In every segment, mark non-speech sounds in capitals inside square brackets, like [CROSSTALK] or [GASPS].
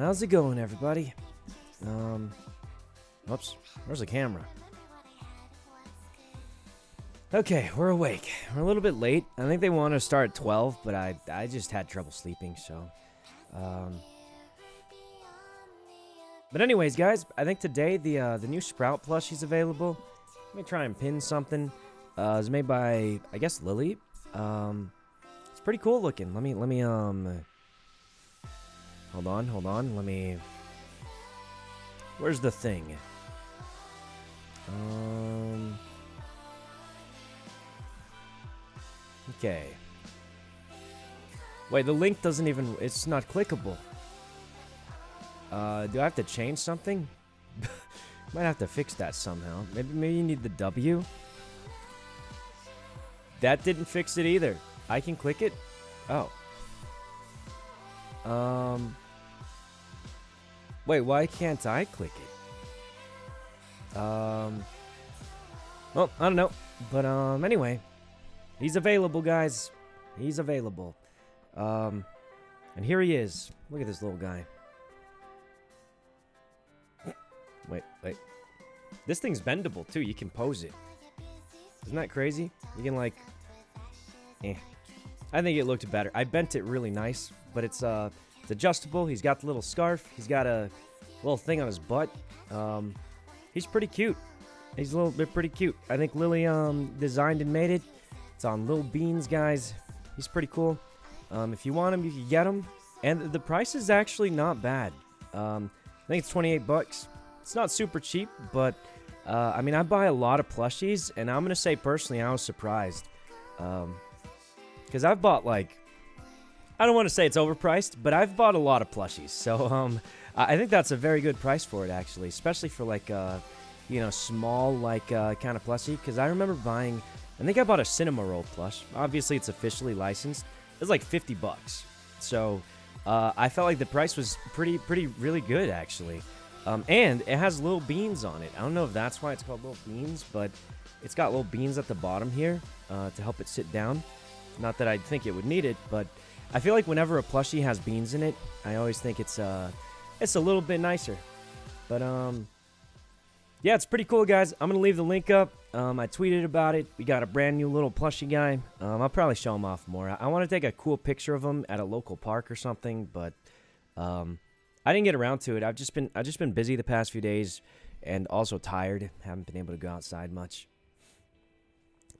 How's it going, everybody? Um, whoops, where's the camera? Okay, we're awake. We're a little bit late. I think they want to start at 12, but I I just had trouble sleeping, so um But anyways, guys, I think today the uh the new Sprout plushie's available. Let me try and pin something. Uh it's made by I guess Lily. Um it's pretty cool looking. Let me let me um Hold on, hold on. Let me Where's the thing? Um Okay. Wait, the link doesn't even... It's not clickable. Uh, do I have to change something? [LAUGHS] Might have to fix that somehow. Maybe, maybe you need the W? That didn't fix it either. I can click it? Oh. Um... Wait, why can't I click it? Um... Well, I don't know. But, um, anyway. He's available, guys. He's available. Um, and here he is. Look at this little guy. Wait, wait. This thing's bendable, too. You can pose it. Isn't that crazy? You can, like... Eh. I think it looked better. I bent it really nice, but it's, uh... It's adjustable. He's got the little scarf. He's got a little thing on his butt. Um, he's pretty cute. He's a little bit pretty cute. I think Lily, um, designed and made it. It's on Little Beans, guys. He's pretty cool. Um, if you want him, you can get him. And the price is actually not bad. Um, I think it's 28 bucks. It's not super cheap, but uh, I mean, I buy a lot of plushies, and I'm gonna say personally, I was surprised because I've bought like I don't want to say it's overpriced, but I've bought a lot of plushies, so um, I think that's a very good price for it actually, especially for like uh, you know small like uh, kind of plushie. Because I remember buying I think I bought a Cinnamoroll plush. Obviously, it's officially licensed. It was like 50 bucks. So uh, I felt like the price was pretty, pretty, really good actually. Um, and it has little beans on it. I don't know if that's why it's called little beans, but it's got little beans at the bottom here uh, to help it sit down. Not that I'd think it would need it, but I feel like whenever a plushie has beans in it, I always think it's uh, it's a little bit nicer. But um, yeah, it's pretty cool, guys. I'm gonna leave the link up. Um, I tweeted about it. We got a brand new little plushie guy. Um, I'll probably show him off more. I, I want to take a cool picture of him at a local park or something, but um, I didn't get around to it. I've just been I've just been busy the past few days, and also tired. Haven't been able to go outside much.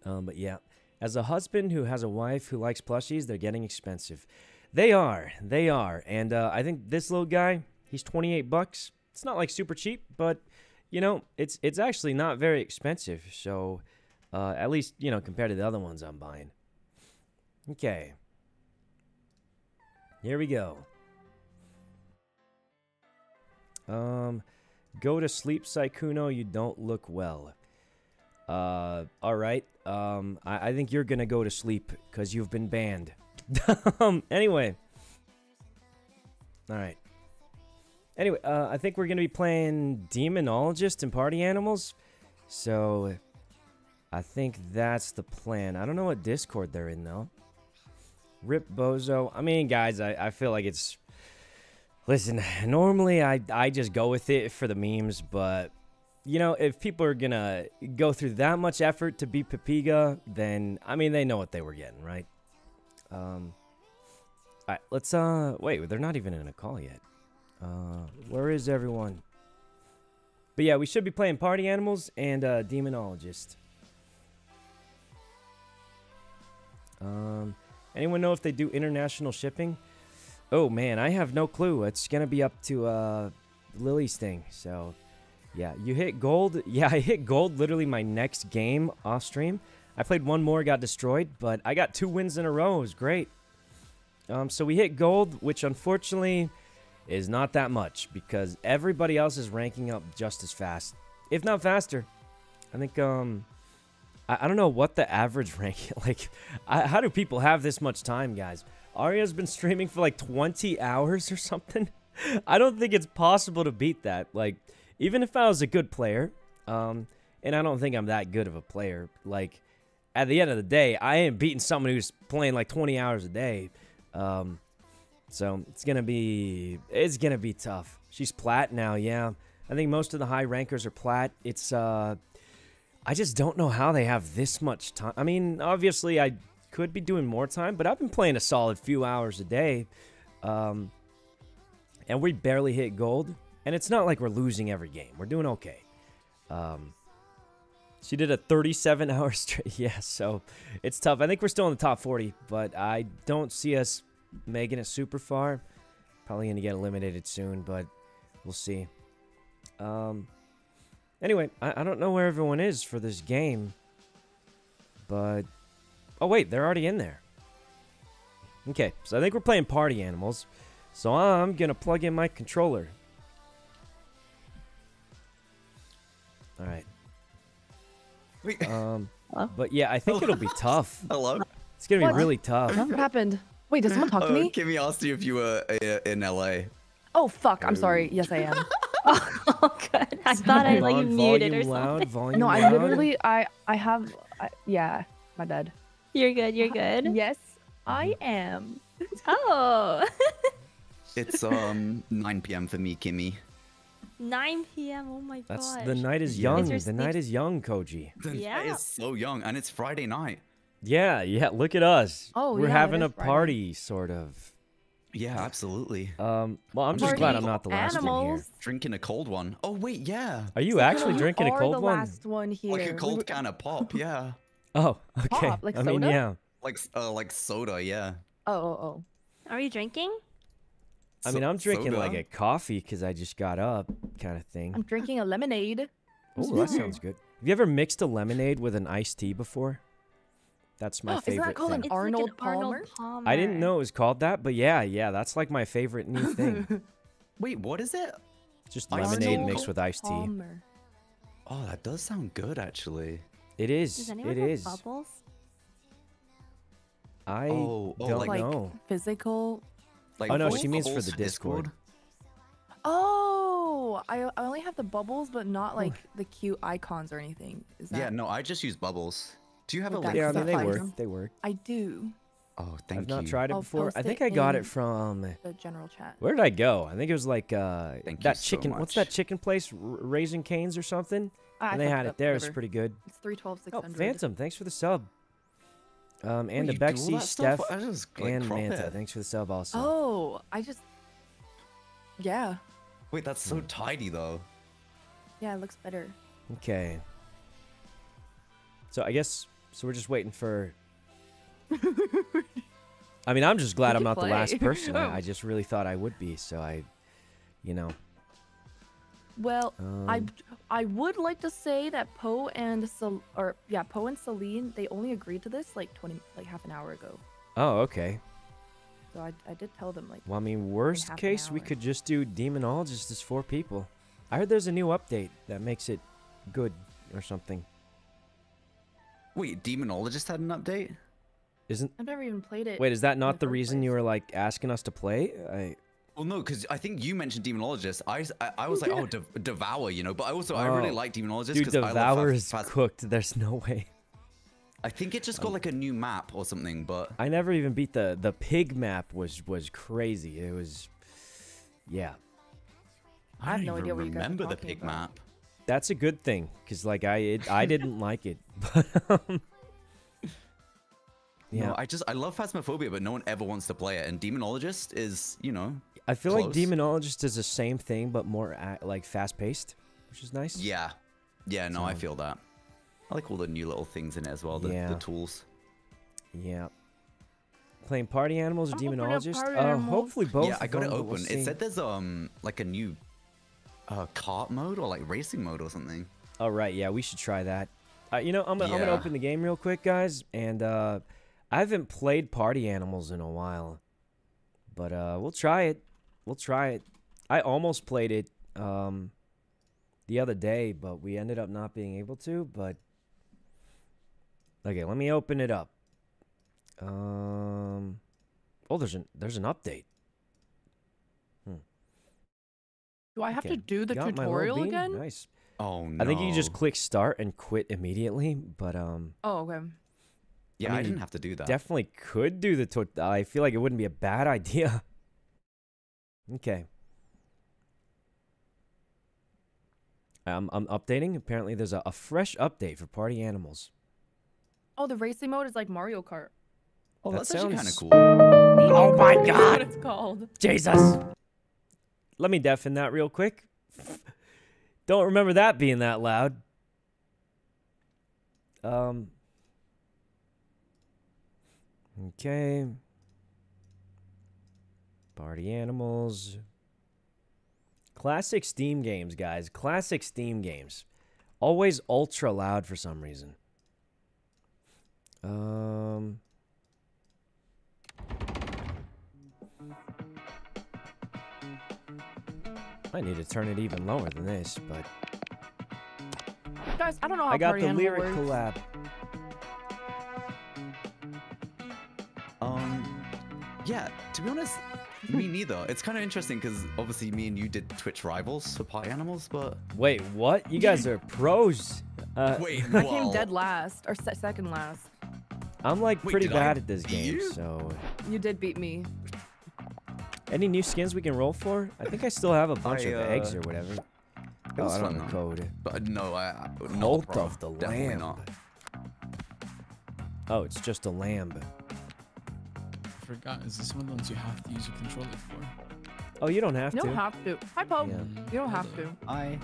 Um, but yeah, as a husband who has a wife who likes plushies, they're getting expensive. They are, they are, and uh, I think this little guy, he's 28 bucks. It's not like super cheap, but you know, it's it's actually not very expensive. So, uh, at least you know compared to the other ones I'm buying. Okay. Here we go. Um, go to sleep, Sykkuno. You don't look well. Uh, all right. Um, I, I think you're gonna go to sleep because you've been banned. [LAUGHS] um, anyway. All right. Anyway, uh, I think we're to be playing Demonologist and Party Animals. So, I think that's the plan. I don't know what Discord they're in, though. Rip Bozo. I mean, guys, I, I feel like it's... Listen, normally I, I just go with it for the memes, but... You know, if people are to go through that much effort to beat Papiga, then, I mean, they know what they were getting, right? Um... Alright, let's, uh... Wait, they're not even in a call yet. Uh, where is everyone? But yeah, we should be playing Party Animals and uh, Demonologist. Um, anyone know if they do international shipping? Oh man, I have no clue. It's gonna be up to uh, Lily's thing. So, yeah, you hit gold. [LAUGHS] Yeah, I hit gold literally my next game off stream. I played one more, got destroyed, but I got two wins in a row. It was great. Um, so we hit gold, which unfortunately is not that much because everybody else is ranking up just as fast, if not faster. I think um, I, I don't know what the average [LAUGHS] rank like. I, how do people have this much time, guys? Arya's been streaming for like 20 hours or something. [LAUGHS] I don't think it's possible to beat that. Like, even if I was a good player, um, and I don't think I'm that good of a player. Like, at the end of the day, I am beating someone who's playing like 20 hours a day. Um, So it's gonna be it's gonna be tough. She's plat now, yeah. I think most of the high rankers are plat. It's uh I just don't know how they have this much time. I mean, obviously I could be doing more time, but I've been playing a solid few hours a day. Um and we barely hit gold. And it's not like we're losing every game. We're doing okay. Um she did a 37 [LAUGHS] hour straight. Yeah, so it's tough. I think we're still in the top 40, but I don't see us making it super far. Probably going to get eliminated soon, but we'll see. Um, anyway, I, I don't know where everyone is for this game, but... Oh, wait, they're already in there. Okay, so I think we're playing Party Animals, so I'm going to plug in my controller. Alright. Wait. [LAUGHS] Um, Hello? but yeah, I think it'll be tough. Hello. It's gonna be What? really tough. What happened? Wait, does someone talk to Oh, me? Kimmy asked you if you were uh, in LA. Oh fuck! I'm sorry. Yes, I am. [LAUGHS] [LAUGHS] Oh, good. I thought I like Volume muted or loud, something. Volume No, I literally, I, I have, I, yeah, my bad. You're good. You're good. Yes, I am. Oh, It's um 9 p.m. for me, Kimmy. 9 p.m. Oh my That's gosh. the night is young. Is your The night is young, Koji. The night Yeah. is so young, and it's Friday night. Yeah, yeah. Look at us. Oh, we're yeah, having a Friday. party, sort of. Yeah, absolutely. Um. Well, I'm just glad I'm not the last one here. Drinking a cold one. Oh wait, yeah. Are you So actually you drinking a cold the one? last one here. Like a cold were- can of pop. [LAUGHS] Yeah. Oh, okay. Pop, like I mean, soda? yeah. Like uh, like soda. Yeah. Oh, oh, oh. Are you drinking? I mean, I'm drinking like a coffee because I just got up, kind of thing. I'm drinking a lemonade. Oh, that sounds good. Have you ever mixed a lemonade with an iced tea before? That's my oh, favorite. Isn't that favorite called thing. an Arnold like an Arnold Palmer? Palmer. I didn't know it was called that, but yeah, yeah, that's like my favorite new [LAUGHS] thing. Wait, what is it? Just Iced lemonade mixed with iced tea. Palmer. Oh, that does sound good actually. It is. Does anyone It have is. bubbles? I Oh, oh, don't like- Like know. physical. Like Oh, no, she means for the Discord. Oh, I, I only have the bubbles, but not like the cute icons or anything. Is that? Yeah, no, I just use bubbles. Do you have a Well, link? Yeah, I mean that they fine. work. They work. I do. Oh, thank you. I've not tried it I'll before. I think I got it from. The general chat. Where did I go? I think it was like uh Thank you that so chicken. What's that chicken place? R- Raising Canes or something? Ah, I and they had it there. It's whatever. pretty good. It's 312 Oh, Phantom, thanks for the sub. Um, and Wait, the you do all Bexy. Steph, I just, like, and Manta, it. thanks for the sub also. Oh, I just. Yeah. Wait, that's so tidy though. Yeah, it looks better. Okay. So I guess so. We're just waiting for. [LAUGHS] I mean, I'm just glad What'd I'm you not the last person. [LAUGHS] I, I just really thought I would be. So I, you know. Well, I Um, I would like to say that Poe and Cel- or yeah, Poe and Celine they only agreed to this like 20 like half an hour ago. Oh, okay. So I, I did tell them like Well, I mean, worst half case, we could just do Demonologist as four people. I heard there's a new update that makes it good or something. Wait, Demonologist had an update? Isn't? I've never even played it. Wait, is that not the the first reason you were like asking us to play? I. Well, no, because I think you mentioned Demonologist. I I was like, oh, [LAUGHS] De- Devour, you know, but I also, I really Oh. like Demonologist Dude, because I Devour love is fast, fast, cooked. There's no way. I think it just got like a new map or something, but I never even beat the the pig map. Was was crazy. It was, yeah. I have no idea what you guys remember the pig about. map. That's a good thing, cause like I it, I didn't [LAUGHS] like it, but um, Yeah, yeah. I just I love Phasmophobia, but no one ever wants to play it. And Demonologist is, you know, I feel like. Demonologist is the same thing, but more a like fast paced, which is nice. yeah, yeah. No, I feel that. I like all the new little things in it as well. The, Yeah. the tools. Yeah. Playing party animals or I'm demonologist? party Uh, animals. hopefully both. yeah, I got it open. we'll it said there's um like a new uh cart mode or like racing mode or something. Oh right, yeah, we should try that. Uh, you know, I'm gonna, I'm gonna open the game real quick, guys, and uh, I haven't played Party Animals in a while, but uh, we'll try it. We'll try it. I almost played it um, the other day, but we ended up not being able to. But okay, let me open it up. Um, oh, there's an there's an update. Do I have Okay, to do the got tutorial again? Nice. Oh no. I think you just click start and quit immediately, but um. Oh, okay. Yeah, I, mean, didn't have to do that. definitely could do the. To- I feel like it wouldn't be a bad [LAUGHS] idea. Okay. I'm, I'm updating. Apparently, there's a, a fresh update for party animals. Oh, the racing mode is like Mario Kart. Oh, That that's actually kind of sounds- cool. Oh my That's God. what it's called. Jesus. Let me deafen that real quick. [LAUGHS] Don't remember that being that loud. Um. Okay. Party animals. Classic Steam games, guys. Classic Steam games. Always ultra loud for some reason. Um. I need to turn it even lower than this, but Guys, I don't know how I got party the lyric works. collab. Um, yeah. To be honest, me neither. It's kind of interesting because obviously me and you did Twitch rivals for party animals, but Wait, what? You guys are pros. Uh, [LAUGHS] wait, I came whoa. dead last or se- second last. I'm like Wait, pretty did I bad at this game, you? so. You did beat me. Any new skins we can roll for? I think I still have a bunch I, of eggs uh, or whatever. It Oh, was I don't fun know though. code. But no, I, I not of the Definitely Lamb. not. Oh, it's just a lamb. I forgot. Is this one of the ones you have to use your controller for? Oh, you don't have You to. You don't have to. Hi, Poe. Yeah. You don't have to. up. I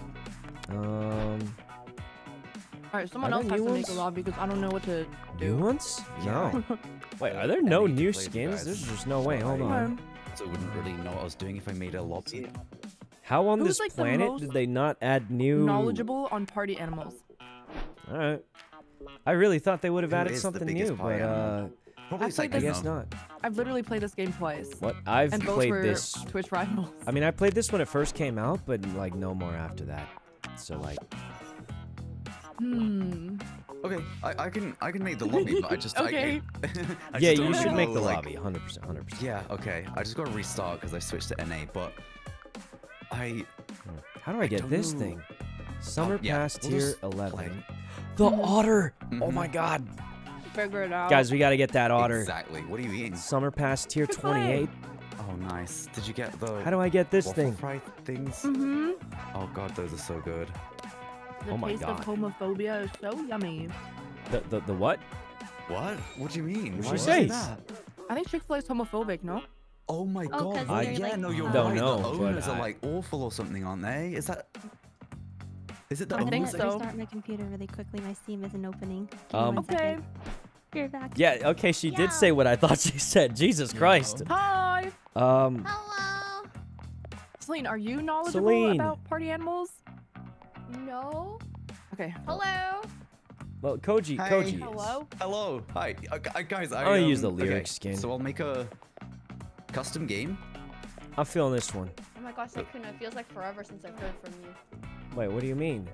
Um, All right, someone else there has to new make a ones? lobby because I don't know what to do. new do. ones? No. [LAUGHS] Wait, are there no new play with you skins? guys. There's just no way. Hold Sorry. on. Um, also wouldn't really know what I was doing if I made a lobby. How on Who's, this like, planet most did they not add new? knowledgeable on party animals. All right. I really thought they would have added something new, but uh, animal? Probably I played I guess not. I've literally played this game twice. What I've and both played were this. Twitch rivals. I mean, I played this when it first came out, but like no more after that. So like, Hmm. Okay, I, I can I can make the lobby, but I just [LAUGHS] Okay. [LAUGHS] I, I yeah, don't you should know, make the like- lobby, 100, percent 100. percent Yeah, okay. I just gotta restart because I switched to NA, but I How do I get this know. thing? Summer yeah, Pass we'll tier 11. play. The otter. Oh Mhm. my god, Figure it out. guys, we gotta get that otter. exactly. What are you eating? Summer Pass tier 28. Oh, nice. Did you get the How do I get this thing? fry things? Mm-hmm. Oh god, those are so good. The Oh my taste God. of homophobia is so yummy. The the, the what? What? What do you mean? What'd Why you would say? you that? I think Chick-fil-A is homophobic, no? Oh my Oh, 'cause god. I- yeah, like, no, you're Don't right. know, the owners I- are like awful or something, aren't they? Is that? Is it the I I'm think owners? gonna so. restart my computer really quickly. My Steam isn't opening. Um, one Okay. Second. Back. Yeah, okay, she did say what I thought she said. Jesus Yeah. Christ. Hi. Um, Hello. Celine, are you knowledgeable Celine. about party animals? No. Okay. Hello. well, Koji, Hi. Koji. Hello. Hello. Hi, uh, uh, guys. I, I'm gonna use um, the okay, lyric skin. So I'll make a custom game. I'm feeling this one. Oh my gosh, Sykkuno, it feels like forever since I've heard from you. Wait, what do you mean?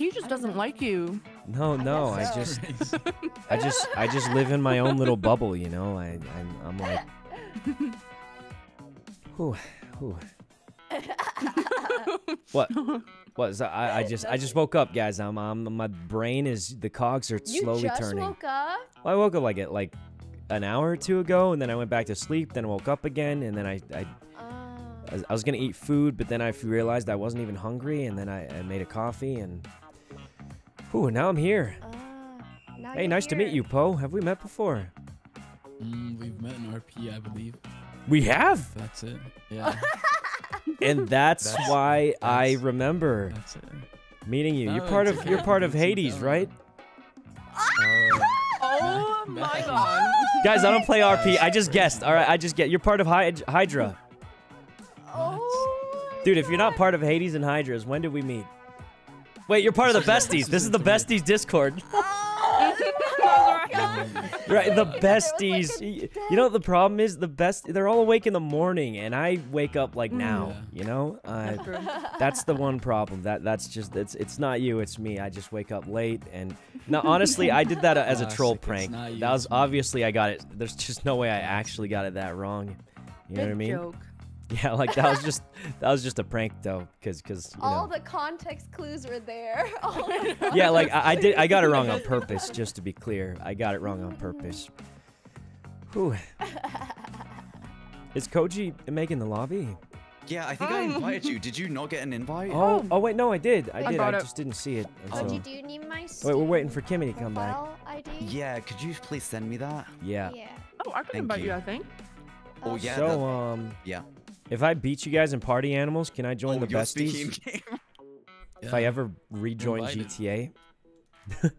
He just doesn't like you. No, no, I guess so. just, [LAUGHS] I just, I just live in my own little bubble, you know. I, I'm, I'm like, [LAUGHS] whew, whew. What? What? So I, I just, I just woke up, guys. I'm, I'm, my brain is, the cogs are you slowly just turning. woke up. Well, I woke up like it, like an hour or two ago, and then I went back to sleep. Then I woke up again, and then I, I, Oh. I was- gonna eat food, but then I realized I wasn't even hungry, and then I, I made a coffee, and, whew, now I'm here. Now Hey, you're nice to meet you, Poe. Have we met before? Mm, we've met in RP, I believe. We have, That's it. [LAUGHS] Yeah, and that's, That's- why I remember that's it. meeting you. You're part of okay. you're part of Hades, right? Uh, Oh [LAUGHS] my god. Guys, I don't play RP. I just guessed. All right, I just get. You're part of Hyd- Hydra, Oh. dude. If you're not part of Hades and Hydras, when did we meet? Wait, you're part of the besties. This is the besties Discord. [LAUGHS] Right, the [LAUGHS] besties. Y- You know what the problem is? The best. They're all awake in the morning, and I wake up like now. You know, uh, That's the one problem. That that's just it's it's not you, it's me. I just wake up late, and now honestly, I did that as a [LAUGHS] troll it's prank. you, That was obviously I got it. There's just no way I actually got it that wrong. You know what I Good mean? Joke. Yeah, like that was just that was just a prank though, cause cause you All know. the context clues were there. [LAUGHS] All [LAUGHS] Yeah, like I, I did. I got it wrong on purpose. Just to be clear, I got it wrong on purpose. Whew. Is Koji making the lobby? Yeah, I think I invited you. Did you not get an invite? Oh, oh wait, no, I did. I I did. got I it. just didn't see it. Oh. until- Oji, do you need my Wait, we're waiting for Kimmy to come back. ID? Yeah, could you please send me that? Yeah. Yeah. Oh, I can Thank invite you. you. I think. Oh, yeah, So, that- um, Yeah. If I beat you guys in Party Animals, can I join oh, the besties? in [LAUGHS] game. If I ever rejoin GTA? [LAUGHS]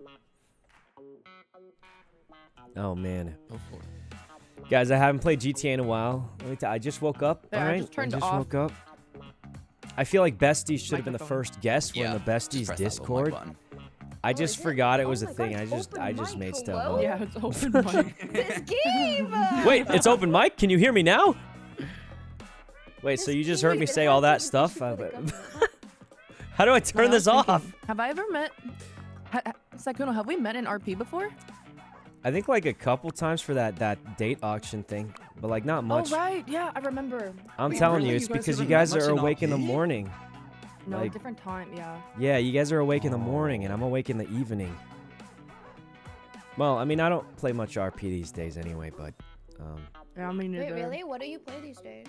oh man, Go for it. guys, I haven't played GTA in a while. Let me tell. I just woke up. Yeah, I all right, just turned I just off. woke up. I feel like besties should have been the first guest. We're in the besties press that little mic Discord. I Oh, just is it? forgot it Oh was a thing. God, I just I just mic, made stuff hello? up. Yeah, it's open mic. [LAUGHS] This game! uh, Wait, it's open mic. Can you hear me now? Wait, so you just heard me say all that stuff? before the government. How do I turn I was this thinking, off? Have I ever met? Ha, ha- Sykkuno, have we met in RP before? I think like a couple times for that that date auction thing, but like not much. Oh right, yeah, I remember. I'm Wait, telling really? you, You it's guys because you guys are awake in the [LAUGHS] morning. No, Like- different time. Yeah. Yeah, you guys are awake in the Oh. morning, and I'm awake in the evening. Well, I mean, I don't play much RP these days anyway, but um, Yeah, I mean, Wait, really? What do you play these days?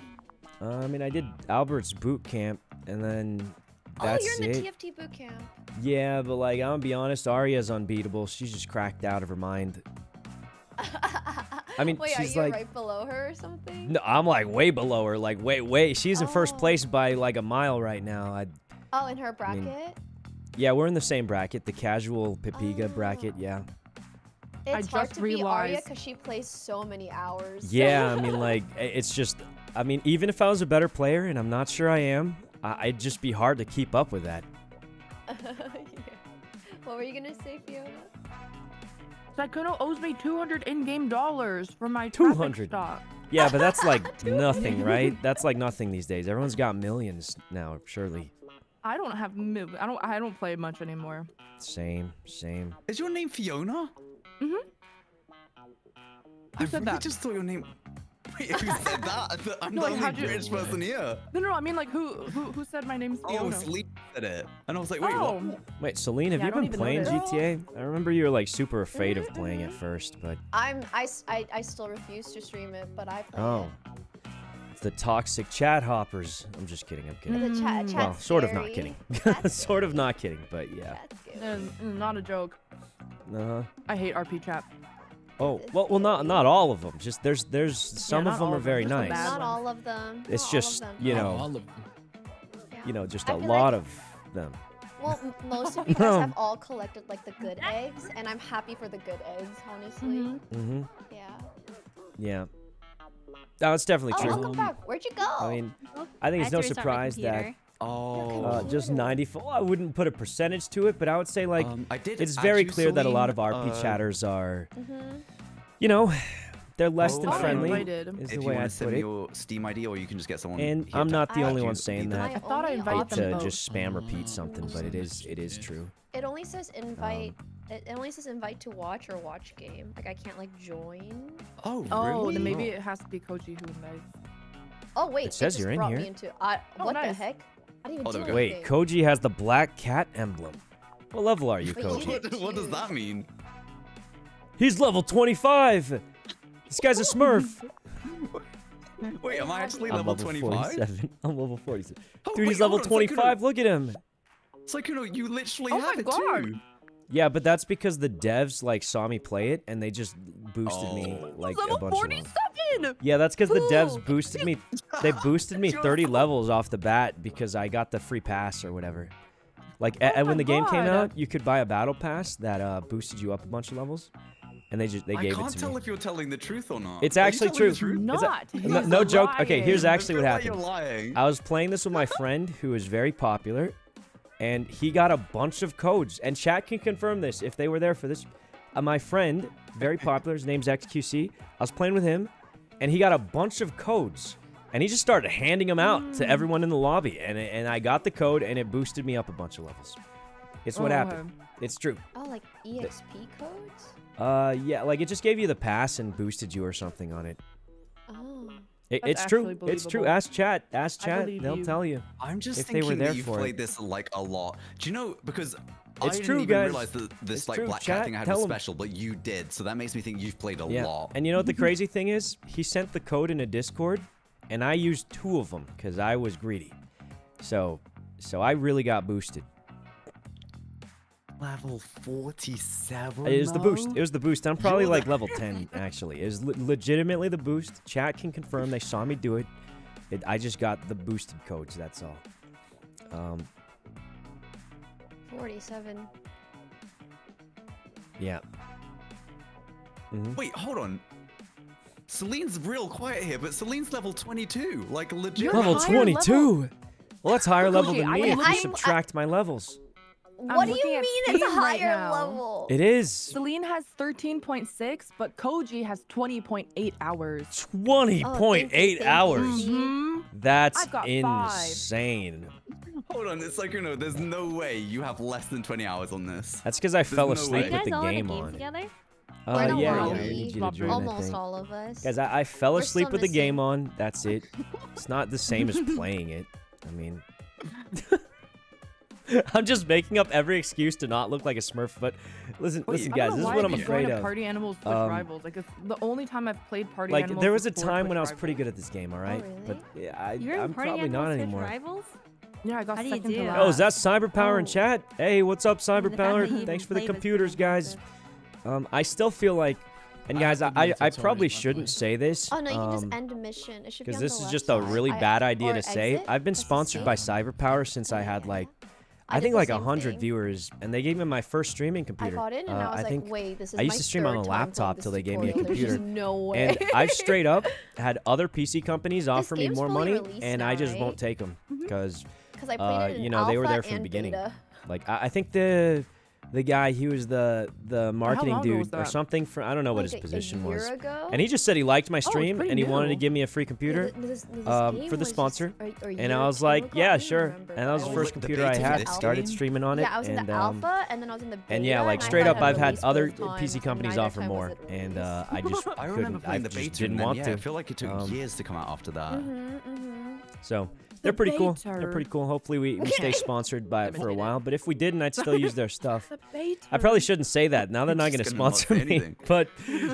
Uh, I mean, I did Albert's boot camp, and then that's oh, you're in it. the TFT boot camp. Yeah, but like, I'm gonna be honest, Arya's unbeatable. She's just cracked out of her mind. I mean, [LAUGHS] Wait, she's are you like, right below her or something? no, I'm like way below her. Like, wait, wait, she's in first Oh. place by like a mile right now. I, Oh, in her I mean, bracket? yeah, we're in the same bracket, the casual Pipiga bracket. Oh. Yeah. It's hard just to be Arya realized- because she plays so many hours. Yeah, I [LAUGHS] mean, like, it's just, I mean, even if I was a better player, and I'm not sure I am, I- I'd just be hard to keep up with that. [LAUGHS] Yeah. What were you gonna say, Fiona? Sykkuno owes me 200 in-game dollars for my traffic 200. stop. Yeah, but that's like [LAUGHS] nothing, right? That's like nothing these days. Everyone's got millions now, surely. I don't have. mil- I don't. I don't play much anymore. Same, same. Is your name Fiona? Mhm. I said really that? just thought your name. [LAUGHS] Wait, who said that? I'm No, the [LAUGHS] like, only how'd you- British person here. No, no, no. I mean, like, who, who, who said my name's Oh, Fiona? Sleep said it, and I was like, wait, oh, what? Wait, Celine, have Yeah, you been playing. GTA? I remember you were like super afraid of playing at first, but I'm I, I, I still refuse to stream it, but I play oh, it's the toxic chat hoppers. I'm just kidding. I'm it. kidding. The chat. Well, sort of not kidding. [LAUGHS] Sort of not kidding, but yeah. That's good. not a joke. Uh huh. I hate RP trap. Oh well, well, not not all of them. Just there's there's some not of them all are of them, very nice. Not all of them. It's not just, all of them. you know, all of them. You know, just I a feel lot like- of them. Well, most of you guys have [LAUGHS] all collected like the good eggs, and I'm happy for the good eggs, honestly. Mhm. Mm-hmm. Yeah. Yeah. That's definitely Oh, true. welcome back. Where'd you go? I mean, I think it's I no had to restart my surprise that computer. Oh, uh, just 94. I wouldn't put a percentage to it, but I would say like um, I did. it's very clear that a lot of RP uh, chatters are, mm-hmm. you know, they're less Oh, than friendly. invited. Is If the you way want I'd to send put me it. your Steam ID, or you can just get someone. And here I'm not the only one saying that. I thought I only invited them to both. just spam repeat something, but it is it is true. It only says invite. Um, it it only says invite to watch or watch game. Like I can't like join. Oh, Oh, really? then maybe it has to be Koji who invites. Oh wait, It says just you're in brought here. Into, I Oh, what the heck? I didn't even Oh, there we go. Wait, Koji has the black cat emblem. What level are you, Koji? What, what does that mean? He's level 25. This guy's a Smurf. [LAUGHS] Wait, am I actually I'm level level 25? 47. [LAUGHS] I'm level 47. Oh, Dude, wait, he's level hold on, Sykkuno. 25. Look at him. Sykkuno, you literally Oh my have it God. too. Yeah, but that's because the devs like saw me play it and they just boosted me Oh. like level a bunch of 47. Levels. Yeah, that's because the devs boosted me. They [LAUGHS] boosted me 30 levels off the bat because I got the free pass or whatever. Like Oh and when my the game came out, you could buy a battle pass that uh, boosted you up a bunch of levels, and they just they gave it to me. I can't tell if you're telling the truth or not. It's Are you actually the true. truth? Is that- Not. No, no joke. Okay, here's actually what happened. like You're lying. I was playing this with my [LAUGHS] friend who is very popular, and he got a bunch of codes. And chat can confirm this if they were there for this. Uh, my friend, very popular, his name's XQC. I was playing with him, and he got a bunch of codes, and he just started handing them out to everyone in the lobby. And and I got the code, and it boosted me up a bunch of levels. It's what Oh, happened. It's true. Oh, like EXP codes? Uh, yeah, like it just gave you the pass and boosted you or something on it. Oh. It, it's true. actually It's true. Ask chat. Ask chat. They'll you. tell you. I'm just if they were thinking there that you've for it. played this like a lot. Do you know because I It's didn't true, even guys. realize that this It's like true, black chat, cat thing I had tell was special, but you did. So that makes me think you've played a Yeah. lot. And you know what the [LAUGHS] crazy thing is? He sent the code in a Discord, and I used two of them because I was greedy. So, so I really got boosted. Level 47. It was the boost. It was the boost. I'm probably like level [LAUGHS] 10 actually. It was le- legitimately the boost. Chat can confirm they saw me do it. it. I just got the boosted codes. That's all. Um, 47. yeah. Mhm. Wait, hold on. Celine's real quiet here, but Celine's level 22. Like, legit. You're Level higher 22. Well, that's higher level Okay, than I me if am- you I'm- subtract my levels. What do you mean it's a Steam right higher level? It is Celine has 13.6, but Koji has 20.8 hours. 20.8 thank you. hours. Mhm. That's I've five. Insane. Hold on, it's like, you know, there's no way you have less than 20 hours on this. That's because I fell no Are asleep way. you with guys the all in a game game on. together? Uh, We're in a yeah, yeah, we need you to join, Almost think. all of us. Guys, I, I fell We're asleep still with the game on. That's it. [LAUGHS] It's not the same as playing it. I mean, [LAUGHS] I'm just making up every excuse to not look like a Smurf. But listen, Wait, listen, I guys, don't this know is why what I I'm afraid going to of. Party Animals Twitch Um, Rivals. Like, it's the only time I've played Party Like, Animals Like there was a time when I was pretty good at this game. All right, but really? yeah, I, You're I'm Party probably not Animals Switch anymore. Rivals? Yeah, I got How do you second to last. Oh, is that Cyberpower in Oh. chat? Hey, what's up, the fact that you Cyberpower? Thanks for the played was pretty computers, guys. Um, I still feel like, and guys, I, have to do I, a I tutorial, probably by the way. shouldn't say this. Oh no, you can um, just end a mission. It should because this is just a really I- bad idea or to say. I've been That's sponsored by same. Cyberpower since I had like, I I, think like a hundred thing. viewers, and they gave me my first streaming computer. I computer. got in and Uh, I was I like, wait, this is I used my to stream on a laptop till they gave me a tutorial. [LAUGHS] There's computer. no way. and I've [LAUGHS] straight up had other PC companies offer me more money, and now, I just right? won't take them Mm-hmm. because Because I played uh, it in you know, they were there from the beginning. beta. like I, I think the the guy he was the the marketing long ago was dude or something for I don't know what his a- a position year was. ago? And he just said he liked my stream pretty and he wanted to give me a free computer. th- this- this um, for the was just sponsor, a- a and I was like, ago. yeah, sure. And that was the first the computer I had. Started streaming on it. Yeah, I was in and, the um, alpha, and then I was in the beta. and yeah, like straight up, I've had other PC companies offer more, and uh, I [LAUGHS] just I couldn't. I just didn't want to. I feel like it took Um, years to come out after that. Mhm, mhm. So they're pretty cool. beta. They're pretty cool. Hopefully we, we stay sponsored by it for a while. But if we didn't, I'd still use their [LAUGHS] stuff. The. I probably shouldn't say that. Now they're [LAUGHS] not going to Just gonna not sponsor me. anything. [LAUGHS] But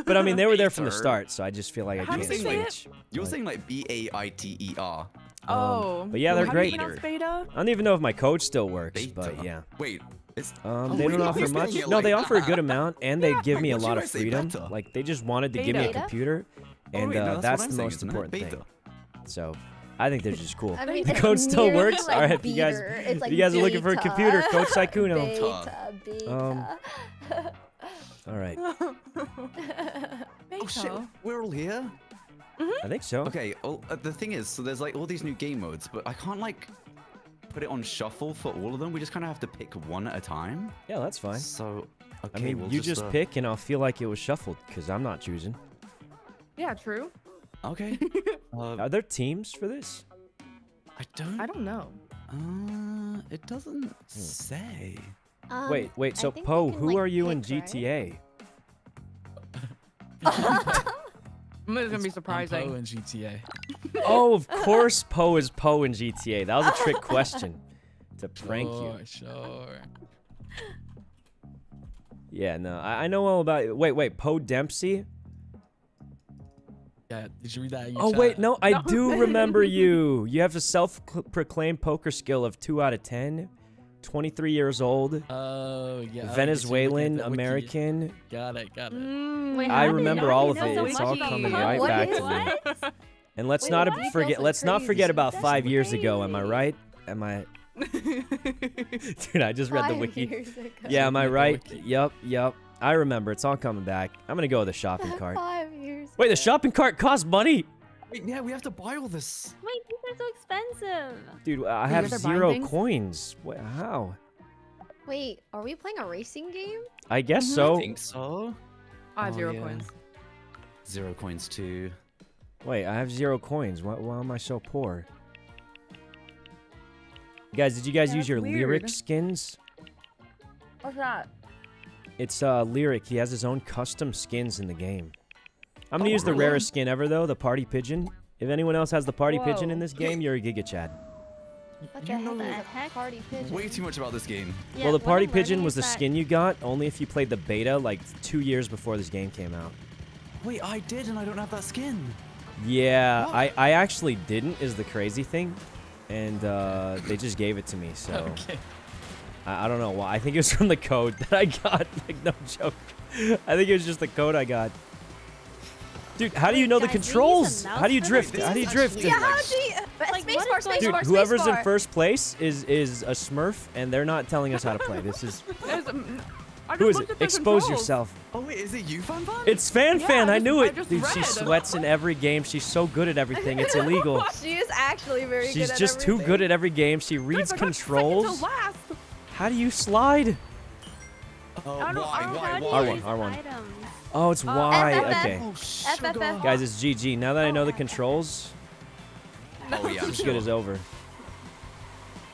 but I mean they were there from the start, so I just feel like I How do can't you say it? switch. You're But- saying like B A I T E R. Oh. but yeah, they're How great. Do you pronounce beta? I don't even know if my code still works, Beta. but yeah. Wait, Um, Oh, they wait, don't offer much. No, like they offer a good amount, and they give me a lot of freedom. Like they just wanted to give me a Beta? computer, Oh, and wait, uh, no, that's, that's what I'm the saying, most important thing. So I think they're just cool. I mean, the code still works. like All right, if you guys, beater. It's if like you guys are looking for a computer, Coach Sykkuno. Beta, beta. Um, All right, [LAUGHS] Oh shit, we're all here. I think so. Okay, well, uh, the thing is, so there's like all these new game modes, but I can't like put it on shuffle for all of them. We just kind of have to pick one at a time. Yeah, that's fine. So, okay, I mean, we'll you just uh, pick, and I'll feel like it was shuffled because I'm not choosing. Yeah, true. Okay. [LAUGHS] uh, Are there teams for this? I don't. I don't know. Uh, it doesn't say. Um, wait, wait. So Poe, who like, are you in pick, right? GTA? It's [LAUGHS] gonna be It's- I'm surprising. Poe in GTA. [LAUGHS] oh, of course, Poe is Poe in GTA. That was a trick question to prank you. Sure, sure. Yeah, no, I, I know all about. Wait, wait, Poe Dempsey. Yeah, did you read that in your Oh chat? wait, no, I No. do remember [LAUGHS] you. You have a self-proclaimed poker skill of two out of ten. 23 years old, Oh, yeah. I guess you're looking at Venezuelan. American. Got it, got it. Mm, Wait, I remember all of it. so It's all coming Huh? right What back to me. And let's Wait, not what? forget. Let's not forget about That's five years ago. Am I right? Am I? [LAUGHS] Dude, I just read the wiki. Yeah, am I right? wiki. Yup, yup. I remember. It's all coming back. I'm gonna go with the shopping [LAUGHS] cart. Five years. Wait, the shopping cart costs money, Wait, yeah, we have to buy all this. Wait, these are so expensive. dude. I You have guys are buying zero coins. Wait, how? Wait, are we playing a racing game? I guess Mhm. I so. think so. I have Oh, zero yeah. coins. Zero coins too. Wait, I have zero coins. Why, why am I so poor? Guys, did you guys Yeah, use that's your lyric skins? What's that? It's uh lyric. He has his own custom skins in the game. I'm gonna Oh, use the really? rarest skin ever though, the party pigeon. If anyone else has the party pigeon in this game, you're a Giga Chad. What You know heck heck? party pigeon? Way too much about this game. Yeah, well, the party pigeon was the that- skin you got only if you played the beta like two years before this game came out. Wait, I did, and I don't have that skin. Yeah, What? I, I actually didn't is the crazy thing. And uh, they just gave it to me, so [LAUGHS] Okay. I, I don't know why. I think it was from the code that I got. [LAUGHS] Like no joke. I think it was just the code I got. Dude, how do you know the guys, we use a controls? How do you drift? How do you drift? actually Yeah, how do you? But Like, space what bar, is space going bar, Dude, space whoever's in first place is is a Smurf, and they're not telling us how to play. This is [LAUGHS] There's, I just who is it? Expose controls. yourself. Oh wait, is it you, Fan Fan? It's Fan Yeah, Fan. I I knew it. just Dude, she sweats in every game. She's so good at [LAUGHS] everything. It's illegal. She is actually very good She's at just too good at every game. She reads Guys, I got controls. Last. How do you slide? Oh, I don't- why, why, why? R1, R1. items? Oh, it's Uh, Y. FFF. Okay. Oh, FFF. Guys, it's GG. Now that I know the controls, Oh yeah, I'm this sure. shit is over.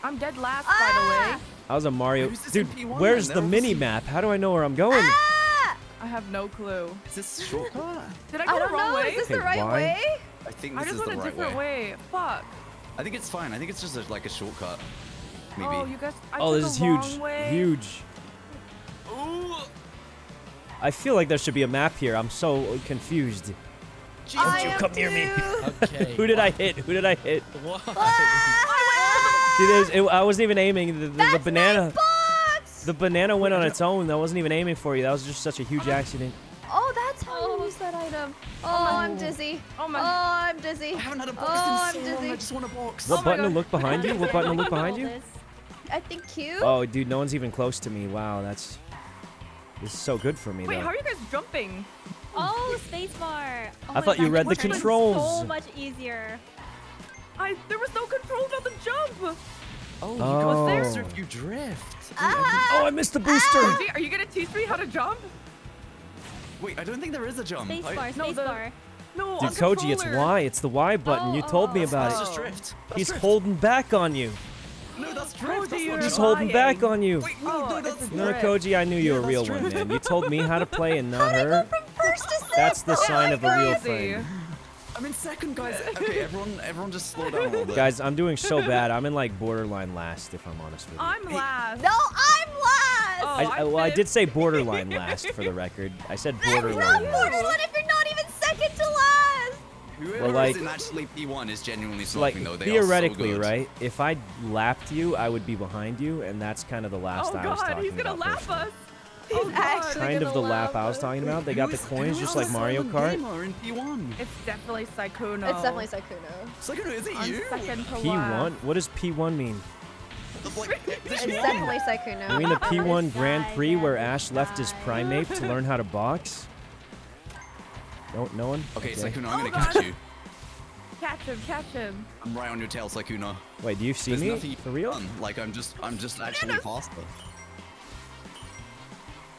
I'm dead last, Ah! by the way. I was a Mario. Dude, in P1 where's the mini map? How do I know where I'm going? Ah! I have no clue. Is this shortcut? [LAUGHS] Did I I go the wrong know. way? Is this the right why? way? I think this I this just is went the a right different way. way. Fuck. I think it's fine. I think it's just a, like a shortcut. Maybe. Oh, you guys. I Oh, this is huge. way. Huge. Ooh. I feel like there should be a map here. I'm so confused. Jesus, I you am come near me. Okay. [LAUGHS] Who did I hit? Who did I hit? Why? [LAUGHS] See, there's, it, I wasn't even aiming. The, the, the That's my banana. box! The banana went on its own. I wasn't even aiming for you. That was just such a huge accident. Oh, that's how you use that item. Oh, oh I'm dizzy. Oh my. Oh. I'm dizzy. I haven't had a box Oh, in I'm so long. I just want a box. What oh my button to look behind you? What button to look behind you? This. I think Q. Oh, dude, no one's even close to me. Wow, that's. This is so good for me, Wait, though. how are you guys jumping? Oh, spacebar. Oh I my thought you read the controls. So much easier. I there was no controls on the jump. Oh, you Oh. go there? faster if you drift. Ah! Oh, I missed the booster. Koji, are you gonna teach me how to jump? Wait, I don't think there is a jump. I- Spacebar, No, the- spacebar. No, Dude, on Koji, it's. Y. It's the Y button. you Oh, told me oh, about That's it. just drift. That's He's drift. holding back on you. No, that's drift. Koji, not you're He's jump. holding back on you. Wait, no, Oh, no, that's No. Koji, I knew you Yeah, were a real that's one, man. You [LAUGHS] told me how to play and not How'd I go her. from first to second? That's the sign of a real Crazy. friend. I'm in second, guys. [LAUGHS] Okay, everyone, everyone, just slow down a little bit. Guys, I'm doing so bad. [LAUGHS] I'm in like borderline last, if I'm honest with you. I'm last. No, I'm last. Oh, I, I, I'm well, I did say borderline last for the record. I said That's not borderline last. borderline if you're not even second to last. Whoever like- isn't actually P1 is genuinely So, like though. They theoretically, so right? If I lapped you, I would be behind you, and that's kind of the last Oh I was god, talking he's gonna about. laugh personally. us. He's Oh, God. actually Kind of gonna the lap I was us. talking about. They got the coins just like Mario Kart. gamer in P1? It's definitely Sykkuno. It's definitely Sykkuno. Psycho, is it you? P1? What does P1 mean? Like, [LAUGHS] this It's definitely Sykkuno. You mean the [LAUGHS] Oh, P1 Grand Prix where Ash left his Primeape to learn how to box? No, no one. Okay, Okay. Sykkuno, I'm Oh, gonna God. catch you. Catch him, catch him. I'm right on your tail, Sykkuno. Wait, do you see There's me nothing for real? done. Like I'm just, I'm just actually faster.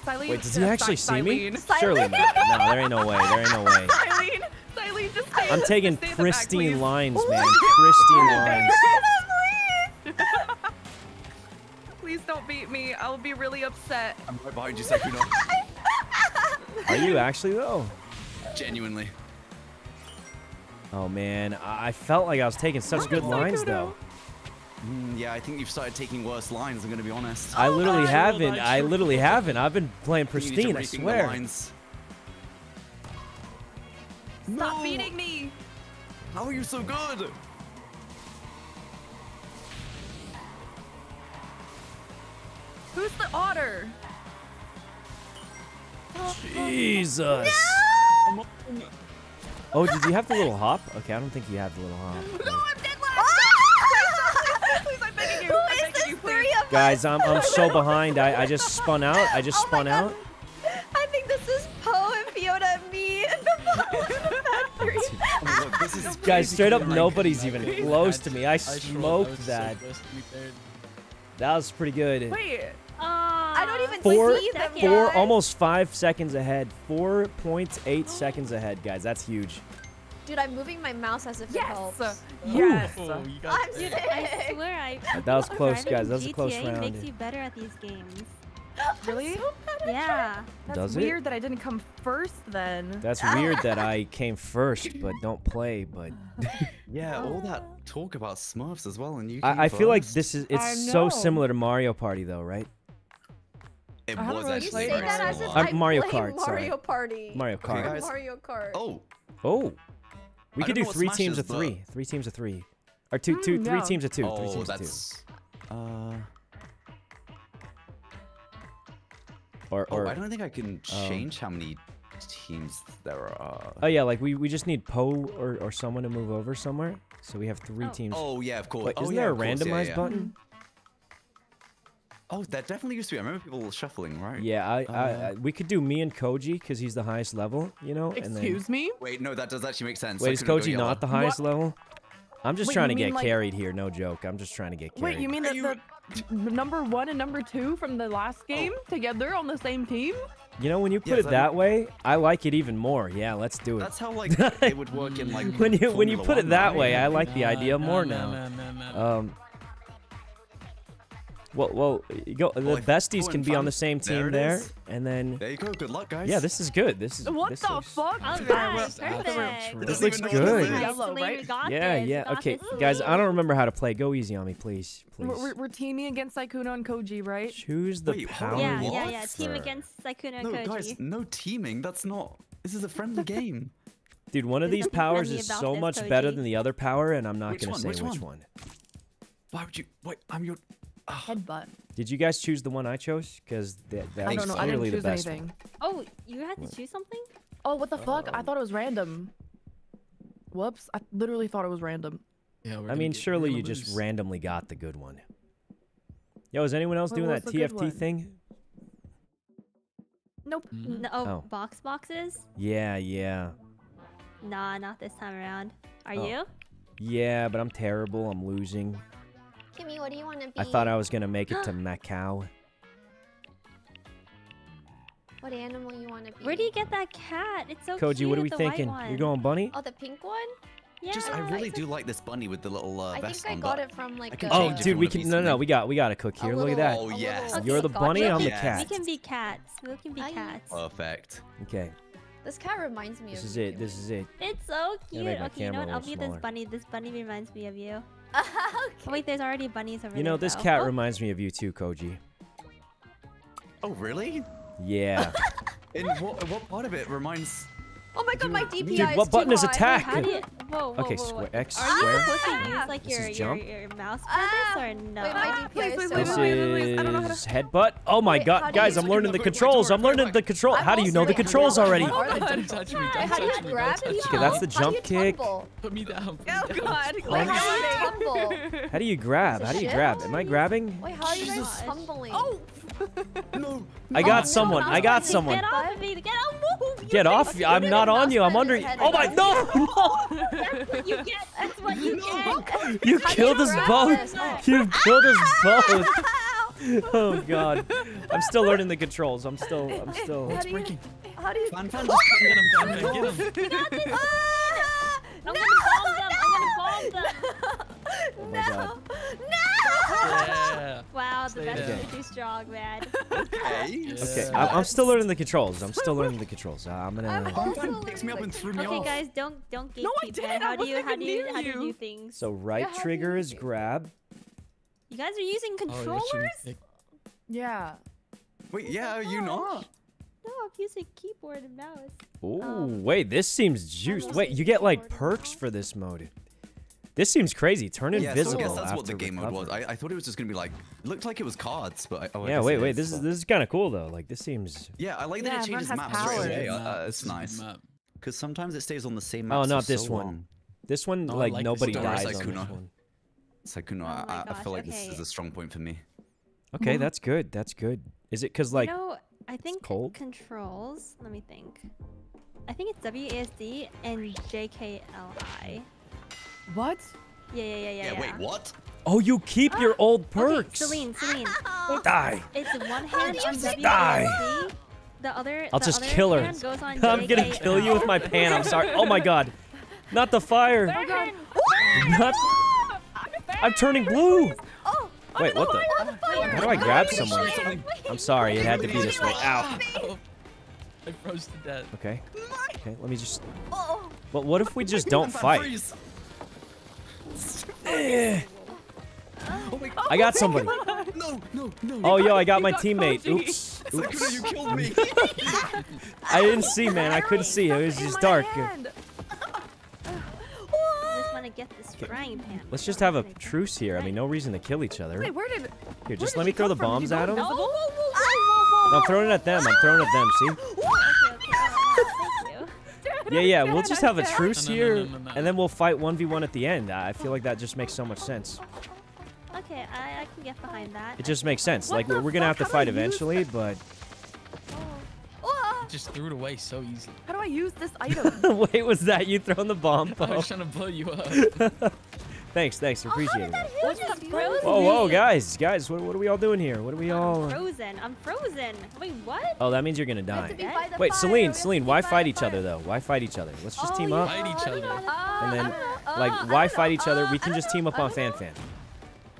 Celine, Wait, does he actually Cy- see me? Celine. Surely not. [LAUGHS] No, there ain't no way. There ain't no way. Celine, Celine, just stay. I'm taking just stay in the back, pristine please. lines, man. Pristine lines. [LAUGHS] Please don't beat me. I'll be really upset. I'm right behind you, Sykkuno. [LAUGHS] Are you actually though? Genuinely. Oh man, I I felt like I was taking such good Oh, lines though. Mm, yeah, I think you've started taking worse lines. I'm gonna be honest. I literally God. haven't. I I literally haven't. I've been playing I think you need to pristine. I swear. lines. Stop No! beating me. How are you so good? Who's the otter? Jesus. Oh, did you have the little hop? Okay, I don't think you have the little hop. [LAUGHS] No, I'm dead last. Ah! Please, I'm begging you. Who I'm is begging this you, please. three of? Guys, I'm I'm so behind. I, I just spun out. I just Oh spun out. I think this is Poe and Fiona and me in the factory. Oh, [LAUGHS] look, this is Guys, straight up, nobody's even close to me. I trolled. smoked was so that. close to be third. That was pretty good. Wait. I don't even Four, see them four, guys. almost five seconds ahead. Four point eight oh. seconds ahead, guys. That's huge. Dude, I'm moving my mouse as if it Yes. helps. Yes. Oh, I'm third. sick. I swear, I. That was close, guys. That was a GTA close round. makes you better at these games. [GASPS] Really? I'm so bad at Yeah. That's Does it? weird that I didn't come first then. That's weird that I came first, but don't play. But [LAUGHS] Yeah, all oh. that talk about Smurfs as well, and you. came I, I feel like this is it's so similar to Mario Party, though, right? It I haven't was really actually played say that as if. I'm I Mario Kart, sorry. Mario Party. Mario Kart. guys. Mario Kart. Oh, Oh, We I could don't do know what three Smash teams is, of but- three. Three teams of three. Or two, two, Mm, three yeah. teams of two. three Oh, teams of two. that's. Uh, Or, oh, or I don't think I can um, change how many teams there are. oh yeah, like we, we just need Poe or, or someone to move over somewhere. So we have three Oh. teams. Oh yeah, of course. Wait, oh, isn't yeah, there a of course, yeah, randomized yeah. button? Oh, that definitely used to be. I remember people shuffling, right? Yeah, I, I, Uh, I we could do me and Koji because he's the highest level, you know. and then, Excuse me? Wait, no, that does actually make sense. Wait, I is couldn't Koji yellow. not the highest level? I'm just Wait, trying to get like- carried here. No joke. I'm just trying to get carried. Wait, you mean that you- the number one and number two from the last game together on the same team? You know, when you put Yes, it I- that way, I like it even more. Yeah, let's do it. That's how like it would work in like. [LAUGHS] when you when you put it that way, I like the idea more now. Um. Well, well, you go. Well, the if besties can and be on the same team there, there, is. and then There you go. Good luck, guys. yeah, this is good. This is What this the looks, fuck? All This right, perfect. This looks even know what good. Yellow, right? Yeah, yeah. Okay, guys, I don't remember how to play. Go easy on me, please, please. We're, we're, we're teaming against Sykkuno and Koji, right? Choose the Wait, power. Yeah, you yeah, yeah. Team against Sykkuno and No, Koji. guys, no teaming. That's not. This is a friendly [LAUGHS] game. Dude, one of There's these powers is so this, much better than the other power, and I'm not gonna say Which which one? one. Why would you? Wait, I'm your. Ah, Headbutt. Did you guys choose the one I chose? Because that, that I is know. I clearly didn't the best anything. Oh, you had to choose something? Oh, what the fuck? I Um, thought it was random. Whoops. I literally thought it was random. yeah, we're. I mean, surely gonna you just randomly got the good one. Yo, is anyone else What doing that TFT thing? Nope. Mhm. No, oh, Oh. box boxes? Yeah, yeah. Nah, not this time around. Are Oh. you? Yeah, but I'm terrible. I'm losing. Kimmy, what do you want to be? I thought I was gonna make it to [GASPS] Macau. What animal you want to be? Where do you get that cat? It's so cute. Koji, what are we thinking? You're going bunny? Oh, the pink one? Yeah. just I really do like this bunny with the little uh, I vest think I on. got it from like. can a, Oh, dude, we can. No, no, we got we got to cook a here. Look at that. Oh a yes. little You're the bunny, I'm the cat. We can be cats. We can be Aye. cats. Perfect. Okay, This cat reminds me this of This is it. This is it. It's so cute. Okay, you know what? I'll be smaller. this bunny. This bunny reminds me of you. [LAUGHS] okay. Wait, there's already bunnies over there. You know, this though. cat Oh, reminds me of you too, Koji. Oh really? Yeah. [LAUGHS] In what what part of it reminds? Oh my god, my Dude, DPI Dude, is what button is high. attack? How do you? Whoa, whoa, Okay, whoa, whoa. square- X, Are you square. supposed to use like This your, is your jump. your mouse for Ah, this or no? Wait, my Ah, DPI is please, so please, This high. please, please. I don't know how to- is headbutt. Oh my Wait, god, guys, I'm learning the Wait, wait, wait, controls. I'm learning the control. How do you know the controls already? do it. Don't touch me, don't How do you touch me, grab touch me. Okay, that's the How do you jump kick. Put me down. Oh god. How do you tumble? How do you grab? How do you grab? Am I grabbing? Wait, how are you guys tumbling? Oh! [LAUGHS] No. I Oh, got no, someone. not I got funny. someone. Get off of me! Get off! Move! You Get off! Okay, I'm not on you. I'm under. you. Oh my head. no! [LAUGHS] That's what you get. That's what you get. You killed us both. this? Oh. You killed us [LAUGHS] both. Oh god. I'm still learning the controls. I'm still. I'm still. How do you? breaking. How do you? Fan fan just put me Get him, Fan Fan, get him. Ah! I'm gonna bomb them. I'm gonna them. Oh my god. Yeah. Wow, the Stay best down. is too strong, man. Okay. [LAUGHS] Okay, I'm, I'm still learning the controls. I'm still learning the controls. Uh, I'm I'm gonna. also Fan picks me up and threw me Okay, off. guys, don't don't gatekeep. No, I didn't. I How do you how do even you how do you you. do things? So right how do trigger is do grab. You guys are using Oh, controllers? actually thick. Yeah. Wait, yeah, are you not? No, I'm using keyboard and mouse. Oh, Um, wait, this seems juiced. Wait, you get like perks for this mode. This seems crazy. Turn Yeah, so I invisible guess that's what the after game mode was. I, I thought it was just gonna be like, it looked like it was cards, but I, oh, yeah, guess wait, it wait. This is this is kind of cool though. Like this seems. Yeah, I like Yeah, that it changes has maps straight away. Good Uh, map, uh, it's is a good nice because sometimes it stays on the same map. Oh, for not this so one. long. This one, Oh, I like, like nobody one. dies Don't on this one. It's like, Oh I, I- I feel like this okay. is a strong point for me. Okay, that's good. That's good. Is it because like? you know, I think cold? controls. Let me think. I think it's WASD and JKLI. What? Yeah, yeah, yeah, yeah. Yeah, wait, what? Oh, you keep your ah, old Okay, perks. Celine, Celine. Die. It's one hand on WASD. Die. The other. I'll the just other kill her. Goes on [LAUGHS] I'm gonna kill you with my pan. I'm sorry. Oh my god. Not the fire. Oh Burn. [LAUGHS] Not. I'm turning blue. Oh, Wait, what the? How do I grab someone? Something- I'm sorry. It had to be this way. Ow. Oh, I froze to death. Okay. Okay. Let me just. oh. But what if we just don't [LAUGHS] fight? Freeze. Eh. Oh my I got somebody. No, no, no. Oh, yo, I got my got teammate. Koji. Oops. Sakura, Oops. you killed me. I didn't see, man. I couldn't see. It was In just my dark. hand. let's just have a truce here. I mean, no reason to kill each other. Wait, where did? Here, just did let me throw the bombs at whoa, No, I'm throwing it at them. I'm throwing it at them. See? Okay, okay. Oh, wow, thank you. [LAUGHS] Yeah, yeah. We'll just have a truce No, no, no, here, no, no, no. and then we'll fight 1v1 at the end. I feel like that just makes so much sense. Okay, I, I can get behind that. It just makes sense. What Like we're gonna have to fuck? How do fight I use eventually, but oh. oh. You just threw it away so easily. How do I use this item? [LAUGHS] wait, was that you throwing the bomb? I was trying to blow you up. [LAUGHS] Thanks, thanks. Appreciate it. What's the frozen? Whoa, whoa, guys, guys, what, what are we all doing here? What are we I'm all? frozen. I'm frozen. Wait, what? Oh, that means you're gonna We to die. be by the Wait, fire, we Celine, Celine, why fight the each other though? Why fight each other? Let's just Oh, team up. Fight each other. And then, Uh, like, I why fight know. each other? We Uh, can just team up on don't Fan. Fan.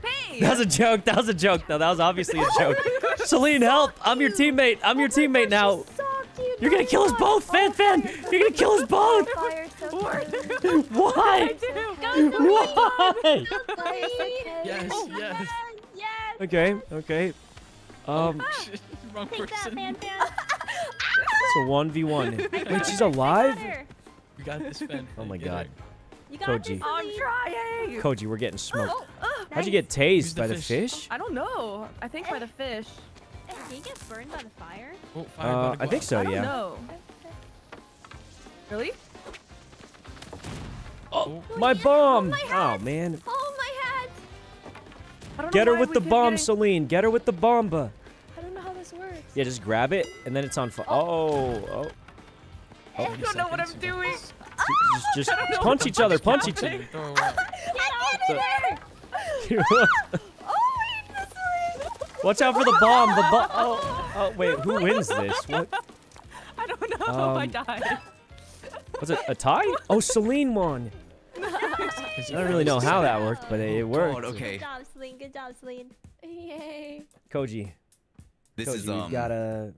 hey. That was a joke. That was a joke. though. that was obviously a joke. [LAUGHS] Celine, help! I'm your teammate. I'm your teammate now. You're gonna kill us both, Fan Fan. You're gonna kill us both. Fire, so. Why? Why? Fire, so cute. Yes, yes. Yes. Okay, okay. Um, [LAUGHS] Wrong Take person. Fan Fan. [LAUGHS] it's a one v one. Wait, she's alive? her. We got this, fan. [LAUGHS] Oh my god, You got Koji. this, I'm Celine. trying. Koji, we're getting smoked. Oh, How'd you get tased the by the fish? fish? I don't know. I think by the fish. Can you get burned by the fire? Oh, fire Uh, I think out. so. I don't yeah. know. Really? Oh, my bomb! my Oh man. Oh, my hat. I don't know Get her with the bomb, getting- Celine. Get her with the bomba. I don't know how this works. Yeah, just grab it, and then it's on fire. Oh, oh. I Thirty don't know what I'm seconds, you got doing. this. [LAUGHS] Just, just punch each other. Punch each other. Throw her [LAUGHS] out. Oh, wait, this way. Watch out for the bomb. The bomb. Oh, oh, wait. Who wins this? What? [LAUGHS] I don't know. I Um, died. Was it a tie? Oh, Celine won. [LAUGHS] I don't really know how that worked, but it, it worked. God, okay. Good job, Celine. Good job, Celine. Yay. Koji, This Koji, is we um. gotta,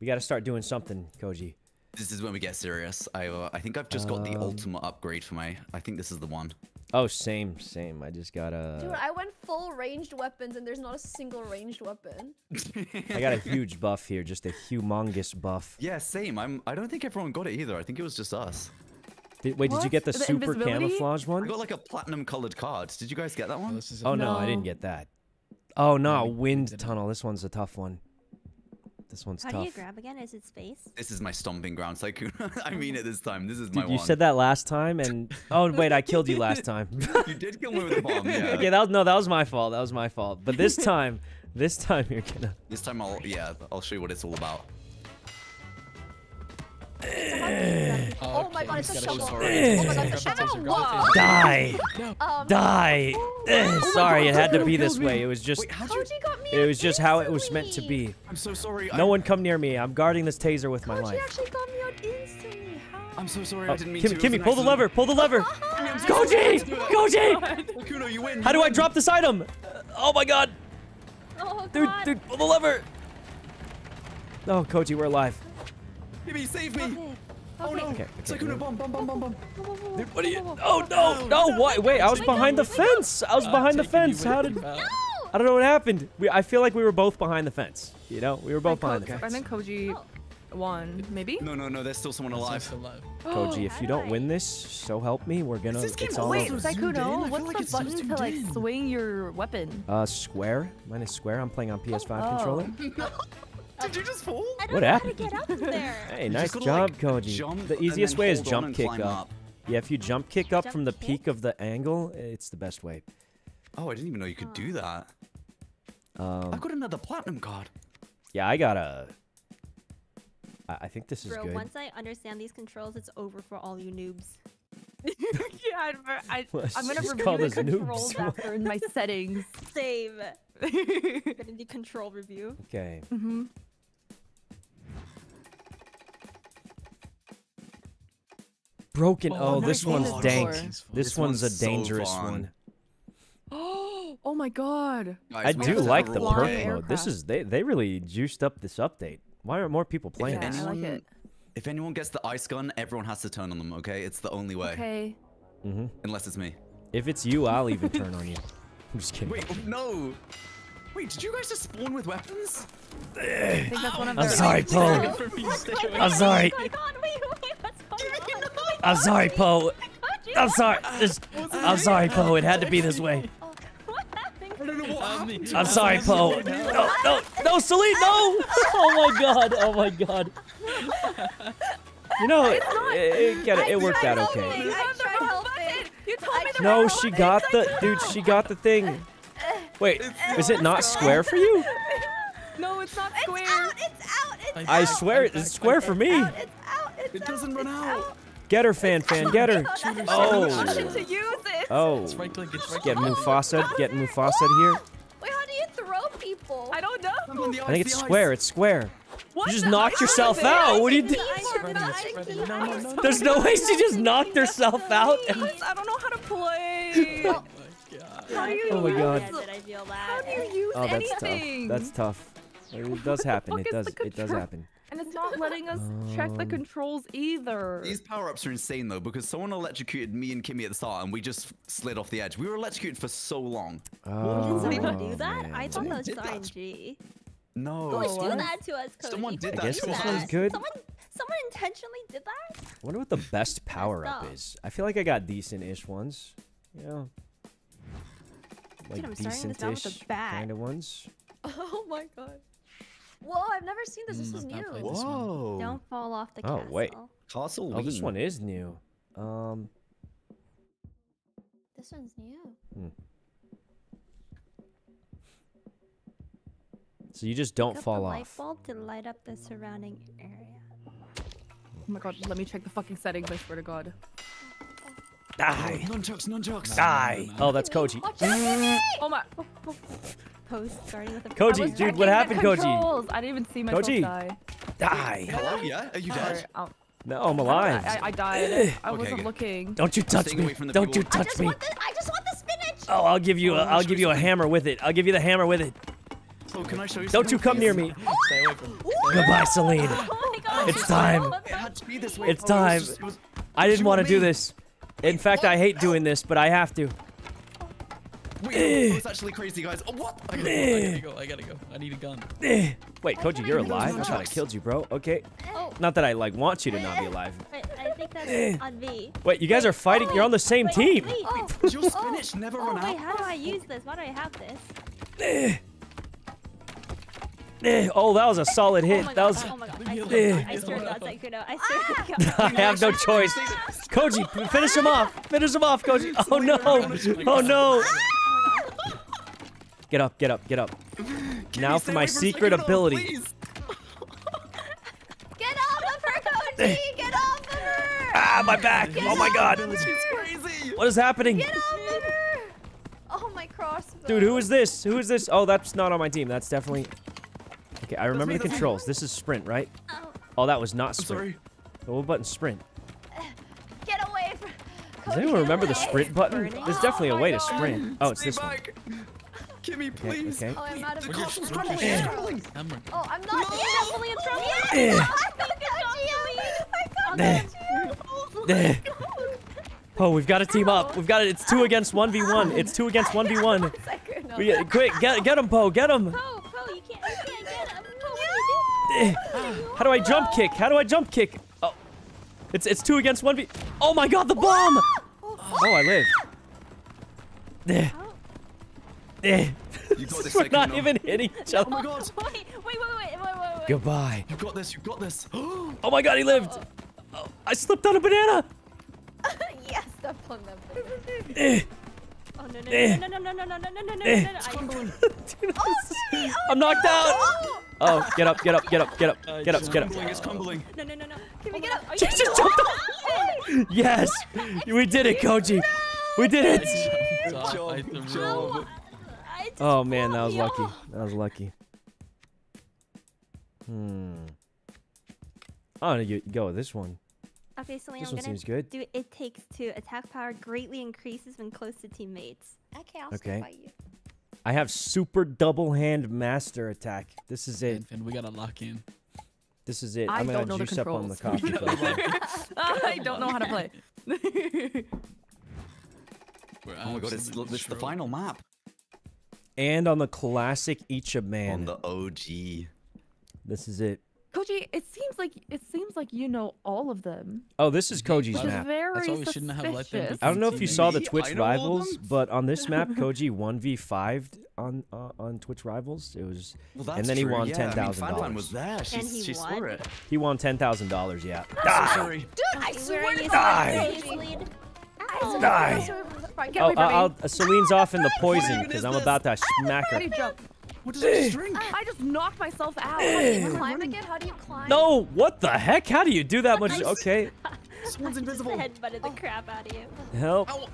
we gotta start doing something, Koji. This is when we get serious. I uh, I think I've just got the Um, ultimate upgrade for my. I think this is the one. Oh, same, same. I just got a. Dude, I went full ranged weapons and there's not a single ranged weapon. [LAUGHS] I got a huge buff here, just a humongous buff. Yeah, same. I'm. I don't think everyone got it either. I think it was just us. Did, wait, did you get the, The super invisibility? camouflage I one? got like a platinum colored card. Did you guys get that Oh, one? this is Oh no, I didn't get that. Oh no, we- we wind tunnel. This one's a tough one. This one's How tough. do you grab again? Is it space? This is my stomping ground, Sykkuno. [LAUGHS] I mean oh. it this time. This is my Dude, you one. said that last time, and [LAUGHS] oh wait, I killed you last time. [LAUGHS] you did kill me with a bomb. Yeah. okay, that was no, that was my fault. That was my fault. But this time, this time you're gonna. This time I'll yeah I'll show you what it's all about. Oh my god, it's a he's shovel. Oh her. my god, it's a the shovel. taser, grab the Whoa. taser. Die, Um, die. Eh, Sorry, it had to be this me. way. It was just, Wait, how'd you? Koji got me it was just how it was meant to be. I'm so sorry. No I, one come near me. I'm guarding this taser with my life. actually got me out instantly. How? I'm so sorry. Oh, I didn't mean Kimmy, to. Kimmy, an pull the lever. Pull the lever. [LAUGHS] I'm so Koji, sorry. Let's do it. Koji. Kuno, you win. How do I drop this item? Oh my god, Oh dude, god. dude, pull the lever. Oh, Koji, we're alive. Kimmy, save me. Okay. Oh no. Okay, okay. Sykkuno, bomb, bomb, bomb, bomb, bomb. Dude, what are you? Oh no, no! Why? Wait, I was behind the fence. I was Uh, behind the fence. How did? I don't know what happened. We, I feel like we were both behind the fence. You know, we were both behind the fence. I think Koji won. Maybe. No, no, no. There's still someone Alive. alive. alive. Koji, if you do don't win this, so help me, we're gonna. this game It's all always Wait, over. zoomed in. I Sykkuno, feel what's like the button to like in. swing your weapon? Uh, square. Mine is square. I'm playing on PS5 Oh. controller. [LAUGHS] [LAUGHS] Did you just fall? I don't What know happened? how to get up [LAUGHS] there. Hey, You nice job, like, Koji. jump The easiest way is jump kick climb up. Yeah, if you jump kick up Jump from the kick? peak of the angle, it's the best way. Oh, I didn't even know you could do that. Um, I've got another platinum card. yeah, I got a. I I think this is Bro, good. once I understand these controls, it's over for all you noobs. [LAUGHS] yeah, I, [LAUGHS] What? I'm gonna She's review called the us noobs. controls after in my settings. Save. Gonna do control review. Okay. hmm Broken. Oh, Oh, this one's God. dank. This This, This one's, one's a dangerous fun. one. oh [GASPS] oh my god. Guys, I do like the a role perk play. Flying mode. This is they they really juiced up this update. Why aren't more people playing Yeah, this? I like it. If anyone gets the ice gun, everyone has to turn on them. Okay, it's the only way. Okay. hmm Unless it's me. If it's you, I'll even turn on you. [LAUGHS] I'm just kidding. Wait, oh, no. Wait, did you guys just spawn with weapons? I think that's one of I'm their sorry, items. Poe. [LAUGHS] For me, stay away. I'm sorry. My god, wait, wait, what's going on? I'm sorry, Poe. I'm sorry. Just, I'm I'm sorry, Poe. It had to be this way. I don't know what happened. I'm sorry, Poe. No, no, no, Celine, no! Oh my god, oh my god. You know, it, it, it, it worked out okay. I tried helping. You told me the No, she got the dude. She got the thing. Wait, is it not square for you? No, it's not square. It's out. It's out. It's out. I swear it's square for me. Out. It's out. It's It out. doesn't run out. Get her, fan, fan, get her. Option Oh, to oh. It's right click, it's right Get. Mufasa, get Mufasa here. Wait, how do you throw people? I don't know. I think it's square. It's square. What You just knocked yourself out. What do you I do? There's no way she just knocked herself out. [LAUGHS] I don't know how to play. Oh my god. How do you Oh my use God. Yeah, did I feel How do you use oh, that's tough. That's tough. It does happen. fuck It is does. It does happen. And it's not letting us check the Um, controls either. These power-ups are insane though, because someone electrocuted me and Kimmy at the start, and we just slid off the edge. We were electrocuted for so long. Oh, Did someone do that? I thought Someone that was just. RNG. No. Who would do that to us, Cody? Someone did that I guess to this us. one's good. Someone, someone intentionally did that? I wonder what the best power up up. is. I feel like I got decent-ish ones. Yeah. Like I'm starting this out with a decent-ish kind of ones. [LAUGHS] Oh my god. Whoa, I've never seen this. This Mm, is new. played this one. Whoa. Don't fall off the Oh, castle. wait. Castle Oh, this one is new. Um, This one's new. so you just don't Pick up fall the light off. bulb to light up the surrounding area. Oh my god, let me check the fucking settings, I swear to god. Die. Nunchucks, nunchucks. Die. Oh, that's Koji. Watch out! Oh my. [LAUGHS] Post starting with a Koji, I dude, what happened, Koji? I didn't even see myself Koji. die. Die. Hello, yeah? Are you dead? I'll- um, No, I'm alive. I, I died. [SIGHS] I Okay, wasn't good. looking. Don't you touch me. away from the Don't you people- I touch me. want the I just want the spinach. Oh, I'll give you a, I'll give you a hammer with it. I'll give you the hammer with it. Oh, can I show you Don't you come near please? me. Stay away from Goodbye, Celine. Oh! It's time. It to be this way. It's it was time. it was- I didn't want to do this. In fact, I hate doing this, but I have to. Wait, oh, eh. it's actually crazy, guys. Oh, what? I gotta go, I gotta go. I need a gun. Eh. Wait, Koji, you're alive? I thought I killed you, bro. Okay. Oh, Not that I like want you to not be alive. I, I think that's eh. on me. Wait, you guys are fighting. You're on the oh, same Wait, team. Wait, oh, Does your spinach oh. never oh, run wait, how do I use this? Why do I have this? Eh. eh. Oh, that was a solid hit. oh that was. oh my god. Leave I swear. I ah! swear to God, Sykkuno. I swear to God. I have no choice. [LAUGHS] Koji, finish him off. Finish him off, Koji. Oh, oh no. Oh no. Get up, get up, get up. [GASPS] Can Now for my secret Sykkuno, ability. please? get off of her, Koji! Get off of her! Ah, my back. Oh my god. She's crazy. What is happening? Get off of her! Oh my crossbow. Dude, who is this? Who is this? Oh, that's not on my team. That's definitely. Okay, I remember me, the that's me. controls. This is sprint, right? Oh, Oh, that was not I'm sprint. sorry. Oh, what button sprint? Get away from. Does anyone get remember the sprint button? Burning. There's definitely a Oh way my to sprint. Oh, it's Stay this one. Back. Kimmy, please. okay. Oh, I'm out of. The We're castle's good. crumbling. We're It's good. crumbling. Hammer. Oh, I'm not. You're definitely in trouble. Eh. I got Eh. you. Eh. Oh, we've got to team up. We've got it. It's two against one v one. It's two against one v one. [LAUGHS] Second, no. We quick, get get him, Poe. Get him. Poe, Poe, you can't, you can't get him. Poe, what are Eh. How do I jump kick? How do I jump kick? Oh, it's it's two against one v. Oh my God, the bomb! Oh, I live. Eh. Eh. You got this, We're not even hitting each other. Oh my god. Wait, wait, wait, wait, wait, wait, wait. Goodbye. You got this. You got this. Oh my God, he lived. Oh, I slipped on a banana. yes, step on them. please. Eh. Oh no no Eh. no no no no no no no no no no Eh. no! I- Dude, this is- I'm knocked out. Oh, get up, get up, get up, get up, get up, get up. crumbling. It's crumbling. No no no no! Can we get get up. up? She just jumped off. Yes, we did it, Koji. We did it. Good job, I good threw job. it. I just Oh man, that was lucky. you. That was lucky. Hmm. Oh, you go with this one. Okay, so This I'm one gonna seems good. do it takes two. Attack power greatly increases when close to teammates. Okay, I'll Okay. stick by you. I have super double hand master attack. This is it. Finn, we gotta lock in. This is it. I I'm gonna don't know the juice up on the controls. coffee. [LAUGHS] [LAUGHS] I don't know how to play. Oh my god, it's, absolutely it's the final map. And on the classic Icha Man. On the OG. This is it. Koji, it seems like it seems like you know all of them. Oh, this is Koji's Which is map. very That's why we shouldn't have let them suspicious. I don't know if you saw the Twitch I know all of rivals, but on this map, [LAUGHS] Koji one v 5 on uh, on Twitch rivals. It was Well, and then he true, won yeah. ten I mean, thousand Fanlan was dollars. there. She, And he she won? swore it. He won ten thousand dollars. Yeah. I'm so sorry. Dude, I swear are to you, Die. I Die. swear to God. Get Oh, away from I'll, I'll, uh, Celine's off in the poison because I'm about to smack her. do you jump? What does I drink? I just knocked myself out. How you climb again? How do you climb? No, what the heck? How do you do that much? Okay, [LAUGHS] Someone's Just invisible. headbutted the crap out of you. help. Ow.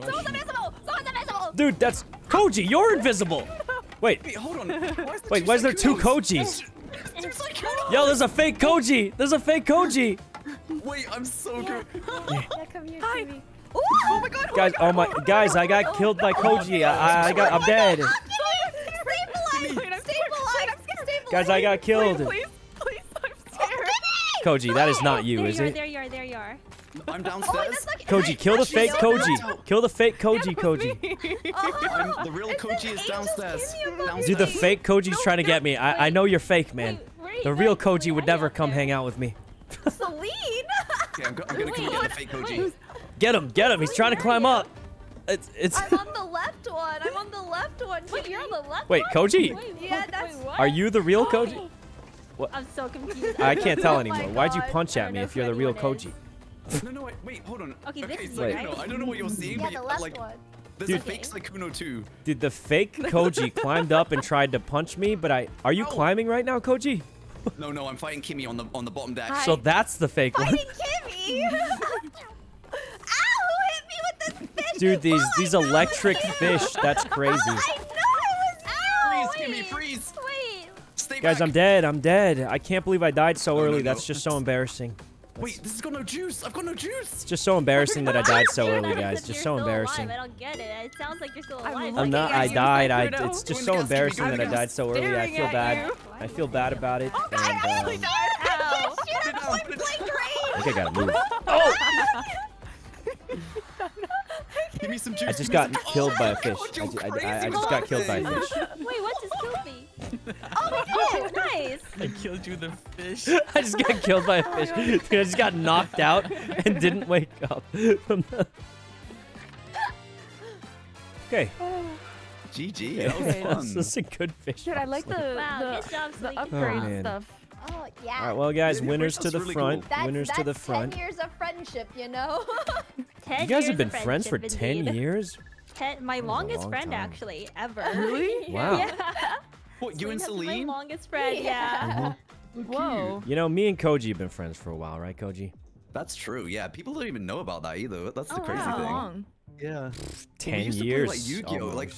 Someone's invisible! Someone's invisible! Dude, that's Koji. You're invisible. [LAUGHS] Wait, Wait, hold on. Why is there wait. two Why is there two Kojis? Two Sykkunos. Yo, there's a fake Koji. There's a fake Koji. Wait, I'm so good. [LAUGHS] Yeah, come here, oh Hi. Kimmy. Oh my oh god. Guys, oh my, guys, I got killed by oh Koji. I, I, I got, I'm dead. Guys, I got killed. Please, please, I'm. Koji, that is not you, there is you are, it? there you are, there you are. I'm Oh, downstairs. that's like Koji, kill the fake Koji. Kill the fake Koji, Koji. [LAUGHS] [LAUGHS] I'm, the real Koji is downstairs. downstairs. Dude, the fake Koji's trying to get me. I, I know you're fake, man. Wait, where The real going? Koji would Why are you never come hang out with me. Celine! Okay, I'm, go- I'm gonna come get the fake Koji. Get him, get him. He's trying to climb up. It's, it's. I'm on the left one. I'm on the left one. Wait, you're on the left Wait, one? Koji? Wait, Yeah, that's- Wait, what? Are you the real oh Koji? I'm so confused. I can't tell Oh anymore. my Why'd you punch at me if you're the real anyone Koji? [LAUGHS] No, no, wait, wait, hold on. Okay, this is so, you, no, right? I don't know what you're seeing, Yeah, but the left like, one. there's a Okay. fake Sykkuno too. Dude, the fake Koji [LAUGHS] climbed up and tried to punch me, but I. Are you Ow. climbing right now, Koji? No, no, I'm fighting Kimmy on the on the bottom deck. Hi. So that's the fake one. Fighting Kimmy! [LAUGHS] Ow! Who hit me with this fish? Dude, these Oh, these electric fish. That's oh, crazy. I know it was Ow! Freeze, Kimmy, freeze! Wait, Stay Guys, back. I'm dead. I'm dead. I can't believe I died so No, no, early. no. That's just so embarrassing. Wait, this has got no juice. I've got no juice. It's just so embarrassing that I died so [LAUGHS] early, guys. you're Just so embarrassing. Alive. I don't get it. It sounds like you're still I'm alive. I'm not. I died. I. It's just so embarrassing that I died so early. I feel bad. I feel bad about it. And, I um, died. [LAUGHS] Ow. Shoot at point blank range! I think I gotta move. [LAUGHS] Oh! Give me some juice. I just got killed Oh by a fish. I, you I, I, I just got killed by a fish. Wait, what just killed me? [LAUGHS] Oh, Oh, nice. I killed you, the fish. [LAUGHS] I just got killed by a oh fish. [LAUGHS] Dude, I just got knocked out and didn't wake up. from the- okay. GG, okay. that was Okay, fun. That's a good fish. Dude, I like the Wow, the, good job, the upgrade oh, man. stuff. Oh, yeah. All right, well, guys, Yeah, winners to the really front. cool. that's, Winners that's to the front. 10 years of friendship, you know? Ten You guys years have been friends for friendship, 10 years? Ten, my longest long friend, time. actually, ever. Really? Wow. yeah. What, you and Celine has been Celine? My longest friend, yeah. Uh-huh. [LAUGHS] Whoa. You know, me and Koji have been friends for a while, right, Koji? That's true. Yeah, people don't even know about that either. That's the Oh, crazy wow. thing. Long. Yeah. 10 used to play, years. like, Yu-Gi-Oh, like-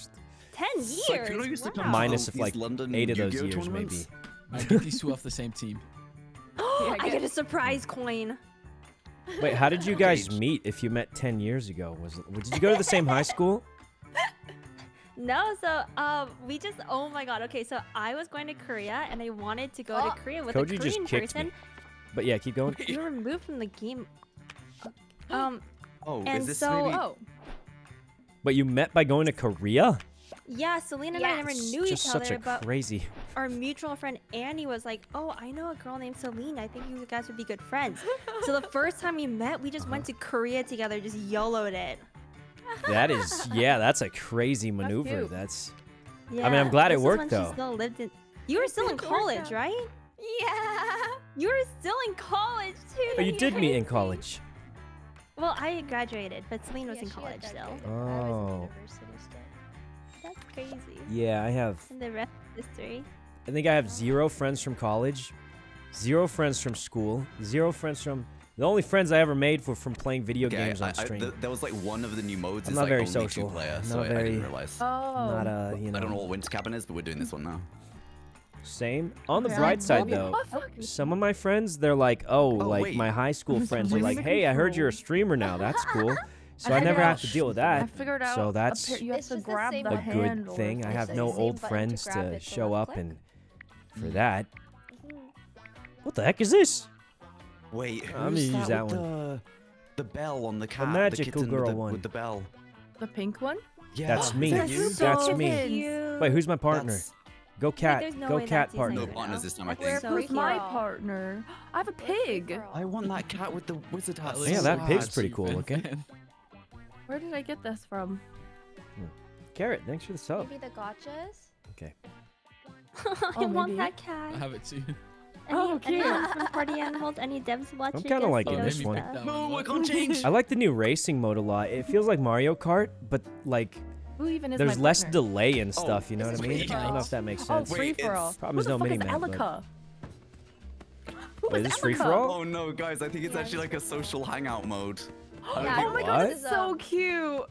Ten years. Sykkuno used to come wow. Minus to of these like London eight of those Yu-Gi-Oh years, maybe. I get these two off the same team. [GASPS] Yeah, I get a surprise coin. Wait, how did you guys meet if you met 10 years ago? Was Did you go to the same high school? [LAUGHS] No, so um, we just oh my god. Okay, so I was going to Korea and I wanted to go Oh. to Korea with Koji a Korean kicked person. me. But yeah, keep going. [LAUGHS] You were removed from the game. [GASPS] Um, Oh, And is this so- maybe? Oh. But you met by going to Korea? yeah, Selena and I never Yes. knew Just each such other, a but crazy. our mutual friend Annie was like, "Oh, I know a girl named Celine. I think you guys would be good friends." so the [LAUGHS] first time we met, we just went Uh-huh. to Korea together, just YOLO'd it. That is, yeah, that's a crazy maneuver. cute. That's. Yeah, I'm glad it this is worked, though. Still lived in. You were still in college, right? Yeah. You were still in college too. Oh, you did meet in college. Well, I graduated, but Celine was Yeah, in college that still. good. I was in Oh. university still. That's crazy. Yeah, I have. And the rest is history. I think I have zero friends from college, zero friends from school, zero friends from. The only friends I ever made were from playing video Okay, games I, on I, stream. th- there was like one of the new modes I'm not like very only social. player, I'm so not I, I very- didn't realize. Oh. Not a, you know. I don't know what Winter Cabin is, but we're doing this one now. Same. On the Okay, bright side, though, some of my friends, they're like, oh, Oh, like wait. my high school [LAUGHS] friends are like, hey, I heard you're a [LAUGHS] streamer now. That's cool. So I I never have to deal with I that. figured out. So that's pair- you have to grab the a button. good handle. thing. I have no old button to friends to show up and for that. What the heck is this? Wait, I'm gonna who's use that with one. The, the bell on the cat. magical the kitten girl with the, one. With the bell. The pink one? Yeah, That's me. is that That's you? so That's me. cute. Wait, who's my partner? That's- Go cat. there's no Go cat partner. No Exactly. partners this time, I We're think. So my partner? I have a pig. I want that cat with the wizard hat. That Yeah, looks that pig's pretty cool Fan looking. [LAUGHS] Where did I get this from? Hmm. Carrot, thanks for the sub. Maybe the gotchas? Okay. [LAUGHS] I Oh, want maybe. that cat. I have it too. Any, Oh, cute. of from Party Animals? Any devs watching? I'm kinda liking Oh, this one. No, I can't change. I like the new racing mode a lot. It feels like Mario Kart, but like Who even is there's my less partner? delay and Oh, stuff. You know what I mean? I don't know if that makes Oh, sense. Wait, free for all. it's- Problem Who is the no fuck is Mini-Man, but- Elika? Who Wait, is is this free for all? Oh no, guys! I think it's actually like a social hangout mode. [GASPS] Oh my What? god, it's so cute.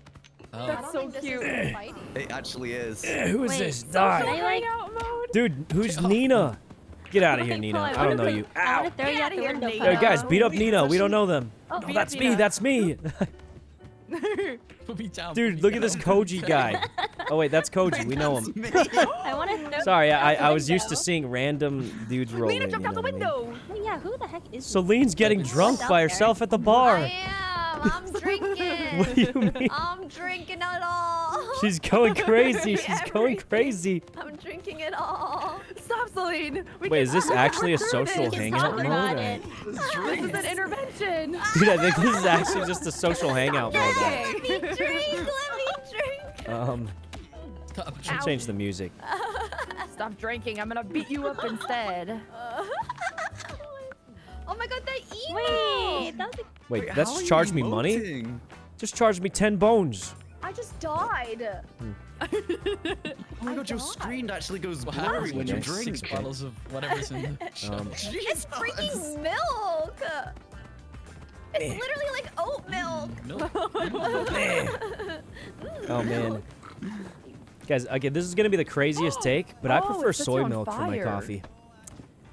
Oh, That's so cute. It actually is. Who is Wait, this? Can Die. Like? Dude, who's Nina? Get out of here, Okay, Nina. I don't know you. Ow. want to throw you Get out outta the here, window. Yo, guys, beat up Wait, Nina. We don't know them. Oh, No, that's me. That's [LAUGHS] me. put me down. put Dude, look at this. Koji guy. Oh wait, that's Koji. We know him. [LAUGHS] I want to throw. Sorry, I, I was used to seeing random dudes rolling. Nina jumped out the know what I mean? window. Yeah, who the heck is? Celine's getting drunk by herself at the bar. am. I'm drinking. [LAUGHS] What do you mean? I'm drinking it all. She's going crazy. She's going crazy. I'm drinking it all. Stop, Celine. We Wait, is this actually a social it. We can hangout mode? or- it. [LAUGHS] This is an intervention. [LAUGHS] Dude, I think this is actually just a social hangout mode. Let me drink. Let me drink. Um, Stop. should change the music. [LAUGHS] Stop drinking. I'm gonna beat you up instead. Oh my god, that emo. Wait, that Wait, Wait, that's how charge me money? Just charge me 10 bones. I just died. Oh my I god, your screen actually goes What blurry when when you you drink. six bottles of whatever's in the? [LAUGHS] Um, It's freaking [LAUGHS] milk. It's literally like oat milk. Milk? [LAUGHS] Oh man. Guys, okay, this is gonna be the craziest take, but I Oh, prefer it sets you soy on milk for my coffee.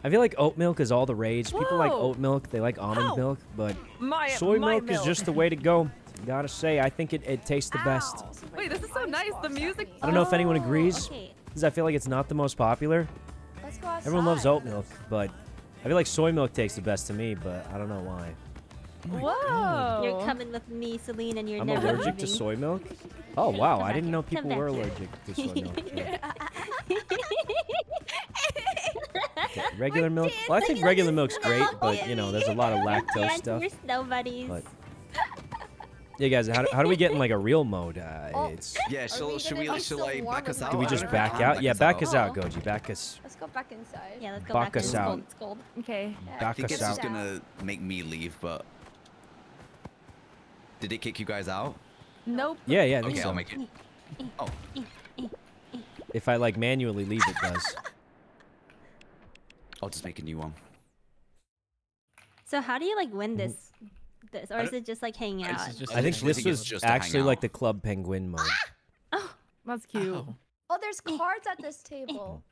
I feel like oat milk is all the rage. People like oat milk, they like almond Ow. milk, but My soy my milk, is just the way to go. Gotta say, I think it, it tastes the best. Ow. Wait, this is so nice. The music. I don't know if anyone Oh, agrees, Okay. because I feel like it's not the most popular. Let's go. Everyone loves oat milk, but I feel like soy milk tastes the best to me, but I don't know why. Oh Whoa. You're coming with me, Celine, and you're I'm never allergic to soy milk? [LAUGHS] Oh wow, I didn't know people were allergic to soy milk. [LAUGHS] Yeah. [LAUGHS] Okay, Regular milk? Well, I think regular the milk's great, but you know, there's a lot of lactose Dance stuff. your snow buddies. But yeah, guys, how do, how do we get in like a real mode? Uh, Oh. it's [LAUGHS] Yeah, Are shall, we should gonna we, be shall so I back us out? do we just back out? Back Yeah, back us out. Koji. Back us. Let's go back inside. yeah, let's go Back back, to us the out. cold. It's cold. Okay. Yeah. I think us it's just gonna make me leave, but did it kick you guys out? Nope. Yeah, yeah, I think Okay, so. I'll make it. Oh, If I like manually leave, it does. I'll just make a new one. So how do you like win this? This or is it just like hanging out? just I think this was just actually like the Club Penguin mode. Oh, that's cute. Ow. Oh, there's cards at this table.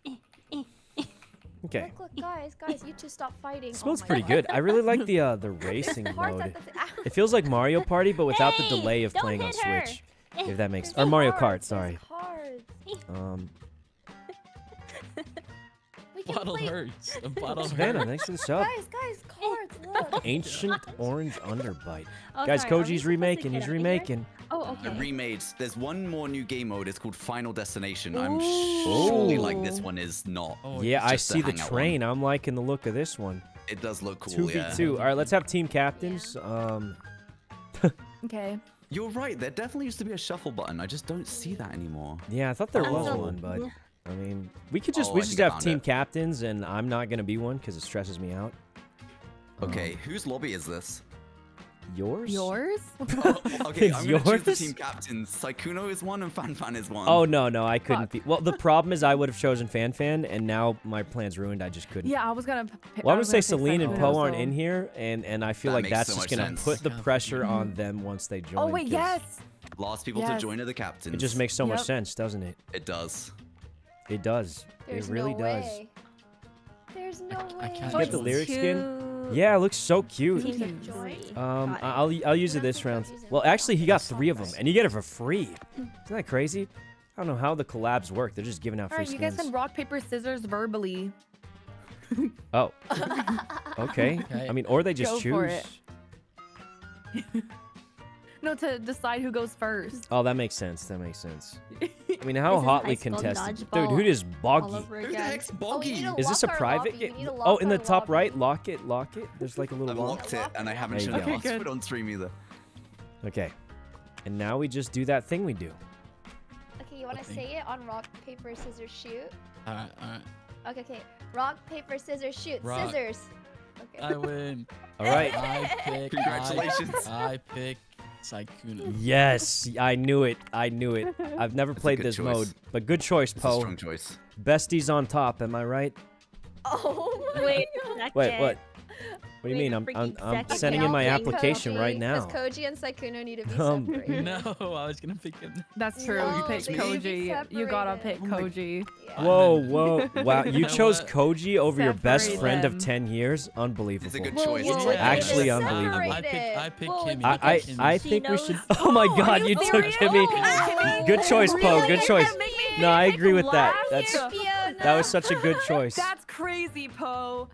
Okay. Look, look, guys, guys, you two stop fighting. It Oh smells my pretty God. good. I really like the uh, the [LAUGHS] racing mode. the It feels like Mario Party, but without the delay of playing on her. Switch. If that makes There's or Mario cards, Kart, sorry. Cards. Um, We [LAUGHS] can [LAUGHS] Bottle play. hurts. A [LAUGHS] bottle Savannah, hurts. thanks for the sub. Guys, guys, cards. Look. [LAUGHS] Ancient Orange Underbite. Oh, Guys, sorry, are we Koji's remaking. He's remaking. Oh, I okay. remade. There's one more new game mode. It's called Final Destination. I'm surely like this one is not. Oh, Yeah, I see the hangout train. I'm liking the look of this one. It does look cool. Two v yeah. two. All right, let's have team captains. Um, Okay. You're right. There definitely used to be a shuffle button. I just don't see that anymore. yeah, I thought there was one, but I mean, we could just Oh, we just have team it. captains, and I'm not gonna be one because it stresses me out. Okay, um, whose lobby is this? Yours? Yours? Oh, [LAUGHS] [LAUGHS] okay, It's I'm gonna choose the team captains. Sykkuno is one and Fanfan Fan is one. Oh no, no, I couldn't Fuck. be. Well, the [LAUGHS] problem is I would have chosen Fanfan, Fan, and now my plan's ruined. I just couldn't. Yeah, I was gonna. Well, I'm I gonna say pick Celine and Sykkuno, Poe aren't in here, and and I feel That like that's so just gonna sense. put the Yeah. pressure on mm. them once they oh, join. Oh wait, yes. Lost people Yes. to join are the captains. It just makes so much sense, doesn't it? It does. It does. There's it really no does. Way. There's no I way. can't You get the join. lyric skin? Yeah, it looks so cute. teams of Join. three. Um, I- I'll I'll use it this round. Well, actually, he got three of them, and you get it for free. [LAUGHS] Isn't that crazy? I don't know how the collabs work. They're just giving out All free right, you guys skins. can rock paper scissors verbally. Oh, okay. Okay. [LAUGHS] I mean, or they just Go choose. [LAUGHS] for it. No, to decide who goes first. Oh, that makes sense. That makes sense. [LAUGHS] I mean, how hotly contested. Dude, who is All Boggy? Who the heck's Oh, Boggy? need to Is this a private game? Oh, in the top lobby. right, lock it, lock it. There's like a little I've lock. locked it and I haven't There shown go. it Okay, it on stream either. Okay. And now we just do that thing we do. Okay, you want to say it on rock, paper, scissors, shoot? Alright, alright. Okay, okay. Rock, paper, scissors, shoot. Rock. Scissors. Okay. I win. All right. I [LAUGHS] pick. Congratulations. I, I pick Sykkuno. Yes, I knew it. I knew it. [LAUGHS] I've never a played this choice. mode, but good choice, It's Poe. strong choice. Besties on top, am I right? oh my Wait, God. Wait, what? What do you Wait mean? a I'm I'm, I'm sending in my I'll pick application right now. now. 'cause Koji and Sykkuno need to be Um, separated. [LAUGHS] No, I was gonna pick him. That's true. No, you picked they need to be Koji. You gotta separated. pick Oh Koji. Yeah. Whoa, whoa, [LAUGHS] wow! You You chose? Koji over your best Separate friend of ten years. Unbelievable. It's a good choice. whoa, It's Actually they're unbelievable. I pick. I pick Whoa, Kimmy. I I, I Kimmy. think we should. Oh my Oh, God! You you took? Kimmy. Oh, Good choice, Poe. Good choice. No, I agree with that. That's that was such a good choice. That's crazy, Poe.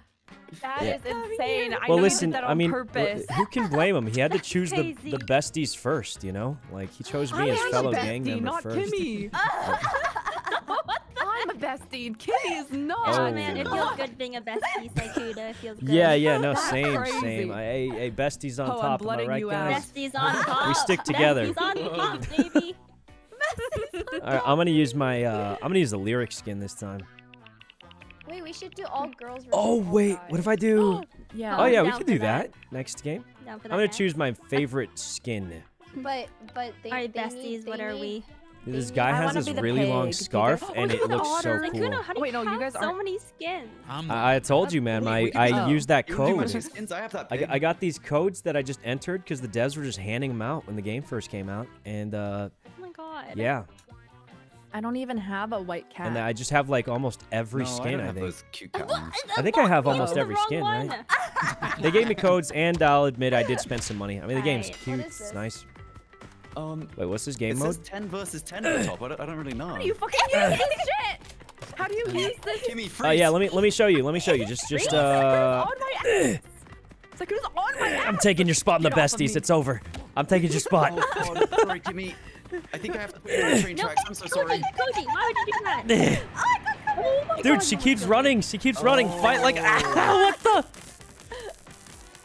That Yeah. is insane. I Well, know listen. you did that I on mean, wh- purpose. who can blame him? He had to [LAUGHS] choose the the besties first. You know, like he chose I me as am a fellow gang bestie, member not first. Kimmy. [LAUGHS] [LAUGHS] I'm a bestie. Kimmy is not. Oh. Oh man, it feels good being a bestie, Saikuda. It feels good. Yeah, yeah, no, same, crazy. same. I, hey, hey, besties on Poe, I'm top. Am I right, you guys? Besties on top. We stick together. Besties on top, baby. All right, I'm gonna use my. Uh, I'm gonna use the lyric skin this time. Wait, we should do all girls. versus Oh all wait, what if I do? Yeah. Oh yeah, we down could do that. that next game. Down I'm gonna guys. choose my favorite skin. But but they. Alright, they besties. Need, what they are need- we? This I guy has this really long pig. Do you scarf, guys- and Oh, it look at the looks so otter. cool. Sykkuno, how do Wait, no, you have guys so aren't- many skins? I'm I, I told you, man. My I Oh. used that code. skins, I that I. I got these codes that I just entered because the devs were just handing them out when the game first came out, and uh, Oh my god. yeah, I don't even have a white cat. and I just have like almost every no, I skin. don't I, have think those cute cat ones. I think I have almost every skin, one. right? [LAUGHS] [LAUGHS] they gave me codes, and I'll admit I did spend some money. I mean, the game's Right. cute. What is It's nice. Um, Wait, what's this game it mode? says 10 versus 10 at the top. I don't, I don't really know. How do you fucking [LAUGHS] use this shit? How do you use this? Kimmy, freeze. Oh yeah, let me let me show you. Let me show you. Just just uh, on my ass. It's like it on my ass. I'm taking your spot in the Get off of besties. It's over. I'm taking your spot. Oh, God, sorry, Kimmy. I think I have to put you on train No, tracks. I'm so sorry. Koji, Koji, why would you do that? [LAUGHS] Oh my Dude, God, she keeps running. She keeps running. Fight like [LAUGHS] ah, what the?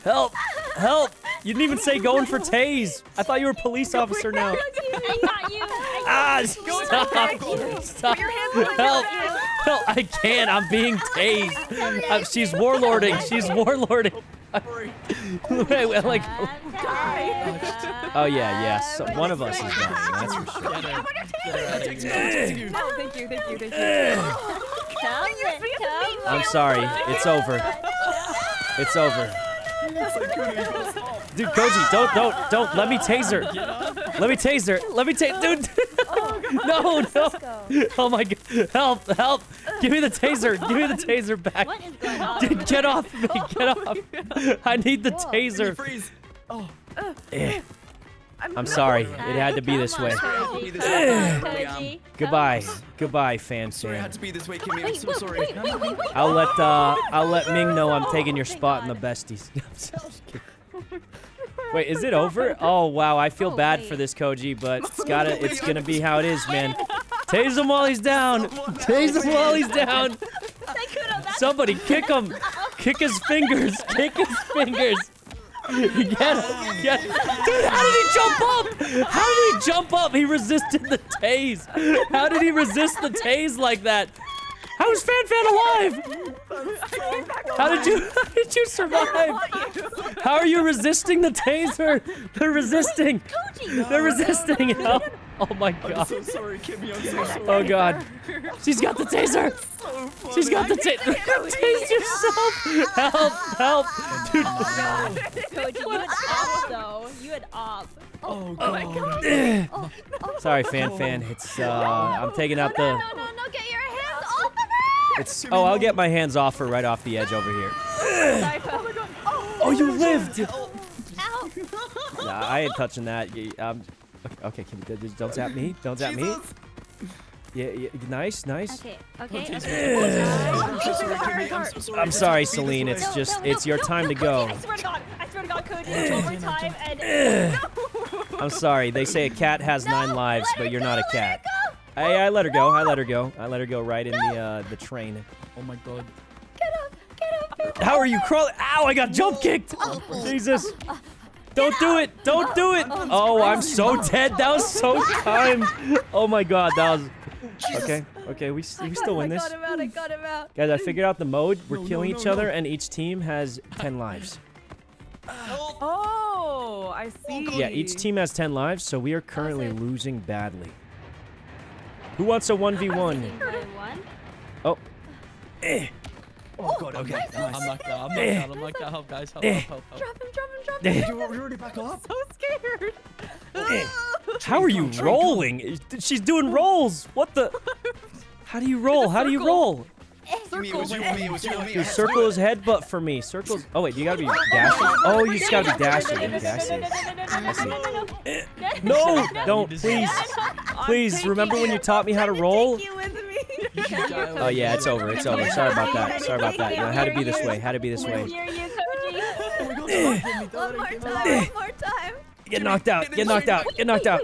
Help! Help! You didn't even say going for tase. I thought you were a police officer now. I got you. [LAUGHS] Ah, got stop! Stop! Help! Help! I can't. I'm being tased. Uh, she's warlording. She's warlording. Wait, wait, like, oh, oh yeah, yeah. So one of us is dying. That's for sure. Get her. Get her out of here. No, thank you, thank you, thank you. Come it, come I'm sorry. It's over. It's over. Dude, Koji, don't, don't, don't. Let me taser. Let me taser. Let me tase, dude. [LAUGHS] no, no. Oh my god. Help, help. Give me the taser. Give me the taser back. What is going on? Dude, get off me. Get off. I need the taser. Freeze. Oh, Eh, I'm, I'm sorry. It had to be this way. Koji, This come way. on, Really am. Koji. Goodbye. Goodbye, fan sorry, it had to be this way, Kimmy. I'm so sorry. I'll let uh I'll let Ming know I'm taking your spot in the besties. [LAUGHS] Wait, is it over? Oh wow, I feel Oh, bad for this Koji, but it's gotta it's gonna be how it is, man. Tase him while he's down. Tase him while he's down. Somebody kick him. Kick his fingers. Kick his fingers. Get him. Get him. Dude, how did he jump up? How did he jump up? He resisted the tase. How did he resist the tase like that? How is Fan Fan alive? How did you [LAUGHS] how did you survive? How are you resisting the taser? They're resisting. They're resisting. Help. Oh my I'm god. so sorry, Kimmy. I'm so [LAUGHS] sorry. Oh god. She's got the [LAUGHS] taser. She's got the taser. Tase [LAUGHS] yourself. Help. Help. Dude. Koji, you had op though. You had op. Oh, God. [CLEARS THROAT] Sorry, Fan Fan. It's uh I'm taking out the No, no, no, get your hands off of her! it's oh I'll get my hands off her right off the edge over here. Oh my god. Oh, you lived! Ow! Nah, I ain't touching that. Y- Um, okay, can you, d- don't zap me. Don't zap me. Yeah, yeah, nice, nice. Okay, okay. I'm so sorry, Kimmy. I'm so sorry. I'm It's sorry, had to be Celine. this It's way. just No, no, it's your no, time to Koji, go. I swear to God, I swear to God, Koji, it's overtime and [LAUGHS] I'm sorry. They say a cat has nine lives, but you're not a cat. I, I let her go. I let her go. I let her go right in the uh, the train. Oh my god. Get up! Get up! How are you crawling? Ow! I got jump kicked. Jesus! Don't do it! Don't do it! Oh, I'm so dead. That was so [LAUGHS] timed. Oh my god, that was. Okay, okay, we, s- we still win I this. got him out. I got him out. Guys, I figured out the mode. We're No, no, killing no, each no. other, and each team has 10 lives. Oh, I see. Yeah, each team has 10 lives, so we are currently losing badly. Who wants a 1v1? [LAUGHS] One. Oh. [SIGHS] Eh. Oh god, okay. I'm Nice. knocked out. I'm Eh. knocked out. I'm knocked out. Help, guys. Help, Eh. help, help, help. Drop him, drop him, drop him. Eh. You you already back up? So scared. Eh. How are you rolling? She's doing rolls. What the? How do you roll? How do you circle. roll? Me, it was you and me. It was you and me. Dude, circle is headbutt for me. Circles. Oh wait, you gotta be [LAUGHS] dashing. Oh, you just gotta be dashing. I see. I see. No, [LAUGHS] don't please, please. Remember when you taught me how to roll? [LAUGHS] Oh yeah, it's over. It's over. Sorry about that. Sorry about that. You know, had to be this way. Had to be this way. Hear you, Koji. One more time. One more time. Get knocked out. Get knocked out. Get knocked out.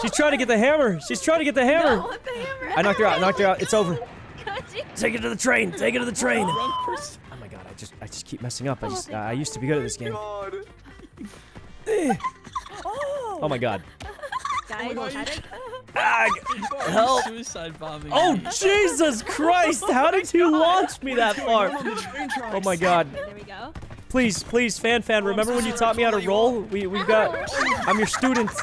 She's trying to get the hammer. She's trying to get the hammer. The hammer? I knocked her out. Knocked her out. It's over. Koji. Take it to the train. Take it to the train. [LAUGHS] Oh my god, I just I just keep messing up. I just uh, I used to be good at this game. God. Oh my god. Guys, how did- Ah, help. Suicide bombing. Oh. Jesus Christ! How did you [LAUGHS] launch me that far? Oh my god. There we go. Please, please, Fan Fan, remember when you taught me how to roll? We we've got I'm your student. [LAUGHS]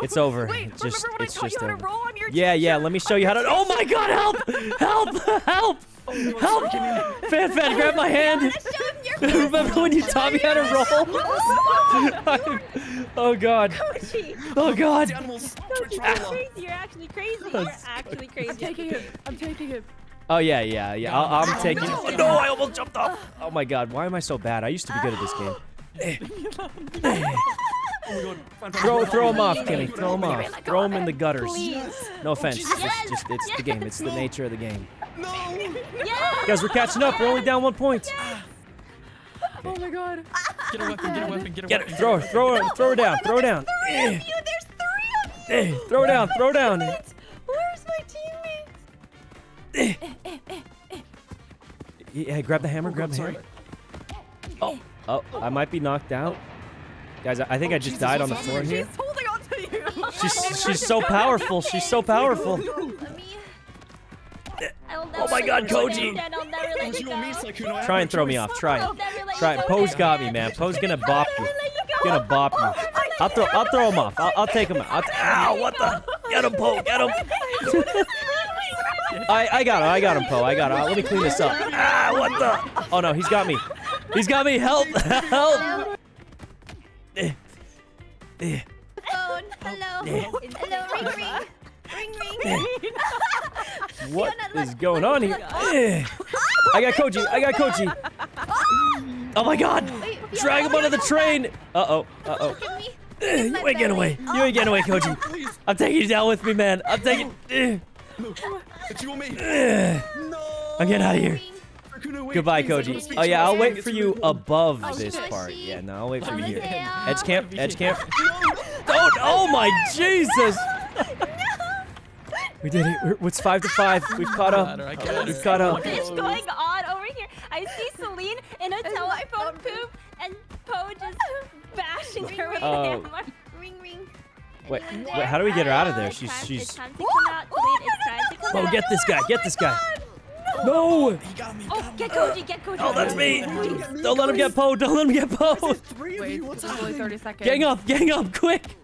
[LAUGHS] It's over. Wait, It's just remember when it's I taught just you how over. to roll? I'm your Yeah, yeah, let me show you how to Oh my god, help! [LAUGHS] Help! Help! Oh, help! Fan Fan, grab my hand! [LAUGHS] Remember when you taught me how to roll? oh god. Oh god. Animals. Koji, you're crazy. You're actually crazy. You're actually I'm taking him. I'm taking him. Oh yeah, yeah, yeah. I'll, I'm oh, taking. Oh, no, I almost jumped off. Oh my god, why am I so bad? I used to be good at this game. Eh. Eh. Throw, throw him off, Kimmy. Throw him off. Throw him in the gutters. Please. No offense. It's just, it's the game. It's the nature of the game. Yes. Guys, we're catching up. We're only down one point. Oh my god. Get a weapon. Get a weapon. Get a Get weapon. her. Throw her. Throw her. Throw her down. Throw her down. Eh, You, there's three of you. eh, Throw her down. Throw her down. Where's my teammates? Yeah, grab the hammer. Grab the sorry. hammer. Oh, oh, I might be knocked out. Guys, I I think I just died on the floor here. He's holding on to you. She's [LAUGHS] she's so powerful. She's so powerful. Let me. I'll Oh my God, Koji. down, I'll never let you You and me, go. Sykkuno, I have Try and throw me off. Try it. Try it. Poe's got me, man. Poe's gonna bop you. I'll let you go. Gonna bop you. I'll throw I'll throw him off. I'll, I'll take him out. I'll Ow, what the? Get him, Poe. Get him. I, I got him. I got him, Poe. I got him. Let me clean this up. Ah, what the? Oh no, he's got me. He's got me. Help! [LAUGHS] Help! Eh. Eh. Phone. Hello. Hello. Ring ring. Ring ring. [LAUGHS] [LAUGHS] What is going on here? [LAUGHS] Eh. I got Koji. I got Koji. Oh my God! Wait, Drag him onto the train. Uh oh. Uh oh. Give me. Eh, You ain't getting away. You ain't getting away, Koji. I'm taking you down with me, man. I'm taking. eh. It's you and me. Eh. I'm getting out of here. Sykkuno, wait, Goodbye, please, I gotta Koji. Oh yeah, I'll wait for you above Oh, this part. Yeah, no, I'll wait for you here. Edge camp, edge camp. [LAUGHS] Don't! Oh my Jesus! [LAUGHS] We did it. We're, it's five to five. We've caught up. We've caught up. What is going on over here? I see Celine in a telephone poop and Poe just bashing her with Oh. a hammer. Ring ring. Wait, wait, how do we get her out of there? She's she's. It's time to come out, oh, Celine. It's time to come Oh, get this guy. Get this oh guy. No! He got me. Oh, get Koji, get Koji. Oh, that's me. Don't let him get Poe. Don't let him get Poe. Three of Wait, you. What's happening? 30 seconds. Gang up, gang up, quick.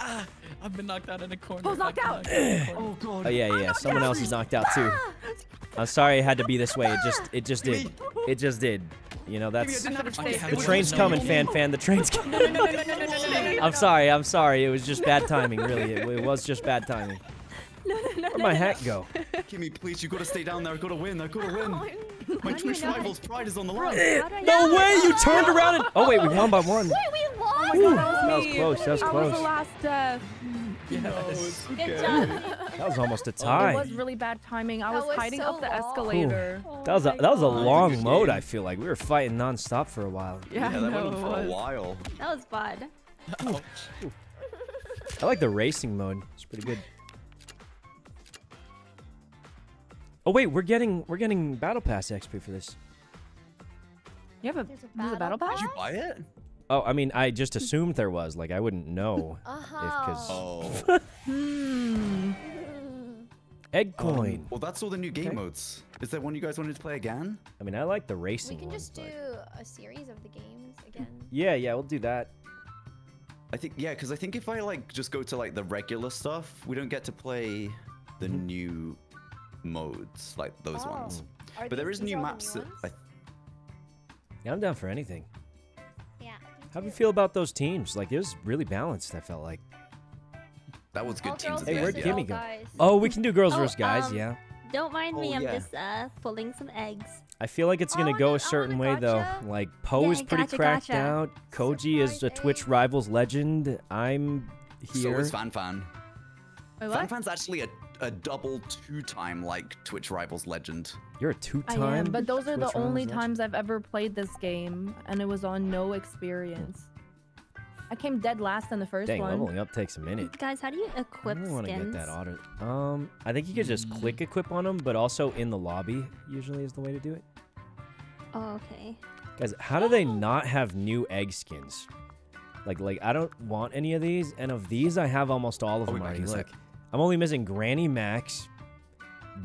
Ah, I've been knocked out in a corner. Poe's knocked out. been knocked out in a corner. Oh god. Oh yeah, yeah. Someone else is knocked out too. I'm sorry it had to be this way. It just, it just did. It just did. You know, that's. didn't have a choice. The train's coming, fan fan. The train's coming. I'm sorry. I'm sorry. It was just bad timing, really. It, it was just bad timing. Where'd my hat go? [LAUGHS] Kimmy, please, you gotta stay down there. I gotta win. I gotta oh, win. Oh, My Twitch rivals' pride is on the line. No way! You turned around and. Oh wait, we won by one. Wait, we lost. my god, that was That was close, that was I was close. the last uh, death. Yes. Good job. That was almost a tie. It tie. was really bad timing. I was, was hiding so up the long. escalator. That was a, Oh that was a long Good mode. game. I feel like we were fighting nonstop for a while. Yeah, Yeah, that know went on it for a while. That was fun. Ouch. I like the racing mode. It's pretty good. Oh wait, we're getting we're getting battle pass XP for this. You have a, There's a there's a battle pass? Did you buy it? Oh, I mean, I just assumed there was. Like, I wouldn't know. [LAUGHS] Uh-huh. Oh. Hmm. Egg Um, coin. well, that's all the new game Okay. modes. Is there one you guys wanted to play again? I mean, I like the racing. We can one, just do but- a series of the games again. Yeah, yeah, we'll do that. I think yeah, because I think if I like just go to like the regular stuff, we don't get to play the new modes like those Oh. ones. Are But there these- is these new are all the maps. That ones? I, Yeah, I'm down for anything. Yeah. How do you feel about those teams? Like, it was really balanced. I felt like. that was good All teams. girls at Hey, where'd Kimmy go? guys. Oh, we can do girls Oh, versus guys. um, yeah. Don't mind me. Oh, I'm yeah. just uh pulling some eggs. I feel like it's gonna Oh, go a certain way wanna though. Like Poe Yeah, is pretty gotcha, cracked gotcha. out. Koji is a Twitch egg. rivals legend. I'm So here. is Fan Fan. Wait, Fan? Fan's actually a, a double two-time like Twitch rivals legend. You're a two-time. I am, but those are the only rivals legend? times I've ever played this game, and it was on no experience. I came dead last in the first Dang, one. leveling up takes a minute. Guys, how do you I equip really want to get that auto. Um, I think you could just click equip on them, but also in the lobby usually is the way to do it. Oh, okay. Guys, how do they not have new egg skins? Like, like I don't want any of these, and of these I have almost all of I'll them back already. in a Look, sec. I'm only missing Granny Max,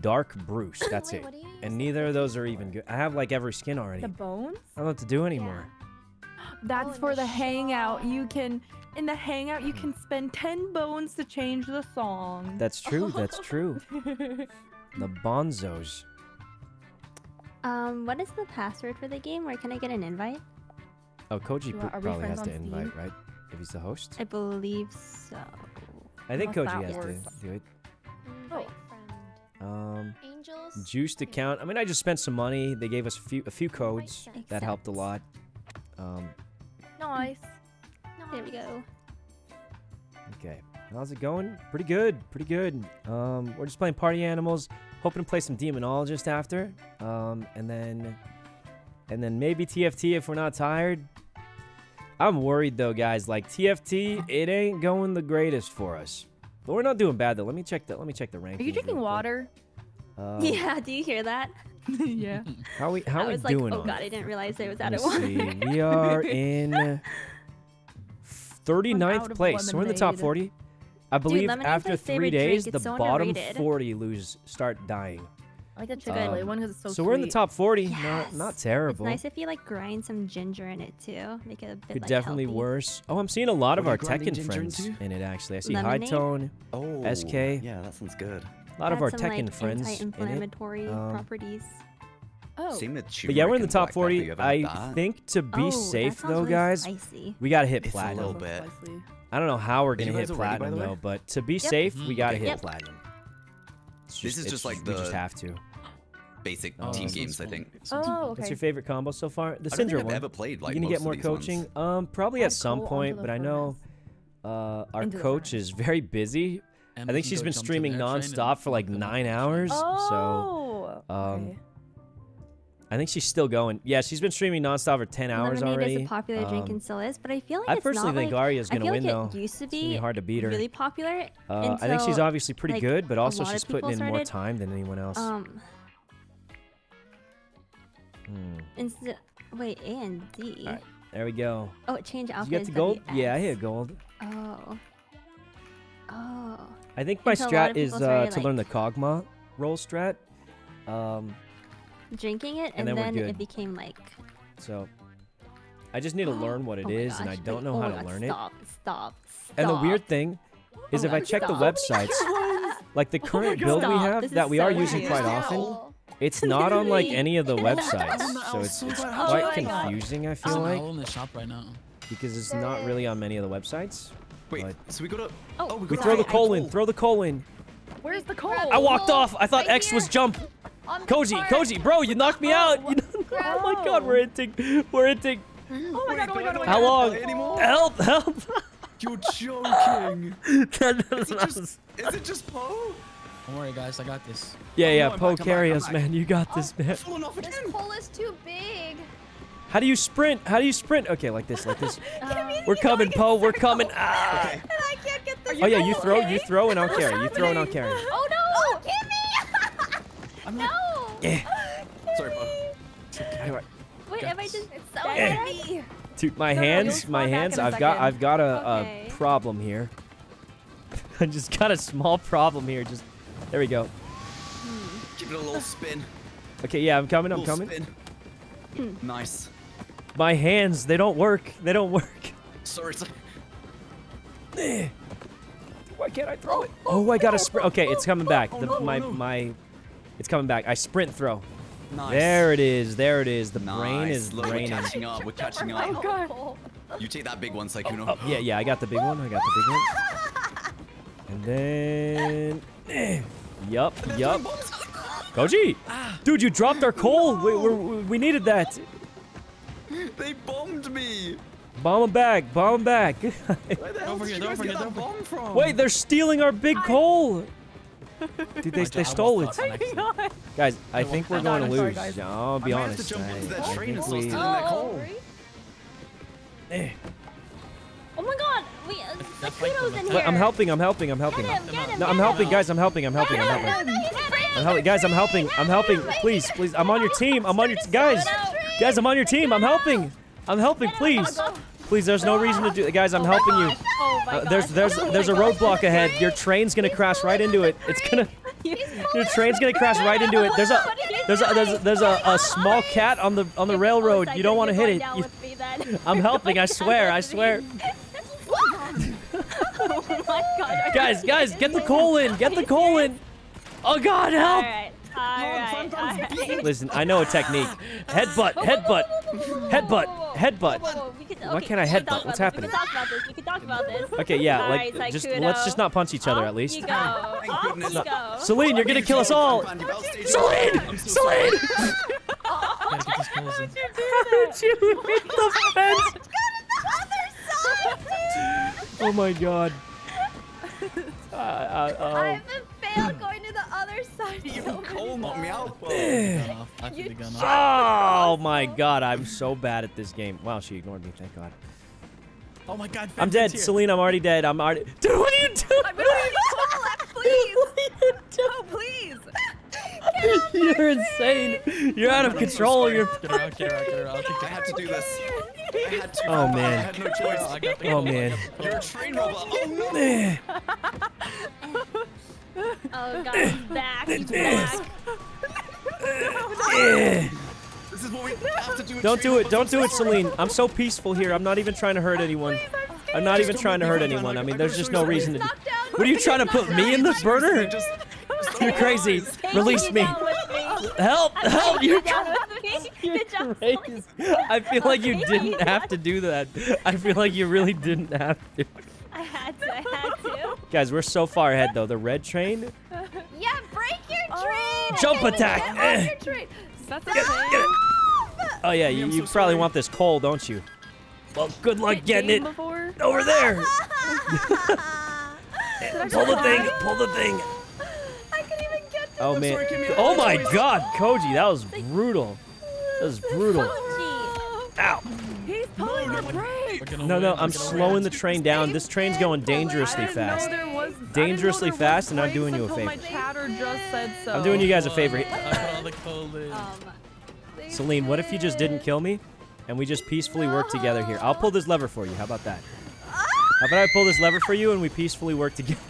Dark Bruce. [CLEARS THROAT] That's Wait, it. what do you use And neither of those are even good. I have like every skin already. The bones? I don't have to do anymore. [GASPS] That's Oh, for the the hangout. You can in the hangout you can spend ten bones to change the song. That's true. That's [LAUGHS] true. The Bonzos. Um, what is the password for the game? Where can I get an invite? Oh, Koji pr- are- are we probably has to invite, Steam? right? If he's the host. I believe so. I think Unless Koji that has to do it. Invite Oh. friend. Um, Angels. juiced account. I mean, I just spent some money. They gave us a few a few codes Makes that helped a lot. Um, nice. There we go. okay, how's it going? Pretty good, pretty good. Um, we're just playing party animals, hoping to play some demonologist after. Um, and then, and then maybe TFT if we're not tired. I'm worried though, guys. Like TFT, it ain't going the greatest for us. But we're not doing bad though. Let me check the let me check the rankings. Are you drinking water? Um, [LAUGHS] yeah, do you hear that? [LAUGHS] yeah. How we how I we was like, doing oh on god. I didn't realize there was Let [LAUGHS] out of one. see. We are in 39th out place. So we're in the top 40. I believe lemonade's my after three days, drink. the so bottom underrated. 40 lose start dying. I like the Um, Chick-fil-A one because it's so So, we're in the top 40. Yes. Not not It's terrible. nice if you like grind some ginger in it too. Make it a bit Could like definitely healthy. worse. Oh, I'm seeing a lot of What are our you grinding Tekken friends into? in it actually. I see Lemonade? High Tone, Oh, SK. Yeah, that sounds good. a lot of our some, Tekken like, friends in it. Anti-inflammatory Um, properties. Oh. But yeah, we're in the top 40. pepper. You ever I that? think to be oh, safe though, really guys, Spicy. we gotta hit It's a platinum. little bit. I don't know how we're gonna hit guys already, platinum the though, but to be Yep. safe, we Mhm. gotta Okay. hit Yep. platinum. It's This is just like we just have to. Basic Oh, team this games, I think. Oh, fun. okay. What's your favorite combo so far? The I don't think Syndra I've one. ever played like you gonna get more of these ones. coaching? Um, probably at I'd some go point, but I know uh, our Into coach is very busy. And I think she's been streaming their train and nonstop for like fuck them up nine hours. trains. Oh. um, okay. I think she's still going. Yeah, she's been streaming nonstop for 10 hours Lemonade already. is a popular drink Um, and still is, but I feel like I personally not think like, Arya's I gonna feel win like though. it used to be be hard to beat her. really popular. Uh, I think she's obviously pretty like, good, but also she's putting in more time than anyone else. Um, Hmm. instead, wait, A and D. Alright, There we go. Oh, it changed Did you get the gold? Yeah, I WS. hit gold. Oh. Oh. I think my Until strat is uh, to learn the Kog'Maw roll strat. Um, Drinking it, And and, then then, it became like. so I just need to learn what it [GASPS] oh my is, and I don't wait, know oh how my to God, learn it. Stop! Stop! Stop! And the weird thing is Oh if my I God, check the [LAUGHS] websites, like the current [LAUGHS] God. build we have this that is we are so using quite Wow. often, [LAUGHS] it's not on like any of the websites, so it's, oh so it's quite oh confusing. I There's feel an like owl in the shop right now. because it's not really on many of the websites. Wait, so we got to. Oh, oh we We got throw to the Sorry, coal coal. in. Throw the coal in. Where's the coal? I walked off. I thought right X was jump. On the Koji. Koji, bro, you knocked me out. You oh my god, we're hinting. We're hinting. Oh my god, oh my god, oh my How long? Anymore? Help! Help! You're joking. [LAUGHS] That Is it just, is it just Poe? Don't worry, guys. I got this. yeah, Oh, yeah. no, I'm Poe, carry us, back. man. You got this, man. Falling off This pole is too big. How do you sprint? How do you sprint? Okay, like this, like this. [LAUGHS] Uh, We're coming, Poe. We're coming. [LAUGHS] Ah. Okay. And I can't get this. Oh yeah, you throw, you throw, and I'll carry. You throw, and I'll carry. Oh no! Oh, Kimmy! I'm no! Yeah. Sorry, Poe. How do I- Wait, am I just It's so Eh. heavy. Dude, my No, no, hands, fall my hands. in a I've got. I've got a, Okay. a problem here. [LAUGHS] I just got a small problem here. Just there we go. Give it a little spin. Okay, yeah, I'm coming. I'm coming. Spin. nice. My hands, they don't work. They don't work. Sorry, sorry. [LAUGHS] Why can't I throw it? Oh, I got a sprint. Okay, it's coming back. Oh, The, no, my no. my, it's coming back. I sprint throw. Nice. There it is. There it is. The nice. brain is Look, we're catching up. We're catching My up. whole God. You take that big one, Sykkuno. Oh, yeah, yeah. I got the big one. I got the big one. And then, eh. yup, yup. Koji, [LAUGHS] dude, you dropped our coal. We, we, we needed that. They bombed me. Bomb 'em back. Bomb 'em back. [LAUGHS] Where the hell Don't did you don't guys forget, get that bomb from? Wait, they're stealing our big coal. Dude, they, they stole it. out next to it. Guys, I I think we're going to lose. guys. Yeah, I'll be I honest. to jump I- into that I train think we- stealing that coal. eh. Oh my god. Wait, uh, That fight Sykkuno's in here. I'm helping. I'm helping. I'm helping. Get him, get him, No, get I'm him. helping, guys. I'm helping. I'm helping. I'm helping. no, no, he's free. I'm helping, guys. I'm helping. I'm helping. Please, please. I'm on your team. I'm on your guys. Guys, I'm on your team. I'm helping. I'm helping. Please, please. There's no reason to do. It. Guys, I'm helping you. Oh my Uh, god. there's there's there's a roadblock ahead. Your train's gonna crash right into it. It's gonna. [LAUGHS] Your train's gonna crash right into it. There's a there's a there's a, there's a, a small cat on the on the railroad. You don't want to hit it. You- [LAUGHS] I'm helping. I swear. I swear. [LAUGHS] oh my god. Guys, guys, get the coal in. Get the coal in. Oh God, help! Listen, I know a technique. Headbutt, headbutt, headbutt, headbutt. Why can't I headbutt? What's happening? We can talk about this. We can talk about this. Okay, yeah, like Alright, just Sykkuno. let's just not punch each other at least. You go. Off you go. Celine, you're gonna kill us all. Celine, Celine. [LAUGHS] Gotta get these kills. How did you hit the fence? Oh my God. [LAUGHS] Uh, uh, I oh. Haven't going to the other side. [LAUGHS] so Coal many me out. Poe. [LAUGHS] Gun off. I threw the gun off. Oh my God, I'm so bad at this game. Wow, she ignored me. Thank God. Oh my god. I'm dead, here. Celine. I'm already dead. I'm already. [LAUGHS] Dude, what are you doing? I'm gonna please. No, please. You're insane. You're out of control. You're. Get her out, get her out, get her out. I'll take I had to do this. I had to. Oh, I man. had no choice. I got the Oh, man. got the coal. You're a train robber. Oh no. [LAUGHS] Oh god, he's [COUGHS] back. He's back. [LAUGHS] This is what we have to do. Don't do it. Don't do it, Celine. I'm so peaceful here. I'm not even trying to hurt anyone. I'm not even trying to hurt anyone. I mean, there's just no reason to. do- What are you trying to put me in the burner? Just, You're crazy. Release me. Down with me. Help! Help! You're Down with me. [LAUGHS] Good job. crazy. I feel like you didn't have to do that. I feel like you really didn't have to. I had to. I had to. [LAUGHS] Guys, we're so far ahead though. The red train. Yeah, break your train. Jump attack. Get Eh. your train. That's Get it, get it. Oh yeah, you, you so probably sorry. want this coal, don't you? Well, good luck getting it Before? over there. [LAUGHS] Pull the thing. Pull the thing. I couldn't even get to Oh I'm man. sorry, Oh my. God, Koji, that was brutal. That was brutal. Gee. Ow. He's pulling the brake. No, no, I'm slowing the train down. This train's going dangerously I didn't know fast. was- I didn't know Dangerously fast, and I'm doing you a favor. chatter so. I'm doing you guys a favor. on, I put all the coal in. Um, Celine, what if you just didn't kill me and we just peacefully work together here? I'll pull this lever for you. How about that? How about I pull this lever for you and we peacefully work together? [LAUGHS]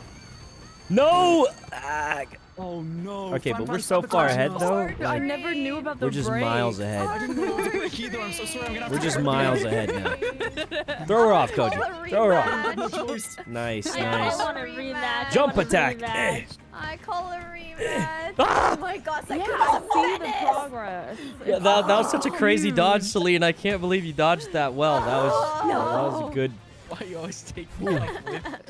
No! Ah, Oh no. Okay, Fran but we're so far ahead us. though. I never knew about the we're just brakes. miles ahead. I didn't know how to click either. I'm so sorry. I'm gonna have We're just miles ahead now. [LAUGHS] Throw her off, Koji. Throw her off. I had no choice. Nice, I nice. a. Jump I want attack. rematch. Eh. I call a rematch. Ah! Oh my gosh, I Yeah, could see the progress. Yeah, that, that was such a crazy dodge, Celine. I can't believe you dodged that well. That was that was a good Why you always take me like with [LAUGHS]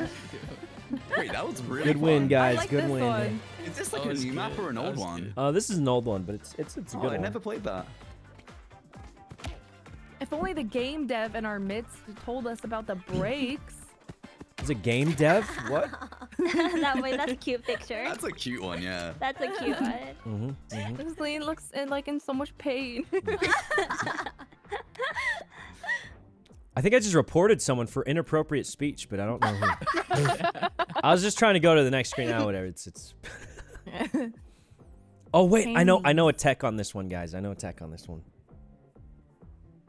you? Wait, that was really good win, guys. I like good this win. one. Is this That like a was new map or an old one? good. Uh, this is an old one, but it's it's it's a Oh, good I one. never played that. If only the game dev in our midst told us about the breaks. [LAUGHS] Is it game dev? What? [LAUGHS] that way, that's a cute picture. That's a cute one, yeah. [LAUGHS] That's a cute one. Mm-hmm. mm-hmm. This Celine looks in, like in so much pain. I think I just reported someone for inappropriate speech, but I don't know who. I was just trying to go to the next screen. Now, whatever. It's it's. [LAUGHS] Oh wait, I know I know a tech on this one, guys. I know a tech on this one.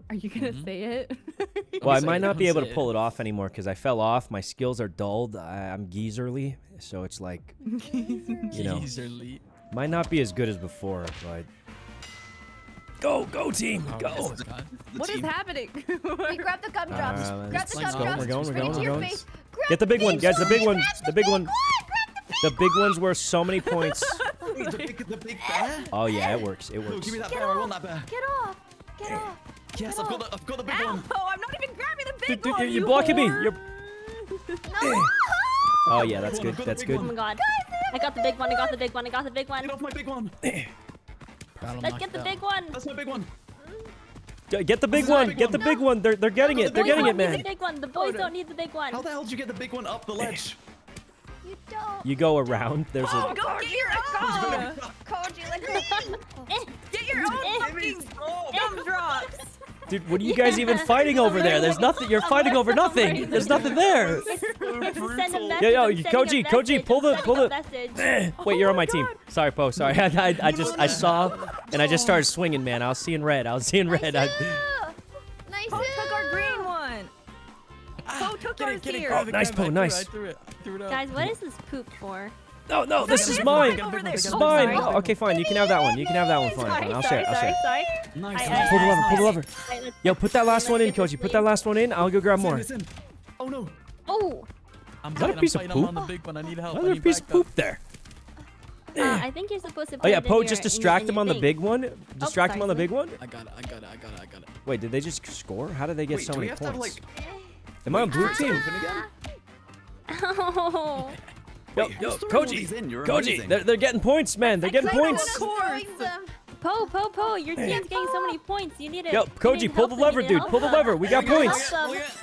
Are you gonna Mhm. say it? [LAUGHS] Well, I might not be able to pull it off anymore because I fell off. My skills are dulled. I, I'm geezerly, so it's like [LAUGHS] you know Keys are elite. might not be as good as before, but. Go, go team, Oh, go! yes, God. The What is happening? Hey, grab the gumdrops. Uh, grab let's the gumdrops. we're going, we're going, we're going. Get the big one, guys, the big one, Grab the big one. One. Grab The big ones were so many [LAUGHS] points. Wait, the big, the big bear? Oh yeah, it works. It No, works. give me that Get bear. I off. want that bear. Get off. Get eh, off. Yes, I've got the, I've got the big Ow! one. I'm not even grabbing the big Dude, dude, one. you're you blocking me. You're. No. [LAUGHS] Eh. Oh yeah, that's good. I've got the That's big good. Oh my god. I got the big one. I got the big one. I got the big one. Get off my big one. Eh. Let's get the big one. That's my big one. Get the big This one. big Get the one. big one. They're they're getting it. They're Boys getting Boys it, don't need man. the big one. The boys don't need the big one. How the hell did you get the big one up the ledge? You don't. You go around. There's Oh, a. go get your own. Koji, like Get your own fucking gumdrops. Dude, what are you guys even fighting over there? There's nothing. You're fighting over nothing. There's nothing there. It's, it's to send a message. Yo, yo, I'm you- sending a Koji, Koji, pull the- pull the- [CLEARS THROAT] Wait, you're on my my team. Sorry, Po. Sorry. [LAUGHS] I, I, I just I saw and I just started swinging, man. I was seeing red. I was seeing red. I, Nice. Poe took our green one. Poe took Get ours it, get it, here. grab it, nice, grab it. Po, I nice. threw it, I threw it, I threw it. Guys, what is this poop for? no, no, this is mine. one over there. This is Oh, mine. Oh, okay, fine. You can have that one. You can have that one. Fine. sorry, fine. I'll sorry, share. I'll sorry, share. sorry. Nice. I- nice. Pull the lever. Pull the Nice. lever. Yo, put that last one in, Let's Koji. Put that last one in. I'll go grab more. It's in, it's in. Oh no. Oh, I'm Is that a piece of I'm fighting, I'm on poop? the big one. I need help. Why I is there a piece of poop there? uh, I think you're supposed to. Oh yeah, it in Po, your- just distract in him on the big one. Distract him on the big one. I got it, I got it, I got it, I got it. Wait, did they just score? How did they get Wait, so do we many have to have points? Like? Am I on blue team? it open again? Oh, Yo, Wait, yo, who's Koji, in? You're Koji, they're, they're getting points, man. They're getting Someone points. is throwing them. Po, Po, Po, your team's getting so many points. You need it. Yo, Koji, pull the lever, dude. help Pull the lever. We got points. that, look at-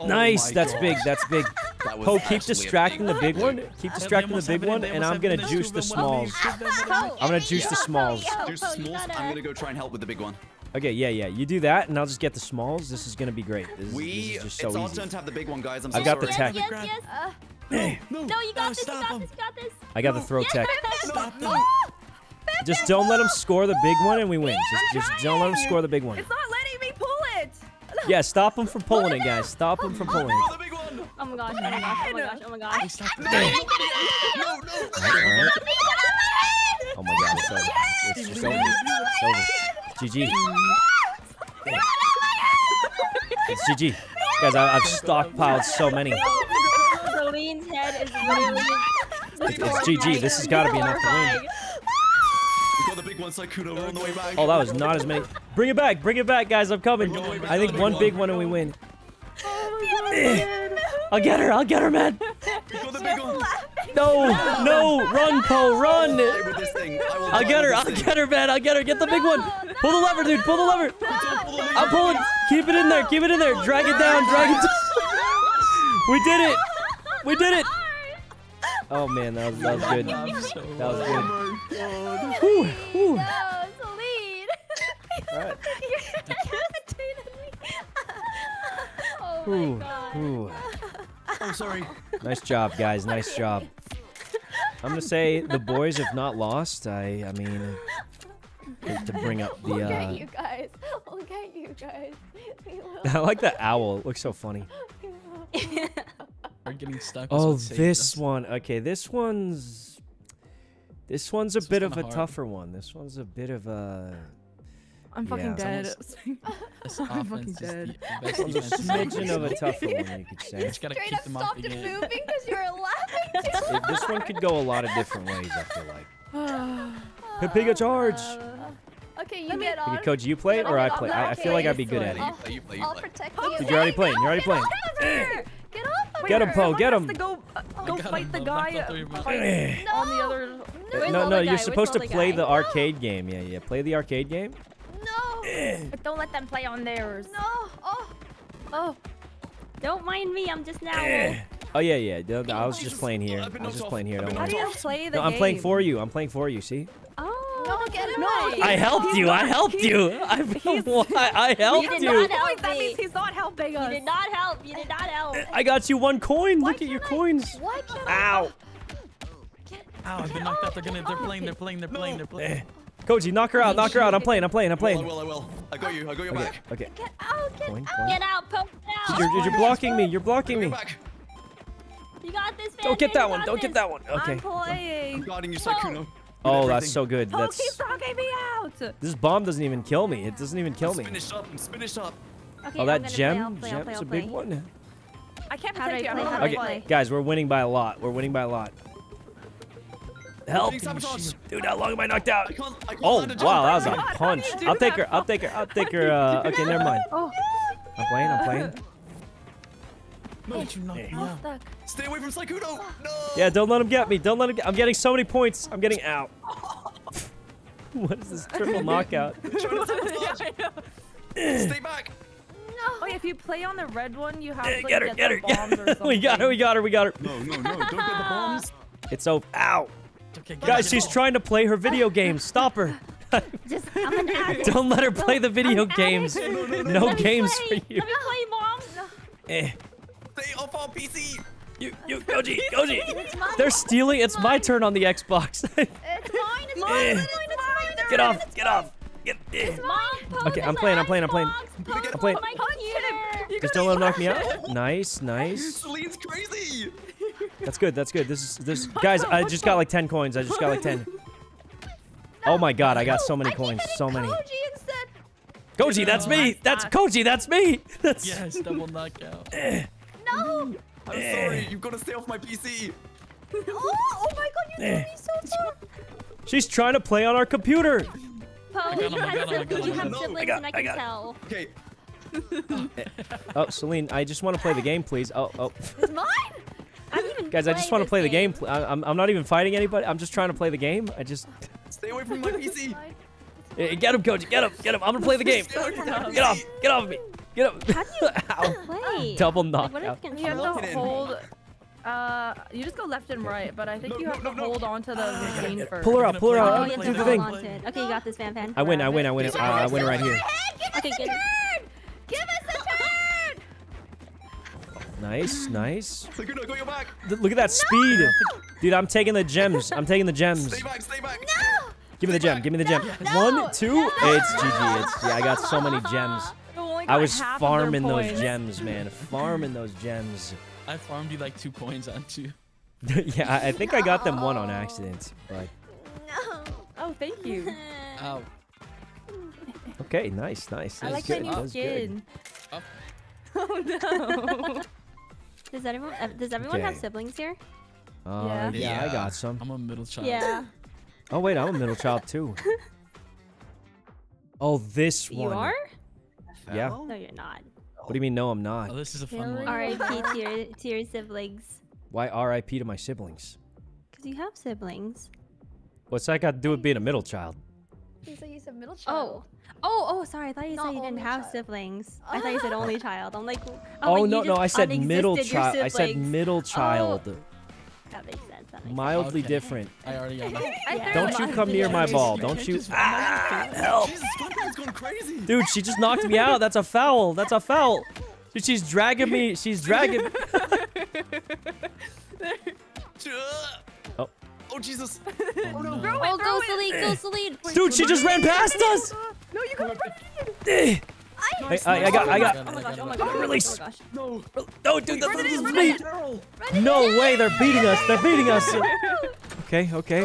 Oh Nice. That's God. big. That's big. That Po, keep distracting the big one. Keep distracting the big have it in, one, and I'm gonna juice the of them, one of smalls. these, two of them, one of these. I'm gonna juice the smalls. There's smalls. I'm gonna go try and help with the big one. Okay, yeah, yeah. You do that, and I'll just get the smalls. This is gonna be great. This, is- We. this is just it's so our easy. turn to have the big one, guys. I'm I've so got sorry. Yes, tech. yes, yes. Uh, No. No, you got No, this. You got him. this. You got this. I got the throw tech. Stop them. Just don't let him score the big one, and we win. Just, just don't let him score the big one. It's not letting me pull it. Yeah, stop him from [LAUGHS] pulling it, guys. Stop him from pulling it. Oh, the big. Oh my gosh. Oh my gosh. Oh my gosh. Oh my gosh. Hey, stop them. No, no. Alright. Oh my god, it's over. It's just over. It's over. GG. It's GG. Guys, I, I've stockpiled so many. Celine's head is literally. It's, it's GG. This has got to be enough to win. We got the big one, Sykkuno. We're on the way back. Oh, that was not as many. Bring it back. Bring it back, guys. I'm coming. I think one big one and we win. I'll get her. I'll get her, man. We got the big one. No, no. Run, Poe. Run. Play with this thing. I will get her. I'll get her, man. I'll get her. Get the big one. Pull the lever, dude. Pull the lever. Pull the lever. I'm pulling. Keep it in there. Keep it in there. Drag it down. Drag it down. We did it. We did it. Oh man, that was, that was good. I'm so That was low. good. Whew, whew. no, Celine. [LAUGHS] Alright. You're irritating me. oh my Ooh, god. ooh. Oh, sorry. Nice job, guys. Nice job. I'm gonna say the boys have not lost. I, I mean, hate to bring up the. Look Uh, at you guys. Look at you guys. We will- I like the owl. It looks so funny. we will. We're getting stuck. Oh, this us. one. Okay, this one's. This one's a This bit of a hard. tougher one. This one's a bit of a. I'm fucking Yeah. dead. This [LAUGHS] [LAUGHS] I'm fucking offense is the dead. best This a defense in the smidgen of a tougher one, [LAUGHS] you could say. Just Straight keep up stopped the it game. moving because you were laughing too this one could go a lot of different ways. I feel like. [SIGHS] hard. Charge. Uh, okay, you Let me- get on. Coach, you play it or I play? the I, I feel like I'd be good at it. You play, you play, you I'll play. protect Oh, you. Dude, you're already playing. You're already Get playing. off her! Get off of Get him, her! Po. Someone Get him. go, uh, go fight him, the guy Back up to your mouth. fight No. on the other. Which no, little no, you're supposed to play guy? the arcade game. Yeah, yeah. Play the arcade game. No! But don't let them play on theirs. No. Oh. Oh. Don't mind me. I'm just now. Eh. Oh yeah, yeah. no, no, I was just playing here. I've been I was just playing here. I've Don't been How worry. do knocked you play the No, game? I'm playing for you. I'm playing for you. See? Oh. No, get him No, I helped you. I helped you. [LAUGHS] I why I [LAUGHS] helped did you. not Oh, help that me. means he's not helping us. You did not help. You did not help. I got you one coin. Why Look at your I- coins. Why can't I? Ow. Ow, I've been knocked out. They're gonna. They're playing. They're playing. They're playing. They're playing. Koji, knock her out. Knock her out. I'm playing. I'm playing. I'm I will, I will, I will. I got you. I got your Okay. back. Okay. Get out. Get Coin, out. coin. Get out, poke out. You're, you're blocking me. You're blocking me. back. You got this, man. Don't get that one. Don't this. get that one. Okay. I'm I'm playing. guarding you, Poke. Sykkuno. Oh, that's so good. Poke keeps That's knocking me out. this bomb doesn't even kill me. It doesn't even kill I'm me. finished up. I'm finished up. Okay, Oh, that gonna gem. Play, I'll play, play, Gem's a big one. I can't How do I protect you. I play? don't know How how do to I Okay, guys, we're winning by a lot. We're winning by a lot. Help, dude! How long am I knocked out? I can't. I can't Oh land a jump. wow, that was a God, how do punch. I'll take her. I'll take her. I'll take her. Uh, okay, never mind. Oh, I'm playing. I'm playing. No, you knocked me oh, out. Stay away from Sykkuno. No. Yeah, don't let him get me. Don't let him. Get, I'm getting so many points. I'm getting out. [LAUGHS] what is this triple knockout? [LAUGHS] Trying to sabotage. [LAUGHS] I know. Stay back. Oh, yeah, if you play on the red one, you have to Get her. get, Get her. bombs or Get her. something. we got her. We got her. We got her. No, no, no. Don't get the bombs. It's so. Ow, Okay, get guys, she's trying to play her video games. Stop her. [LAUGHS] Just, I'm an addict. Don't let her play the video I'm games. addict. [LAUGHS] No Let me games play. for you. Let me play, mom. Eh. Stay off our PC. You, you, Koji, Koji. [LAUGHS] It's mine. They're stealing. It's my turn on the Xbox. It's mine. It's mine. Eh. It's mine. It's mine. get off. Get off. Get. eh. Mom, poke Okay, I'm playing, I'm playing, I'm playing. I'm playing. is my computer. Just don't let him knock me out. [LAUGHS] Nice, nice. Celine's crazy. That's good. That's good. This is this. [LAUGHS] Guys, I just got like 10 coins. I just got like 10. Oh my god, I got so many coins. So many. Koji that's me. That's Koji. That's me. [LAUGHS] That's. Yes, double knockout. No. I'm sorry. You've got to stay off my PC. Oh, oh my god, you Eh. threw me so far. She's trying to play on our computer. Poke, got him, you have got him, I got siblings, you have I siblings, and I I can got- tell. Okay. Oh, Celine, I just want to play the game, please. Oh, oh. It's mine. I don't even Guys, I just want to play the game. pl- I- I'm, I'm not even fighting anybody. I'm just trying to play the game. I just. Stay away from my PC. Mine. Eh, Get him, Koji. Get him. Get him. I'm gonna play the game. Stay away from my Get off. Get off me. Get up. How do you [LAUGHS] play? Double Like, what knockout. if You have to hold. Uh, you just go left and right, but I think No, you have no, to no. hold on to the machine first. Pull her up. Pull her play Oh, up. the you Do the thing. hold on to it. Okay, you got this, Van Fan. I win. I win. I win. Uh, I win right here. Give Okay, us a turn. Give us a turn. Nice. Nice. Sykkuno, got your back. Look at that speed. Dude, I'm taking the gems. I'm taking the gems. Stay back. Stay back. No. Give me the gem. Give me the gem. One, two. It's GG. It's yeah. I got so many gems. [LAUGHS] I was half of their farming those gems, man. Farming those gems. I farmed you like two coins on two. [LAUGHS] yeah, I, I think I got them one on accident. But No. Oh, thank you. [LAUGHS] Ow. okay, nice, nice. I That's like my new That skin. Up. [LAUGHS] Oh no. Does everyone uh, does everyone have siblings here? Uh, Yeah. yeah, I got some. I'm a middle child. Yeah. Oh wait, I'm a middle child too. Oh, this one. You are? Yeah. No, you're not. What do you mean? No, I'm not? Oh, this is a fun one. R.I.P. [LAUGHS] to your to your siblings. Why R.I.P. to my siblings? Cause you have siblings. What's that got to do with being a middle child? You said you said middle oh. child. Oh. Oh, oh, sorry. I thought you Not said you didn't only have child. siblings. [LAUGHS] I thought you said only child. I'm like, oh, Oh, wait, you no, no, I said middle child. I said middle oh. child. That makes sense. That makes Mildly Okay. different. I already got [LAUGHS] Yeah. [LAUGHS] Don't you come near my ball. Don't you? Ah, help. Jesus, Funkin's crazy. Dude, she just knocked me out. That's a foul. That's a foul. Dude, she's dragging me. She's dragging. [LAUGHS] Oh. Oh Jesus. Oh, no. Throw Oh, it, go throw it. Celine, go Celine. Dude, she just ran past us. No, you go. Eh. Nice, I- I got- I got- Oh, oh, oh, oh my gosh, oh my gosh, Release. oh my gosh. No. No, dude, that's, Run it in, that's run me. it Daryl. No way, they're beating us. They're beating us. Okay, okay.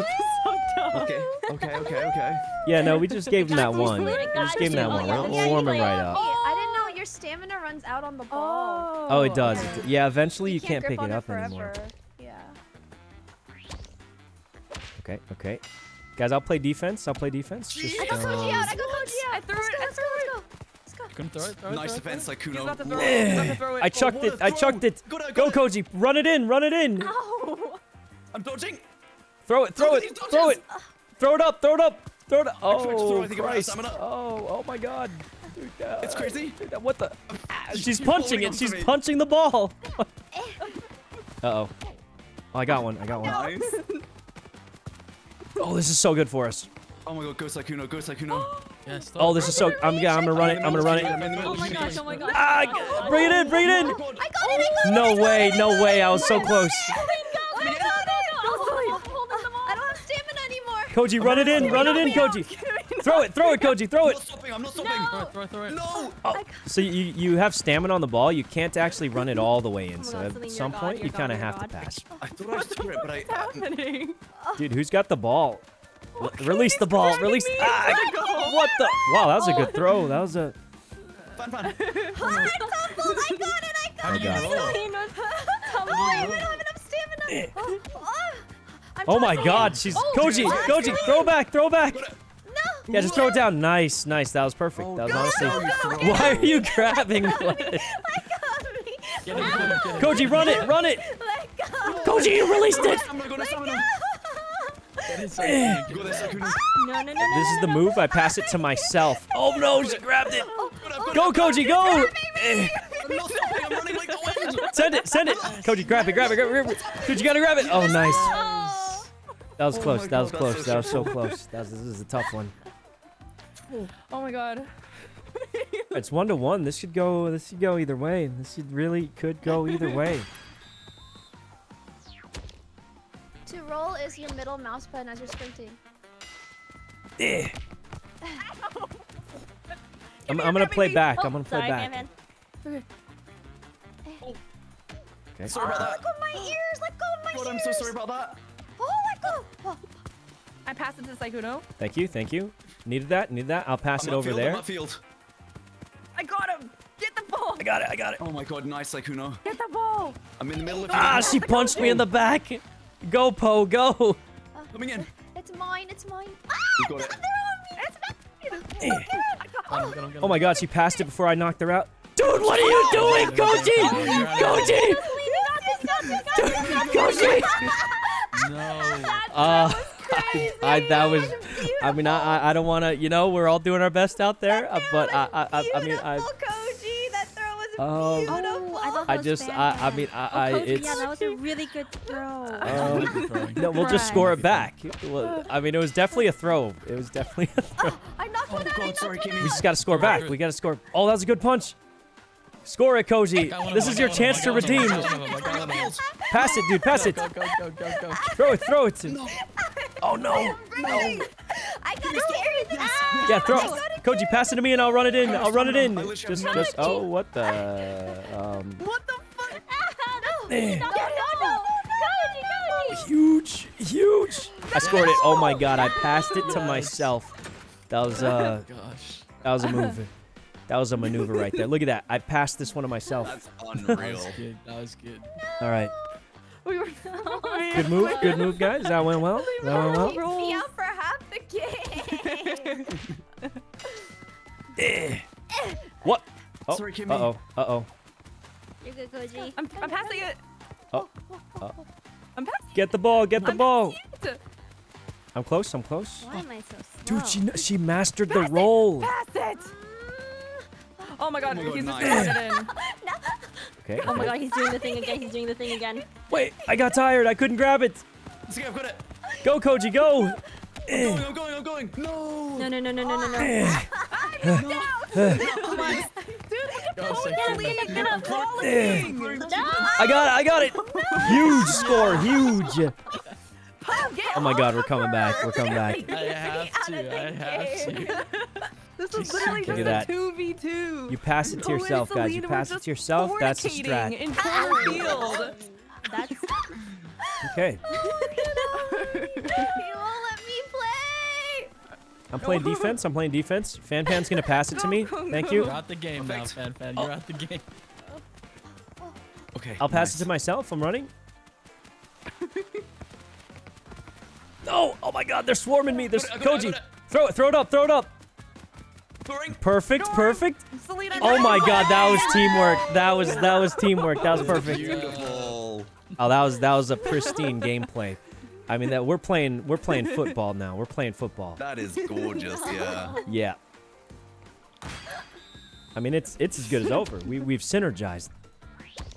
Okay. Okay. Okay. Okay. Yeah, no, we just gave him that one. We just gave him that you. one. Oh, We'll, yeah, we'll warm him right up. I didn't know your stamina runs out on the ball. Oh, it does. Yeah, eventually you You can't pick it up anymore. Yeah. Okay, okay. Guys, I'll play defense. I'll play defense. Just, I got Koji out. I got Koji out. I threw let's it, go. I threw Let's go. Let's go. Couldn't throw it. Throw Nice throw it, throw it. defense, He's Sykkuno. about to throw Whoa. it. He's about to throw it. I chucked what it. a I throw. chucked it. Good, I Go, got. Koji. Run it in. Run it in. Oh. I'm dodging. Throw it. Throw Oh, it. Throw it. Throw it up. Throw it up. Throw it. tried to throw, Oh, I think I'm out of Christ. Oh, oh my God. Dude, uh, It's crazy. dude, what the? Ah, She's You're punching it. She's punching the ball. [LAUGHS] Uh-oh. Oh, I got one. I got one. Nice. Oh, this is so good for us. Oh my god, go Sykkuno, go Sykkuno. Yeah, stop. Oh, this is so. I'm, yeah, I'm gonna run it. I'm gonna run it. I'm in the middle. Oh my gosh, oh my gosh. Ah, my gosh. bring it in. Bring it in. I got it. I got it. No way. No way. I was so close. I got it. I don't have stamina anymore. Koji, run it in. Run it in, Koji. Throw it. Throw it, Koji. Throw I'm it. not stopping, I'm not stopping. Throw it, throw it, throw it. No! Oh, so you you have stamina on the ball. You can't actually run it all the way in. Oh So at some point, you're you God, kind of have to pass. I thought I was through it, but I. I happening? Dude, who's got the ball? L- Release the ball. Release. Ah, what the? Wow, that was a good throw. That was a. fan, fan. I tumbled. I got it. I got I it. got I it. got it. Come on, I don't have enough stamina. Oh, oh. I'm Oh my trying. God, she's Oh, Koji. what? Koji, throw back. Throw back. No. Yeah, just throw it down. Nice, nice. That was perfect. Oh, That was God, honestly. no, you throw it. Why are you grabbing? [LAUGHS] Koji, run it, run it. Let go. Koji, you released it. No, no, no, no. This is the move. I pass it to myself. [LAUGHS] Oh no, she grabbed it. Good, I've got Go. Koji, go. Eh, I'm not stopping, I'm running like the wind. Send it, send it. Koji, grab it, grab it, grab it. Koji, you gotta grab it. Oh, nice. Oh. That was Oh close. my That was close. that's That was so close. That was, this is a tough one. Oh my god. It's one to one. This should go. This should go either way. This should really could go either [LAUGHS] way. Roll is your middle mouse button as you're sprinting. Eh. I'm, I'm gonna play back. I'm gonna play Sorry, back. Fan Fan. Okay. Sorry about that. Let go of my ears. Let go of my God, ears. I'm so sorry about that. Oh, let go. Oh. I passed it to Sykkuno. Thank you. Thank you. Needed that. Needed that. I'll pass I'm it over upfield, there. I'm upfield. I got him. Get the ball. I got it. I got it. Oh my god, nice, Sykkuno. Get the ball. I'm in the middle of Ah, she punched me in the back. Go, Poe. Go. Coming in. It's mine. It's mine. Ah, You got it. they're on me. It's mine. Get him, get him, get Oh my God, she passed it before I knocked her out. Dude, what are you doing, Koji? Koji. Koji. No. Uh, I that was. I mean, I I- I don't want to. You know, we're all doing our best out there, uh, but I I I, I mean I. Koji, that throw was [LAUGHS] Um, beautiful. Oh, I thought I that was just I I mean I, Oh, I it's yeah, that was a really good throw. [LAUGHS] um, no, we'll just score it back. Well, I mean, it was definitely a throw. It was definitely a [LAUGHS] throw. I knocked Oh one out. I god, knocked sorry, one Kimmy. We just got to score back. We got to score. Oh, that was a good punch. Score it, Koji. Got one of This is your got one of chance to I got one redeem. of them, I got one of them, I got one of them. Pass it, dude. Pass it. Go, go, go, go, go. Throw it. Throw it. Oh no. No. I gotta carry this. Ah, Yeah, throw. I gotta Koji, pass it to me and I'll run it in. I'll run it in. I literally have Just, just. Oh, what the? Um. What the fuck? [LAUGHS] No, Eh. no, no, no, no, Koji, Huge, huge. I scored it. Oh my god, I passed it to myself. That was uh, that was a move. That was a maneuver right there. Look at that. I passed this one to myself. That's [LAUGHS] That unreal. was good. That was good. All right. We were. [LAUGHS] Good move. Good move, guys. That went well. That went well. Keep me out for half the game. [LAUGHS] What? Oh. Sorry, Kimmy. Uh oh. Uh oh. You're good, Koji. I'm, I'm passing it. Oh. I'm passing Get the ball. Get the I'm ball. I'm close. I'm close. Why am I so slow? Dude, she she mastered the roll. Pass it. Oh my god, Oh my God, he's nice. just throwing it in. [LAUGHS] Okay. Oh my god, he's doing the thing again. He's doing the thing again. Wait, I got tired. I couldn't grab it. Let's go, I've got it. Go, Koji, go. I'm going, I'm going, I'm going. No. No, no, no, no, no, no, no. [SIGHS] Eh. [LAUGHS] Go, Sykkuno. Get up, Eh. falling. I got it. I got it. Huge score. Huge. Oh my god, we're coming back. We're coming back. I have to. I have to. [LAUGHS] This is Just literally look just at that. a 2v2. You pass it to yourself, guys. You pass it to yourself. That's the fornicating strat. In corner field. That's [LAUGHS] Okay. you won't let me play. I'm playing defense. I'm playing defense. Fan Fan's gonna pass it to me. Thank you. You're out the game now, Fan Fan. You're out the game. Okay. I'll pass nice. it to myself. I'm running. [LAUGHS] No! Oh my god, they're swarming me. There's I got it, I Koji. got it. Throw it, throw it up, throw it up. Perfect, perfect. Oh my god, that was teamwork. That was [LAUGHS] that was teamwork. That was perfect. Beautiful. Oh, that was that was a pristine gameplay. I mean that we're playing we're playing football now. We're playing football. That is gorgeous. Yeah. [LAUGHS] Yeah. I mean it's it's as good as over. We we've synergized.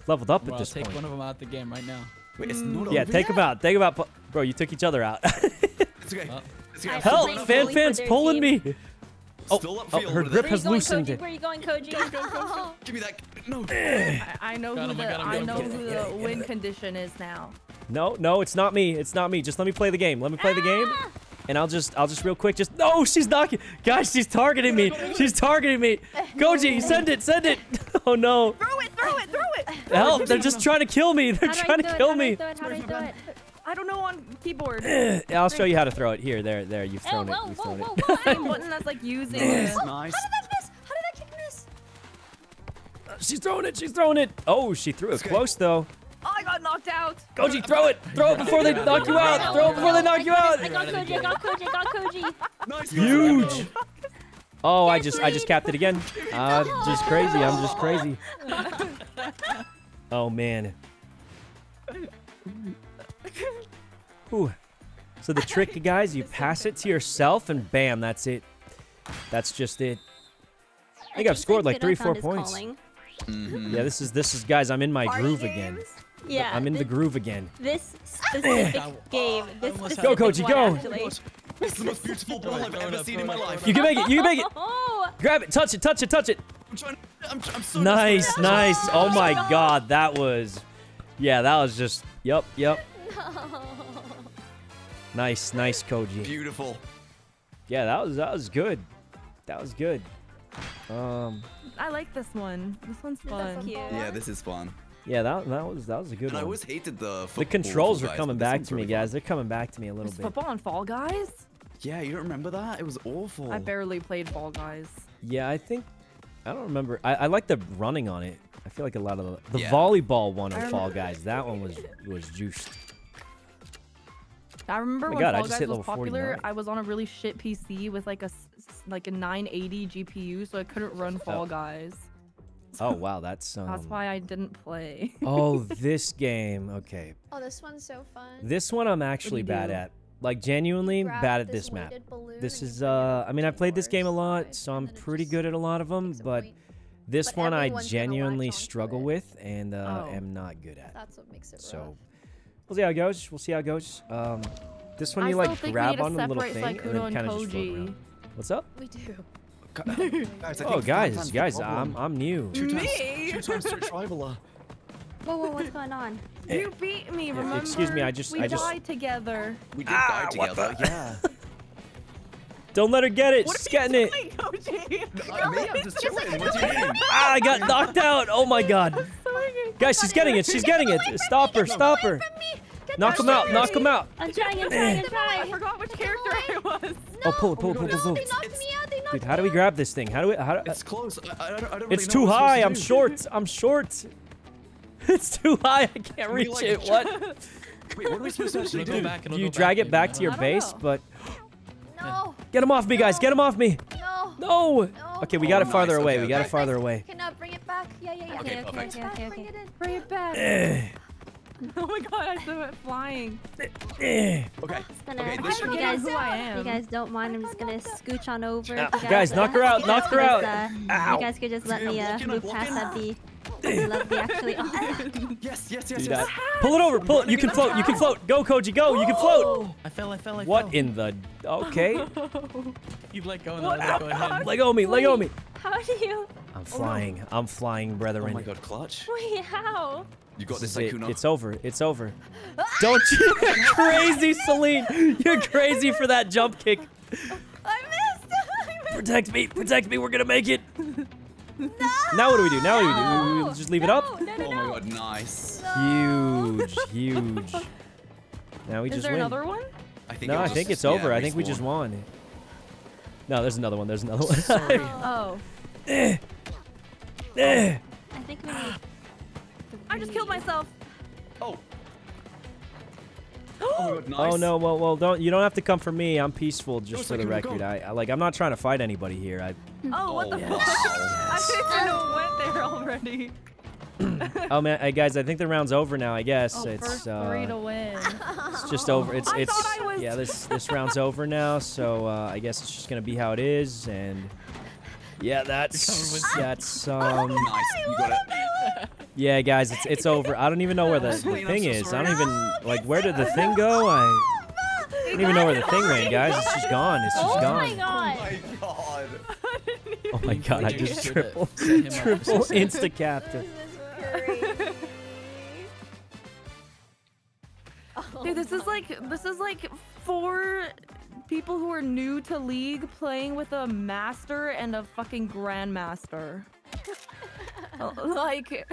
Leveled up Bro, at I'll this take point. one of them out the game right now. Wait, it's not Yeah, over take yet? him out. Take him out. Bro, you took each other out. It's okay. Uh, It's okay. Help! Fan- Fan fan's pulling team. me. Oh, Still oh, her grip they- has Where you going, loosened Koji? it. Where you going, Koji? Give me that. No. I, I know Got who him, the got him, I know him. [LAUGHS] who the win condition is now. No, no, it's not me. It's not me. Just let me play the game. Let me play the game. And I'll just, I'll just real quick, just, no, she's knocking. Guys, she's targeting me. She's targeting me. Koji, send it, send it. [LAUGHS] Oh no. Throw it! Throw it! Throw it! Help, they're just trying to kill me. They're How do I trying to it? kill How do I me. Throw it? How do I throw it? I don't know on keyboard. [CLEARS THROAT] I'll show you how to throw it. Here, there, there. You've Oh, thrown it. whoa, You've whoa, thrown whoa, it. whoa! Same [LAUGHS] ow. button that's like using Nice, the- nice. How did that miss? How did that kick miss? She's throwing it. She's throwing it. Oh, she threw it Okay. close though. Oh, I got knocked out. Koji, throw it. Throw it before they knock you out. Throw it before they knock you out. I got Koji, I got Koji, I got Koji. Nice. Huge. Oh, I just, I just capped it again. [LAUGHS] Uh, just crazy. I'm just [LAUGHS] crazy. Oh man. Whew. So the trick, [LAUGHS] guys, you pass it to yourself, and bam, that's it. That's just it. I think I've scored like three, four points. Mhm. Yeah, this is this is guys. I'm in my groove again. Yeah. I'm in the groove again. This [LAUGHS] specific game. This specific. Go, Koji, go. actually. It's the most beautiful [LAUGHS] ball I've ever seen in my life. You can make it. You can make it. Oh, Grab it. Touch it. Touch it. Touch it. I'm trying. I'm, I'm so Nice, desperate. nice. Oh my God, that was. Yeah, that was just. Yep, yep. Nice, nice, Koji. Beautiful. Yeah, that was that was good. That was good. Um, I like this one. This one's fun. cute. Yeah, this is fun. yeah, that that was that was a good And I always hated the football. The controls are coming back to me, really guys. fun. They're coming back to me a little Is bit. football on Fall Guys? Yeah, you don't remember that? It was awful. I barely played Fall Guys. Yeah, I think I don't remember. I, I like the running on it. I feel like a lot of the, the Yeah. volleyball one I on Fall Guys. That one was was juiced. I remember Oh when God, Fall just Guys was popular. 49. I was on a really shit PC with like a s- s- like a 980 GPU, so I couldn't run Fall Oh. Guys. Oh wow, that's [LAUGHS] um. That's why I didn't play. [LAUGHS] oh, this game. Okay, Oh, this one's so fun. this one I'm actually bad do? at. Like genuinely bad at this this map. This is uh. I mean, I to played this game a lot, so I'm pretty good at a lot of them. But this But one I everyone's gonna latch genuinely struggle with and uh, Oh. am not good at. That's what makes it rough. So we'll see how it goes. We'll see how it goes. Um, this one I you like grab on the little separate thing and Sykkuno then kind of just float around. What's up? we do. guys, I [LAUGHS] Oh, guys, guys, I'm. I'm new. two times, Me? two times to a [LAUGHS] whoa, whoa, what's going on? You beat me, remember? excuse me, I just- we I just- died together. We did Ah, die together. Yeah. [LAUGHS] Don't let her get it. What She's getting it. Uh, me, I'm just chilling. What do you mean? [LAUGHS] Ah, I got knocked out. Oh my god. Guys, she's getting it. She's getting it. Stop her. Stop her. Knock him out. Knock him out. I'm trying, I'm trying, I'm I forgot which character I was. Oh, pull it, pull it, pull it, pull it. knocked me out. They knocked Dude, how do we grab this thing? How do we? How do? It's close. I, I, don't, I don't really It's know too high. supposed I'm to short. I'm short. [LAUGHS] It's too high. I can't reach like, it. What? [LAUGHS] Wait, what are we supposed to actually It'll do? back, it'll You drag back, it back to your base, know. but [GASPS] [GASPS] [GASPS] No. get him off me, guys. Get him off me. No. No. No. Okay, we got it Oh, farther nice, away. okay, We got it farther away. Can uh, bring it back? Yeah, yeah, yeah. Okay, Bring it perfect. back, Okay, Bring it in. Bring it back. Eh, [LAUGHS] Oh my god, I saw it flying. eh. Okay. Gonna, Okay, if this you should- guys, who I if am. you guys don't mind, I'm just gonna scooch on over. Ah, If you guys, knock her out, knock her out. uh, Ow. You guys could just let me uh, move past that blocking. B. [LAUGHS] Love the actually. [LAUGHS] Oh, Yes, yes, yes, yes. Pull it over. Pull it. You can float. You can float. Go, Koji. Go. You can float. Oh. I fell, I fell, I What fell. in the? Okay. [LAUGHS] You let go and then I let go ahead. Let go of me. Let go of me. how do you? I'm flying. I'm flying, Oh brethren. my god, clutch. Wait, how? You got This this, it. It's over. It's over. Don't you crazy, Celine? You're crazy for that jump kick. I missed. I missed. Protect me. Protect me. We're gonna make it. Now what do we do? Now what do we do? We- we just leave it up? No, no, Oh my god, nice. Huge, huge. Now we Is just there another one? I think No, it'll I just- think it's yeah, over. I think we just won. No, there's another one. There's another one. [LAUGHS] Oh. Eh, eh. I think we need. [GASPS] I just killed myself. Oh. Oh [GASPS] god, nice. Oh no, well, well, don't you don't have to come for me. I'm peaceful, just Go, for the record. I, I like I'm not trying to fight anybody here. I Oh, what the Oh, fuck? wow. [LAUGHS] I didn't even went there already. [CLEARS THROAT] oh man, hey guys, I think the round's over now. I guess Oh, it's first uh, three to win. it's just over. It's [LAUGHS] I it's thought I was- yeah. This this round's over now, so uh, I guess it's just gonna be how it is, and yeah, that's that's um Nice. You got it. yeah, guys, it's it's over. I don't even know where the, the thing so is. I don't even like where did the thing go? [LAUGHS] I don't even know where the thing went, guys. It's just gone. It's just gone Oh my god. Oh my god. [LAUGHS] Oh my god, I just should, triple set him up for triple success. insta capped. [LAUGHS] This is crazy. Dude, this is like this is like four people who are new to League playing with a master and a fucking grandmaster. Uh, [LAUGHS] like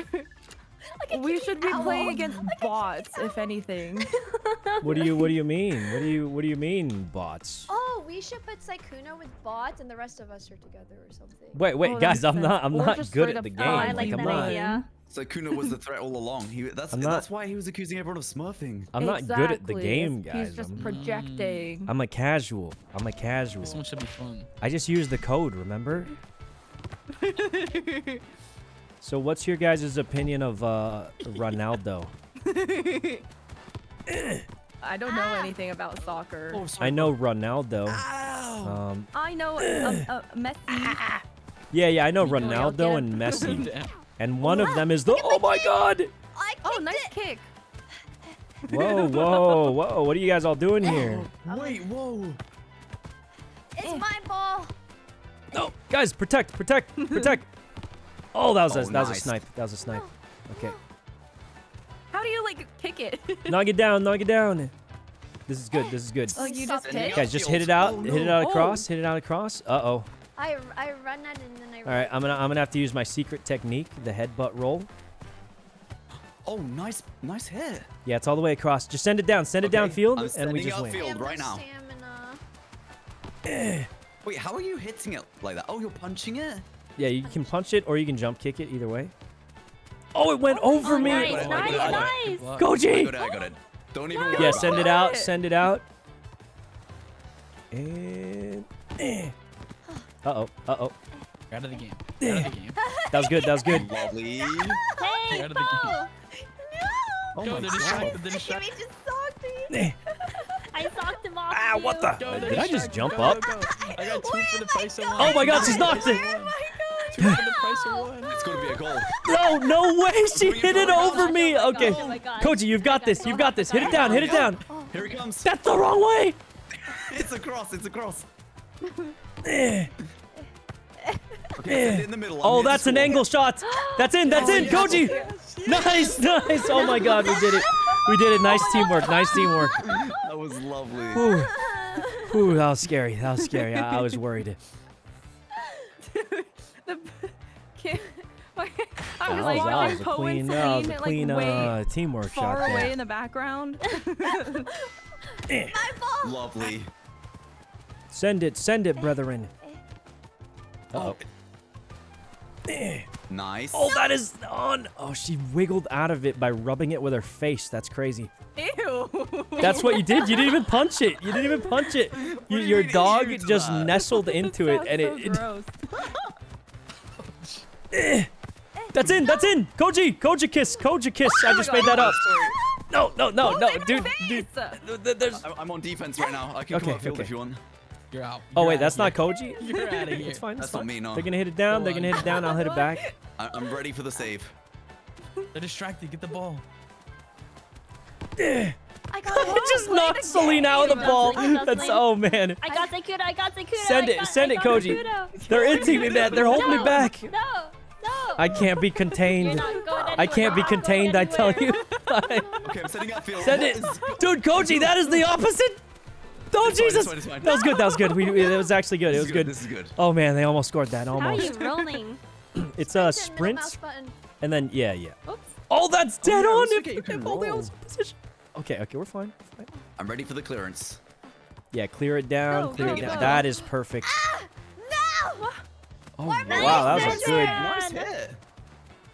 we should be playing against bots, if anything. What do you what do you mean? What do you what do you mean bots? Oh, we should put Sykkuno with bots and the rest of us are together or something. Wait, wait, Oh, guys, I'm sense. not I'm Or not good at the game. Oh, fight I like I'm that not idea. Sykkuno was the threat all along. He that's not- that's why he was accusing everyone of smurfing. I'm not good at the Exactly. game, He's guys. just I'm, projecting. I'm a casual. I'm a casual. This one should be fun. I just used the code, remember? [LAUGHS] so what's your guys' opinion of uh Ronaldo? [COUGHS] I don't know anything about soccer. Oh, I know Ronaldo. Ow! Um I know uh, uh, Messi. [COUGHS] yeah, yeah, I know y'all Ronaldo get and Messi. [COUGHS] Damn. And one of them is the Oh my god! I Oh, nice it. kick. Whoa, whoa, [LAUGHS] whoa. What are you guys all doing here? [LAUGHS] Wait, whoa. It's Eh. my ball. No, guys, protect, protect, [LAUGHS] protect. Oh, that was a Oh, that was a snipe. That was a snipe. Okay. How do you like kick it? Knock it down, knock it down. This is good. This is good. oh, you just hit. Guys, just hit it out. Oh, Hit it no. out Oh. across. Hit it out across. Uh oh. I I run that and then I. All right, I'm gonna I'm gonna have to use my secret technique, the headbutt roll. Oh, nice, nice hit. Yeah, it's all the way across. Just send it down. Send it Okay, downfield, and we sending just win. outfield. right now. Stamina. [CLEARS THROAT] Wait, how are you hitting it like that? Oh, you're punching it? Yeah, you can punch it or you can jump kick it. Either way. Oh, it went oh, over Oh, me. nice, oh, Got nice, nice. Good luck. I got it, I got it. Don't even worry Yeah, send it. it out. Send it out. And. [CLEARS THROAT] Uh oh. Uh oh. Get out of the game. Out of the game. That was good. That was good. [LAUGHS] Lovely. Hey, Get out of the game. Bo! Oh Go, my god. distracted. Distracted. just socked me. [LAUGHS] I socked him off. Ah, you. what the? Go, Did I just jump Go, up? go, go. I got two for the price of one. Oh my god, she's knocked it. Two for the price of one. It's gonna be a goal. [LAUGHS] No, no way. She hit it over me. Oh Okay. oh. Koji, you've got this. You've got this. Hit it down. Hit it down. Here he comes. That's the wrong way. It's across. It's across. Eh. Okay, in the middle. I'm Oh, that's an score. angle shot. That's in. That's in. Koji. [LAUGHS] Nice, nice. Oh my god, we did it. We did it. Nice teamwork. Nice teamwork. That was lovely. Ooh. Ooh, that was scary. That was scary. I, I was worried. [LAUGHS] [LAUGHS] The Kim- I was was, like, that was a Poe clean, and that was Celine, a clean way uh, teamwork far shot away there. in the background. My fault. Lovely. Send it, send it, brethren. Uh-oh. Nice. Oh, that is on. Oh, she wiggled out of it by rubbing it with her face. That's crazy. Ew. That's what you did. You didn't even punch it. You didn't even punch it. You, do you your dog just that? nestled into it, and so it, [LAUGHS] it. gross. That's in. That's in. Koji. Koji kiss. Koji kiss. I just made that up. [LAUGHS] No, no, no, no, dude. Dude. There's. I- I'm on defense right now. I can Okay, come upfield okay. if you want. You're out. Oh You're wait, that's not here. Koji. [LAUGHS] You're out of here. It's fine. It's That's not me, no. They're gonna hit it down. Go They're gonna hit it down. I'll hit it back. [LAUGHS] I- I'm ready for the save. They're distracted. Get the ball. I got [LAUGHS] I just knocked Celine out of the ball. That's That's oh man. I got Sykkuno. I got Sykkuno. Send it, send it, Koji. They're inting me, man. They're holding me back. No, no. I can't be contained. I can't be contained. I tell you. Okay, I'm sending out field. Send it, dude. Koji, that is the opposite. Oh It's fine, it's Jesus. fine, it's fine. That was good. That was good. We, it [LAUGHS] was actually good. It was is good. This is good. Oh man, they almost scored that. How are you Almost. rolling? [CLEARS THROAT] It's a Sprint, sprint, mouse button. and then yeah, yeah. Oops. Oh, that's dead yeah, on. it's If, okay, if can only I was in position. Okay, okay, we're fine. We're fine. I'm ready for the clearance. Yeah, clear it down. Go, clear go, it down. go. That is perfect. No! Oh Nice, wow, that was a good. Nice hit.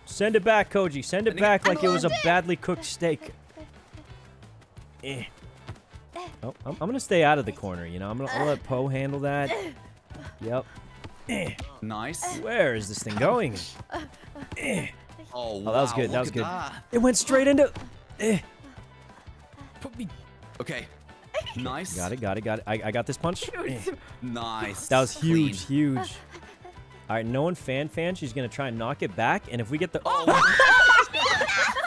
Send it back, Koji. Send it back like it was a badly cooked steak. Eh. Oh, I'm, I'm gonna stay out of the corner. You know, I'm gonna I'll let Poe handle that. Yep. Nice. Where is this thing going? Eh. Oh, that was good, that look was good. that. It went straight into. Eh. Put me. Okay. Nice. Got it, got it, got it. I, I got this punch. Eh. Nice. That was Clean. huge, huge. All right, no one fan fan. She's gonna try and knock it back, and if we get the oh, [LAUGHS]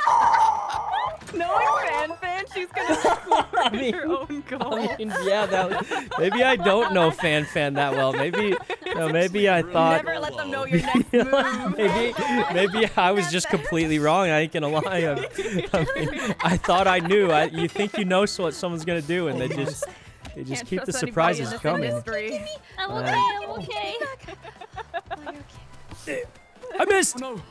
Knowing fan fan, she's gonna [LAUGHS] score I mean- her own goal. I mean, yeah, that maybe I don't know fan fan that well. Maybe, [LAUGHS] no, maybe I thought. Never let them know your next [LAUGHS] move. maybe, maybe I was just completely wrong. I ain't gonna lie. I, I, mean, I thought I knew. I, you think you know what someone's gonna do, and they just, they just Can't keep the trust anybody in surprises coming. industry. I'm okay. I'm okay. Oh, you're okay. I missed. No. No.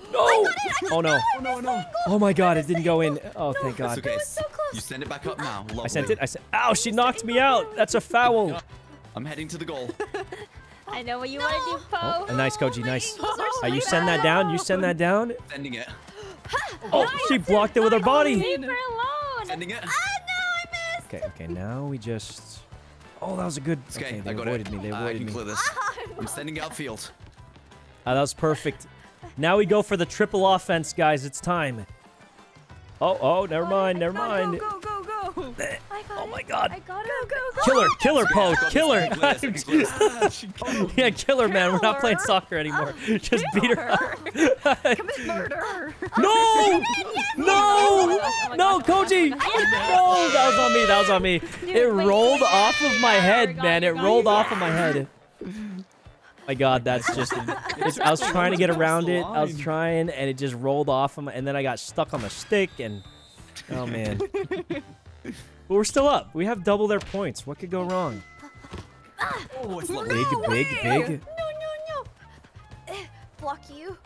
Oh no. Oh no, no. Oh my God! It didn't go in. Oh, thank God. okay. so close. You send it back up now. [LAUGHS] I sent it. I said, "Ow!" She knocked me out. That's a foul. [LAUGHS] I'm heading to the goal. [LAUGHS] I know what you want to do, Oh, Poe. a nice Koji, nice. Those are Uh, you send that down. You send that down. Sending it. [GASPS] Oh, she blocked it with her body. Leave her alone. Sending it. Okay, okay. Now we just. Oh, that was a good. Okay. Okay, they I got avoided it. me. They I can me. clear this. I'm sending it upfield. Ah, that was perfect. Now we go for the triple offense, guys. It's time. Oh, oh, never mind, never mind. Go, go, go, go. [LAUGHS] Oh I got Oh it. my God. I got it. Go, go, Killer, killer, Poe, killer. I can clear this, I can clear this. yeah, killer, man. We're not playing soccer anymore. Oh, [LAUGHS] just beat her up. [LAUGHS] Commit murder. No! No! No, Koji! Oh no! That was on me. That was on me. It rolled off of my head, man. It rolled off of my head. My God, that's just. [LAUGHS] [LAUGHS] It's, I was trying to get around it. I was trying, and it just rolled off of my, and then I got stuck on the stick, and oh man. [LAUGHS] But we're still up. We have double their points. What could go wrong? Oh, it's lovely. Big, big, big. No, no, no. Eh, Block you.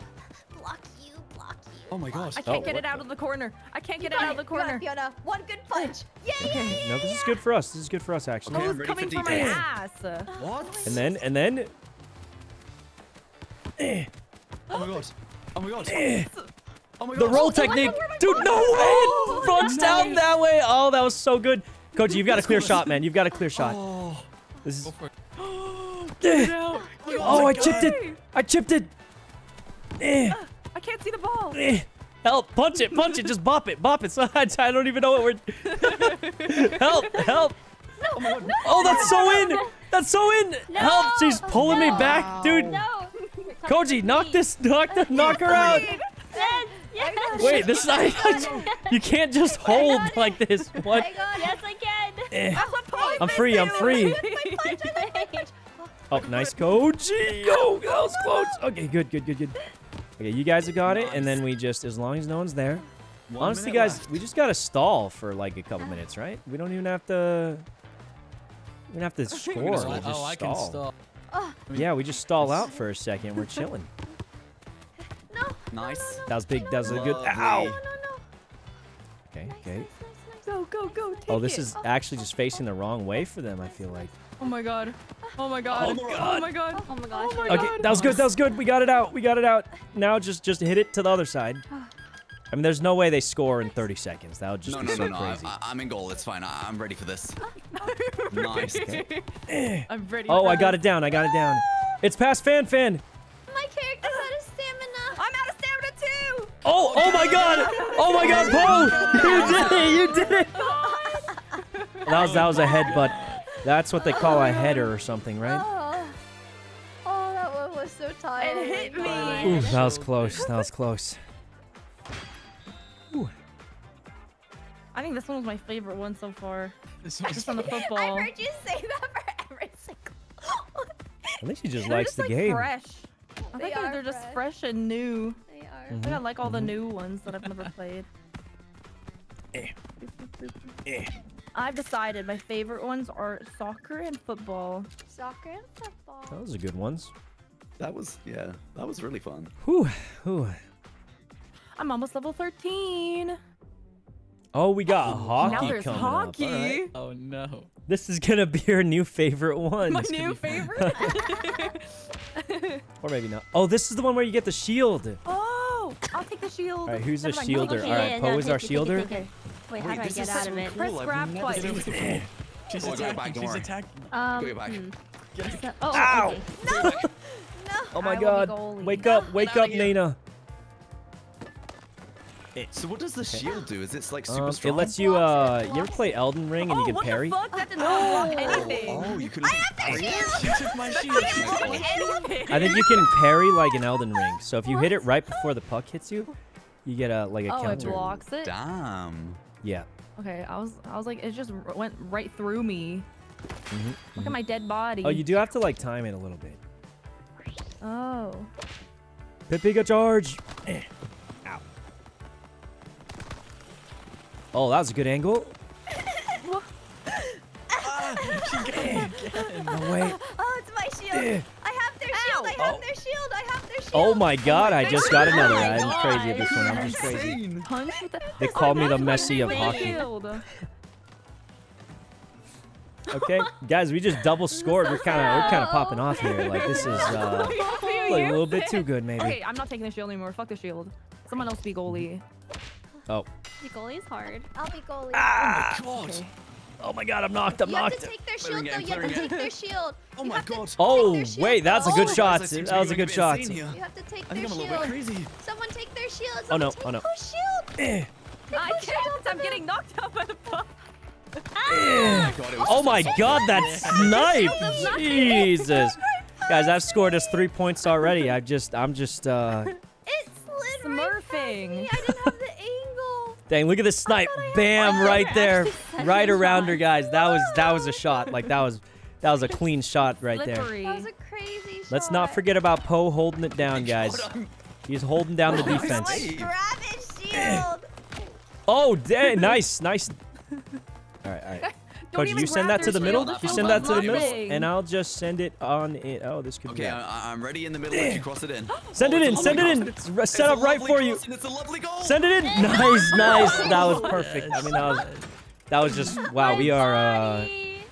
Block you. Block you. Oh my god. I can't Oh, get what it out of the corner. I can't get it Got out of the You got corner. it, Fiona. One good punch. Yeah, yeah, yeah. No, this is good for us. This is good for us, actually. Okay, Oh, it's ready for coming for my ass. What? And then, and then. Oh my god. Oh my god. Oh my god. The roll technique. Dude, no way! It fronts down that way. Oh, that was so good. Koji, you've got a clear shot, man. You've got a clear shot. Oh. This is. Go for it. Eh. No. Oh, I chipped it. I chipped it. Eh, I can't see the ball. eh. Help! Punch it! Punch it! Just bop it! Bop it! So [LAUGHS] I, I don't even know what we're. [LAUGHS] help! Help! Oh, that's so in! That's so in! Help! She's pulling me back, dude. No. Koji, knock this, knock the, knock her out. Yes. Yes. Wait, this is I, [LAUGHS] you can't just hold like this. What? I got it. Yes, I can. Eh. That's what Polly I'm free. I'm free. Punch, I like my punch. [LAUGHS] Oh, nice Koji. Oh, that was close. Okay, good, good, good, good. Okay, you guys have got it, and then we just, as long as no one's there. One Honestly, guys, left. we just gotta stall for like a couple minutes, right? We don't even have to. We don't have to score. Oh, just oh, I can stall. Stall. Yeah, we just stall out for a second. We're chilling. [LAUGHS] No. Nice. That was big. That was a good. Ow. No, no, no. Okay, okay. Go, go, go. Take Oh, this it. is actually just facing the wrong way for them. I feel like. Oh my god. Oh my god. Oh my Oh my god. Oh my gosh. Oh Okay, that was good. That was good. We got it out. We got it out. Now just just hit it to the other side. Ah. I mean, there's no way they score in 30 seconds. That would just No, be no, so no, no. I, crazy. I- I'm in goal. It's fine. I, I'm ready for this. [LAUGHS] nice. Eh. I'm ready. Oh, for I got this. it down. I got it down. It's past Fan Fan. My character's out of stamina. I'm out of stamina too. Oh, oh my God! Oh my God, Poe! Oh you did it! You did it! That was that was a headbutt. That's what they call a header or something, right? Oh. oh, that one was so tired. It hit me. Ooh, that was close. That was close. I think this one was my favorite one so far. This was Just on the [LAUGHS] football. I've football. heard you say that for every single one. I think she just They're likes just the like game. fresh. I They think they're, are they're just fresh. fresh and new. They are. Mhm. I think I like all the Mhm. new ones that I've never [LAUGHS] played. Eh. Eh. I've decided my favorite ones are soccer and football. Soccer and football. Those are good ones. That was, yeah, that was really fun. Whew, whew. I'm almost level 13. Oh, we got hockey now there's coming hockey. up. All right. Oh no. This is gonna be your new favorite one. My This new favorite. [LAUGHS] Or maybe not. Oh, this is the one where you get the shield. oh, I'll take the shield. All right, who's the shielder? All right, yeah, Poe no, is our take shielder. take it. Wait, how Wait, do I get out of it? Press grab never twice. seen this before. [LAUGHS] She's Oh, go attacking. She's attacking. Um, Go back. hmm. Get So- oh, Ow! okay. No. [LAUGHS] Oh my I God! Wake up! Wake up. Nina! So what does the shield do? Is it like super Um, it lets you. Uh, you ever play Elden Ring and oh, you can what parry? the fuck? That did not [GASPS] block anything. Oh, you can. I have She took my [LAUGHS] shield. anything. I think you can parry like an Elden Ring. So if you hit it right before the puck hits you, you get a like a Oh, it counter. blocks it. Damn. Yeah. Okay, I was, I was like, it just went right through me. Mhm, Look mhm. at my dead body. Oh, you do have to like time it a little bit. Oh. Pipika charge. [CLEARS THROAT] Oh, that was a good angle. No way. Oh, it's my shield. Eh. I have their shield. I have their shield. I have their shield. Oh my god, I just got another. my I'm God. crazy at this one. I'm just crazy. Insane. Punch with the. They call me the Messi of hockey. Okay, guys, we just double scored. We're kind of we're kind of popping off here. Like this is uh, [LAUGHS] like a little bit too good, maybe. Okay, I'm not taking the shield anymore. Fuck the shield. Someone else be goalie. Oh, The goalie's hard. I'll be goalie. Ah! God. Okay. oh my God, I'm knocked. I'm you have to take their Clearing shield, though. it, You have to clearing take their shield. Oh You my have to God. take Oh their shield, wait, that's a though. good Guys, shot. I seem to That be was a going good bit shot. insane here. You have to take I their think I'm a little bit shield. crazy. Someone take their shield. Oh no, Someone oh no. take whose shield? Eh, I can't. I'm getting knocked [LAUGHS] out by the puck. eh. God, it was Oh my so God, that snipe! does not hit. Jesus, guys, I've scored us three points already. I've just, I'm just, uh, It slid right past Smurfing. me. I didn't have the angle. Dang, look at this snipe, bam, right there, right around her, guys. That was, that was a [LAUGHS] shot. Like that was, that was a clean shot right there. That was a crazy shot. Let's not forget about Poe holding it down, guys. God, I'm- He's holding down the Oh, defense. nice. Grab his shield. Oh, dang, nice, nice. [LAUGHS] All right, all right. Don't even you send that to the middle. You send that to the middle, and I'll just send it on it. Oh, this could be Okay. I, I'm ready in the middle. If you [CLEARS THROAT] cross it in. Send Oh, it in, send it in. cross. It's re- It's set a up right for you. It's a lovely goal. Send it in. Nice, nice. That was perfect. I mean, that was that was just wow. We are. uh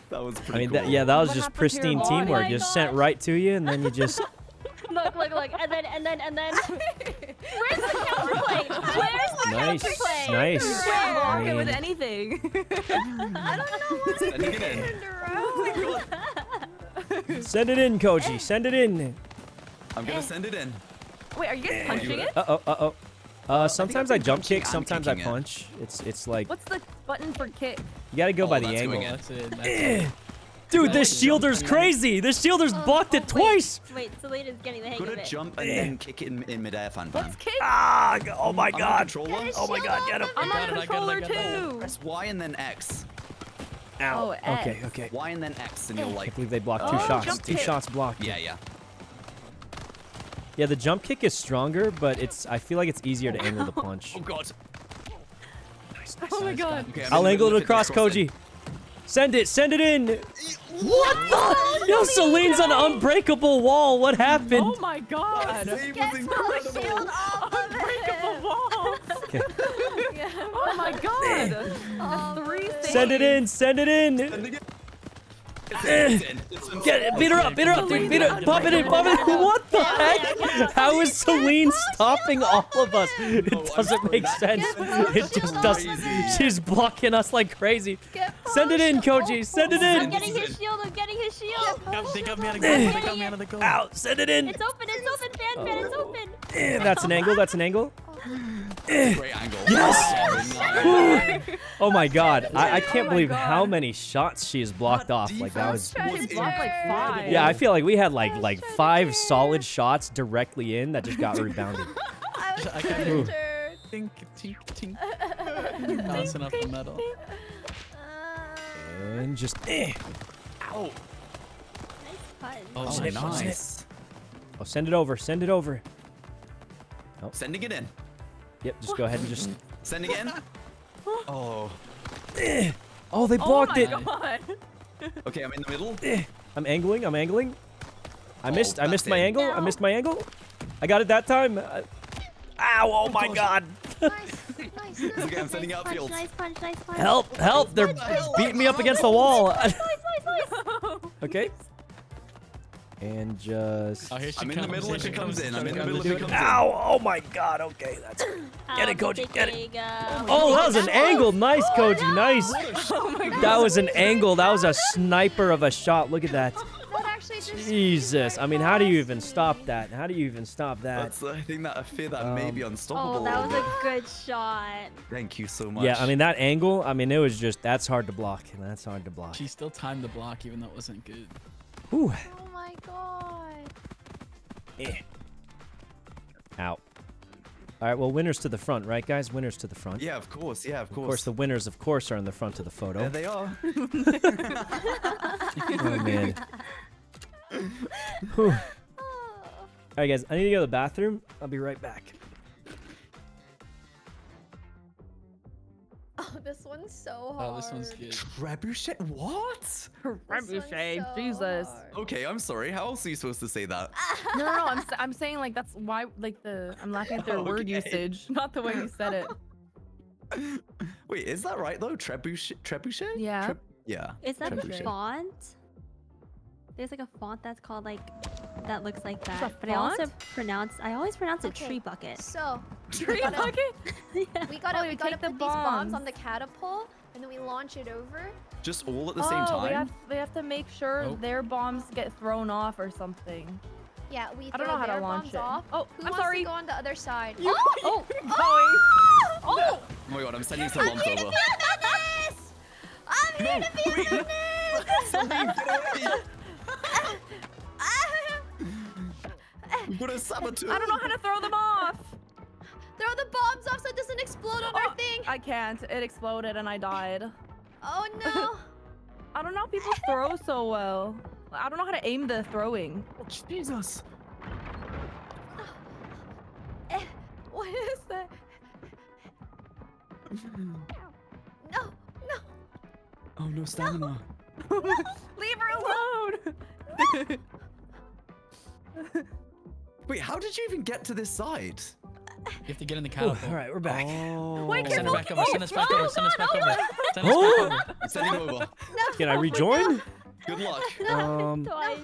That was I pretty mean, cool. that, yeah, that was What just happened to your pristine teamwork. Oh my Just sent right to you, and then you just. Look, look, look, and then, and then, and then. [LAUGHS] Where's the counterplay? Where's the Nice, counterplay? nice. Can't block I it with anything. I don't know what I Sending it in. turned [LAUGHS] around. Send it in, Koji. Send it in. I'm gonna send it in. Wait, are you guys punching it? Uh oh, uh oh. Uh, sometimes I been jump kick, sometimes I kicking it. punch. It's it's like What's the button for kick? you gotta go by Oh, the angle. [CLEARS THROAT] [CLEARS THROAT] That's it. That's it. Dude, this shielder's crazy. This shielder's blocked it twice. Wait, Selena's getting the hang of Gotta it. jump and then kick it in, in midair, fan fan. What's kick? Ah! Oh my God. controller. Oh my God, get him. I'm on it, I got it, I controller too. Press Y and then X. Ow. Oh, okay, X. okay. Y and then X, and you'll I like. believe they blocked two Oh, shots. Two kick. shots blocked. Yeah, yeah. Yeah, the jump kick is stronger, but it's. I feel like it's easier to angle the punch. Oh god. Nice, nice. Oh my Nice, god. Okay, I'm I'll angle it across, cross Koji. Send it, send it in. What the? Yo, Celine's on an unbreakable wall. What happened? Oh my god. Save Get was the incredible. shield off of Unbreakable it. wall. [LAUGHS] Okay. Oh my god. Three things. Send it in, send it in. It's in, it's in. Get it, beat her up, beat her up, dude, beat her. Pop it in, pop it in. [LAUGHS] What the heck? How is Celine stopping all of us? It doesn't make sense. It just doesn't. She's blocking us like crazy. Send it in. Koji. Send it in. I'm getting his shield. I'm getting his shield. Got- They got me out of goal. They got me out of the goal. Out. Send it in. It's open. It's open, fan, fan. It's open. That's an angle. That's an angle. Great angle. Yes. Oh my God. I, I can't Oh believe God. how many shots she has blocked off. Like that was. defense She blocked like five. Yeah, I feel like we had like like five solid shots directly in that just got rebounded. [LAUGHS] I was I can't Ooh. injured. Tink, tink, tink. [LAUGHS] Bouncing off the metal. And just. Eh. Ow. Nice punch. Oh, Snip, nice. Nice. Oh, send it over. Send it over. Sending it in. Yep. Just go ahead and just. Send again? Oh. Oh, they Oh blocked my it. god. Okay, I'm in the middle. I'm angling. I'm angling. I Oh, missed. I missed my in. angle. I missed my angle. I got it that time. Uh, ow! Oh my God! Nice, nice. It's okay, I'm sending nice out punch, fields. Nice punch. Nice punch. Help! Help! They're beating me up against the wall. Nice, nice, nice. okay. And just. Oh, here she I'm in the middle here if she it comes in. I'm in the middle if do it comes in. Ow! Oh my God! Okay, that's. Get it, I'll Koji, get it. Oh, that was an angle. Nice, Koji. Nice. Oh my god. That was an angle. That was a sniper of a shot. Look at that. That actually actually just. Jesus. I mean, how do you even stop that? How do you even stop that? That's I think that I fear that may be Um, unstoppable. Oh, that was a good shot. Thank you so much. Yeah, I mean that angle. I mean it was just that's hard to block. That's hard to block. She still timed the block even though it wasn't good. Ooh. Oh my god. Eh. Out. All right. Well, winners to the front, right, guys? Winners to the front. Yeah, of course. Yeah, of Of course. course, the winners, of course, are in the front of the photo. There they are. [LAUGHS] Oh man. [LAUGHS] Whew. All right, guys. I need to go to the bathroom. I'll be right back. [LAUGHS] Oh, this one's so hard. Oh, this one's good. Trebuchet? What? This Trebuchet, so Jesus. hard. Okay, I'm sorry. How else are you supposed to say that? [LAUGHS] No, no, no. I'm, s- I'm saying like that's why like the I'm laughing at their [LAUGHS] word usage, not the way you said it. Wait, is that right though? Trebuchet? Trebuchet? Yeah. Treb- yeah. Is that a Trebuchet. font? There's like a font that's called like that looks like a that. But I also pronounce I always pronounce it Okay. tree bucket. So [LAUGHS] Tree gotta- bucket? [LAUGHS] [LAUGHS] yeah. we gotta Oh, we you gotta take the put these bombs bombs. on the catapult and then we launch it over. Just all at the same oh, time? we have we have to make sure Oh. their bombs get thrown off or something. Yeah, we I don't throw know how to launch bombs it. off. Oh, Who I'm wants sorry. to go on the other side? You- oh, oh! oh! Going. oh, oh, Oh my god, I'm sending some bombs I'm here to over. be a menace. I'm here to be a wait. menace. Celine, get away! We've got a saboteur! I don't know how to throw them off. Throw the bombs off so it doesn't explode on our Oh, thing. I can't. It exploded and I died. Oh no. [LAUGHS] I don't know how people throw so well. I don't know how to aim the throwing. Jesus! Eh, [LAUGHS] what is that? [LAUGHS] No, no. Oh no, stamina. Leave her alone. [LAUGHS] Wait, how did you even get to this side? You have to get in the Ooh, all right, we're back. Oh. Wait, Send it back over. Send us back no, over. Send us back no, over. Send us Oh! back over. [LAUGHS] I'm sending over. Can I rejoin? Good luck. [LAUGHS] Um, Twice.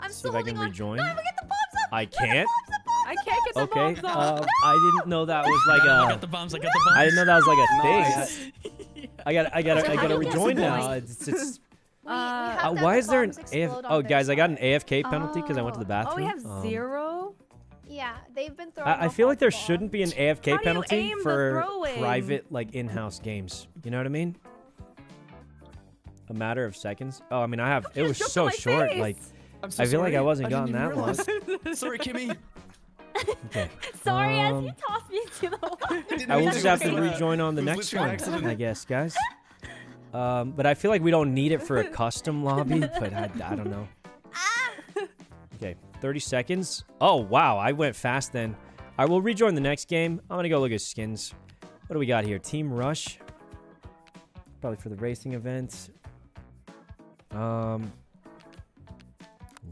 I'm see still if I can on. rejoin. No, I'm gonna get the bombs up. I can't? bombs up, bombs I can't get the Okay. bombs off. Uh, I didn't know that was like I got the bombs. I got the bombs. I didn't know that was like a thing. I got. I got. I got to do you get rejoin now. It's. it's We, we Uh, have uh, why is there an AF? Oh, their guys, I got an. AFK penalty because I went to the bathroom. Oh, we have Um, zero. Yeah, they've been throwing. I, I feel like there the shouldn't be an. AFK How penalty for private, like in-house games. You know what I mean? A matter of seconds. Oh, I mean, I have. It was so short. face. Like, I'm so I feel like I wasn't didn't gone even that long. [LAUGHS] Sorry, Kimmy. okay. [LAUGHS] Sorry, as Um, he tossed me into the [LAUGHS] wall. Didn't I will just have to rejoin on the next one. I guess, guys. Um, but I feel like we don't need it for a [LAUGHS] custom lobby, but I, I don't know. Okay, 30 seconds. Oh, wow, I went fast then. I will rejoin the next game. I'm going to go look at skins. What do we got here? Team Rush. Probably for the racing event. Um,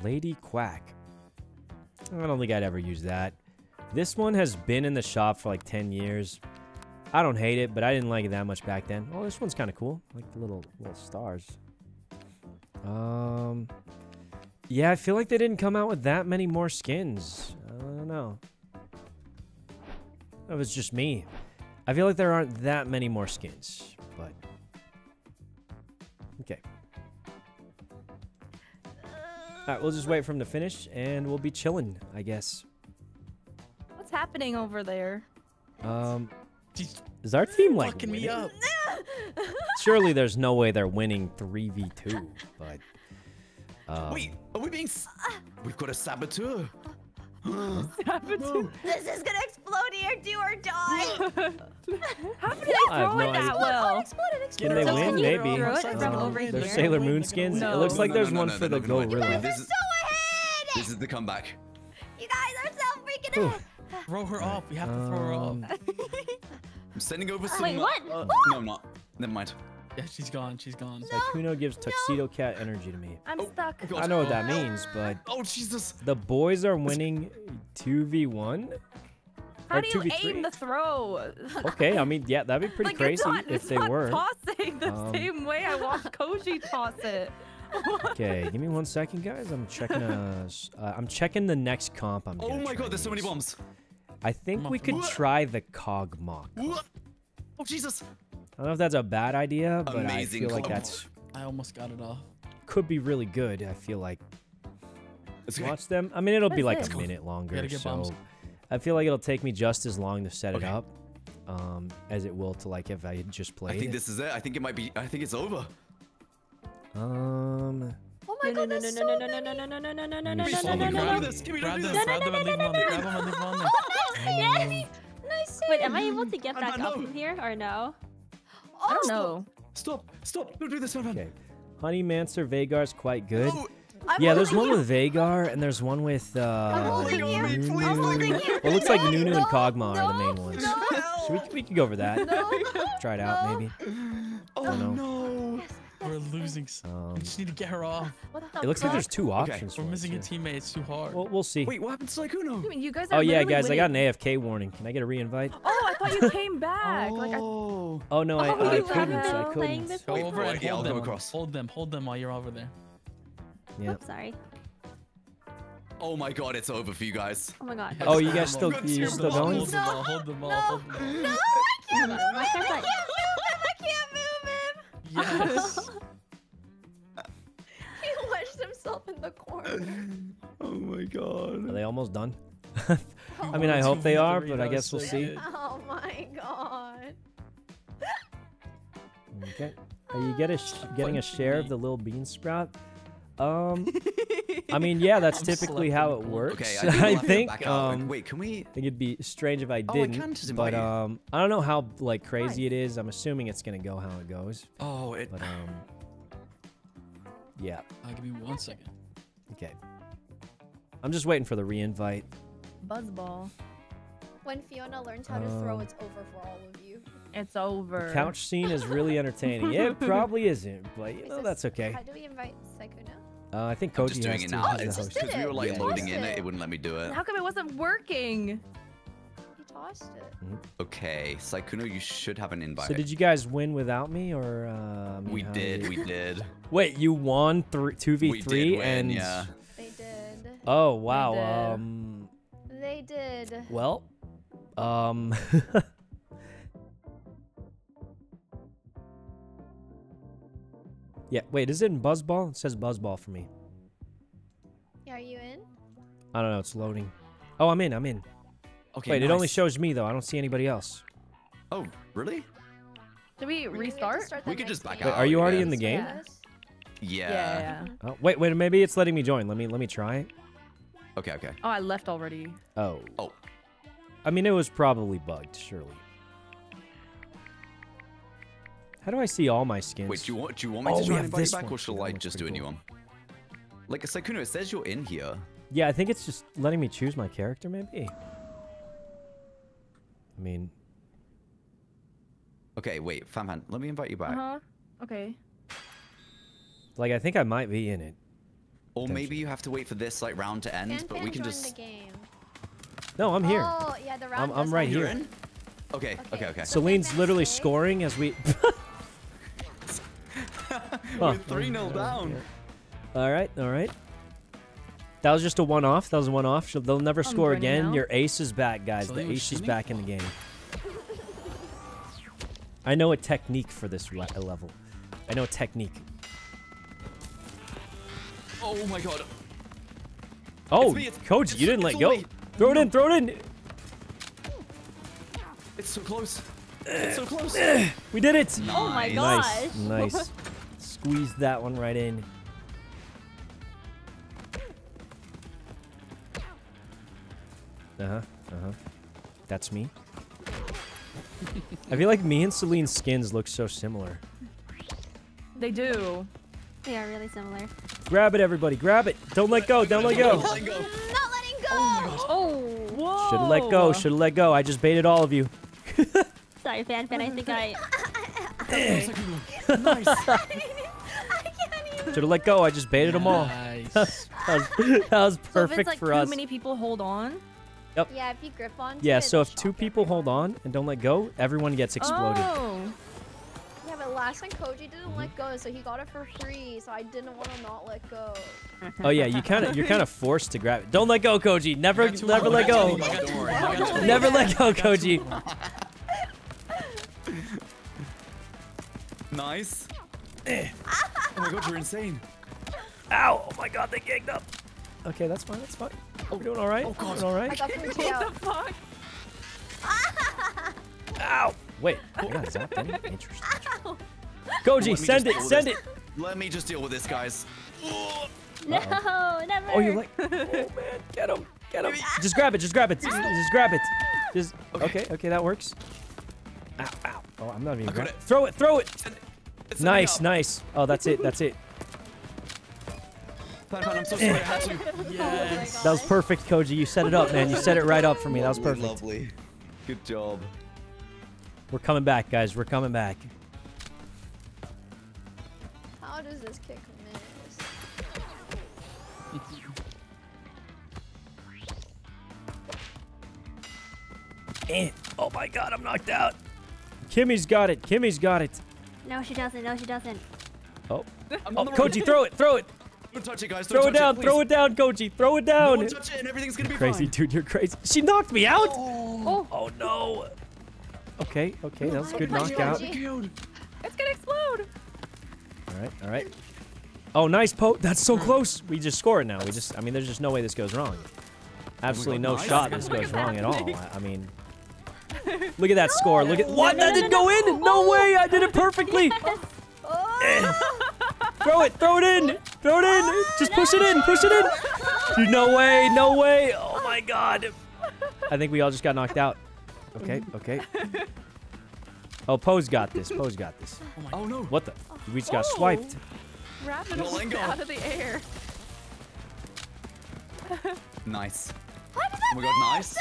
Lady Quack. I don't think I'd ever use that. This one has been in the shop for like 10 years. I don't hate it, but I didn't like it that much back then. Oh, this one's kind of cool. I like the little little stars. Um, yeah, I feel like they didn't come out with that many more skins. I don't know. That was just me. I feel like there aren't that many more skins, but okay. All right, we'll just wait for him to finish, and we'll be chilling, I guess. What's happening over there? Um, is our team like fucking me winning? up. [LAUGHS] Surely there's no way they're winning 3v2, but. Um, Wait, are we being? S- We've got a saboteur. [GASPS] This is gonna explode here, do or die. [LAUGHS] How did they I throw it that idea. well? Can they So win? can you Maybe. throw it from Um, over there's here? Sailor Moon skins. gonna It looks like no, there's no, one no, for the not gonna win. gorilla. This is, so ahead. this is the comeback. You guys are so freaking ahead. Throw her off. We have to throw her off. Um, I'm sending over some. Wait, what? Uh, no, I'm not. Never mind. Yeah, she's gone. She's gone. Sykkuno gives Tuxedo Cat energy to me. I'm Oh, stuck. God. I know what that means, but Oh Jesus! the boys are winning 2v1. How or do you 2v3? aim the throw? Okay, I mean, yeah, that'd be pretty like, crazy it's not, if it's they not were. tossing the Um, same way I watched [LAUGHS] Koji toss it. Okay, give me one second, guys. I'm checking. Uh, uh, I'm checking the next comp. I'm. Oh my God! and There's so many bombs. I think we could try the Kog'Maw. Oh Jesus! I don't know if that's a bad idea, but Amazing I feel like that's. I almost got it off. could be really good. I feel like It's okay. watch them. I mean, it'll be like is a it? minute longer. So bombs. I feel like it'll take me just as long to set Okay. it up, um, as it will to like if I just played. I think it. this is it. I think it might be. I think it's over. Um, Oh my No, no, god, no, there's no, so no, no, no, many. no, no, no, no, no, no, Let no, me no, see. no, no, no, Grab no. this. Give me Grab do them, this. grab them and leave them on there. Grab them and leave them on there. Oh, nice, Wait, am I able to get I'm back up from here or no? I don't Oh, know. Stop! Stop! Don't do this, man. okay. Honey Mancer Veigar's quite good. Oh, I'm yeah, there's one you. with Vagar, and there's one with uh. I'm holding you. Nunu. I'm holding you. Well, it looks like No, Nunu and no, Kog'Maw are the main ones. No. So we, we could go over that. No. Try it out, No. maybe. oh don't no! Yes, We're losing. s- Um, We just need to get her off. What the it looks like there's two Okay. options. We're for it, missing a teammate. It's too hard. Well, we'll see. Wait, what happened to Sykkuno? I mean, you guys are Oh yeah, literally guys, I got an. AFK warning. Can I get a reinvite? Oh, I thought you came back. Like, I, Oh. Oh no, I, Oh, I you couldn't. haven't I been playing couldn't. this Go Wait, over and I'll hold go them. across. Hold them. Hold them while you're over there. Yeah. Oops, sorry. Oh my god, it's over for you guys. Oh my god. Oh, you guys still you two still balls. going? Hold them all. Hold them all. Hold them all. No, I can't move Why I I- can't move him. Yes. [LAUGHS] He wedged himself in the corner. [LAUGHS] Oh my god. Are they almost done? Oh [LAUGHS] I mean, I hope they are, but I guess we'll see. Oh my god. Okay. Are uh, you get a sh- getting a share of the little bean sprout? Um, I mean, [LAUGHS] yeah, that's I'm typically how it works. Okay, I [LAUGHS] I think, we'll have to think. back out. Um, Wait, can we? I think it'd be strange if I Oh, I didn't. can just but um, I don't know how like crazy it is. I'm assuming it's gonna go how it goes. Oh, it. But um, yeah. Uh, give me one second. Okay. I'm just waiting for the reinvite. buzzball. When Fiona learns how to throw, Um, it's over for all of you. It's over. The couch scene is really entertaining. it [LAUGHS] probably isn't, but you Is know this- that's okay. How do we invite Sykkuno? Uh, I think I'm just doing has it now. He's the It's host. just- because we were like Yeah. loading in it. it. It wouldn't let me do it. How come it wasn't working? He tossed it. Okay, Sykkuno, you should have an invite. So did you guys win without me, or uh, I We did. you- We [LAUGHS] did. Wait, you won three, two v three win, and yeah. They did. oh wow. They did. Um, They did. well, um, [LAUGHS] yeah. Wait, is it in Buzzball? It says Buzzball for me. Yeah, are you in? I don't know. It's loading. Oh, I'm in. I'm in. Okay. Wait, it only shows me though. I don't see anybody else. Oh, really? Did we we restart? start We could just back game. Wait, are you already in the game? Yes. Yeah. Yeah, yeah. Oh, wait, wait. Maybe it's letting me join. Let me let me try it. Okay. Okay. Oh, I left already. Oh. Oh. I mean, it was probably bugged, surely. How do I see all my skins? Wait, do you want do you want me Oh, to we try have and invite you this back, one or shall I looks just do a pretty new cool. one? Like Sykkuno, it says you're in here. Yeah, I think it's just letting me choose my character, maybe. I mean, Okay, wait, Fan Fan, let me invite you back. Uh huh. Okay. like I think I might be in it. Or maybe you have to wait for this like round to end, Fan but Fan we can just. the game. No, I'm here. Oh, yeah, the round I'm, I'm right here. to. Okay, okay, Okay. okay. Celine's literally scoring as we. [LAUGHS] [LAUGHS] We're 3 0 down. all right, all right. That was just a one-off. That was a one-off. They'll never I'm score again. now. Your ace is back, guys. Celine the ace is back in the game. I know a technique for this le- uh, level. I know a technique. Oh my god. Oh, me, it's- Koji, it's- you didn't let go. only- Throw it in, throw it in. It's so close. It's so [SIGHS] close. We did it. Oh my Nice. gosh. Nice, nice. [LAUGHS] Squeezed that one right in. Uh huh. Uh huh. That's me. [LAUGHS] I feel like me and Celine's skins look so similar. They do. They are really similar. Grab it, everybody. Grab it. Don't let go. Don't let go. Not letting go. Oh, Whoa. Should have let go. Should have let go. I just baited all of you. sorry, Fan Fan. I think I. [LAUGHS] nice. [LAUGHS] I. Should have let go. I just baited them all. Nice. [LAUGHS] That was, that was So if perfect it's like for too us. many people hold on. Yeah, if you grip on. Yeah, so if two people hold on and don't let go, everyone gets exploded. Oh. Yeah, but last time Koji didn't let go, so he got it for free. So I didn't want to not let go. Oh yeah, you kind of you're kind of forced to grab it. Don't let go, Koji. Never never let go. two more. I got two more. I got two more. Never let go, I got two Koji. more. [LAUGHS] Nice. oh my god, you're insane. Ow! Oh my god, they ganged up. Okay, that's fine. That's fine. Oh, We're doing all right. Oh god. Doing all I right. got freaked What out. the fuck? Ow! Wait, I got zapped. didn't I? Interesting. Koji, Let me send just it. deal with Send this. it. Let me just deal with this, guys. No, never. Oh, you're like? Oh man, get him. Get him. Just grab it. Just grab it. Just, just grab it. Just. Okay. Okay, that works. Ow! Ow! Oh, I'm not even. I got gra- it. Throw it. Throw it. Send it. It's Nice. Nice. Oh, that's it. That's it. Pan, Pan, I'm so sorry. I had to. [LAUGHS] Yes. That was perfect, Koji. You set it up, man. You set it right up for me. That was perfect. Lovely. Good job. We're coming back, guys. We're coming back. How does this kick miss? Eh. Oh my god, I'm knocked out. Kimmy's got it. Kimmy's got it. No, she doesn't. No, she doesn't. Oh, I'm oh on the road. Koji, throw it, throw it, Don't touch it, guys. Don't throw it down, it, throw it down, Koji, throw it No down. one touch it and everything's gonna be crazy, fine. dude, you're crazy. She knocked me out. Oh. Oh no. Okay, okay, that was a good knockout. It's gonna explode. All right, all right. Oh, nice poke. That's so close. We just score it now. We just, I mean, there's just no way this goes wrong. Oh Absolutely no nice. shot this goes wrong at all. I, I mean, look at that score. Look at what? no, That no, didn't no, go in. No way. I did it oh, perfectly. [LAUGHS] Throw it, throw it in, throw it in. Oh, just push it in, push it in. Dude, [LAUGHS] no way, no way. Oh my god. I think we all just got knocked out. Okay, okay. [LAUGHS] Oh, Poe's got this. Poe's got this. Oh, oh no. What the? We just got Oh. swiped. Rapid No, out of the air. Nice. Oh my god, nice.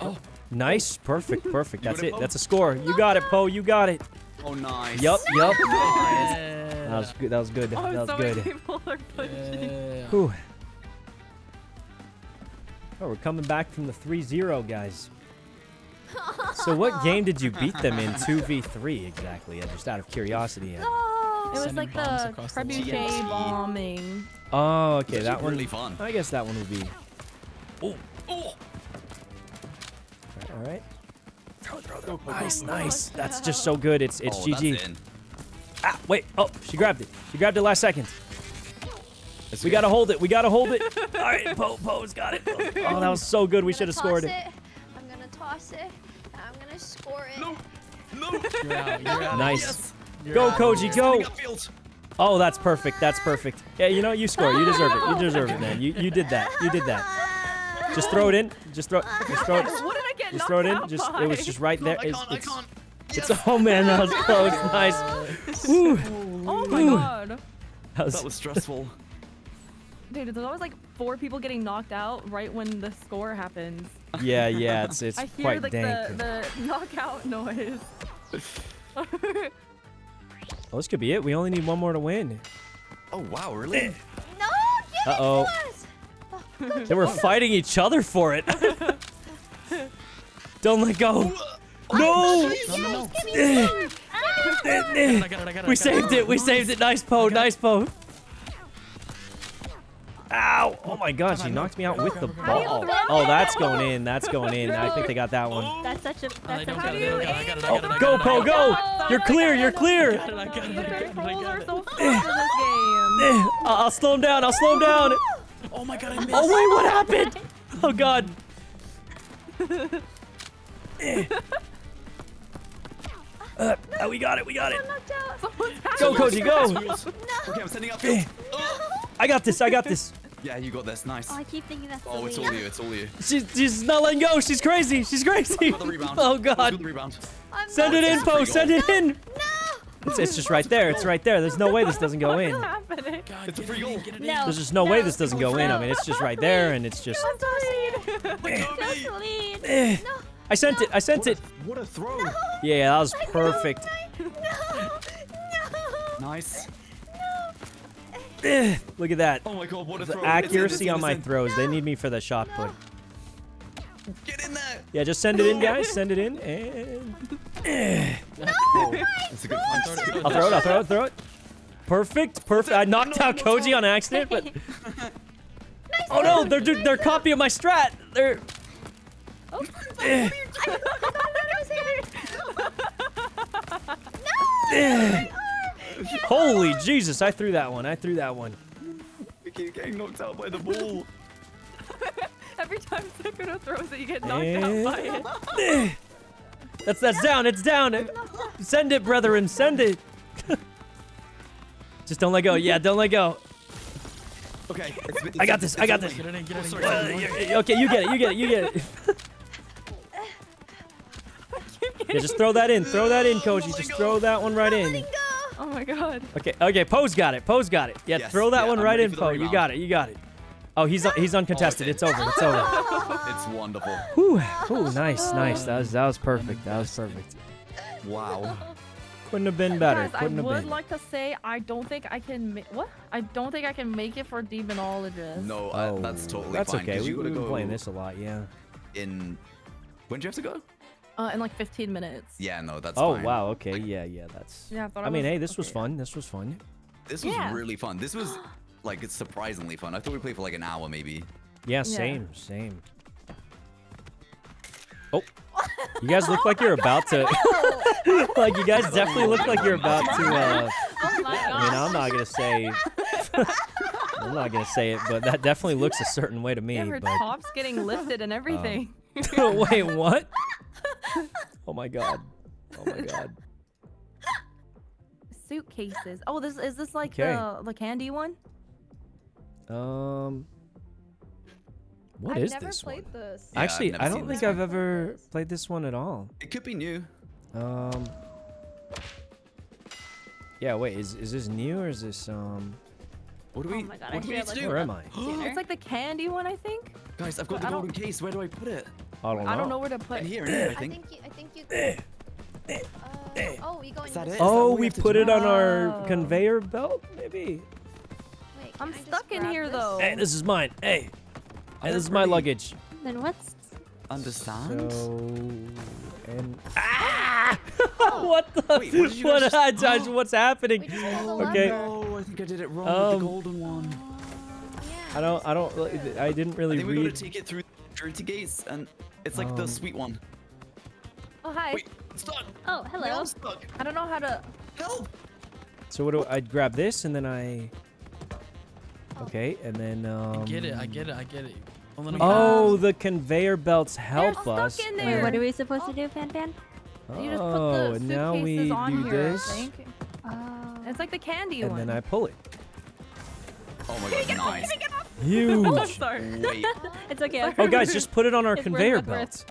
Oh, Nice, perfect, [LAUGHS] perfect. That's it, it. That's a score. You got it, Poe. You got it. oh nice. Yup, yup. Nice. That was good. That was good. Oh, That was so many good. people are punching. Yeah. Whew. Oh, we're coming back from the 3-0, guys. So what [LAUGHS] game did you beat them in 2v3 exactly? Just out of curiosity. uh? It was like the across the bombing. Oh, okay. That one. really fun. I guess that one would be. Oh. All right. Throw, throw, throw. Nice, nice. That's just so good. It's it's oh, GG. Ah, wait. Oh, she grabbed it. She grabbed it last second. It's We okay. gotta hold it. We gotta hold it. [LAUGHS] All right, Poe. Poe's got it. [LAUGHS] Oh, that was so good. We should have gonna scored toss it. I'm gonna toss it. I'm gonna score it. No. No. You're out. You're out. Nice. Yes. You're Go, out. Koji. Go. Oh, that's perfect. That's perfect. Yeah, you know, you score. You deserve it. You deserve it, man. You you did that. You did that. Just throw it in. Just throw. Uh, just throw it. [LAUGHS] What did I get Just throw it in. Just by? it was just right there. I It's, can't. I it's, can't. it's oh man, that was close. [LAUGHS] Nice. Whew. Oh my Ooh. god. That was, That was stressful. [LAUGHS] Dude, there's always like four people getting knocked out right when the score happens. yeah, yeah. It's it's I hear like dank. the, the knockout noise. Oh, this could be it. We only need one more to win. Oh wow, really? No, give Uh-oh. it to us. Oh, They were [LAUGHS] fighting each other for it. [LAUGHS] Don't let go. No. No, no, no. Eh, I got it, I got it, I got We saved it. We saved it. Nice Poe. Nice Poe. Ow! Oh my god, she knocked me out with the How do you ball. Oh, that's going in. That's going in. I think they got that one. [LAUGHS] That's such a. Oh, That's don't a. got don't got it, I got it, I Oh, got it, I go, got it, Poe, go! You're clear. You're clear. Eh, I'll slow him down. I'll slow him down. Oh my god, I missed. Oh wait, what happened? [LAUGHS] Oh god. Eh. [LAUGHS] Uh, oh, we got it. We got it. Go, actually- Koji, go. Okay, I'm sending upfield. [LAUGHS] I got this. I got this. Yeah, you got this. Nice. Oh, I keep thinking that's. Oh, it's all you. It's all you. She's, she's not letting go. She's crazy. She's crazy. Got rebound. Oh god. the rebound. Send it in, down. Poe. Send it in. No. It's, it's just right there. It's right there. There's no way this doesn't go in. God, It's a get free it goal. get it in. No. There's just no way this doesn't go in. I mean, it's just right there, and it's just. I'm sorry. Let go of Go, me. Celine. Eh. I sent it. I sent What it. a, what a throw. Yeah, that was perfect. No. No. Nice. Eh, Look at that. Oh my god, what a The throw. It's in, it's accuracy in, on my in. throws. They need me for the shot put. Get in there. Yeah, just send it in, guys. Send it in, and It's a good punch. Throw it, I'll throw it. I'll throw it. Throw it. Perfect. Perfect. I knocked out Koji on accident, but [LAUGHS] oh no, they're do- they're copying my strat. They're. Eh. Eh. Holy Jesus! I threw that one. I threw that one. We keep getting knocked out by the ball. [LAUGHS] [LAUGHS] Every time Sakura throws it, you get knocked out by it. Eh. [LAUGHS] That's that's down. It's down. Send it, brethren. Send it. [LAUGHS] Just don't let go. Yeah, don't let go. Okay. It's, it's, I got this. I got it's this. Get it in, get it in, get it Uh, in. y- y- okay, you get it. You get it. You get it. yeah, just throw that in. Throw that in, Koji. Just throw that one right in. Oh my god. Okay. Okay. Poe's got it. Poe's got it. Yeah. Yes, Throw that yeah, one I'm right in, for Poe. You got it. You got it. Oh, he's he's uncontested. in. It's over. It's over. [LAUGHS] It's wonderful. Whew. Ooh, nice, nice. That was that was perfect. That was perfect. Wow. Couldn't have been better. Guys, I Couldn't have would been. like to say I don't think I can. What? I don't think I can make it for demonologist. No, uh, that's totally Oh, That's fine. okay. 'cause We, you we've gotta been go playing this a lot. Yeah. in. When do you have to go? Uh, in like 15 minutes. Yeah, no, that's Oh fine. wow. Okay. Yeah. Yeah. That's. Yeah, I thought I mean, was- hey, this was fun. This was fun. This was Yeah. really fun. This was [GASPS] [GASPS] like it's surprisingly fun. I thought we played for like an hour maybe. Yeah. Yeah. Same. Same. Oh. [LAUGHS] You guys look like you're about to. [LAUGHS] like you guys definitely look like you're about to. Uh, Oh my [LAUGHS] I mean, I'm not gonna say. I'm not gonna say it, but that definitely looks a certain way to me. Yeah, her but top's getting lifted and everything. wait, what? Oh my god. Oh my god. Suitcases. Oh, this is this like Okay. the the candy one? Um. What I've is never this played one? this. Yeah, Actually, never I don't think I've one. ever played this one at all. It could be new. Um. Yeah, wait, is is this new or is this um? What do Oh we? my God, what do we hear need to do? Where am I? It's like the candy one, I think. Guys, I've got But the golden case. Where do I put it? I don't know. I don't know where to put. it. here, here, [CLEARS THROAT] I I think. think you. I think you. Uh, [CLEARS THROAT] oh, we go in Is that this. Oh, what we we put it on our Oh. conveyor belt, maybe. Wait, can I'm I just stuck in here this? though. Hey, this is mine. Hey, hey, this is my luggage. Then what's Understand? So and ah! [LAUGHS] what the? Wait, what did what? guys I- just- [GASPS] what's happening? We just pulled the Okay. lever. No, I think I did it wrong Um, with the golden one. Yeah. I don't. I don't. I didn't really I really think we gotta read. take it through security gates, and it's like the Um, sweet one. Oh hi. Wait, it's stuck. Oh, We're hello. all stuck. I don't know how to. Help! So what do I grab this and then I? Okay, and then um. I get it, I get it, I get it. Don't Oh, the conveyor belts help stuck us. in there. Wait, what are we supposed to do, Fan Fan? You just put Oh, the and now we suitcases on do here, this, I think. Oh. It's like the candy and one. then I pull it. Oh my god, nice. [LAUGHS] I'm Huge. sorry. Wait, [LAUGHS] It's okay. Oh, guys, just put it on our It's conveyor what worth. belts.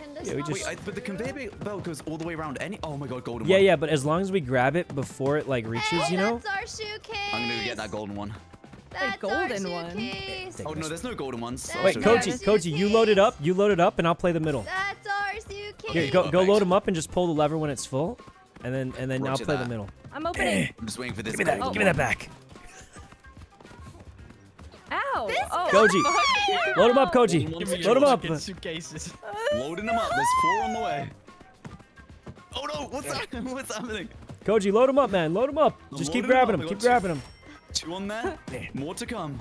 Can this Yeah, we just- wait, I, but the conveyor belt goes all the way around any. Oh my god, golden Yeah, one. yeah, yeah, but as long as we grab it before it like reaches, Hey, you know. That's our suitcase. I'm gonna get that golden one. That's golden our one. suitcase. Take Oh this. no, there's no golden ones. That's Wait, show you our Koji. Koji, you load it up. You load it up, and I'll play the middle. That's our suitcase. Here, go, go load them up and just pull the lever when it's full, and then and then I'll Roger play the middle. I'm opening. I'm just waiting for this. Give me that. golden Give me that back. Ow. Oh. Koji, load them up, Koji. Load Give ones. me Load 'em your up. Suitcases. Loading them up. There's four on the way. Oh no! What's happening? [LAUGHS] What's happening? Koji, load them up, man. Load them up. I'm Just keep grabbing them. Keep grabbing them. Two on there. [LAUGHS] More to come.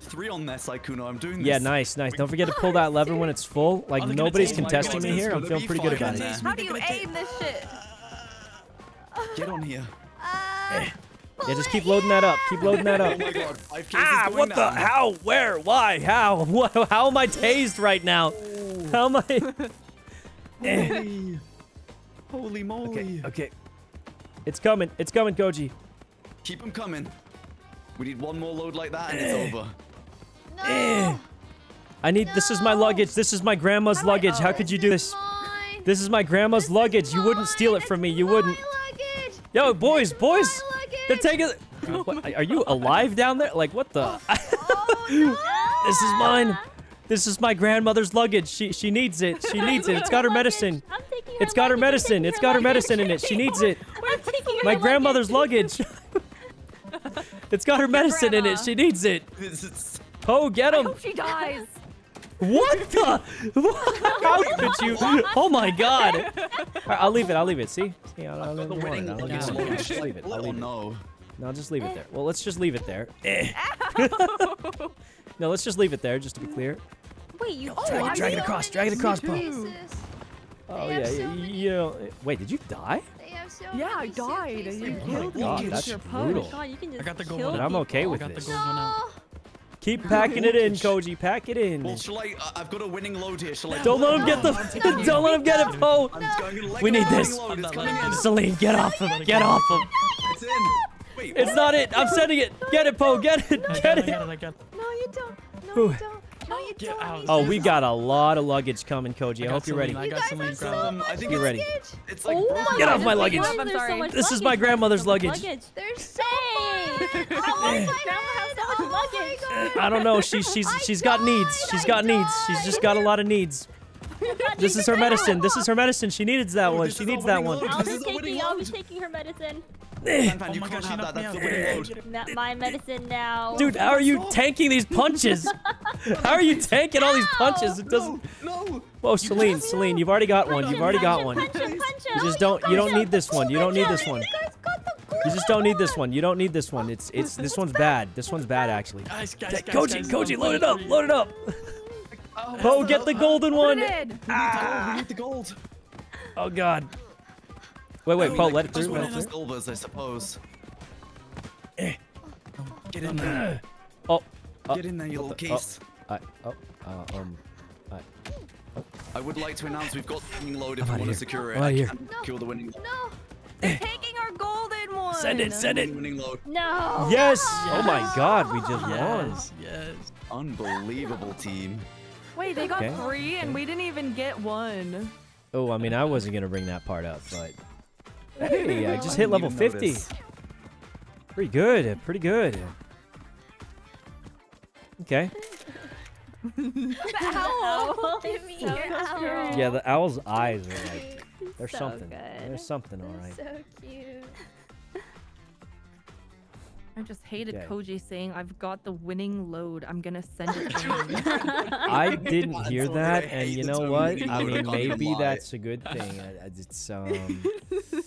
Three on there, Sykkuno. I'm doing this. Yeah, nice, nice. Don't forget to pull that lever when it's full. Like Are they gonna nobody's contesting me here. I'm feeling pretty good about it. How do you aim this shit? Get on here. Uh, Yeah, just keep loading that up. Keep loading that Oh up. my god. Ah, what the? down. How? Where? Why? How? [LAUGHS] What? How am I tased right now? How am I? Eh. [LAUGHS] Holy, holy moly. Okay, okay. It's coming. It's coming, Koji. Keep them coming. We need one more load like that and Eh. it's over. no. I need. This is my luggage. This is my grandma's How do I- luggage. How oh. could you do this? Mine. This is my grandma's This luggage. You wouldn't steal mine. it from me. It's You wouldn't. my luggage. Yo, boys, It's boys. my luggage. They're taking. [LAUGHS] What, are you alive down there? Like what the? Oh, no. [LAUGHS] this is mine. This is my grandmother's luggage. She she needs it. She needs it. It's got her medicine. I'm taking It's got her medicine. It's got her medicine in it. She needs it. [LAUGHS] I'm taking her My luggage. grandmother's luggage. It's got her medicine in it. She needs it. Oh, get I him. hope she dies. What the? [LAUGHS] How could you? Oh my god. All right, I'll leave it. I'll leave it. See? See, I'll, I'll leave the it. winning I'll leave luggage. it. I'll just leave it. I'll leave it. no. No, I'll just leave it there. Well, let's just leave it there. [LAUGHS] No, let's just leave it there, just to be clear. Wait, you. Oh, Drag it, drag it across, drag it across, Paul. Oh They yeah, so y- you know. Wait, did you die? They have so Yeah, I many died. You suitcases. Oh my killed God, me with that's your brutal. God, you can just I got the gold one. But I'm okay with I this. gold one out. No. Keep [LAUGHS] packing it in, [LAUGHS] Koji. Pack it in. Well, shall I? Uh, I've got a winning load here. Shall I? Don't let him get the. [LAUGHS] Don't let him get it, Poe. I'm, I'm gonna let We need this. winning load. I'm It's not coming letting in. it. Celine, get off him. Get off him. It's in. Wait. It's not it. I'm sending it. Get it, Poe. Get it. Get it, I it. got it, I got it. No, you don't. No, you don't. No, you Get don't. out. Oh, we got a lot of luggage coming, Koji. I got hope you're ready. Celine, I got guys Celine, are so grab it. Um, I think You're ready. it's like. Oh Get off my luggage. I'm sorry. This is my grandmother's luggage. There's so much. How [LAUGHS] Oh much my grandma has so Oh my luggage? I don't know. She's she's she's got needs. She's got needs. She's just got a lot of needs. This is her medicine. This is her medicine. She needs that one. She needs that one. I'll be is a winning taking. I'll be load. taking her medicine. Fan fan, Oh you my can't gosh, have you that. knocked me That's the out. winning Get load. it, get it. Ma- my medicine now. Dude, how are you tanking these punches? [LAUGHS] How are you tanking all these punches? It doesn't. No, no. Whoa, Celine, Celine, you've already got one. You've already got one. Punch him. You just oh, don't. You don't need this one. You don't need this one. You guys got the You just don't need this one. You don't need this one. It's it's this one's bad. This one's bad actually. Guys, guys, guys, Koji, guys, Koji, I'm load it up. Load it up. Oh, Bo, get oh, the golden oh. one. Put it in. We need the gold. Ah. Oh God. Wait, wait, I mean, Paul, like, let it just through. one Let of it the through. silvers, I suppose. Get in there. [CLEARS THROAT] Oh, uh, Get in there, you little the- case. I, oh, uh, um, I, I would like to announce we've got the winning load if I'm you want here. to secure it. I'm here. can't secure the winning load. No. They're taking our golden one. send it, send it. Winning load. No. Yes. Oh my God, we just won. Yes, yes. Unbelievable team. Wait, they got Okay, three and we didn't even get one. Oh, I mean, I wasn't gonna bring that part up, but hey, I just hit didn't level 50. notice. Pretty good. Pretty good. Okay. Ow. Give me So your owl. Yeah, the owl's eyes are like. There's So something. good. There's something, all right. So cute. I just hated Okay. Koji saying, I've got the winning load. I'm gonna send it [LAUGHS] in. [LAUGHS] I didn't hear that, and you know what? I mean, maybe that's a good thing. I- I- It's um, [LAUGHS]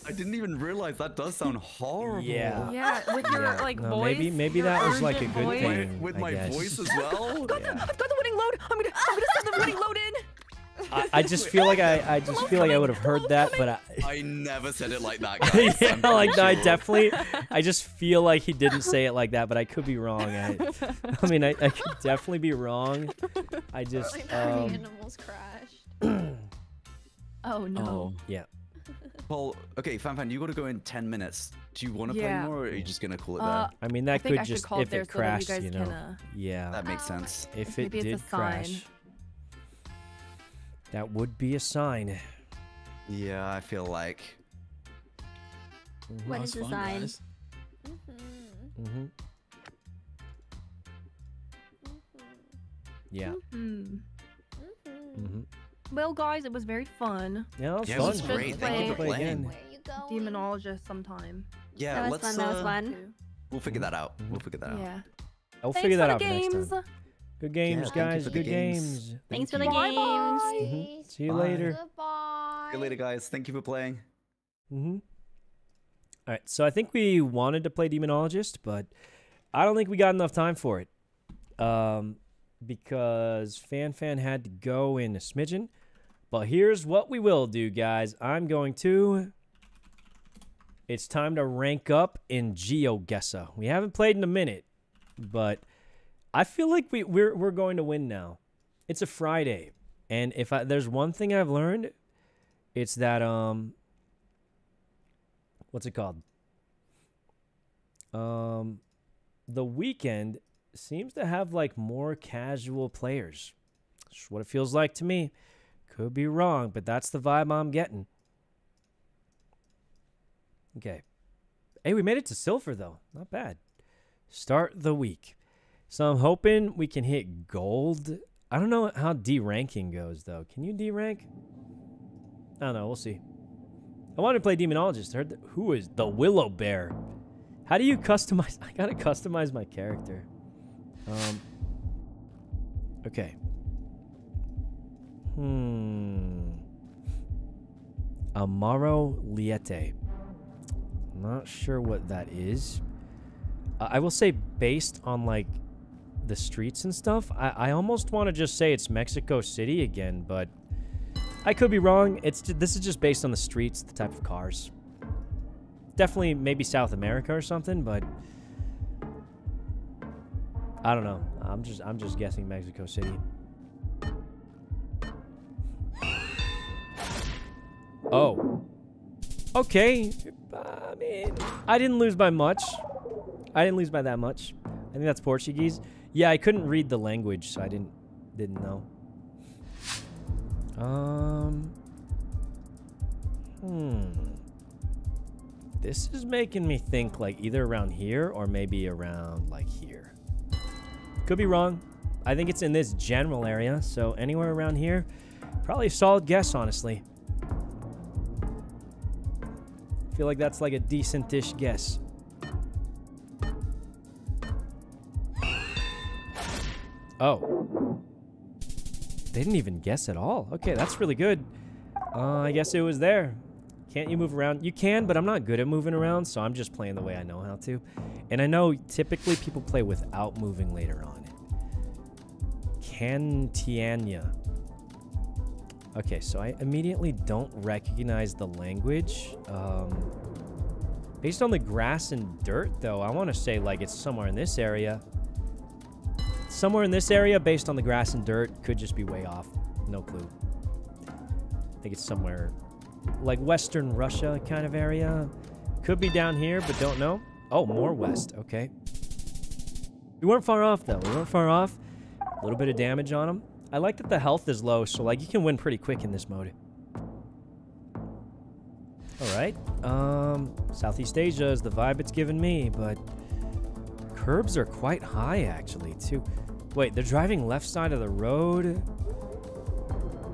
I didn't even realize that does sound horrible. yeah. yeah, with your Yeah. like No, voice. maybe maybe that was like a good voice. thing. With I my guess. voice as well. I've got, the, Yeah. I've got the winning load. I'm gonna, I'm gonna send the winning load in. I, I just feel like I, I just feel like I would have heard that, but I, I never said it like that, [LAUGHS] guys. yeah, I'm like no, I definitely, [LAUGHS] I just feel like he didn't say it like that, but I could be wrong. I, I mean, I, I could definitely be wrong. I just, Like how um, the animals crashed. [CLEARS THROAT] Oh no. Oh. yeah. Paul, okay, Fan Fan, you got to go in 10 minutes. Do you want to Yeah. play more, or are you just going to call it Uh, there? I mean, that think could just call it if there it so you crashed, guys you know. can, uh, Yeah. That makes Oh sense. If it maybe did it's a sign. Crash, that would be a sign. Yeah, I feel like. Mhm, What That is was the fun, sign? guys. Mm-hmm. mhm. Yeah. Hmm. Mm-hmm. hmm Well, guys, it was very fun. Yeah, that was Yeah, it was great. Thank you for playing. again. Where you going? Demonologist sometime. Yeah, That was let's. fun. That was uh, fun. We'll figure that out. We'll figure that out. Yeah. I'll Thanks figure that out the for next time. Good games, thank you guys. for the Good games. games. Thanks for Thank the you. games. Mhm. See you Bye. later. Goodbye. See you later, guys. Thank you for playing. Mm-hmm. All right, so I think we wanted to play Demonologist, but I don't think we got enough time for it. Um, because Fan Fan had to go in a smidgen. But here's what we will do, guys. I'm going to. It's time to rank up in GeoGuessr. We haven't played in a minute, but I feel like we, we're we're going to win now. It's a Friday, and if I, there's one thing I've learned, it's that um what's it called? Um, the weekend seems to have like more casual players. That's what it feels like to me. Could be wrong, but that's the vibe I'm getting. Okay. Hey, we made it to silver though. Not bad. Start the week. So I'm hoping we can hit gold. I don't know how D ranking goes though. Can you D rank? I don't know. We'll see. I wanted to play Demonologist. I heard who is the Willow Bear? How do you customize? [LAUGHS] I gotta customize my character. Um. Okay. Hmm. Amaro Liete. Not sure what that is. Uh, I will say, based on like the streets and stuff, I, I almost want to just say it's Mexico City again, but I could be wrong. It's this is just based on the streets, the type of cars. definitely maybe South America or something, but I don't know. I'm just I'm just guessing Mexico City. Oh. Okay. I mean, I didn't lose by much. I didn't lose by that much. I think that's Portuguese. Yeah, I couldn't read the language, so I didn't didn't know. Um. Hmm. This is making me think like either around here or maybe around like here. Could be wrong. I think it's in this general area, so anywhere around here, probably a solid guess, honestly. feel like that's like a decent-ish guess. Oh. They didn't even guess at all. Okay, that's really good. Uh, I guess it was there. Can't you move around? You can, but I'm not good at moving around, so I'm just playing the way I know how to. And I know typically people play without moving later on. Cantiania. Okay, so I immediately don't recognize the language. Um, based on the grass and dirt, though, I want to say, like, it's somewhere in this area. Somewhere in this area, based on the grass and dirt, could just be way off. No clue. I think it's somewhere like Western Russia kind of area. Could be down here, but don't know. Oh, more west. Okay. We weren't far off, though. We weren't far off. A little bit of damage on him. I like that the health is low, so like you can win pretty quick in this mode. All right. Um, Southeast Asia is the vibe it's given me, but curbs are quite high actually too. Wait, they're driving left side of the road.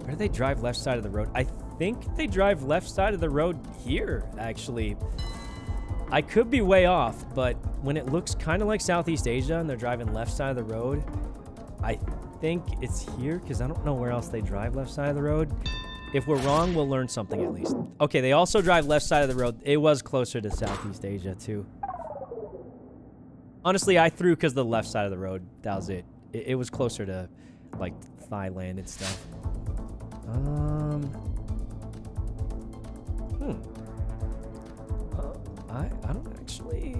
Where do they drive left side of the road? I think they drive left side of the road here actually. I could be way off, but when it looks kind of like Southeast Asia and they're driving left side of the road, I think it's here because I don't know where else they drive left side of the road. If we're wrong, we'll learn something at least. Okay, they also drive left side of the road. It was closer to Southeast Asia too. Honestly, I threw because the left side of the road. That was it. It. It was closer to like Thailand and stuff. Um. Hmm. Uh, I I don't actually.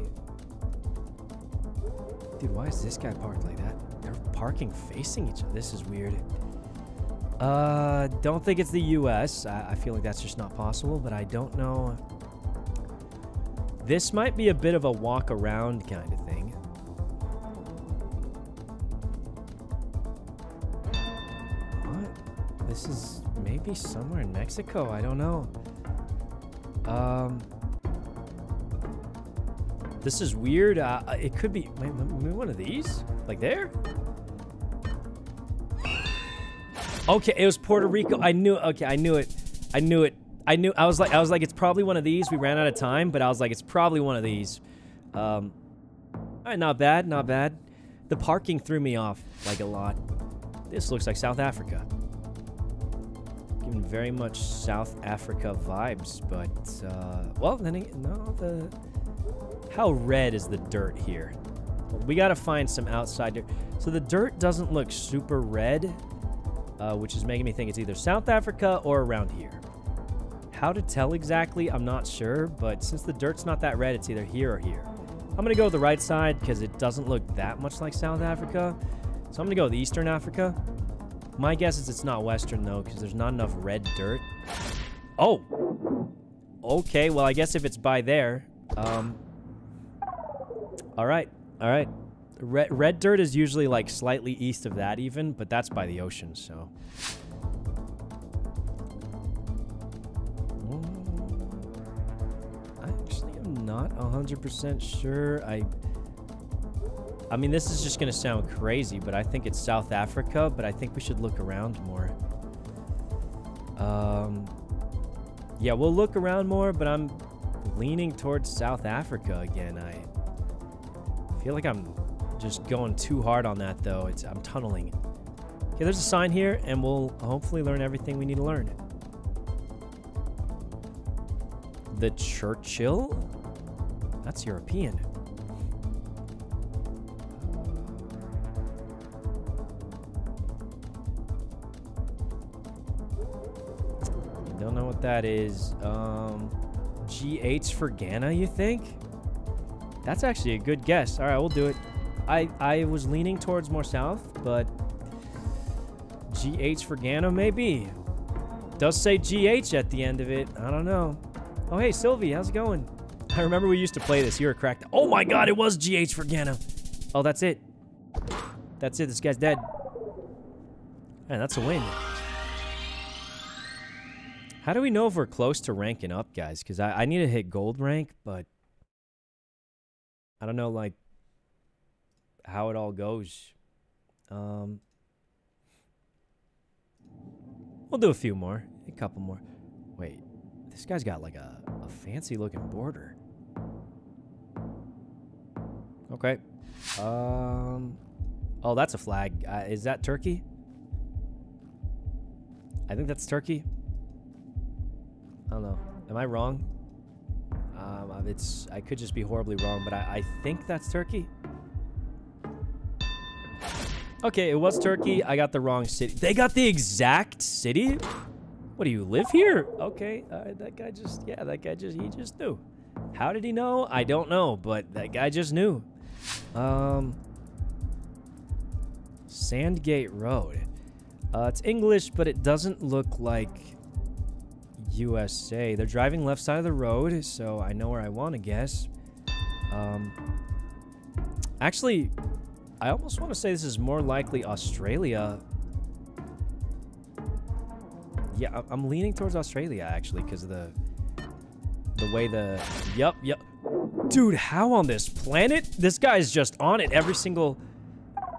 Dude, why is this guy parked like that? They're parking facing each other. This is weird. Uh, don't think it's the U.S. I, I feel like that's just not possible, but I don't know. This might be a bit of a walk around kind of thing. This is maybe somewhere in Mexico. I don't know. Um, this is weird. Uh, it could be maybe one of these, like there. Okay, it was Puerto Rico. I knew. Okay, I knew it. I knew it. I knew. I was like, I was like, it's probably one of these. We ran out of time, but I was like, it's probably one of these. Um, all right, not bad, not bad. The parking threw me off like a lot. This looks like South Africa. Very much South Africa vibes, but uh, well, then no, the how red is the dirt here? We gotta find some outside dirt. So the dirt doesn't look super red uh, which is making me think it's either South Africa or around here. How to tell exactly, I'm not sure, but since the dirt's not that red, it's either here or here. I'm to go the right side because it doesn't look that much like South Africa. So I'm to go with Eastern Africa. My guess is it's not Western, though, because there's not enough red dirt. Oh! Okay, well, I guess if it's by there. Um, all right, all right. Red, red dirt is usually like slightly east of that even, but that's by the ocean, so. I actually am not 100% sure. I I mean, this is just going to sound crazy, but I think it's South Africa, but I think we should look around more. Um, yeah, we'll look around more, but I'm leaning towards South Africa again. I feel like I'm just going too hard on that, though. It's I'm tunneling. Okay, there's a sign here, and we'll hopefully learn everything we need to learn. The Churchill? That's European. That is. Um, GH for Ghana, you think? That's actually a good guess. All right, we'll do it. I, I was leaning towards more south, but GH for Ghana, maybe. Does say GH at the end of it. I don't know. Oh, hey, Sylvie, how's it going? I remember we used to play this. You were cracked. Oh my god, it was GH for Ghana. Oh, that's it. That's it. This guy's dead. Man, that's a win. How do we know if we're close to ranking up, guys? Because I, I need to hit gold rank, but I don't know, like, how it all goes. Um, we'll do a few more, a couple more. Wait, this guy's got like a, a fancy looking border. Okay. Um. Oh, that's a flag. Uh, is that Turkey? I think that's Turkey. I don't know. Am I wrong? Um, it's I could just be horribly wrong, but I, I think that's Turkey. Okay, it was Turkey. I got the wrong city. They got the exact city? What do you live here? Okay, uh, that guy just yeah, that guy just he just knew. How did he know? I don't know, but that guy just knew. Um, Sandgate Road. Uh, it's English, but it doesn't look like USA. They're driving left side of the road, so I know where I want to guess. Um, actually, I almost want to say this is more likely Australia. Yeah, I'm leaning towards Australia actually because of the the way the yup yup. Dude, how on this planet? This guy's just on it every single.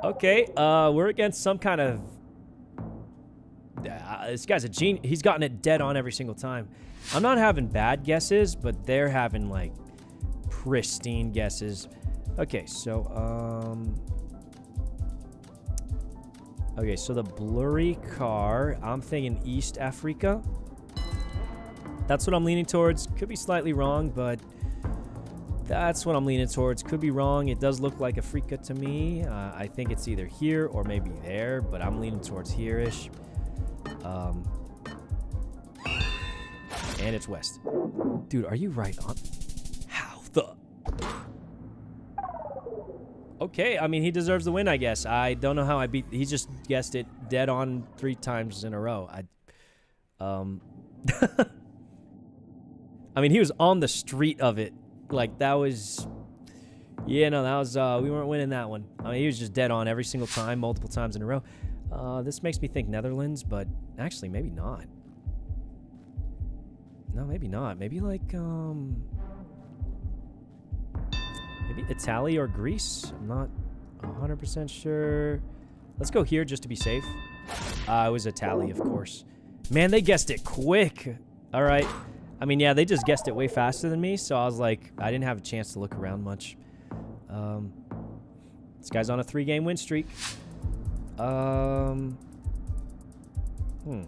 Okay, uh, we're against some kind of. Uh, this guy's a genius. He's gotten it dead on every single time. I'm not having bad guesses, but they're having like pristine guesses. Okay, so um. Okay, so the blurry car. I'm thinking East Africa. That's what I'm leaning towards. Could be slightly wrong, but that's what I'm leaning towards. Could be wrong. It does look like Africa to me. Uh, I think it's either here or maybe there, but I'm leaning towards here-ish. Um, and it's west. Dude, are you right on? How the? Okay, I mean, he deserves the win, I guess. I don't know how I beat... He just guessed it dead on three times in a row. I... Um... [LAUGHS] I mean, he was on the street of it. Like, that was... Yeah, no, that was... Uh, we weren't winning that one. I mean, he was just dead on every single time, multiple times in a row. Uh, this makes me think Netherlands, but actually, maybe not. No, maybe not. Maybe, like, um... Maybe Italy or Greece? I'm not 100% sure. Let's go here just to be safe. Uh, it was Italy, of course. Man, they guessed it quick. All right. I mean, yeah, they just guessed it way faster than me, so I was like, I didn't have a chance to look around much. Um, this guy's on a three-game win streak. Um, hmm.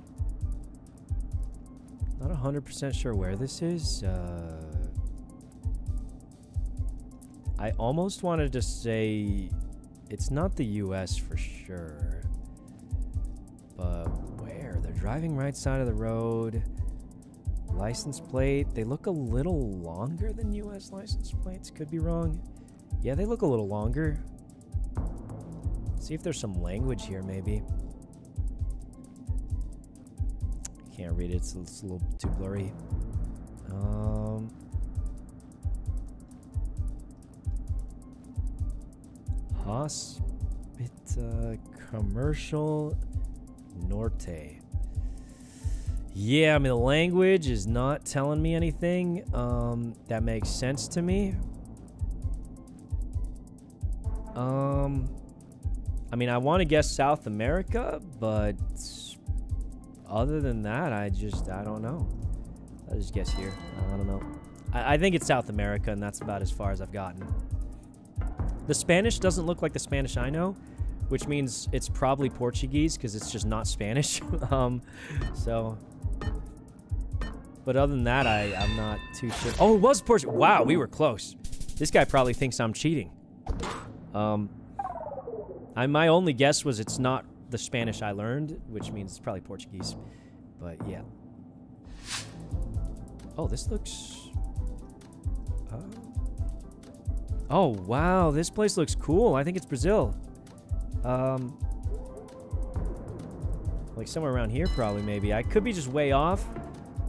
Not 100% sure where this is. Uh, I almost wanted to say it's not the US for sure. But where? They're driving right side of the road. License plate. They look a little longer than US license plates. Could be wrong. Yeah, they look a little longer. See if there's some language here, maybe. Can't read it. It's, it's a little too blurry. Um. Hospita Commercial Norte. Yeah, I mean, the language is not telling me anything. Um, that makes sense to me. Um, I mean, I want to guess South America, but other than that, I just, I don't know. I'll just guess here. I don't know. I, I think it's South America, and that's about as far as I've gotten. The Spanish doesn't look like the Spanish I know, which means it's probably Portuguese because it's just not [LAUGHS] Spanish. um, so, but other than that, I, I'm not too sure. Oh, it was Portuguese. Wow, we were close. This guy probably thinks I'm cheating. Um, I, my only guess was it's not the Spanish I learned, which means it's probably Portuguese. But yeah. Oh, this looks Oh, wow. This place looks cool. I think it's Brazil. Um, like somewhere around here, probably, maybe. I could be just way off.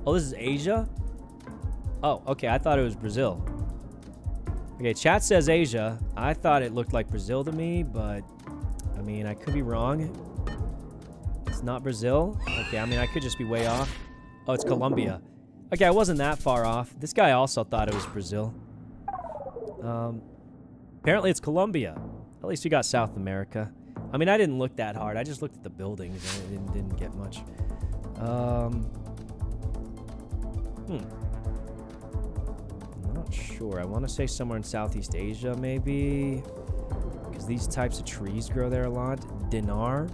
Oh, this is Asia? Oh, okay. I thought it was Brazil. Okay, chat says Asia. I thought it looked like Brazil to me, but I mean, I could be wrong. It's not Brazil. Okay, I mean, I could just be way off. Oh, it's Colombia. Okay, I wasn't that far off. This guy also thought it was Brazil. Um, apparently it's Colombia. At least you got South America. I mean, I didn't look that hard. I just looked at the buildings and I didn't, didn't get much. Um, hmm. I'm not sure. I want to say somewhere in Southeast Asia, maybe. Because these types of trees grow there a lot. Dinar.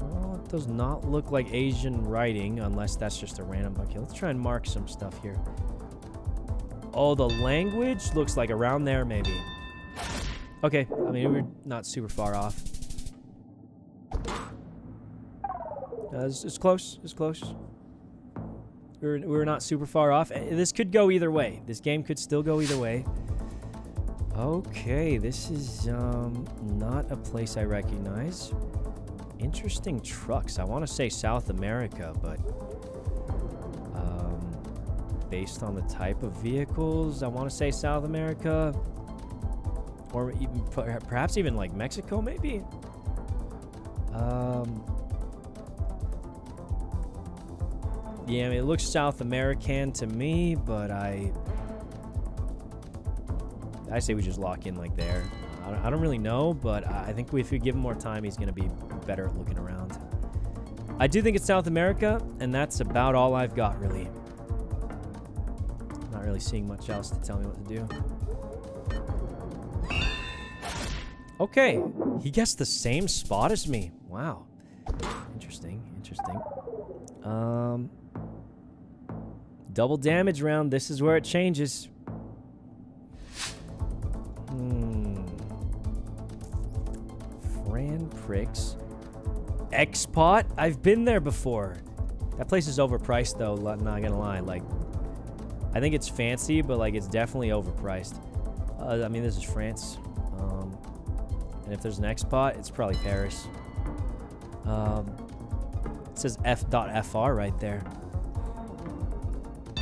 Well, it does not look like Asian writing, unless that's just a random. bucket. let's try and mark some stuff here. Oh, the language looks like around there, maybe. Okay, I mean, we're not super far off. Uh, it's, it's close. It's close. We're, we're not super far off. Uh, This could go either way. This game could still go either way. Okay, this is um, not a place I recognize. Interesting trucks. I want to say South America, but um, based on the type of vehicles, I want to say South America, or even perhaps even like Mexico, maybe. Um, yeah, I mean, it looks South American to me, but I I say we just lock in like there. I don't, I don't really know, but I I think if we give him more time, he's going to be better at looking around. I do think it's South America, and that's about all I've got, really. Not really seeing much else to tell me what to do. Okay, he gets the same spot as me. Wow. Interesting, interesting. Um, double damage round. This is where it changes. Hmm. Franprix. X-Pot? I've been there before. That place is overpriced, though, not gonna lie. Like, I think it's fancy, but, like, it's definitely overpriced. Uh, I mean, this is France. Um, and if there's an X-Pot, it's probably Paris. Um, it says F.FR right there.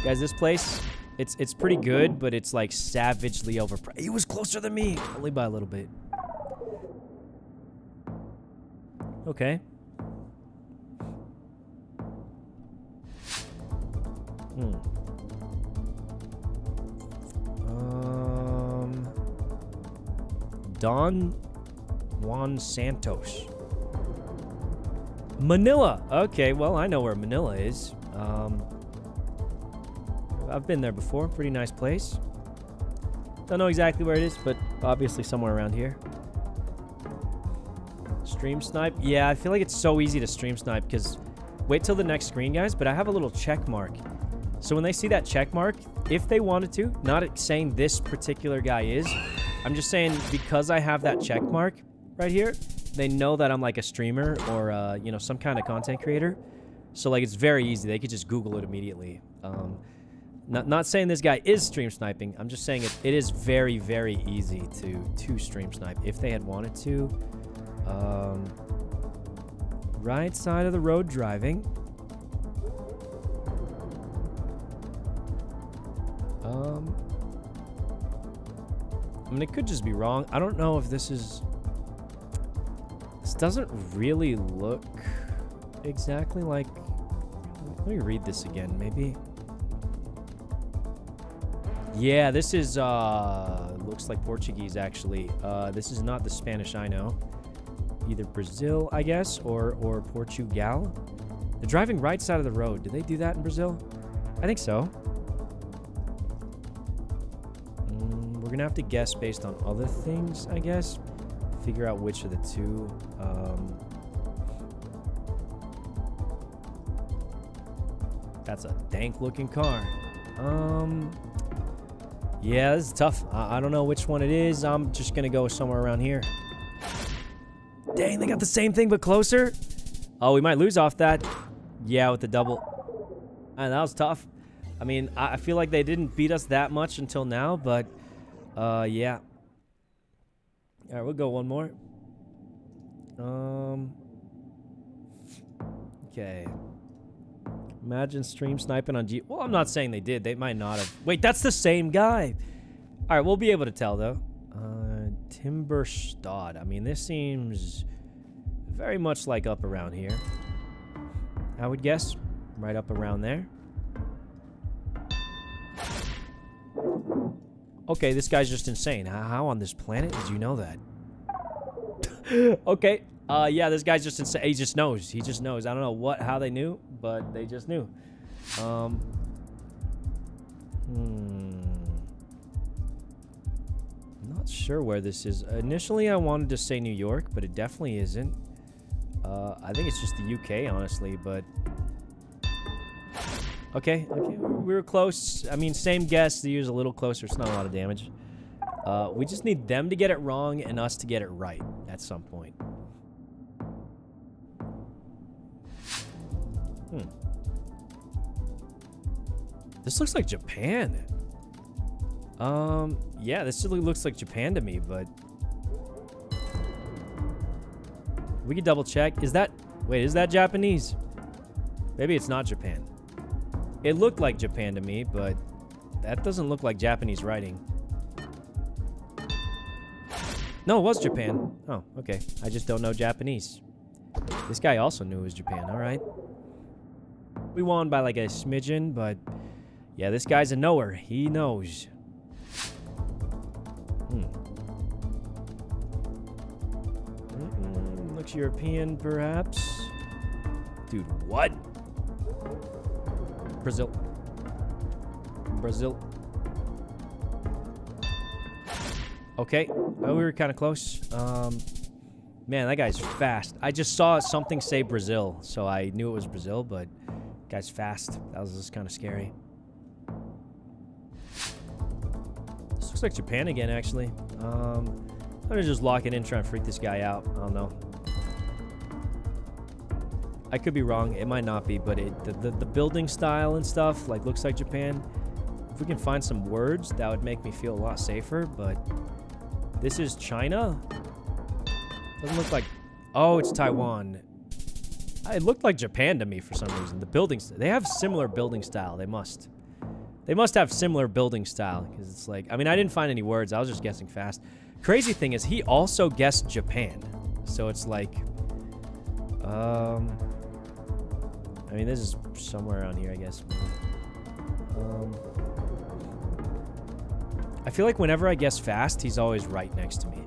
Guys, this place, it's it's pretty good, but it's like savagely overpriced. He was closer than me, only by a little bit. Okay. Hmm. Um. Don Juan Santos. Manila. Okay, well, I know where Manila is. Um, I've been there before. Pretty nice place. Don't know exactly where it is, but obviously somewhere around here. Stream snipe? Yeah, I feel like it's so easy to stream snipe because wait till the next screen, guys, but I have a little check mark. So when they see that check mark, if they wanted to, not saying this particular guy is, I'm just saying because I have that check mark right here, they know that I'm like a streamer or, uh, you know, some kind of content creator. So like it's very easy. They could just Google it immediately. Um, not, not saying this guy is stream sniping. I'm just saying it, it is very, very easy to, to stream snipe if they had wanted to. Um, right side of the road driving. Um, I mean, it could just be wrong. I don't know if this is... This doesn't really look exactly like... Let me read this again, maybe. Yeah, this is, uh, looks like Portuguese, actually. Uh, this is not the Spanish I know. Either Brazil, I guess, or, or Portugal. They're driving right side of the road. Do they do that in Brazil? I think so. Mm, we're gonna have to guess based on other things, I guess. Figure out which of the two. Um, that's a dank looking car. Um, yeah, this is tough. I, I don't know which one it is. I'm just gonna go somewhere around here. Dang, they got the same thing but closer. Oh, we might lose off that. Yeah, with the double. And that was tough. I mean, I I feel like they didn't beat us that much until now, but Uh, yeah. All right, we'll go one more. Um. Okay. Imagine stream sniping on G. Well, I'm not saying they did. They might not have. Wait, that's the same guy. All right, we'll be able to tell though. Uh, Timberstad. I mean, this seems very much like up around here. I would guess right up around there. Okay, this guy's just insane. How, on this planet did you know that? [LAUGHS] okay. Uh, yeah, this guy's just insane. He just knows. He just knows. I don't know what, how they knew, but they just knew. Um. Hmm. Not sure where this is. Initially, I wanted to say New York, but it definitely isn't. Uh, I think it's just the UK, honestly, but... Okay, okay, we were close. I mean, same guess. The U's a little closer. It's not a lot of damage. Uh, we just need them to get it wrong and us to get it right at some point. Hmm. This looks like Japan. Um, yeah, this really looks like Japan to me, but... We could double check. Is that... Wait, is that Japanese? Maybe it's not Japan. It looked like Japan to me, but that doesn't look like Japanese writing. No, it was Japan. Oh, okay. I just don't know Japanese. This guy also knew it was Japan. All right. We won by like a smidgen, but yeah, this guy's a knower. He knows. Hmm. Looks European, perhaps. Dude, what? Brazil. Brazil. Okay. Oh, we were kind of close. Um, man, that guy's fast. I just saw something say Brazil, so I knew it was Brazil, but guy's fast. That was just kind of scary. This looks like Japan again, actually. Um, I'm gonna just lock it in, try and freak this guy out. I don't know. I could be wrong. It might not be, but it the, the, the building style and stuff like looks like Japan. If we can find some words, that would make me feel a lot safer. But this is China. Doesn't look like. Oh, it's Taiwan. It looked like Japan to me for some reason. The buildings they have similar building style. They must. They must have similar building style because it's like I mean I didn't find any words. I was just guessing fast. Crazy thing is he also guessed Japan, so it's like. Um. I mean, this is somewhere around here, I guess. Um, I feel like whenever I guess fast, he's always right next to me.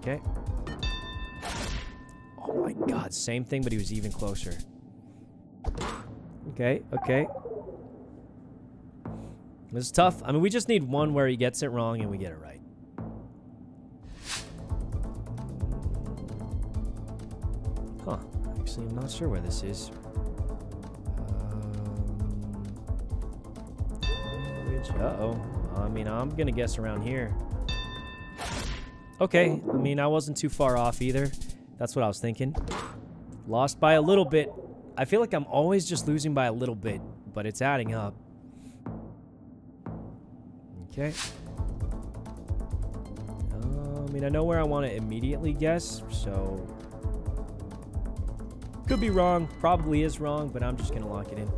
Okay. Oh my god, same thing, but he was even closer. Okay, okay. This is tough. I mean, we just need one where he gets it wrong and we get it right. Huh. Actually, I'm not sure where this is. Um, uh-oh. I mean, I'm gonna guess around here. Okay, I mean, I wasn't too far off either. That's what I was thinking. Lost by a little bit. I feel like I'm always just losing by a little bit, but it's adding up. Okay. Uh, I mean, I know where I want to immediately guess, so... Could be wrong, probably is wrong, but I'm just going to lock it in.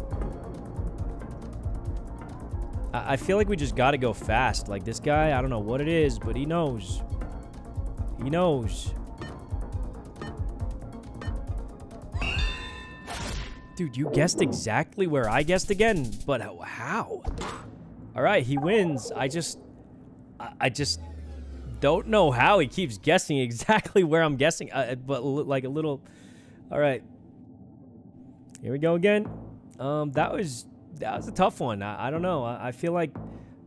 I, I feel like we just got to go fast. Like, this guy, I don't know what it is, but he knows. He knows. Dude, you guessed exactly where I guessed again, but how? All right, he wins. I just, I, just don't know how he keeps guessing [LAUGHS] exactly where I'm guessing, uh, but like a little. All right, here we go again. Um, that was that was a tough one. I, I don't know. I, I feel like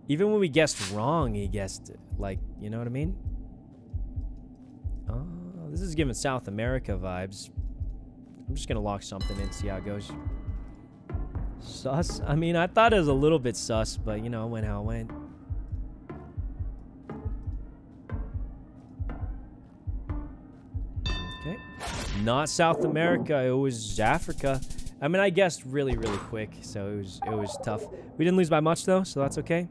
even when we guessed wrong, he guessed like you know what I mean. This is giving South America vibes. I'm just gonna lock something in, see how it goes. Sus? I mean, I thought it was a little bit sus, but you know, it went how it went. Okay. Not South America, it was Africa. I mean, I guessed really, really quick, so it was it was tough. We didn't lose by much though, so that's okay.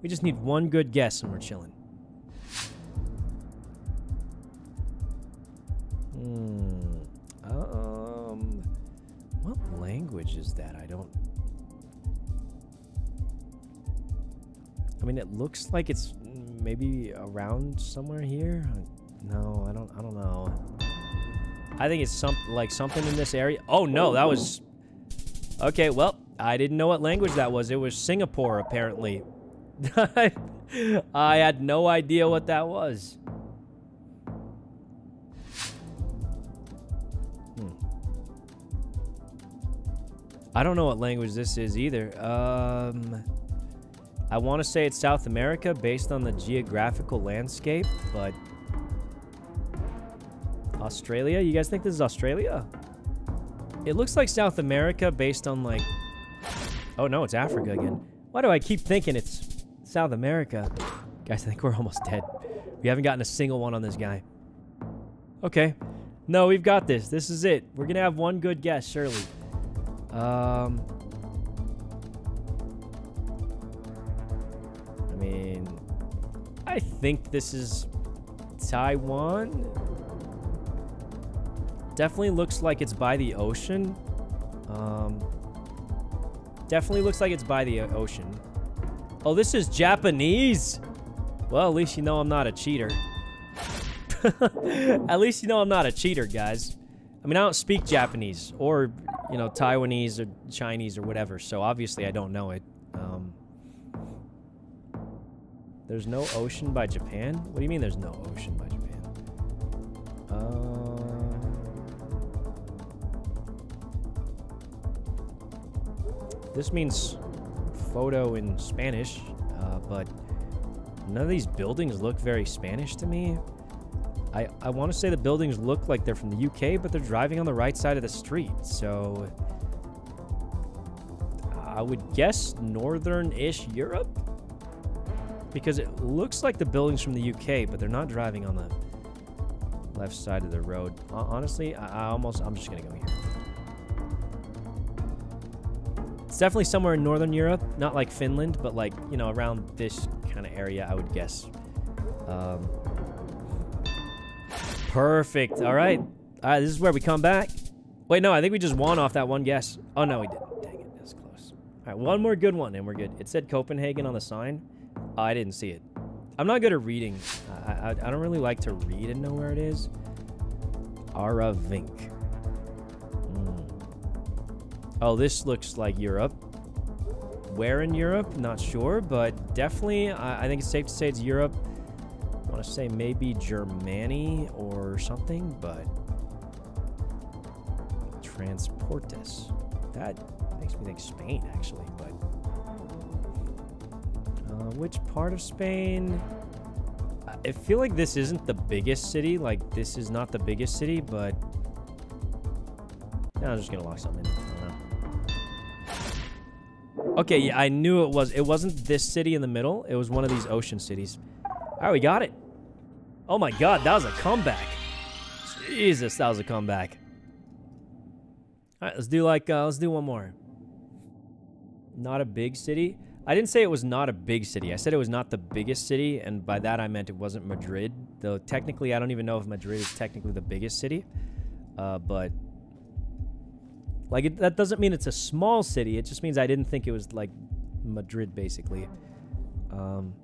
We just need one good guess and we're chilling. Um. What language is that? I don't. I mean, it looks like it's maybe around somewhere here. No, I don't. I don't know. I think it's some like something in this area. Oh no, that was. Okay, well, I didn't know what language that was. It was Singapore, apparently. [LAUGHS] I had no idea what that was. I don't know what language this is either. Um, I want to say it's South America based on the geographical landscape, but Australia? You guys think this is Australia? It looks like South America based on like... Oh no, it's Africa again. Why do I keep thinking it's South America? Guys, I think we're almost dead. We haven't gotten a single one on this guy. Okay. No, we've got this. This is it. We're going to have one good guess, surely. Um... I mean... I think this is Taiwan? Definitely looks like it's by the ocean. Um, definitely looks like it's by the ocean. Oh, this is Japanese? Well, at least you know I'm not a cheater. [LAUGHS] at least you know I'm not a cheater, guys. I mean, I don't speak Japanese or, you know, Taiwanese or Chinese or whatever, so obviously I don't know it. Um, there's no ocean by Japan? What do you mean there's no ocean by Japan? Uh... This means photo in Spanish, uh, but none of these buildings look very Spanish to me. I, I want to say the buildings look like they're from the UK, but they're driving on the right side of the street, so... I would guess northern-ish Europe? Because it looks like the buildings from the UK, but they're not driving on the left side of the road. Honestly, I, I almost... I'm just to go here. It's definitely somewhere in Northern Europe, not like Finland, but like, you know, around this kind of area, I would guess. Um, perfect. All right. All right, this is where we come back. Wait, no, I think we just won off that one guess. Oh, no, we didn't. Dang it, that's close. All right, one more good one, and we're good. It said Copenhagen on the sign. Oh, I didn't see it. I'm not good at reading. I, I, I don't really like to read and know where it is. Aravink. Hmm. Oh, this looks like Europe. Where in Europe? Not sure, but definitely, I, I think it's safe to say it's Europe. I want to say maybe Germany or something, but... Transportes. That makes me think Spain, actually, but... Uh, which part of Spain? I feel like this isn't the biggest city. Like, this is not the biggest city, but... No, I'm just gonna lock something in. Okay, yeah, I knew it was. It wasn't this city in the middle. It was one of these ocean cities. All right, we got it. Oh my god, that was a comeback. Jesus, that was a comeback. All right, let's do like, uh, let's do one more. Not a big city. I didn't say it was not a big city. I said it was not the biggest city, and by that I meant it wasn't Madrid. Though technically, I don't even know if Madrid is technically the biggest city. Uh, but like, it, that doesn't mean it's a small city. It just means I didn't think it was, like, Madrid, basically. Um,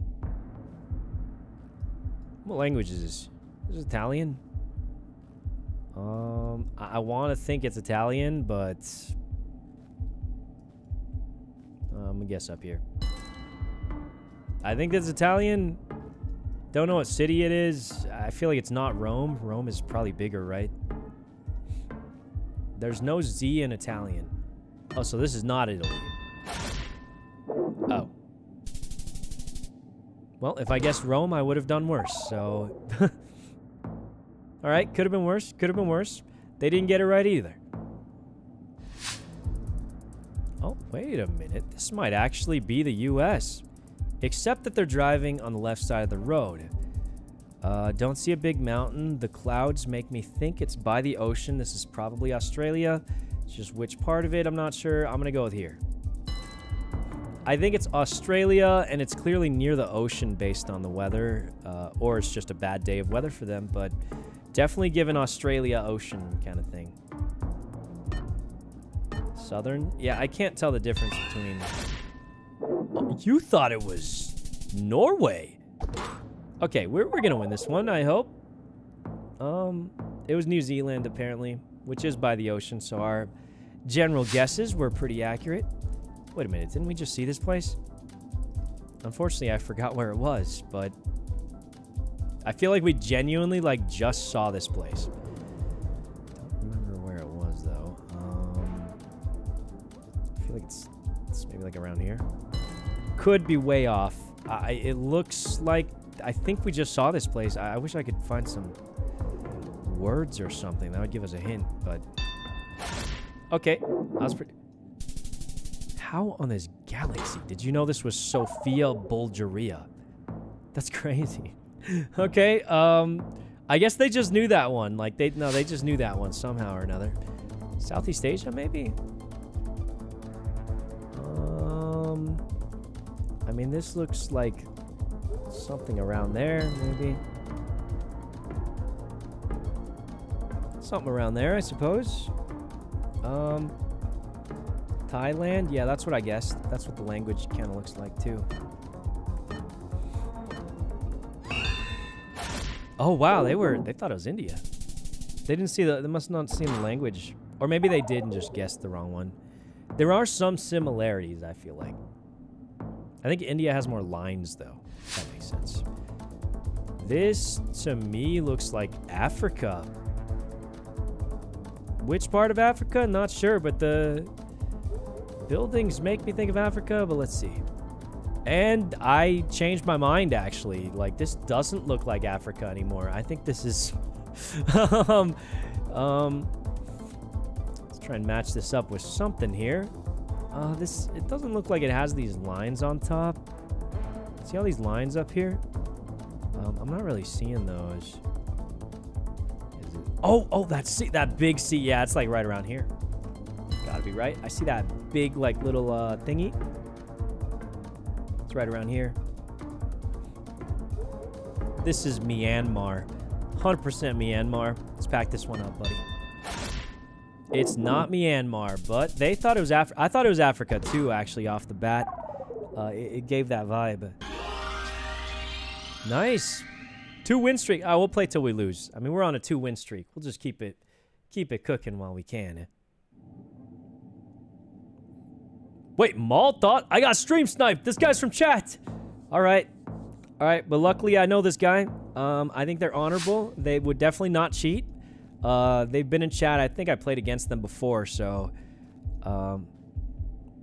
what language is this? Is Italian? Um, I, I want to think it's Italian, but... Uh, I'm gonna guess up here. I think it's Italian. Don't know what city it is. I feel like it's not Rome. Rome is probably bigger, right? There's no Z in Italian. Oh, so this is not Italy. Well, if I guessed Rome, I would have done worse, so... [LAUGHS] All right, could have been worse, could have been worse. They didn't get it right either. Oh, wait a minute. This might actually be the U.S. Except that they're driving on the left side of the road. Uh, don't see a big mountain. The clouds make me think it's by the ocean. This is probably Australia. It's just which part of it, I'm not sure. I'm to go with here. I think it's Australia, and it's clearly near the ocean based on the weather. Uh, or it's just a bad day of weather for them, but definitely given Australia ocean kind of thing. Southern? Yeah, I can't tell the difference between... Oh, you thought it was Norway. Okay, we're, we're going to win this one, I hope. Um, It was New Zealand, apparently, which is by the ocean, so our general guesses were pretty accurate. Wait a minute, didn't we just see this place? Unfortunately, I forgot where it was, but... I feel like we genuinely, like, just saw this place. I don't remember where it was, though. Um, I feel like it's, it's maybe, like, around here. Could be way off. I, it looks like... I think we just saw this place. I, I wish I could find some words or something. That would give us a hint, but... Okay, that was pretty... How on this galaxy did you know this was Sofia Bulgaria? That's [LAUGHS] crazy. okay, um... I guess they just knew that one. Like, they... No, they just knew that one somehow or another. Southeast Asia, maybe? Um... I mean, this looks like something around there, maybe. Something around there, I suppose. Um, Thailand? Yeah, that's what I guessed. That's what the language kind of looks like, too. Oh, wow, they were, they thought it was India. They didn't see the, they must not seen the language. Or maybe they did and just guessed the wrong one. There are some similarities, I feel like. I think India has more lines, though. That makes sense. This, to me, looks like Africa. Which part of Africa? Not sure, but the buildings make me think of Africa, but let's see. And I changed my mind, actually. Like, this doesn't look like Africa anymore. I think this is... [LAUGHS] um, um, let's try and match this up with something here. Uh, this, it doesn't look like it has these lines on top. See all these lines up here? Um, I'm not really seeing those. Oh, oh, that sea, that big sea. Yeah, it's like right around here. Gotta be right. I see that big, like, little uh, thingy. It's right around here. This is Myanmar. 100% Myanmar. Let's pack this one up, buddy. It's not Myanmar, but they thought it was Af- I thought it was Africa too, actually, off the bat. Uh, it, it gave that vibe. Nice. Two win streak. I will play till we lose. I mean, we're on a two win streak. We'll just keep it, keep it cooking while we can. eh? Wait, Maul thought I got stream sniped. This guy's from chat. All right, all right. But luckily, I know this guy. Um, I think they're honorable. They would definitely not cheat. Uh, they've been in chat. I think I played against them before. So, um,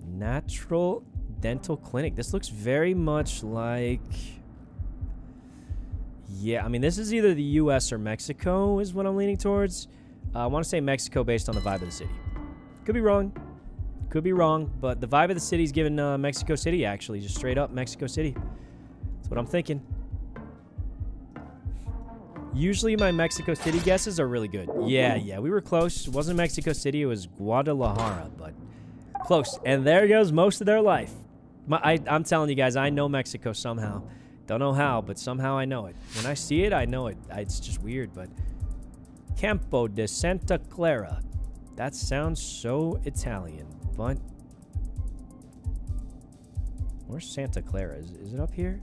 natural dental clinic. This looks very much like. Yeah, I mean, this is either the U.S. or Mexico, is what I'm leaning towards. Uh, I want to say Mexico based on the vibe of the city. Could be wrong. Could be wrong, but the vibe of the city is given uh, Mexico City, actually. Just straight up Mexico City. That's what I'm thinking. Usually my Mexico City guesses are really good. Yeah, yeah, we were close. It wasn't Mexico City, it was Guadalajara, but close. And there goes most of their life. My, I, I'm telling you guys, I know Mexico somehow. Don't know how, but somehow I know it. When I see it, I know it. It's just weird, but... Campo de Santa Clara. That sounds so Italian, but... Where's Santa Clara? Is, is it up here?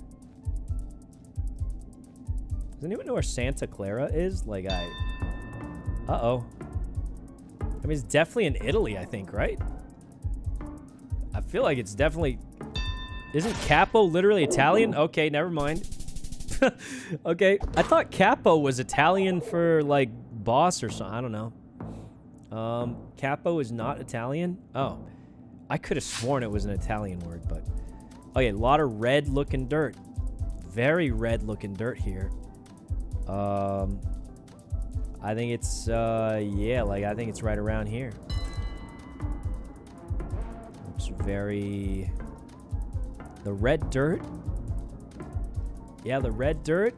Does anyone know where Santa Clara is? Like, I... Uh-oh. I mean, it's definitely in Italy, I think, right? I feel like it's definitely... Isn't Capo literally Italian? Okay, never mind. [LAUGHS] okay, I thought Capo was Italian for, like, boss or something. I don't know. Um, Capo is not Italian? Oh. I could have sworn it was an Italian word, but... Okay, a lot of red-looking dirt. Very red-looking dirt here. Um, I think it's, uh, yeah, like, I think it's right around here. It's very... The red dirt? Yeah, the red dirt.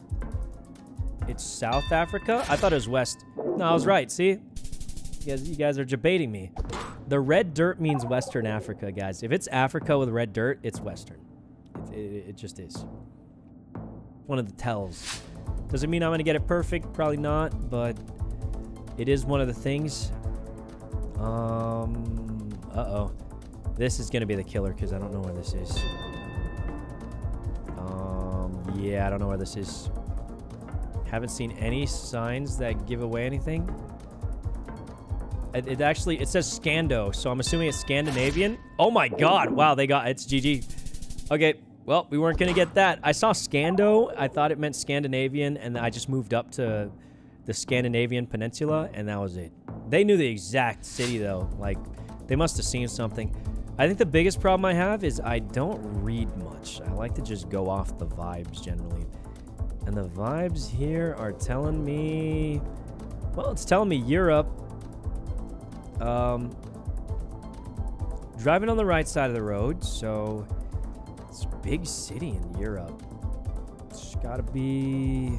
It's South Africa? I thought it was West. No, I was right. See? You guys, you guys are debating me. The red dirt means Western Africa, guys. If it's Africa with red dirt, it's Western. It, it, it just is. One of the tells. Does it mean I'm going to get it perfect? Probably not, but it is one of the things. Um, uh-oh. This is going to be the killer because I don't know where this is. Um, yeah, I don't know where this is. Haven't seen any signs that give away anything. It, it actually, it says Scando, so I'm assuming it's Scandinavian. Oh my god, wow, they got, it's GG. Okay, well, we weren't to get that. I saw Scando, I thought it meant Scandinavian, and I just moved up to the Scandinavian Peninsula, and that was it. They knew the exact city, though. Like, they must have seen something. I think the biggest problem I have is I don't read much. I like to just go off the vibes, generally. And the vibes here are telling me... Well, it's telling me Europe. Um, driving on the right side of the road, so... It's a big city in Europe. It's gotta be...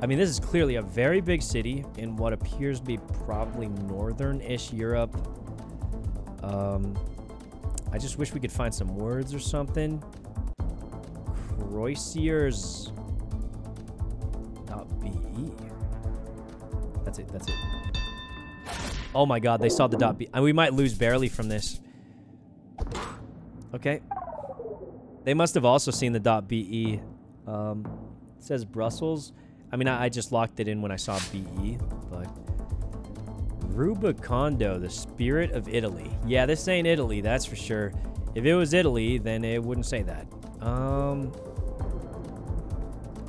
I mean, this is clearly a very big city in what appears to be probably northern-ish Europe. Um, I just wish we could find some words or something. Croisiers .be. That's it. That's it. Oh my god, they saw the dot .b. And we might lose barely from this. Okay. They must have also seen the dot .be. Um, it says Brussels. I mean, I, I just locked it in when I saw BE, but... Rubicondo, the spirit of Italy. Yeah, this ain't Italy, that's for sure. If it was Italy, then it wouldn't say that. Um,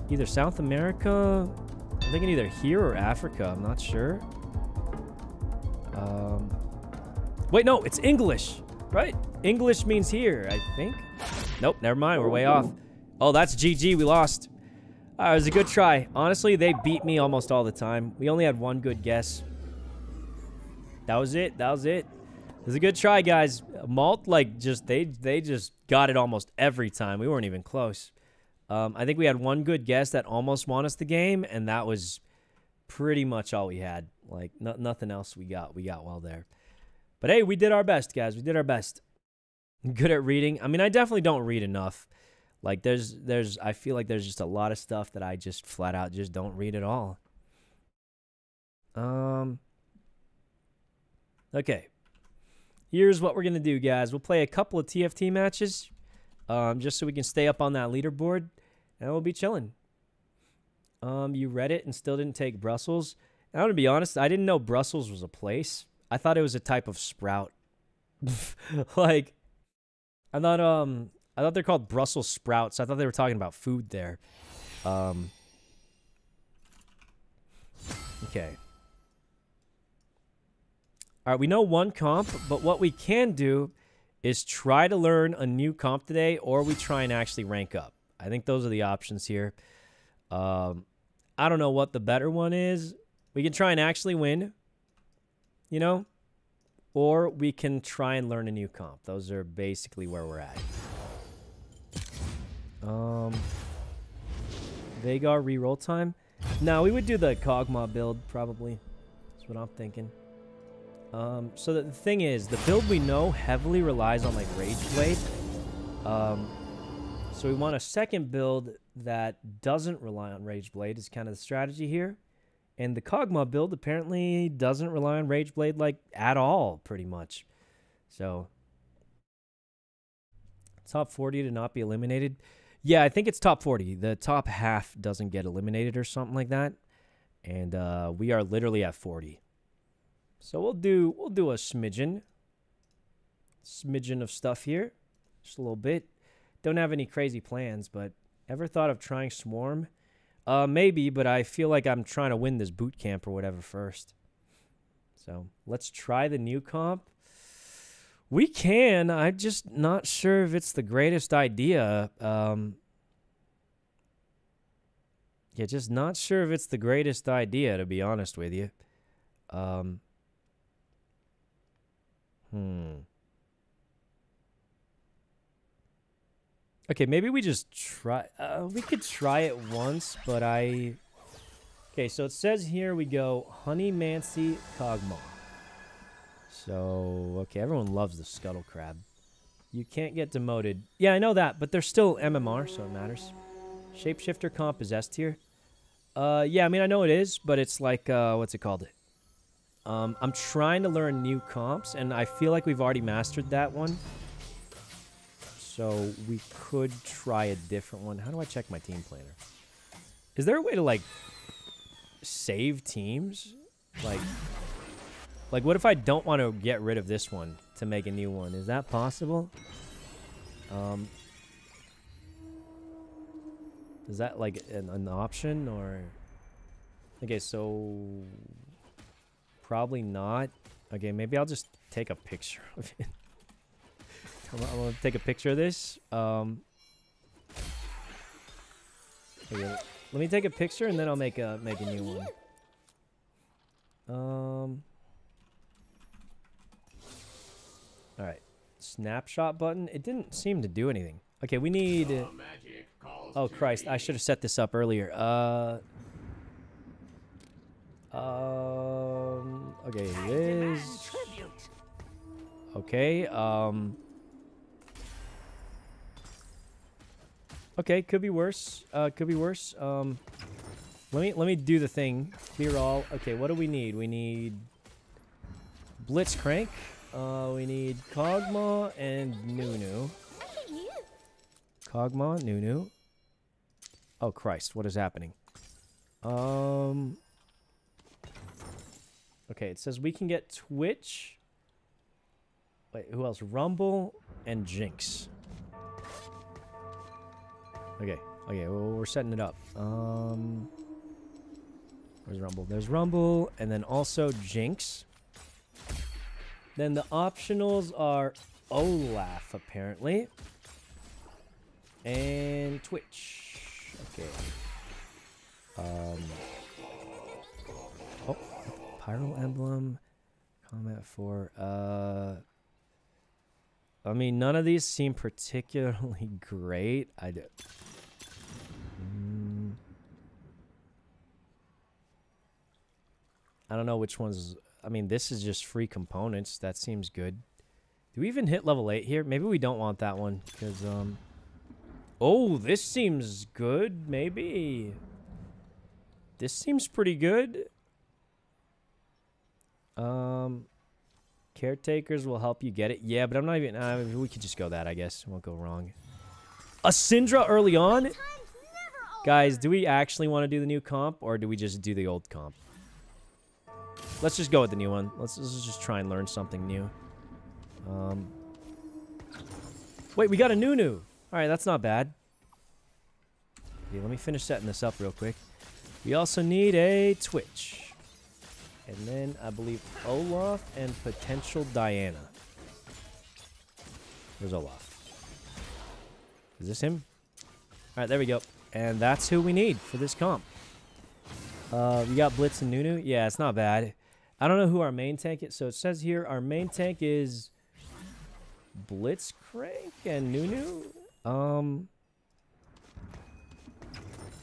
either South America. I'm thinking either here or Africa. I'm not sure. Um, wait, no, it's English, right? English means here, I think. Nope, never mind. We're way off. Oh, that's GG. We lost. Uh, it was a good try. Honestly, they beat me almost all the time. We only had one good guess. That was it. That was it. It was a good try, guys. Malt, like, just they they just got it almost every time. We weren't even close. Um, I think we had one good guess that almost won us the game, and that was pretty much all we had. Like, no, nothing else we got. We got well there. But hey, we did our best, guys. We did our best. Good at reading. I mean, I definitely don't read enough. Like, there's, there's, I feel like there's just a lot of stuff that I just flat out just don't read at all. Um, Okay. Here's what we're going to do, guys. We'll play a couple of TFT matches um, just so we can stay up on that leaderboard, and we'll be chilling. Um, you read it and still didn't take Brussels. I'm to be honest, I didn't know Brussels was a place. I thought it was a type of sprout. [LAUGHS] like, I thought, um, I thought they're called Brussels sprouts. I thought they were talking about food there. Um, okay. All right, we know one comp, but what we can do is try to learn a new comp today, or we try and actually rank up. I think those are the options here. Um, I don't know what the better one is. We can try and actually win, you know, or we can try and learn a new comp. Those are basically where we're at. Um, Veigar reroll time. No, we would do the Kog'Maw build probably. That's what I'm thinking. Um, so the thing is, the build we know heavily relies on like Rage Blade. Um, so we want a second build that doesn't rely on Rage Blade is kind of the strategy here. And the Kog'Maw build apparently doesn't rely on Rageblade like at all, pretty much. So top 40 to not be eliminated. Yeah, I think it's top 40. The top half doesn't get eliminated or something like that. And uh, we are literally at 40. So we'll do we'll do a smidgen. Smidgen of stuff here. Just a little bit. Don't have any crazy plans, but ever thought of trying Swarm? Uh maybe, but I feel like I'm trying to win this boot camp or whatever first. So let's try the new comp. We can. I'm just not sure if it's the greatest idea. Um yeah, just not sure if it's the greatest idea, to be honest with you. Um, Hmm. Okay, maybe we just try. Uh, we could try it once, but I. Okay, so it says here we go Honey Mancy Cogma. So, okay, everyone loves the Scuttle Crab. You can't get demoted. Yeah, I know that, but they're still MMR, so it matters. Shapeshifter comp is S tier. Uh, yeah, I mean, I know it is, but it's like, uh, what's it called? Um, I'm trying to learn new comps, and I feel like we've already mastered that one. So we could try a different one. How do I check my team planner? Is there a way to, like, save teams? Like, like what if I don't want to get rid of this one to make a new one? Is that possible? Um, is that like an, an option or? Okay, so probably not. Okay, maybe I'll just take a picture of it. I'm, I'm gonna take a picture of this. Um, okay, let me take a picture and then I'll make a make a new one. Um. All right, snapshot button. It didn't seem to do anything. Okay, we need. Oh Christ! I should have set this up earlier. Uh. Um. Okay, it is. Okay. Um. Okay, could be worse. Uh, could be worse. Um. Let me let me do the thing. Clear all. Okay, what do we need? We need Blitzcrank. Uh, we need Kog'Maw and Nunu. Kog'Maw, Nunu. Oh Christ, what is happening? Um. Okay, it says we can get Twitch. Wait, who else? Rumble and Jinx. Okay, okay, well, we're setting it up. Um. Where's Rumble? There's Rumble, and then also Jinx. Then the optionals are Olaf, apparently. And Twitch. Okay. Um. Oh, Pyro Emblem. Combat for, Uh. I mean, none of these seem particularly [LAUGHS] great. I do. Mm. I don't know which ones. I mean, this is just free components. That seems good. Do we even hit level 8 here? Maybe we don't want that one. Because, um... Oh, this seems good. Maybe. This seems pretty good. Um... Caretakers will help you get it. Yeah, but I'm not even... Uh, we could just go that, I guess. Won't go wrong. A Syndra early on? Guys, do we actually want to do the new comp? Or do we just do the old comp? Let's just go with the new one. Let's, let's just try and learn something new. Um, wait, we got a Nunu. All right, that's not bad. Okay, let me finish setting this up real quick. We also need a Twitch. And then I believe Olaf and potential Diana. Where's Olaf? Is this him? All right, there we go. And that's who we need for this comp. Uh, we got Blitz and Nunu. Yeah, it's not bad. I don't know who our main tank is. So it says here our main tank is Blitzcrank and Nunu. Um,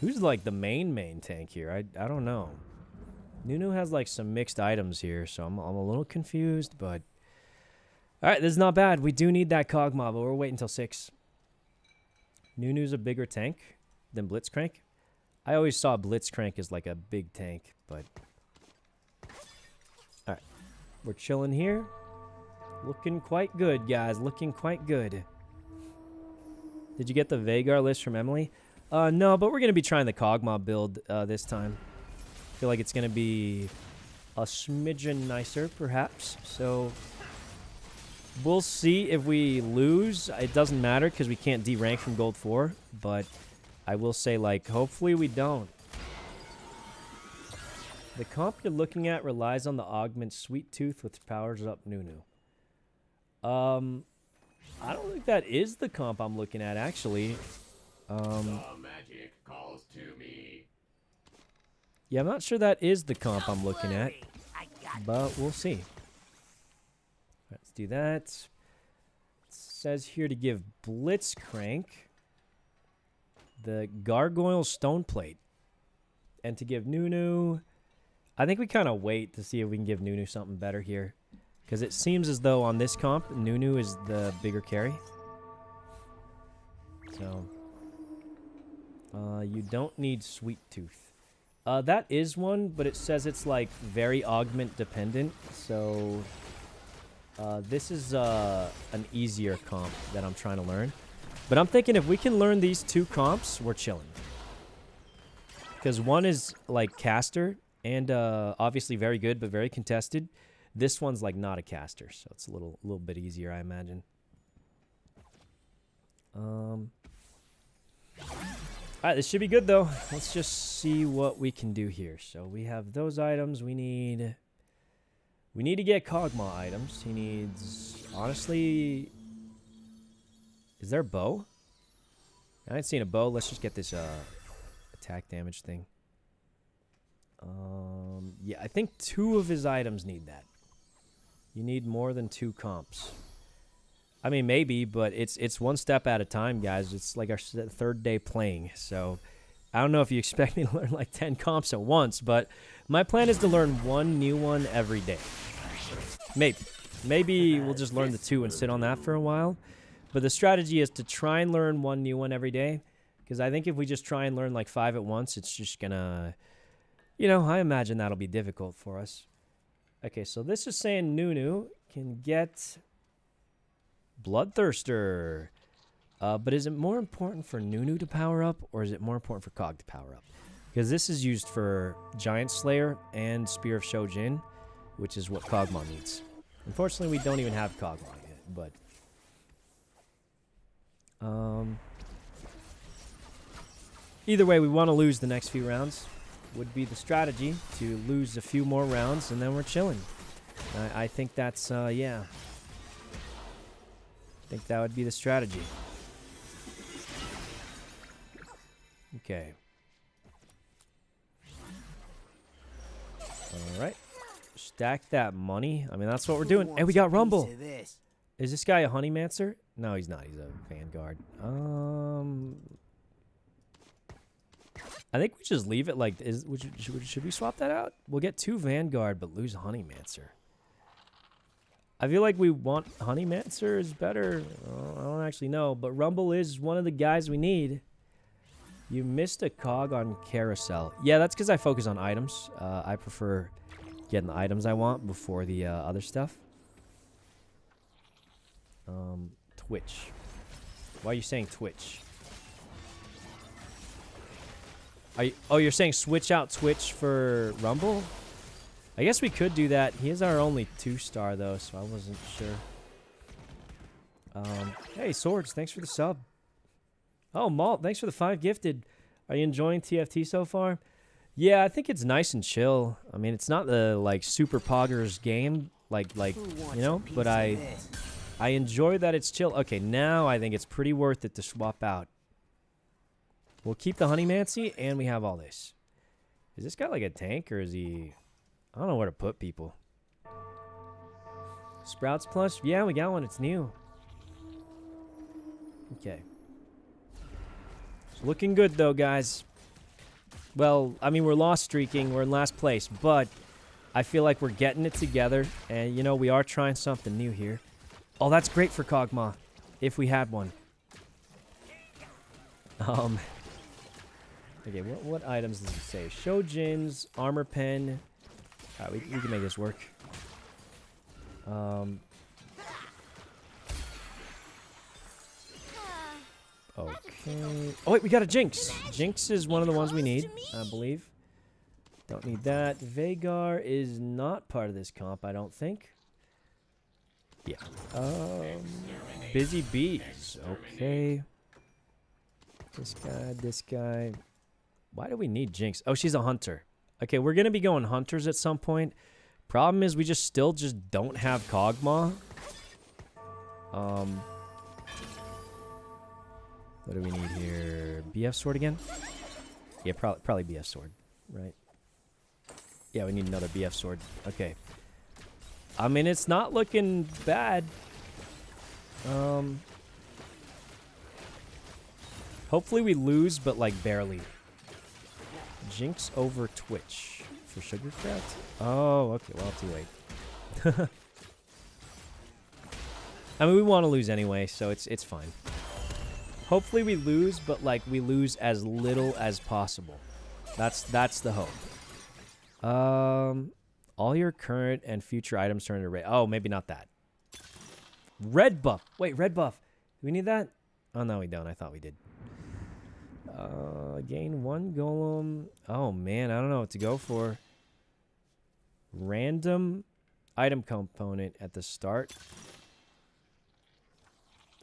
who's like the main main tank here? I I don't know. Nunu has like some mixed items here, so I'm I'm a little confused, but all right, this is not bad. We do need that Kog'Maw, but we're waiting until six. Nunu's a bigger tank than Blitzcrank. I always saw Blitzcrank as like a big tank, but all right, we're chilling here. Looking quite good, guys. Looking quite good. Did you get the Veigar list from Emily? Uh, no, but we're gonna be trying the Kog'Maw build uh, this time. Feel like it's gonna be a smidgen nicer, perhaps. So we'll see if we lose. It doesn't matter because we can't derank from Gold 4, but I will say, like, hopefully we don't. The comp you're looking at relies on the augment Sweet Tooth, which powers up Nunu. Um, I don't think that is the comp I'm looking at, actually. Um, magic calls to me. Yeah, I'm not sure that is the comp I'm looking at, but we'll see. Let's do that. It says here to give Blitzcrank the Gargoyle Stone Plate. and to give Nunu. I think we kind of wait to see if we can give Nunu something better here. Because it seems as though on this comp, Nunu is the bigger carry. So, uh, you don't need Sweet Tooth. Uh, that is one, but it says it's like very augment dependent. So, uh, this is uh, an easier comp that I'm trying to learn. But I'm thinking if we can learn these two comps, we're chilling. Because one is like caster and uh, obviously very good, but very contested. This one's like not a caster, so it's a little little bit easier, I imagine. Um. Right, this should be good though. Let's just see what we can do here. So we have those items. We need. We need to get Kog'Maw items. He needs, honestly. Is there a bow? I ain't seen a bow. Let's just get this uh attack damage thing. Um, yeah, I think two of his items need that. You need more than two comps. I mean, maybe, but it's it's one step at a time, guys. It's like our third day playing, so I don't know if you expect me to [LAUGHS] learn like ten comps at once, but my plan is to learn one new one every day. Maybe, maybe we'll just learn the two and sit on that for a while. But the strategy is to try and learn one new one every day, because I think if we just try and learn like five at once, it's just gonna, you know, I imagine that'll be difficult for us. Okay, so this is saying Nunu can get Bloodthirster. Uh, but is it more important for Nunu to power up, or is it more important for Cog to power up? Because this is used for Giant Slayer and Spear of Shojin, which is what Kog'Maw needs. Unfortunately, we don't even have Kog'Maw yet, but... Um, either way, we want to lose the next few rounds. Would be the strategy to lose a few more rounds, and then we're chilling. I, I think that's, uh, yeah. I think that would be the strategy. Okay. All right. Stack that money. I mean, that's what we're doing. Hey, we got Rumble. Is this guy a Honeymancer? No, he's not. He's a Vanguard. Um, I think we just leave it like is. Should, should we swap that out? We'll get two Vanguard, but lose Honeymancer. I feel like we want Honeymancy is better. Uh, I don't actually know, but Rumble is one of the guys we need. You missed a Kog on Carousel. Yeah, that's because I focus on items. Uh, I prefer getting the items I want before the uh, other stuff. Um, Twitch. Why are you saying Twitch? You, oh, you're saying switch out Twitch for Rumble? I guess we could do that. He is our only two star though, so I wasn't sure. Um, hey, Swords, thanks for the sub. Oh, Malt, thanks for the five gifted. Are you enjoying TFT so far? Yeah, I think it's nice and chill. I mean, it's not the like super poggers game, like like you know, but I I enjoy that it's chill. Okay, now I think it's pretty worth it to swap out. We'll keep the Honeymancy, and we have all this. Is this guy like a tank, or is he... I don't know where to put people. Sprouts plush? Yeah, we got one. It's new. Okay. It's looking good, though, guys. Well, I mean, we're lost streaking. We're in last place, but I feel like we're getting it together. And, you know, we are trying something new here. Oh, that's great for Kog'Maw, if we had one. Um... [LAUGHS] Okay, what, what items does it say? Shojin's, armor pen. We, we can make this work. Um. Okay. Oh, wait, we got a Jinx. Jinx is one of the ones we need, I believe. Don't need that. Veigar is not part of this comp, I don't think. Yeah. Um, busy bees. Okay. This guy, this guy. Why do we need Jinx? Oh, she's a hunter. Okay, we're going to be going hunters at some point. Problem is we just still just don't have Kog'Maw. Um, what do we need here? BF sword again? Yeah, probably probably BF sword, right? Yeah, we need another BF sword. Okay. I mean, it's not looking bad. Um, hopefully we lose, but like barely. Jinx over Twitch for Sugarcraft? Oh, okay. Well, too late. [LAUGHS] I mean, we want to lose anyway, so it's it's fine. Hopefully we lose, but like we lose as little as possible. That's that's the hope. Um, all your current and future items turn into red. Oh, maybe not that. Red buff. Wait, red buff. Do we need that? Oh no, we don't. I thought we did. Uh, gain one golem. Oh man, I don't know what to go for. Random item component at the start.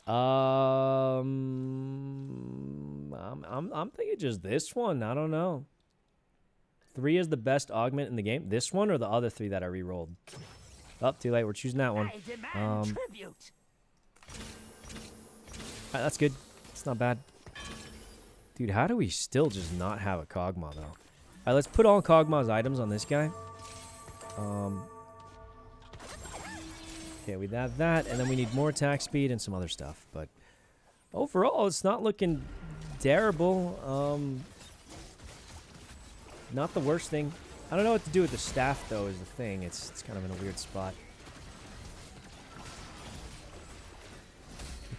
Um, I'm, I'm, I'm thinking just this one. I don't know. Three is the best augment in the game. This one or the other three that I re-rolled? Up, too late. We're choosing that one. Um, Alright, that's good. It's not bad. Dude, how do we still just not have a Kog'Maw, though? Alright, let's put all Kog'Maw's items on this guy. Um, okay, we have that, and then we need more attack speed and some other stuff. But overall, it's not looking terrible. Um, not the worst thing. I don't know what to do with the staff, though, is the thing. It's, it's kind of in a weird spot.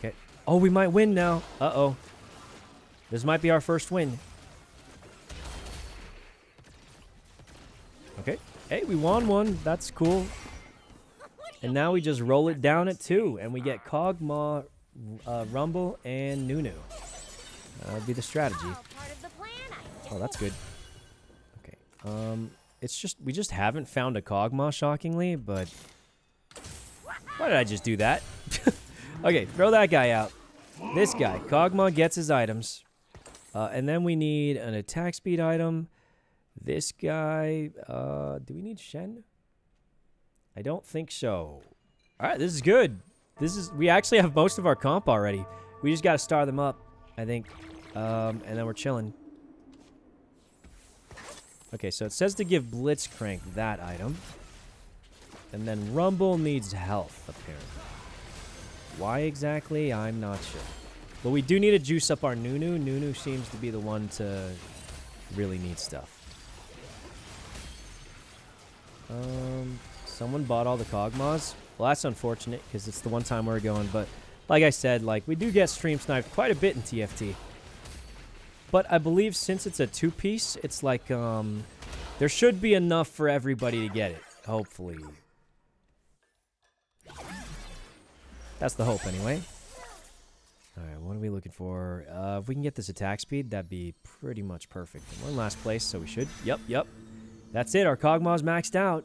Okay. Oh, we might win now. Uh-oh. This might be our first win. Okay. Hey, we won one. That's cool. And now we just roll it down at two, and we get Kog'Maw, uh, Rumble, and Nunu. That would be the strategy. Oh, that's good. Okay. Um, it's just we just haven't found a Kog'Maw, shockingly, but why did I just do that? [LAUGHS] okay, throw that guy out. This guy, Kog'Maw gets his items, uh, and then we need an attack speed item. This guy, uh, do we need Shen? I don't think so. All right, this is good. This is we actually have most of our comp already. We just got to star them up, I think, um, and then we're chilling. Okay, so it says to give Blitzcrank that item, and then Rumble needs health apparently. Why exactly? I'm not sure. But we do need to juice up our Nunu. Nunu seems to be the one to really need stuff. Um, someone bought all the Kog'Maws. Well, that's unfortunate because it's the one time we're going. But like I said, like we do get stream sniped quite a bit in TFT. But I believe since it's a two-piece, it's like um, there should be enough for everybody to get it. Hopefully. That's the hope, anyway. All right, what are we looking for? Uh, if we can get this attack speed, that'd be pretty much perfect. In last place, so we should. Yep, yep. That's it. Our Kog'Maw's maxed out.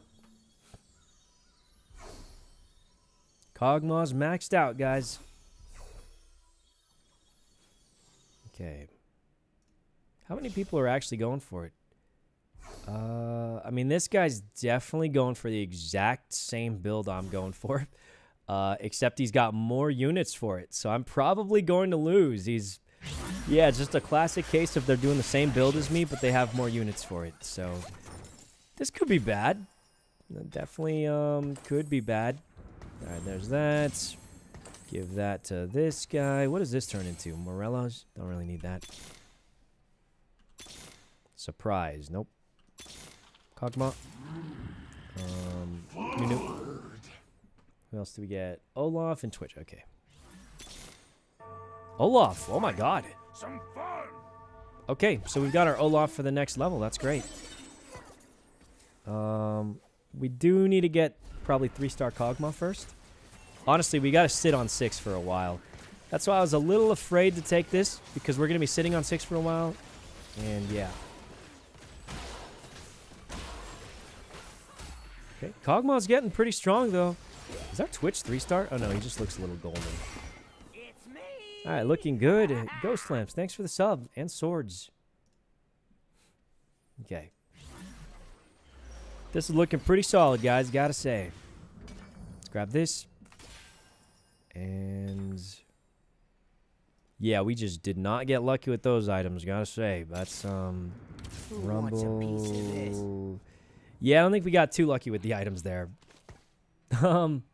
Kog'Maw's maxed out, guys. Okay. How many people are actually going for it? Uh, I mean, this guy's definitely going for the exact same build I'm going for. [LAUGHS] Uh, except he's got more units for it. So I'm probably going to lose. He's, yeah, just a classic case of they're doing the same build as me, but they have more units for it. So this could be bad. Definitely um, could be bad. All right, there's that. Give that to this guy. What does this turn into? Morelos? Don't really need that. Surprise. Nope. Kog'Maw. Um. Who else do we get? Olaf and Twitch. Okay. Olaf. Oh my god. Some fun. Okay, so we've got our Olaf for the next level. That's great. Um, we do need to get probably three-star Kog'Maw first. Honestly, we got to sit on six for a while. That's why I was a little afraid to take this, because we're going to be sitting on six for a while. And yeah. Okay, Kog'Maw's getting pretty strong, though. Is our Twitch three-star? Oh, no, he just looks a little golden. All right, looking good. Ghost Lamps, thanks for the sub. And swords. Okay. This is looking pretty solid, guys, gotta say. Let's grab this. And... Yeah, we just did not get lucky with those items, gotta say. That's, um... Rumble... Yeah, I don't think we got too lucky with the items there. [LAUGHS] Um...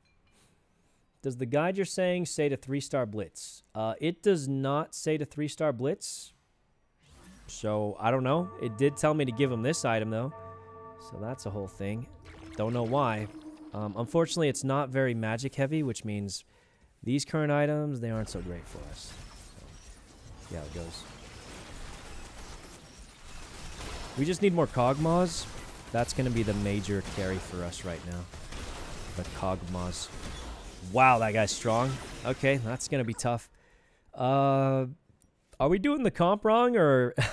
Does the guide you're saying say to three-star blitz? Uh, it does not say to three-star blitz. So I don't know. It did tell me to give him this item though. So that's a whole thing. Don't know why. Um, unfortunately, it's not very magic heavy, which means these current items, they aren't so great for us. So, how it goes. We just need more Kog'Maws. That's going to be the major carry for us right now. The Kog'Maws. Wow, that guy's strong. Okay, that's going to be tough. Uh, are we doing the comp wrong or... [LAUGHS]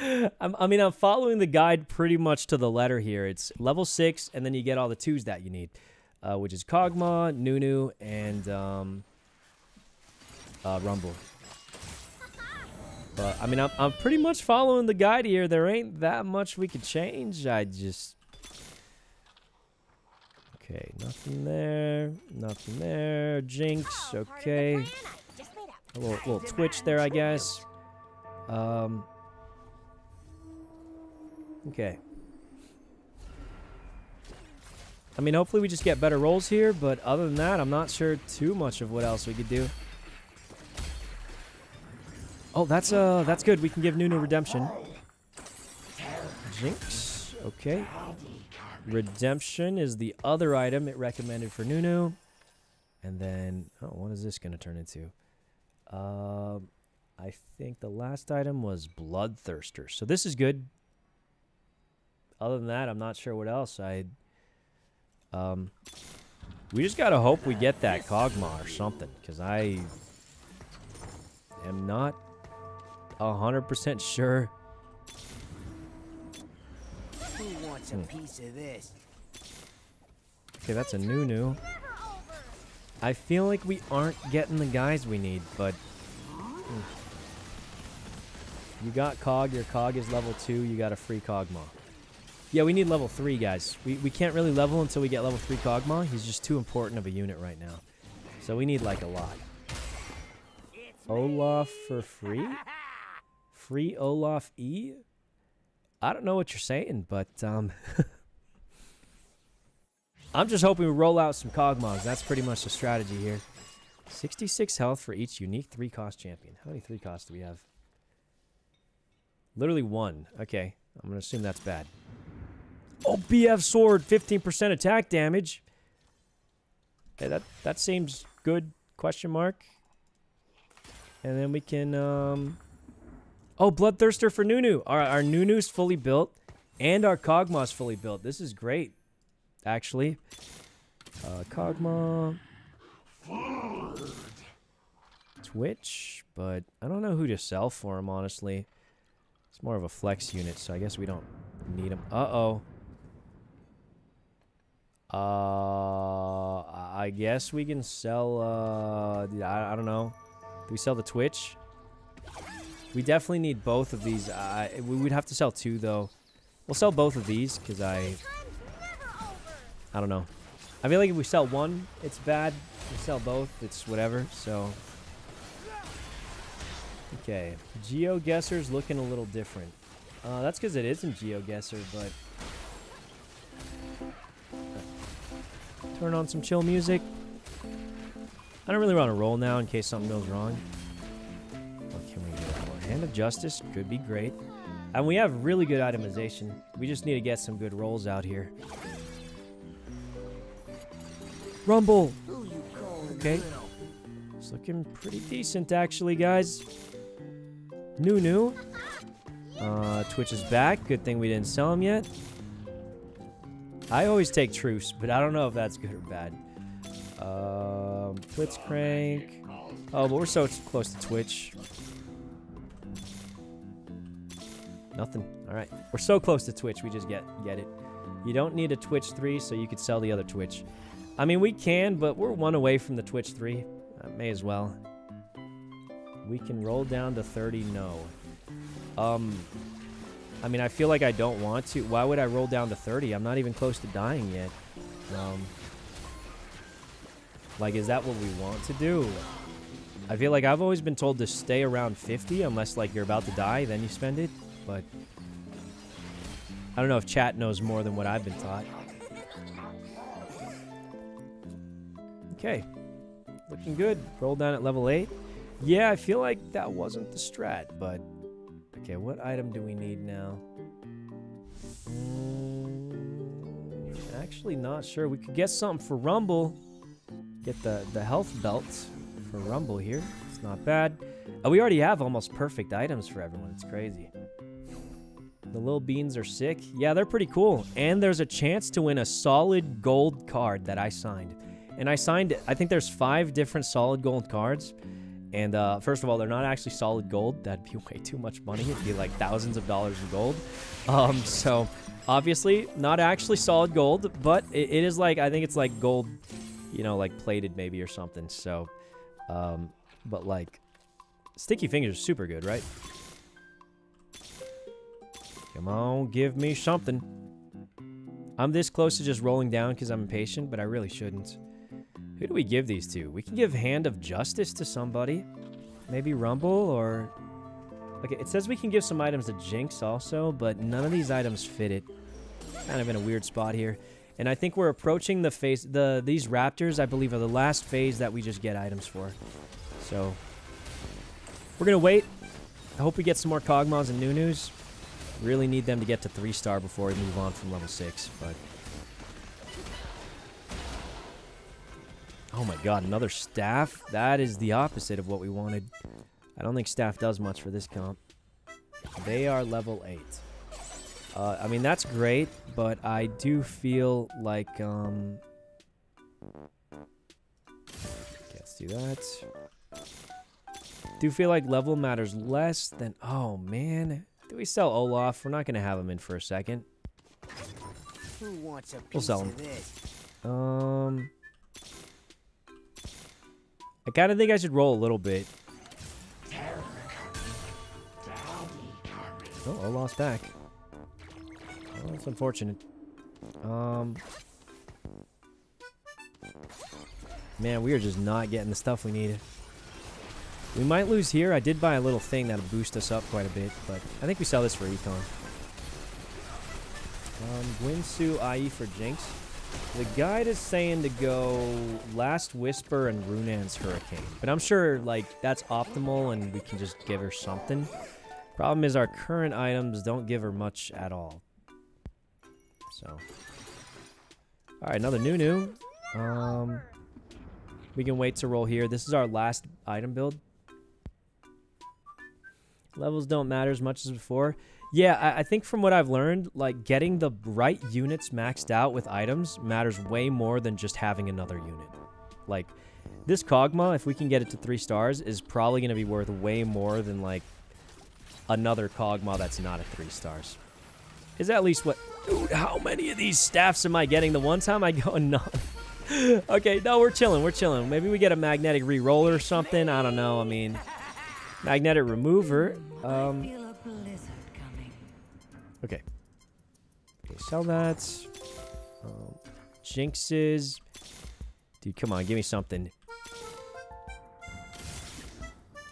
I mean, I'm following the guide pretty much to the letter here. It's level 6, and then you get all the 2s that you need, uh, which is Kog'Maw, Nunu, and um, uh, Rumble. But, I mean, I'm, I'm pretty much following the guide here. There ain't that much we could change. I just... Okay, nothing there. Nothing there. Jinx, okay. A little, little twitch there, I guess. Um... Okay. I mean, hopefully we just get better rolls here, but other than that, I'm not sure too much of what else we could do. Oh, that's uh, that's good. We can give Nunu redemption. Jinx. Okay. Redemption is the other item it recommended for Nunu. And then, oh, what is this going to turn into? Um, I think the last item was Bloodthirster. So this is good other than that, I'm not sure what else. I um, we just gotta hope we get that Kog'Maw or something, because I am not hundred percent sure. Wants a piece of this? Okay, that's a Nunu. I feel like we aren't getting the guys we need, but hmm. you got Kog. Your Kog is level two. You got a free Kog'Maw. Yeah, we need level 3, guys. We, we can't really level until we get level 3 Kog'Maw. He's just too important of a unit right now. So we need, like, a lot. Olaf for free? Free Olaf E? I don't know what you're saying, but, um... [LAUGHS] I'm just hoping we roll out some Kog'Maws. That's pretty much the strategy here. 66 health for each unique 3-cost champion. How many 3-costs do we have? Literally one. Okay. I'm going to assume that's bad. Oh, BF sword, 15% attack damage. Okay, that, that seems good, question mark. And then we can, um... Oh, Bloodthirster for Nunu. Right, our Nunu's fully built, and our Kog'Maw's fully built. This is great, actually. Uh, Kog'Maw. Twitch, but I don't know who to sell for him, honestly. It's more of a flex unit, so I guess we don't need him. Uh-oh. Uh, I guess we can sell, uh, I, I don't know. Do we sell the Twitch? We definitely need both of these. Uh, we would have to sell two, though. We'll sell both of these, because I... I don't know. I feel like if we sell one, it's bad. If we sell both, it's whatever, so... Okay. GeoGuessr's looking a little different. Uh, that's because it isn't GeoGuessr, but... Turn on some chill music. I don't really want to roll now in case something goes wrong. Hand of Justice could be great. And we have really good itemization. We just need to get some good rolls out here. Rumble! Okay. It's looking pretty decent, actually, guys. Nunu. Uh, Twitch is back. Good thing we didn't sell him yet. I always take truce, but I don't know if that's good or bad. Um, Blitzcrank. Oh, but we're so close to Twitch. Nothing. All right. We're so close to Twitch, we just get get it. You don't need a Twitch 3, so you could sell the other Twitch. I mean, we can, but we're one away from the Twitch 3. Uh, may as well. We can roll down to 30, no. Um, I mean, I feel like I don't want to. Why would I roll down to 30? I'm not even close to dying yet. Um, like, is that what we want to do? I feel like I've always been told to stay around 50 unless, like, you're about to die, then you spend it. But I don't know if chat knows more than what I've been taught. Okay. Looking good. Roll down at level 8. Yeah, I feel like that wasn't the strat, but... Okay, what item do we need now? Mm, actually, not sure. We could get something for Rumble. Get the, the health belt for Rumble here. It's not bad. Uh, we already have almost perfect items for everyone. It's crazy. The little beans are sick. Yeah, they're pretty cool. And there's a chance to win a solid gold card that I signed. And I signed, I think there's five different solid gold cards. And uh, first of all, they're not actually solid gold. That'd be [LAUGHS] way too much money. It'd be like thousands of dollars in gold. Um, so obviously not actually solid gold, but it, it is like, I think it's like gold, you know, like plated maybe or something. So, um, but like sticky fingers super good, right? Come on, give me something. I'm this close to just rolling down because I'm impatient, but I really shouldn't. Who do we give these to? We can give Hand of Justice to somebody. Maybe Rumble or... Okay, it says we can give some items to Jinx also, but none of these items fit it. Kind of in a weird spot here. And I think we're approaching the phase... The These Raptors, I believe, are the last phase that we just get items for. So... We're going to wait. I hope we get some more Kog'Maws and Nunus. Really need them to get to 3-star before we move on from level 6, but... Oh my god, another staff? That is the opposite of what we wanted. I don't think staff does much for this comp. They are level 8. Uh, I mean, that's great, but I do feel like... Um, okay, let's do that. Do feel like level matters less than... Oh, man. Do we sell Olaf? We're not going to have him in for a second. Who wants a piece We'll sell him. of this? Um... I kind of think I should roll a little bit. Oh, Olaf's back. Oh, that's unfortunate. Um... Man, we are just not getting the stuff we need. We might lose here. I did buy a little thing that'll boost us up quite a bit, but I think we sell this for Econ. Um, Guinsoo IE for Jinx. The guide is saying to go Last Whisper and Runaan's Hurricane. But I'm sure, like, that's optimal and we can just give her something. Problem is our current items don't give her much at all. So. Alright, another Nunu. Um, we can wait to roll here. This is our last item build. Levels don't matter as much as before. Yeah, I, I think from what I've learned, like getting the right units maxed out with items matters way more than just having another unit. Like this Kog'Maw, if we can get it to three stars, is probably going to be worth way more than like another Kog'Maw that's not at three stars. Is at least what? Dude, how many of these staffs am I getting? The one time I go [LAUGHS] none. okay, no, we're chilling. We're chilling. Maybe we get a magnetic re-roller or something. I don't know. I mean, magnetic remover. Um, okay. Okay, sell that. Um, Jinxes. Dude, come on, give me something.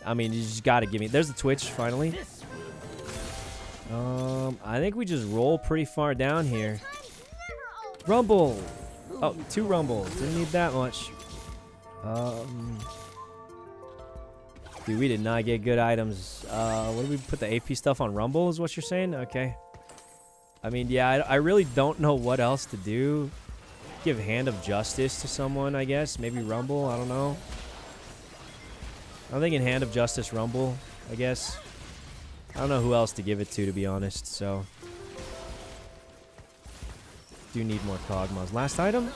I mean, you just gotta give me. There's the Twitch finally. Um, I think we just roll pretty far down here. Rumble. Oh, two rumbles. Didn't need that much. Um, dude, we did not get good items. Uh, what did we put the AP stuff on rumble? Is what you're saying? Okay. I mean, yeah, I, I really don't know what else to do. Give hand of justice to someone, I guess. Maybe rumble. I don't know. I'm thinking hand of justice rumble. I guess. I don't know who else to give it to, to be honest. So do need more Kog'Maws. Last item?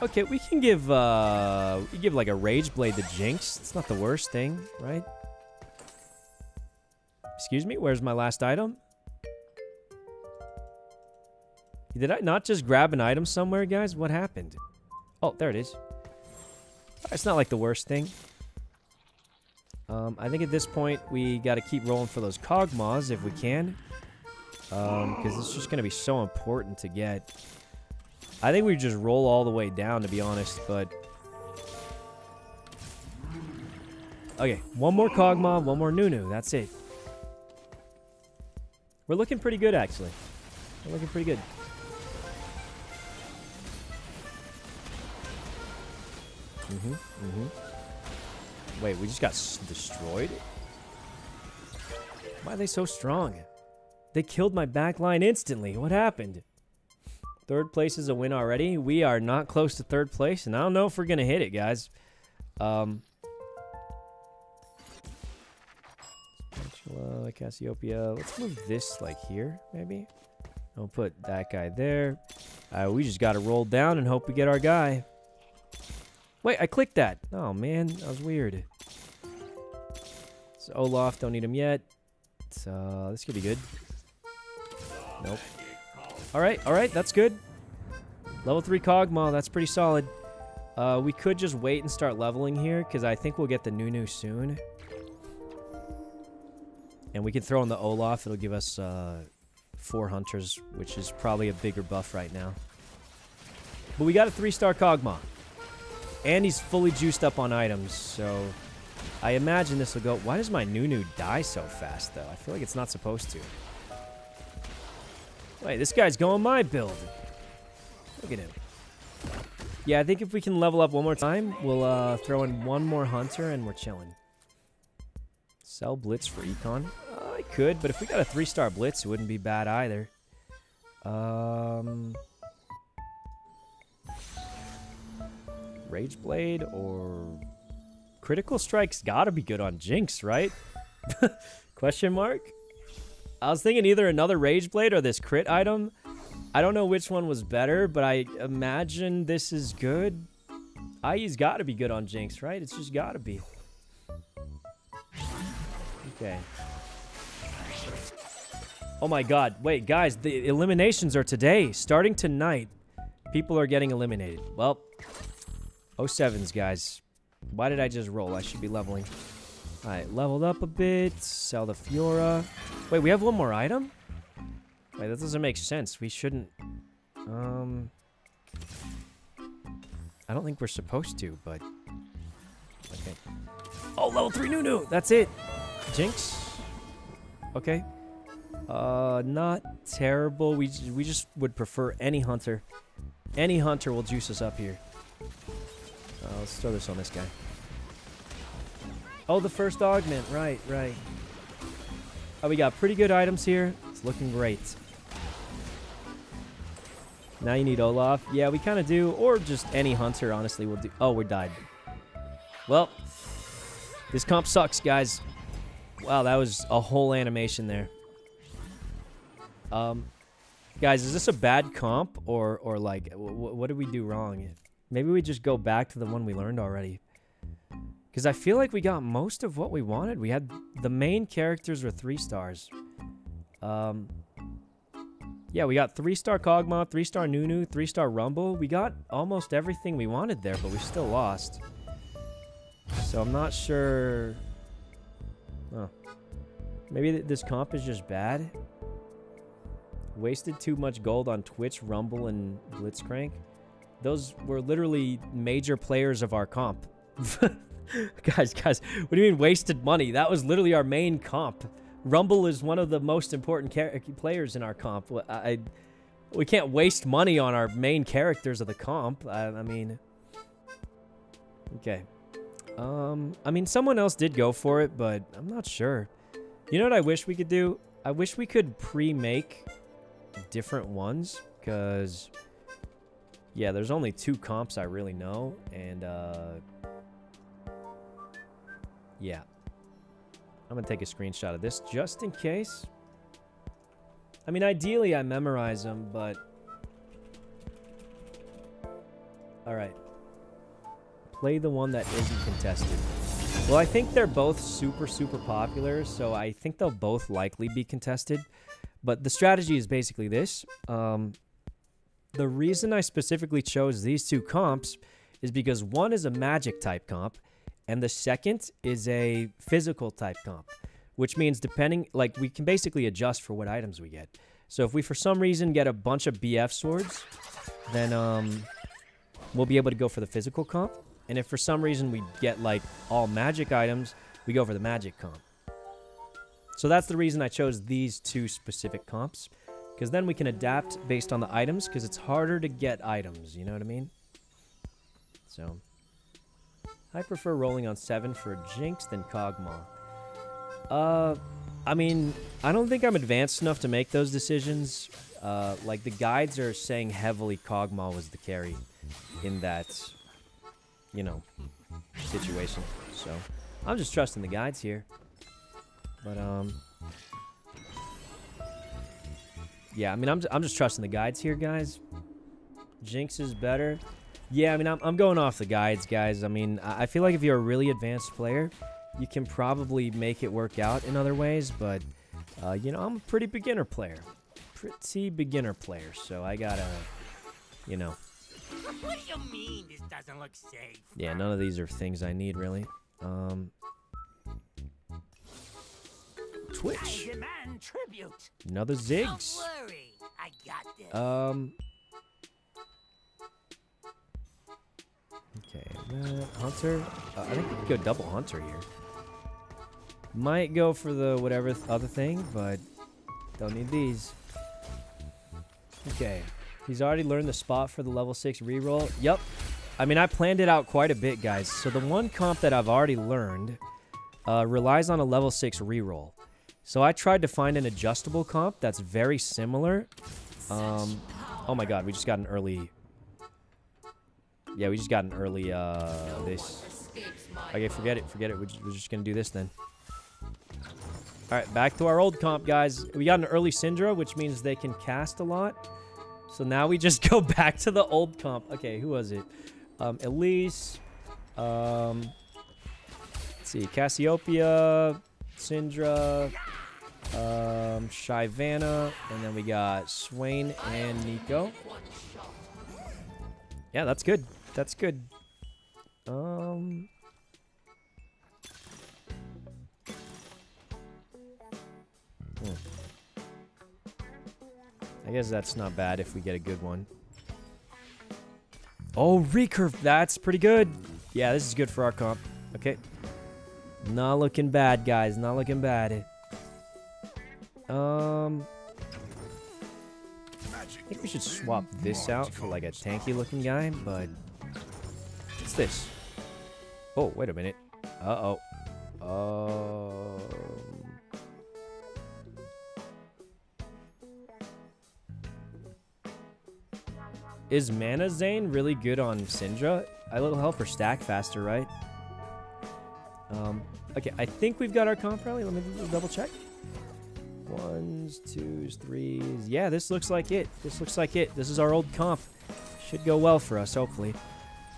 Okay, we can give, uh, we give like a Rage Blade to Jinx. It's not the worst thing, right? Excuse me, where's my last item? Did I not just grab an item somewhere, guys? What happened? Oh, there it is. It's not like the worst thing. Um, I think at this point, we got to keep rolling for those Kog'Maws if we can. Because it's just going to be so important to get. I think we just roll all the way down, to be honest, but... Okay, one more Kog'Maw, one more Nunu. That's it. We're looking pretty good, actually. We're looking pretty good. Mm-hmm, mm-hmm. Wait, we just got destroyed? Why are they so strong? They killed my back line instantly. What happened? Third place is a win already. We are not close to third place, and I don't know if we're gonna hit it, guys. Um, Spatula, Cassiopeia. Let's move this like here, maybe. I'll put that guy there. Uh, we just gotta roll down and hope we get our guy. Wait, I clicked that. Oh man, that was weird. So Olaf, don't need him yet. So this could be good. Nope. All right, all right, that's good. Level three Kog'Maw, that's pretty solid. Uh, we could just wait and start leveling here because I think we'll get the Nunu soon. And we can throw in the Olaf. It'll give us uh, four hunters, which is probably a bigger buff right now. But we got a three-star Kog'Maw. And he's fully juiced up on items, so I imagine this will go... Why does my Nunu die so fast, though? I feel like it's not supposed to. Wait, this guy's going my build. Look at him. Yeah, I think if we can level up one more time, we'll uh, throw in one more hunter and we're chilling. Sell Blitz for Econ? Uh, I could, but if we got a three-star Blitz, it wouldn't be bad either. Um, Rage Blade or Critical Strike's gotta be good on Jinx, right? [LAUGHS] Question mark? I was thinking either another Rage Blade or this crit item. I don't know which one was better, but I imagine this is good. IE's got to be good on Jinx, right? It's just got to be. Okay. Oh my god. Wait, guys, the eliminations are today. Starting tonight, people are getting eliminated. Well, 07s, guys. Why did I just roll? I should be leveling. Alright, leveled up a bit. Sell the Fiora. Wait, we have one more item? Wait, that doesn't make sense. We shouldn't... Um... I don't think we're supposed to, but... Okay. Oh, level 3 Nunu! That's it! Jinx? Okay. Uh, not terrible. We, we just would prefer any hunter. Any hunter will juice us up here. Uh, let's throw this on this guy. Oh, the first augment. Right, right. Oh, we got pretty good items here. It's looking great. Now you need Olaf. Yeah, we kind of do. Or just any hunter, honestly, will do. Oh, we died. Well, this comp sucks, guys. Wow, that was a whole animation there. Um, guys, is this a bad comp or or like what did we do wrong? Maybe we just go back to the one we learned already. Because I feel like we got most of what we wanted. We had the main characters were three stars. Um, yeah, we got three star Kog'Maw, three star Nunu, three star Rumble. We got almost everything we wanted there, but we still lost. So I'm not sure. Maybe th- this comp is just bad. Wasted too much gold on Twitch, Rumble, and Blitzcrank. Those were literally major players of our comp. [LAUGHS] [LAUGHS] guys, guys, what do you mean wasted money? That was literally our main comp. Rumble is one of the most important players in our comp. I, I- we can't waste money on our main characters of the comp. I, I mean, okay. Um, I mean, someone else did go for it, but I'm not sure. You know what I wish we could do? I wish we could pre-make different ones, because yeah, there's only two comps I really know, and uh, yeah. I'm gonna take a screenshot of this just in case. I mean, ideally I memorize them, but all right. Play the one that isn't contested. Well, I think they're both super, super popular, so I think they'll both likely be contested. But the strategy is basically this. Um, the reason I specifically chose these two comps is because one is a magic type comp, and the second is a physical type comp, which means depending, like, we can basically adjust for what items we get. So if we, for some reason, get a bunch of BF swords, then um, we'll be able to go for the physical comp. And if for some reason we get, like, all magic items, we go for the magic comp. So that's the reason I chose these two specific comps. Because then we can adapt based on the items, because it's harder to get items, you know what I mean? So, I prefer rolling on 7 for Jinx than Kog'Maw. Uh, I mean, I don't think I'm advanced enough to make those decisions. Uh, like the guides are saying heavily Kog'Maw was the carry in that, you know, situation. So I'm just trusting the guides here. But um, yeah, I mean, I'm I'm just trusting the guides here, guys. Jinx is better. Yeah, I mean, I'm I'm going off the guides, guys. I mean, I I feel like if you're a really advanced player, you can probably make it work out in other ways. But uh, you know, I'm a pretty beginner player, pretty beginner player. So I gotta, you know, [LAUGHS] What do you mean this doesn't look safe? yeah, none of these are things I need really. Um, Twitch, I demand tribute. another Ziggs. worry, I got this. Um. Okay, Hunter. Uh, I think we could go double Hunter here. Might go for the whatever th- other thing, but don't need these. Okay, he's already learned the spot for the level 6 reroll. Yup. I mean, I planned it out quite a bit, guys. So the one comp that I've already learned uh, relies on a level 6 reroll. So I tried to find an adjustable comp that's very similar. Um, oh my god, we just got an early... Yeah, we just got an early, uh, this. Okay, forget it, forget it. We're just, gonna do this then. Alright, back to our old comp, guys. We got an early Syndra, which means they can cast a lot. So now we just [LAUGHS] go back to the old comp. Okay, who was it? Um, Elise. Um, let's see, Cassiopeia, Syndra, um, Shyvana, and then we got Swain and Neeko. Yeah, that's good. That's good. Um. hmm. I guess that's not bad if we get a good one. Oh, recurve. That's pretty good. Yeah, this is good for our comp. Okay. Not looking bad, guys. Not looking bad. Um, I think we should swap this out for like a tanky looking guy, but this? Oh, wait a minute. Uh oh. Um, is Manazane really good on Syndra? I will help her stack faster, right? Um, okay, I think we've got our comp rally. Let me double check. Ones, twos, threes. Yeah, this looks like it. This looks like it. This is our old comp. Should go well for us, hopefully.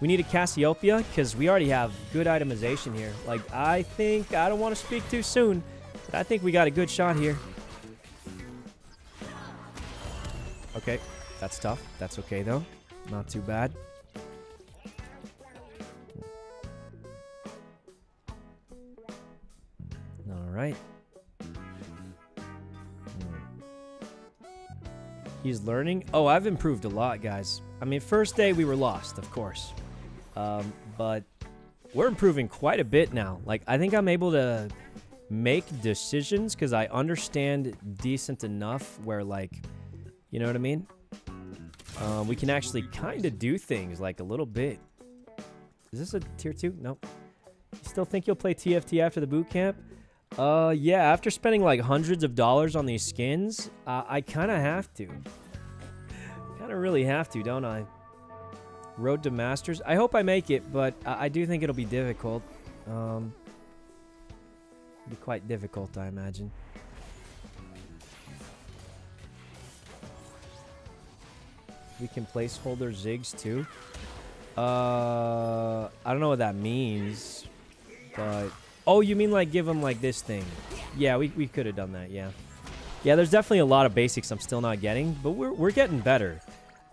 We need a Cassiopeia because we already have good itemization here. Like, I think, I don't want to speak too soon, but I think we got a good shot here. Okay, that's tough. That's okay, though. Not too bad. All right. He's learning. Oh, I've improved a lot, guys. I mean, first day we were lost, of course. Um, but we're improving quite a bit now. Like, I think I'm able to make decisions because I understand decent enough where, like, you know what I mean? Um, we can actually kind of do things, like, a little bit. Is this a tier 2? Nope. You still think you'll play TFT after the boot camp? Uh, yeah, after spending like hundreds of dollars on these skins, uh, I kind of have to. [LAUGHS] Kind of really have to, don't I? Road to Masters. I hope I make it, but I, do think it'll be difficult. Um, be quite difficult, I imagine. We can placeholder Ziggs too. Uh, I don't know what that means, but oh, you mean like give them like this thing? Yeah, we we could have done that. Yeah, yeah. There's definitely a lot of basics I'm still not getting, but we're we're getting better.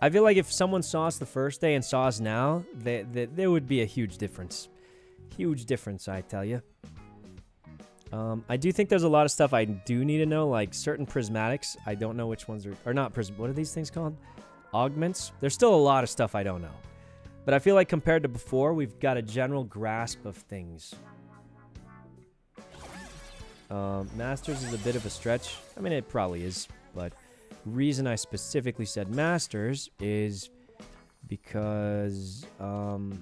I feel like if someone saw us the first day and saw us now, they, they, there would be a huge difference. Huge difference, I tell you. Um, I do think there's a lot of stuff I do need to know, like certain prismatics. I don't know which ones are, or not prism. What are these things called? Augments. There's still a lot of stuff I don't know, but I feel like compared to before, we've got a general grasp of things. Um, Masters is a bit of a stretch. I mean, it probably is, but reason I specifically said Masters is because um,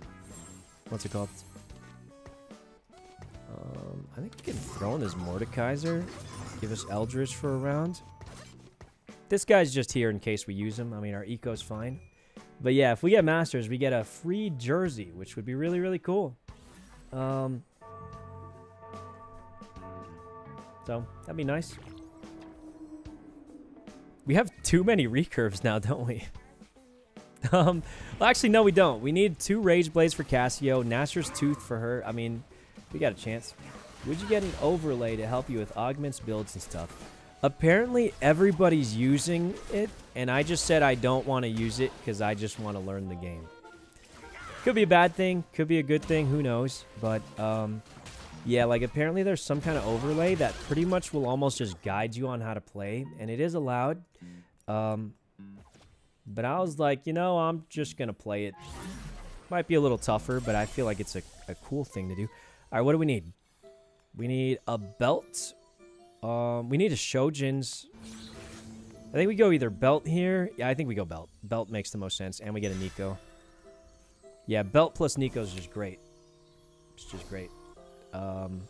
what's it called? Um, I think getting thrown as Mordekaiser Give us Eldritch for a round. This guy's just here in case we use him. I mean, our eco's fine. But yeah, if we get Masters, we get a free jersey, which would be really, really cool. Um, so, that'd be nice. We have too many recurves now, [LAUGHS] don't we? um, well, actually, no, we don't. We need two Rage Blades for Cassio, Nashor's Tooth for her. I mean, we got a chance. Would you get an overlay to help you with augments, builds, and stuff? Apparently, everybody's using it, and I just said I don't want to use it because I just want to learn the game. Could be a bad thing, could be a good thing, who knows? But, um, yeah, like apparently there's some kind of overlay that pretty much will almost just guide you on how to play, and it is allowed. Um, but I was like, you know, I'm just going to play it. Might be a little tougher, but I feel like it's a, a cool thing to do. All right, what do we need? We need a belt. Um, we need a Shojin's. I think we go either belt here. Yeah, I think we go belt. Belt makes the most sense, and we get a Neeko. Yeah, belt plus Neeko is just great. It's just great. Um,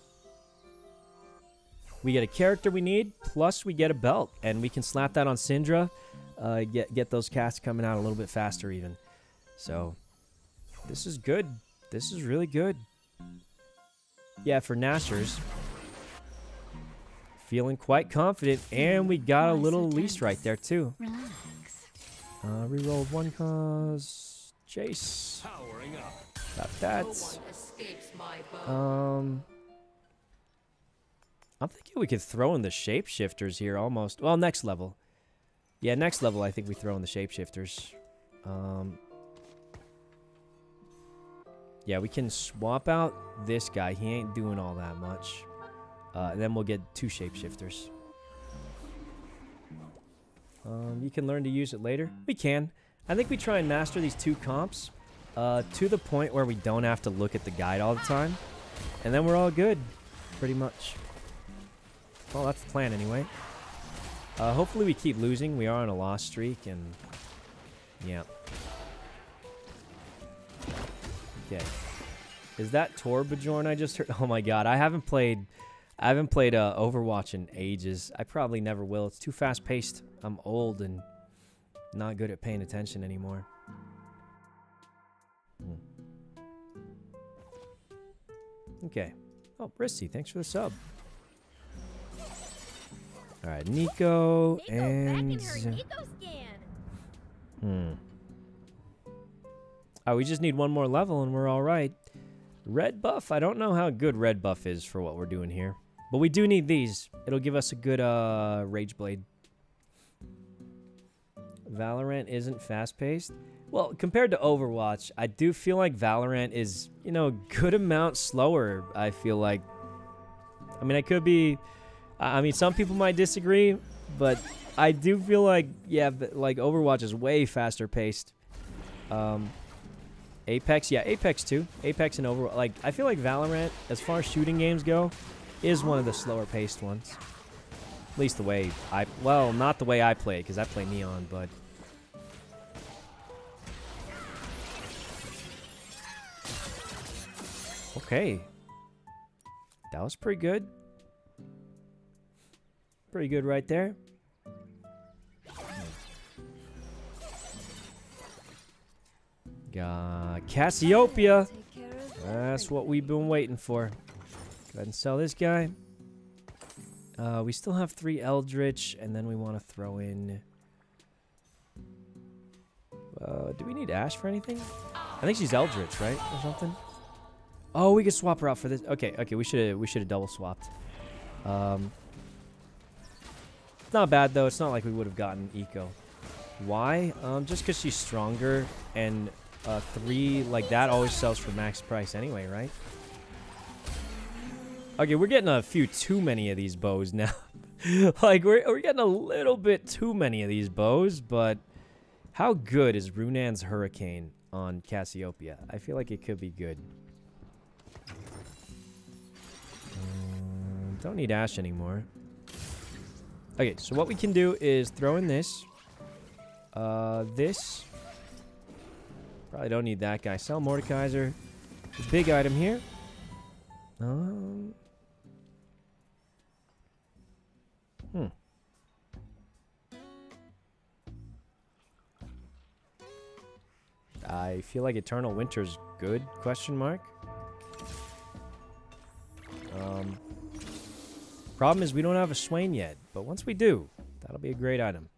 we get a character we need, plus we get a belt, and we can slap that on Syndra. Uh, get get those casts coming out a little bit faster, even. So, this is good. This is really good. Yeah, for Nashor's. Feeling quite confident, and we got a little least right there too. Relax. Uh, rerolled one cause. Chase. Got that. Um, I'm thinking we could throw in the shapeshifters here almost. Well, next level. Yeah, next level I think we throw in the shapeshifters. Um, yeah, we can swap out this guy. He ain't doing all that much. Uh, and then we'll get two shapeshifters. Um, you can learn to use it later. We can. I think we try and master these two comps uh, to the point where we don't have to look at the guide all the time. And then we're all good, pretty much. Well, that's the plan anyway. Uh, hopefully we keep losing. We are on a loss streak, and yeah. Okay. Is that Torbjorn I just heard? [LAUGHS] Oh my god, I haven't played... I haven't played uh, Overwatch in ages. I probably never will. It's too fast-paced. I'm old and not good at paying attention anymore. Hmm. Okay. Oh, Brissy, thanks for the sub. All right, Neeko, Neeko, and back in Neeko hmm. Oh, we just need one more level and we're all right. Red buff. I don't know how good red buff is for what we're doing here, but we do need these. It'll give us a good uh rage blade. Valorant isn't fast paced. Well, compared to Overwatch, I do feel like Valorant is, you know, a good amount slower. I feel like. I mean, I could be. I mean, some people might disagree, but I do feel like, yeah, like Overwatch is way faster paced. Um, Apex, yeah, Apex too. Apex and Overwatch. Like, I feel like Valorant, as far as shooting games go, is one of the slower paced ones. At least the way I, well, not the way I play, because I play Neon, but. Okay. That was pretty good. Pretty good right there. Got Cassiopeia. That's what we've been waiting for. Go ahead and sell this guy. Uh, we still have three Eldritch, and then we want to throw in... Uh, do we need Ash for anything? I think she's Eldritch, right? Or something? Oh, we could swap her out for this. Okay, okay, we should we should have double swapped. Um, it's not bad though. It's not like we would have gotten eco. Why? Um, just because she's stronger and uh, three like that always sells for max price anyway, right? Okay, we're getting a few too many of these bows now. [LAUGHS] like we're we're getting a little bit too many of these bows, but how good is Runaan's Hurricane on Cassiopeia? I feel like it could be good. Um, don't need Ash anymore. Okay, so what we can do is throw in this. Uh, this. Probably don't need that guy. Sell Mordekaiser. Big item here. Um. Hmm. I feel like Eternal Winter's good? Question mark. Um, problem is we don't have a Swain yet, but once we do, that'll be a great item.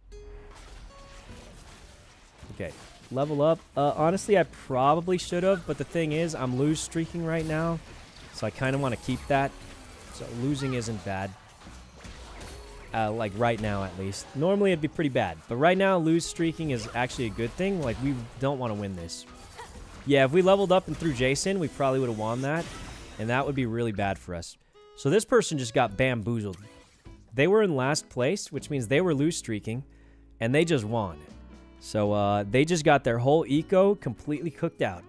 Okay, level up. Uh, honestly, I probably should have, but the thing is, I'm lose streaking right now, so I kind of want to keep that. So losing isn't bad. Uh, like right now, at least. Normally, it'd be pretty bad, but right now, lose streaking is actually a good thing. Like we don't want to win this. Yeah, if we leveled up and threw Jason, we probably would have won that, and that would be really bad for us. So this person just got bamboozled. They were in last place, which means they were loose streaking, and they just won. So uh, they just got their whole eco completely cooked out.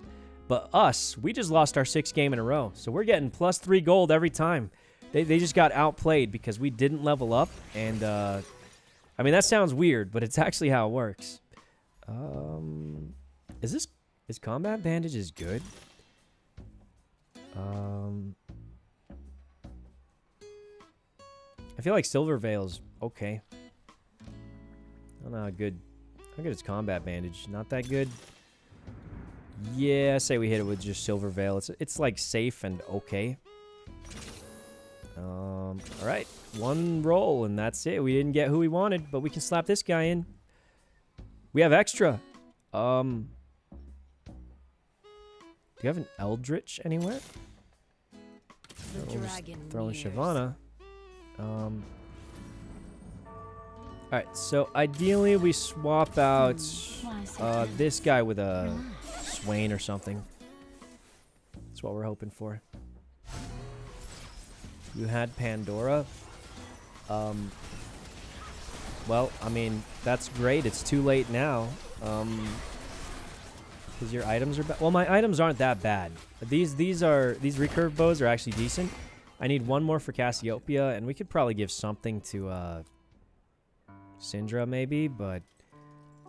But us, we just lost our sixth game in a row. So we're getting plus three gold every time. They, they just got outplayed because we didn't level up. And, uh, I mean, that sounds weird, but it's [LAUGHS] actually how it works. Um, is this, is combat bandage is good? Um, I feel like Silver Veil's okay. I don't know how good how good is combat bandage? Not that good. Yeah, I say we hit it with just silver veil. It's it's like safe and okay. Um, all right, one roll and that's it. We didn't get who we wanted, but we can slap this guy in. We have extra. Um, do you have an Eldritch anywhere? We'll just throw in Shyvana. Um, Alright, so ideally we swap out uh, this guy with a Swain or something. That's what we're hoping for. You had Pandora. Um, well, I mean, that's great. It's too late now. Um, because your items are bad. Well, my items aren't that bad. These these are these recurve bows are actually decent. I need one more for Cassiopeia, and we could probably give something to uh, Syndra maybe, but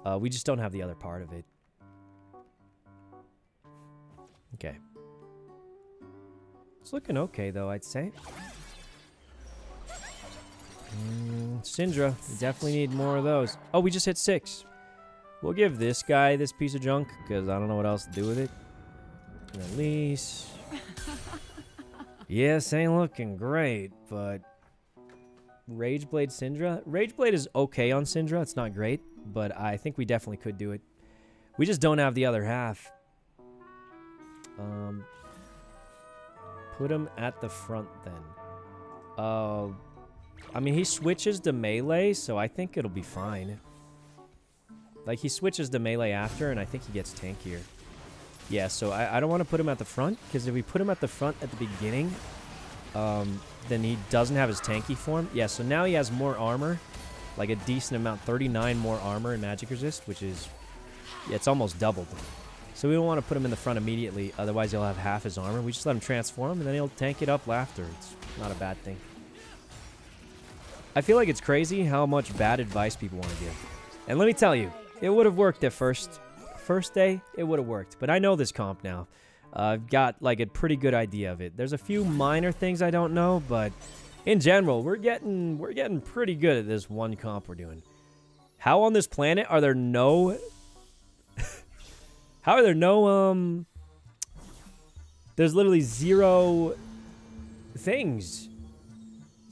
uh, we just don't have the other part of it. Okay. It's looking okay, though, I'd say. Mm, Syndra, we definitely need more of those. Oh, we just hit six. We'll give this guy this piece of junk, because I don't know what else to do with it. Least... [LAUGHS] yes, ain't looking great, but Rageblade Syndra. Rageblade is okay on Syndra. It's not great, but I think we definitely could do it. We just don't have the other half. Um, put him at the front then. Uh, I mean, he switches to melee, so I think it'll be fine. Like, he switches to melee after, and I think he gets tankier. Yeah, so I, I don't want to put him at the front, because if we put him at the front at the beginning, um, then he doesn't have his tanky form. Yeah, so now he has more armor, like a decent amount, 39 more armor and magic resist, which is, yeah, it's almost doubled. So we don't want to put him in the front immediately, otherwise he'll have half his armor. We just let him transform, and then he'll tank it up after. It's not a bad thing. I feel like it's crazy how much bad advice people want to give. And let me tell you, it would have worked at first. First day, it would have worked. But I know this comp now. Uh, I've got like a pretty good idea of it. There's a few minor things I don't know, but in general, we're getting we're getting pretty good at this one comp we're doing. How on this planet are there no [LAUGHS] How are there no um There's literally zero things.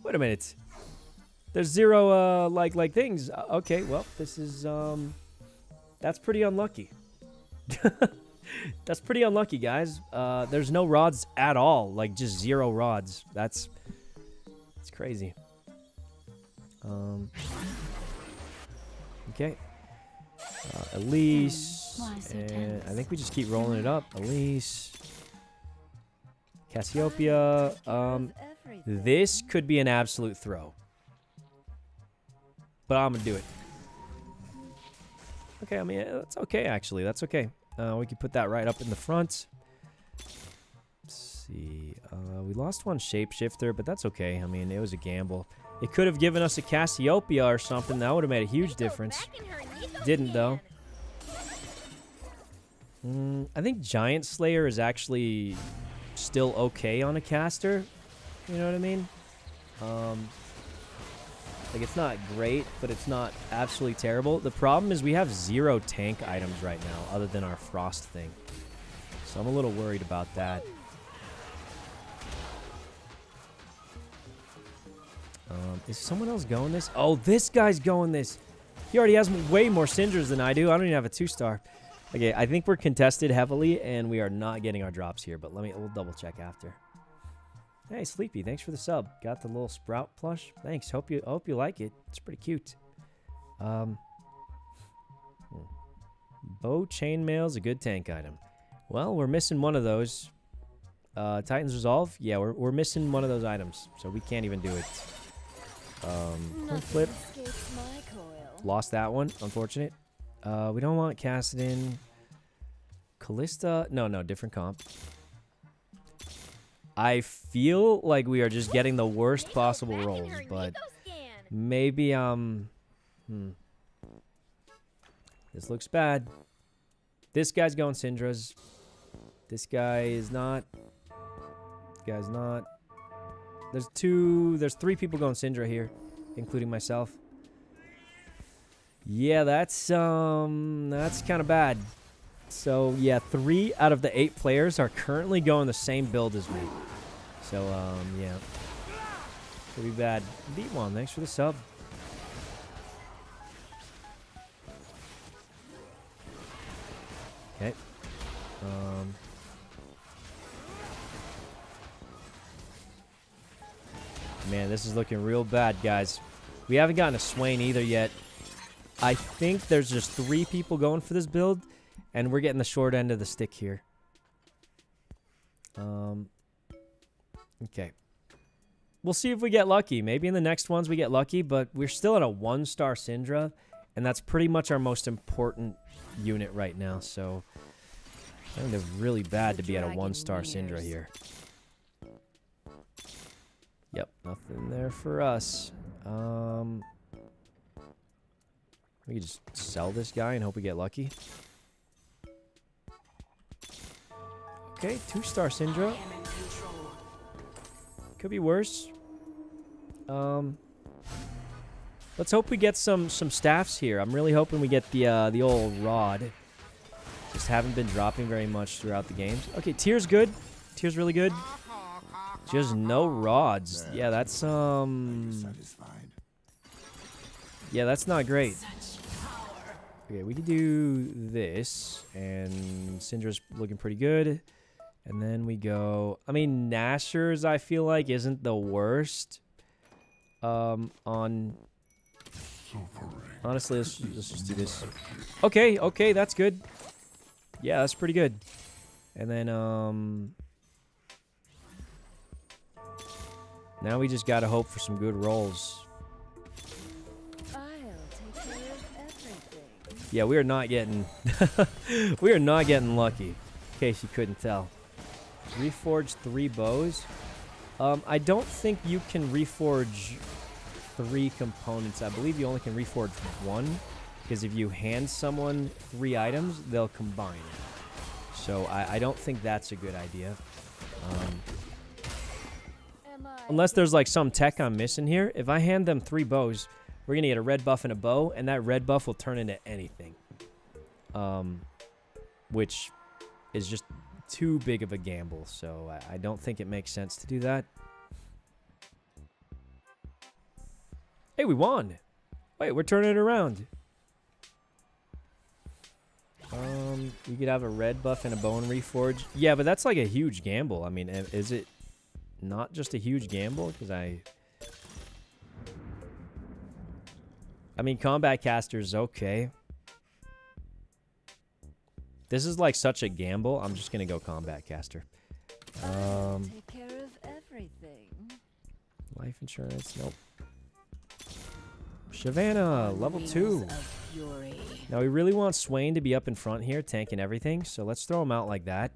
Wait a minute. There's zero uh like like things. Uh, okay, well, this is um that's pretty unlucky. [LAUGHS] That's pretty unlucky, guys. Uh, there's no rods at all. Like, just zero rods. That's... It's crazy. Um... Okay. Uh, Elise. And I think we just keep rolling it up. Elise. Cassiopeia. Um, this could be an absolute throw. But I'm going to do it. Okay, I mean, that's okay, actually. That's okay. Uh, we could put that right up in the front. Let's see. Uh, we lost one shapeshifter, but that's okay. I mean, it was a gamble. It could have given us a Cassiopeia or something. That would have made a huge difference. Didn't, though. Mm, I think Giant Slayer is actually still okay on a caster. You know what I mean? Um, Like it's not great, but it's not absolutely terrible. The problem is we have zero tank items right now, other than our frost thing. So I'm a little worried about that. Um, is someone else going this? Oh, this guy's going this. He already has way more Syndras than I do. I don't even have a two-star. Okay, I think we're contested heavily, and we are not getting our drops here. But let me, we'll double check after. Hey, Sleepy, thanks for the sub. Got the little sprout plush. Thanks. Hope you hope you like it. It's pretty cute. Um, hmm. bow chainmail is a good tank item. Well, we're missing one of those. Uh, Titan's Resolve. Yeah, we're we're missing one of those items, so we can't even do it. Um, flip. Lost that one. Unfortunate. Uh, we don't want Kassadin. Kalista. No, no, different comp. I feel like we are just getting the worst possible rolls, but maybe um, hmm. This looks bad. This guy's going Syndra's. This guy is not. This guy's not. There's two. There's three people going Syndra here, including myself. Yeah, that's um, that's kind of bad. So yeah, three out of the eight players are currently going the same build as me. So um, yeah, Pretty bad. Beat one. Thanks for the sub. Okay. Um. Man, this is looking real bad, guys. We haven't gotten a Swain either yet. I think there's just three people going for this build, and we're getting the short end of the stick here. Um, okay. We'll see if we get lucky. Maybe in the next ones we get lucky, but we're still at a one-star Syndra, and that's pretty much our most important unit right now, so... I think it's really bad to be at a one-star Syndra here. Yep, nothing there for us. Um... We could just sell this guy and hope we get lucky. Okay, two-star Syndra. Could be worse. Um, let's hope we get some some staffs here. I'm really hoping we get the uh, the old rod. Just haven't been dropping very much throughout the games. Okay, tier's good. Tier's really good. Just no rods. Yeah, that's um. Yeah, that's not great. Okay, we can do this, and Syndra's looking pretty good. And then we go... I mean, Nashor's, I feel like, isn't the worst. Um, on... Honestly, let's, let's just do this. Okay, okay, that's good. Yeah, that's pretty good. And then, um... Now we just gotta hope for some good rolls. Yeah, we are not getting... [LAUGHS] we are not getting lucky. In case you couldn't tell. Reforge three bows. Um, I don't think you can reforge three components. I believe you only can reforge one. Because if you hand someone three items, they'll combine. So I, I don't think that's a good idea. Um, unless there's like some tech I'm missing here. If I hand them three bows, we're going to get a red buff and a bow. And that red buff will turn into anything. Um, which is just too big of a gamble, so I, I don't think it makes sense to do that. Hey, we won! Wait, we're turning it around. Um, you could have a red buff and a bone reforge. Yeah, but that's like a huge gamble. I mean, is it not just a huge gamble? Because I... I mean, combat caster's okay. This is like such a gamble. I'm just gonna go combat caster. Um, Take care of everything. life insurance. Nope. Shyvana, level two. Now we really want Swain to be up in front here, tanking everything. So let's throw him out like that.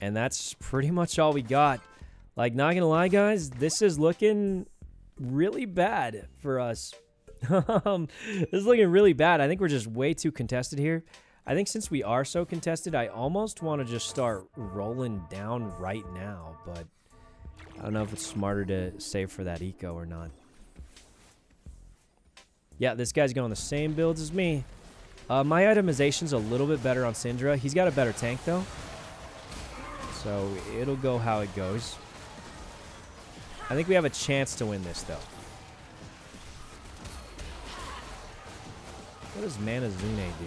And that's pretty much all we got. Like, not gonna lie, guys, this is looking really bad for us. Um, this is looking really bad. I think we're just way too contested here. I think since we are so contested, I almost want to just start rolling down right now, but I don't know if it's smarter to save for that eco or not. Yeah, this guy's going the same builds as me. Uh, my itemization's a little bit better on Syndra. He's got a better tank, though. So it'll go how it goes. I think we have a chance to win this, though. What does Manazane do?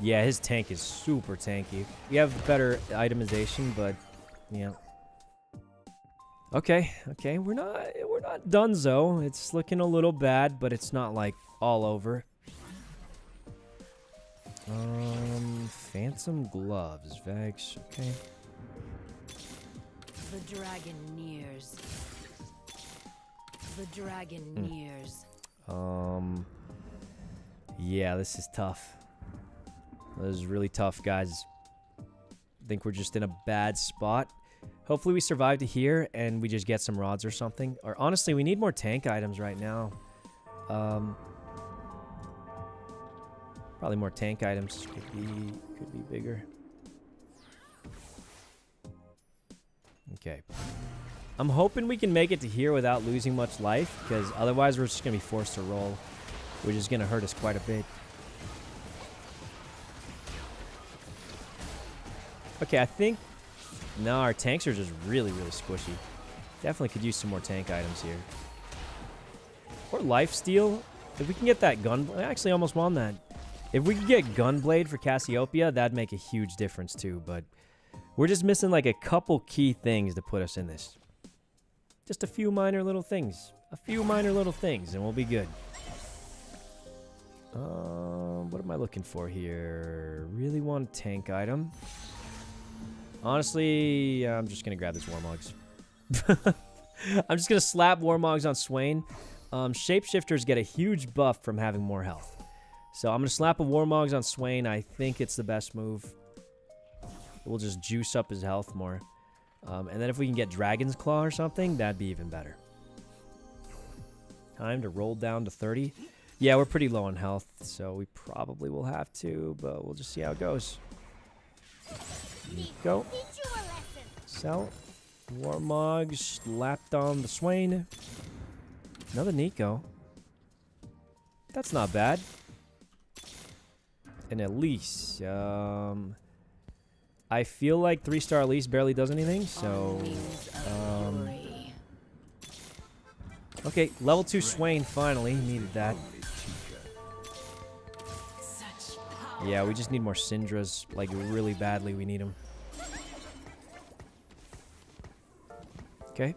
Yeah, his tank is super tanky. We have better itemization, but yeah. Okay, okay, we're not we're not done though. It's looking a little bad, but it's not like all over. Um, phantom gloves, Vex. Okay. The dragon nears. The dragon Hmm. nears. Um. Yeah, this is tough. This is really tough, guys. I think we're just in a bad spot. Hopefully we survive to here and we just get some rods or something. Or honestly, we need more tank items right now. Um. Probably more tank items. Could be could be bigger. Okay. I'm hoping we can make it to here without losing much life, because otherwise we're just going to be forced to roll, which is going to hurt us quite a bit. Okay, I think... No, our tanks are just really, really squishy. Definitely could use some more tank items here. Or life steal. If we can get that gun... I actually almost won that. If we could get Gunblade for Cassiopeia, that'd make a huge difference too, but... We're just missing like a couple key things to put us in this. Just a few minor little things. A few minor little things, and we'll be good. Um, what am I looking for here? Really want a tank item. Honestly, I'm just gonna grab this Warmogs. [LAUGHS] I'm just gonna slap Warmogs on Swain. Um, shapeshifters get a huge buff from having more health. So I'm gonna slap a Warmogs on Swain. I think it's the best move. We'll just juice up his health more. Um, and then if we can get Dragon's Claw or something, that'd be even better. Time to roll down to 30. Yeah, we're pretty low on health, so we probably will have to, but we'll just see how it goes. Go. Sell. Warmog slapped on the Swain. Another Neeko. That's not bad. And Elise. Um, I feel like three star at least barely does anything, so. Um, okay, level two Swain finally needed that. Yeah, we just need more Syndras, like really badly. We need them. Okay.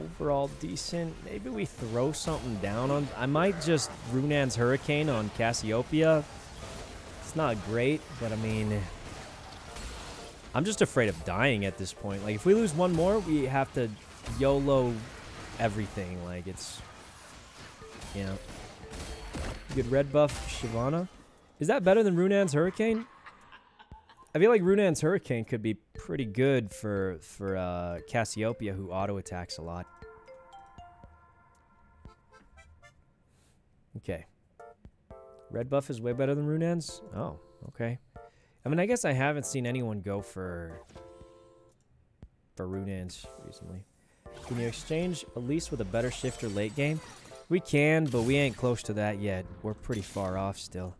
Overall decent. Maybe we throw something down on. I might just Runaan's Hurricane on Cassiopeia. It's not great, but I mean, I'm just afraid of dying at this point. Like, if we lose one more, we have to YOLO everything. Like, it's. Yeah. Good red buff, Shyvana. Is that better than Runaan's Hurricane? I feel like Runaan's Hurricane could be pretty good for for uh, Cassiopeia, who auto attacks a lot. Okay. Red buff is way better than Runaan's? Oh, okay. I mean, I guess I haven't seen anyone go for for Runaan's recently. Can you exchange Elise with a better shifter late game? We can, but we ain't close to that yet. We're pretty far off still.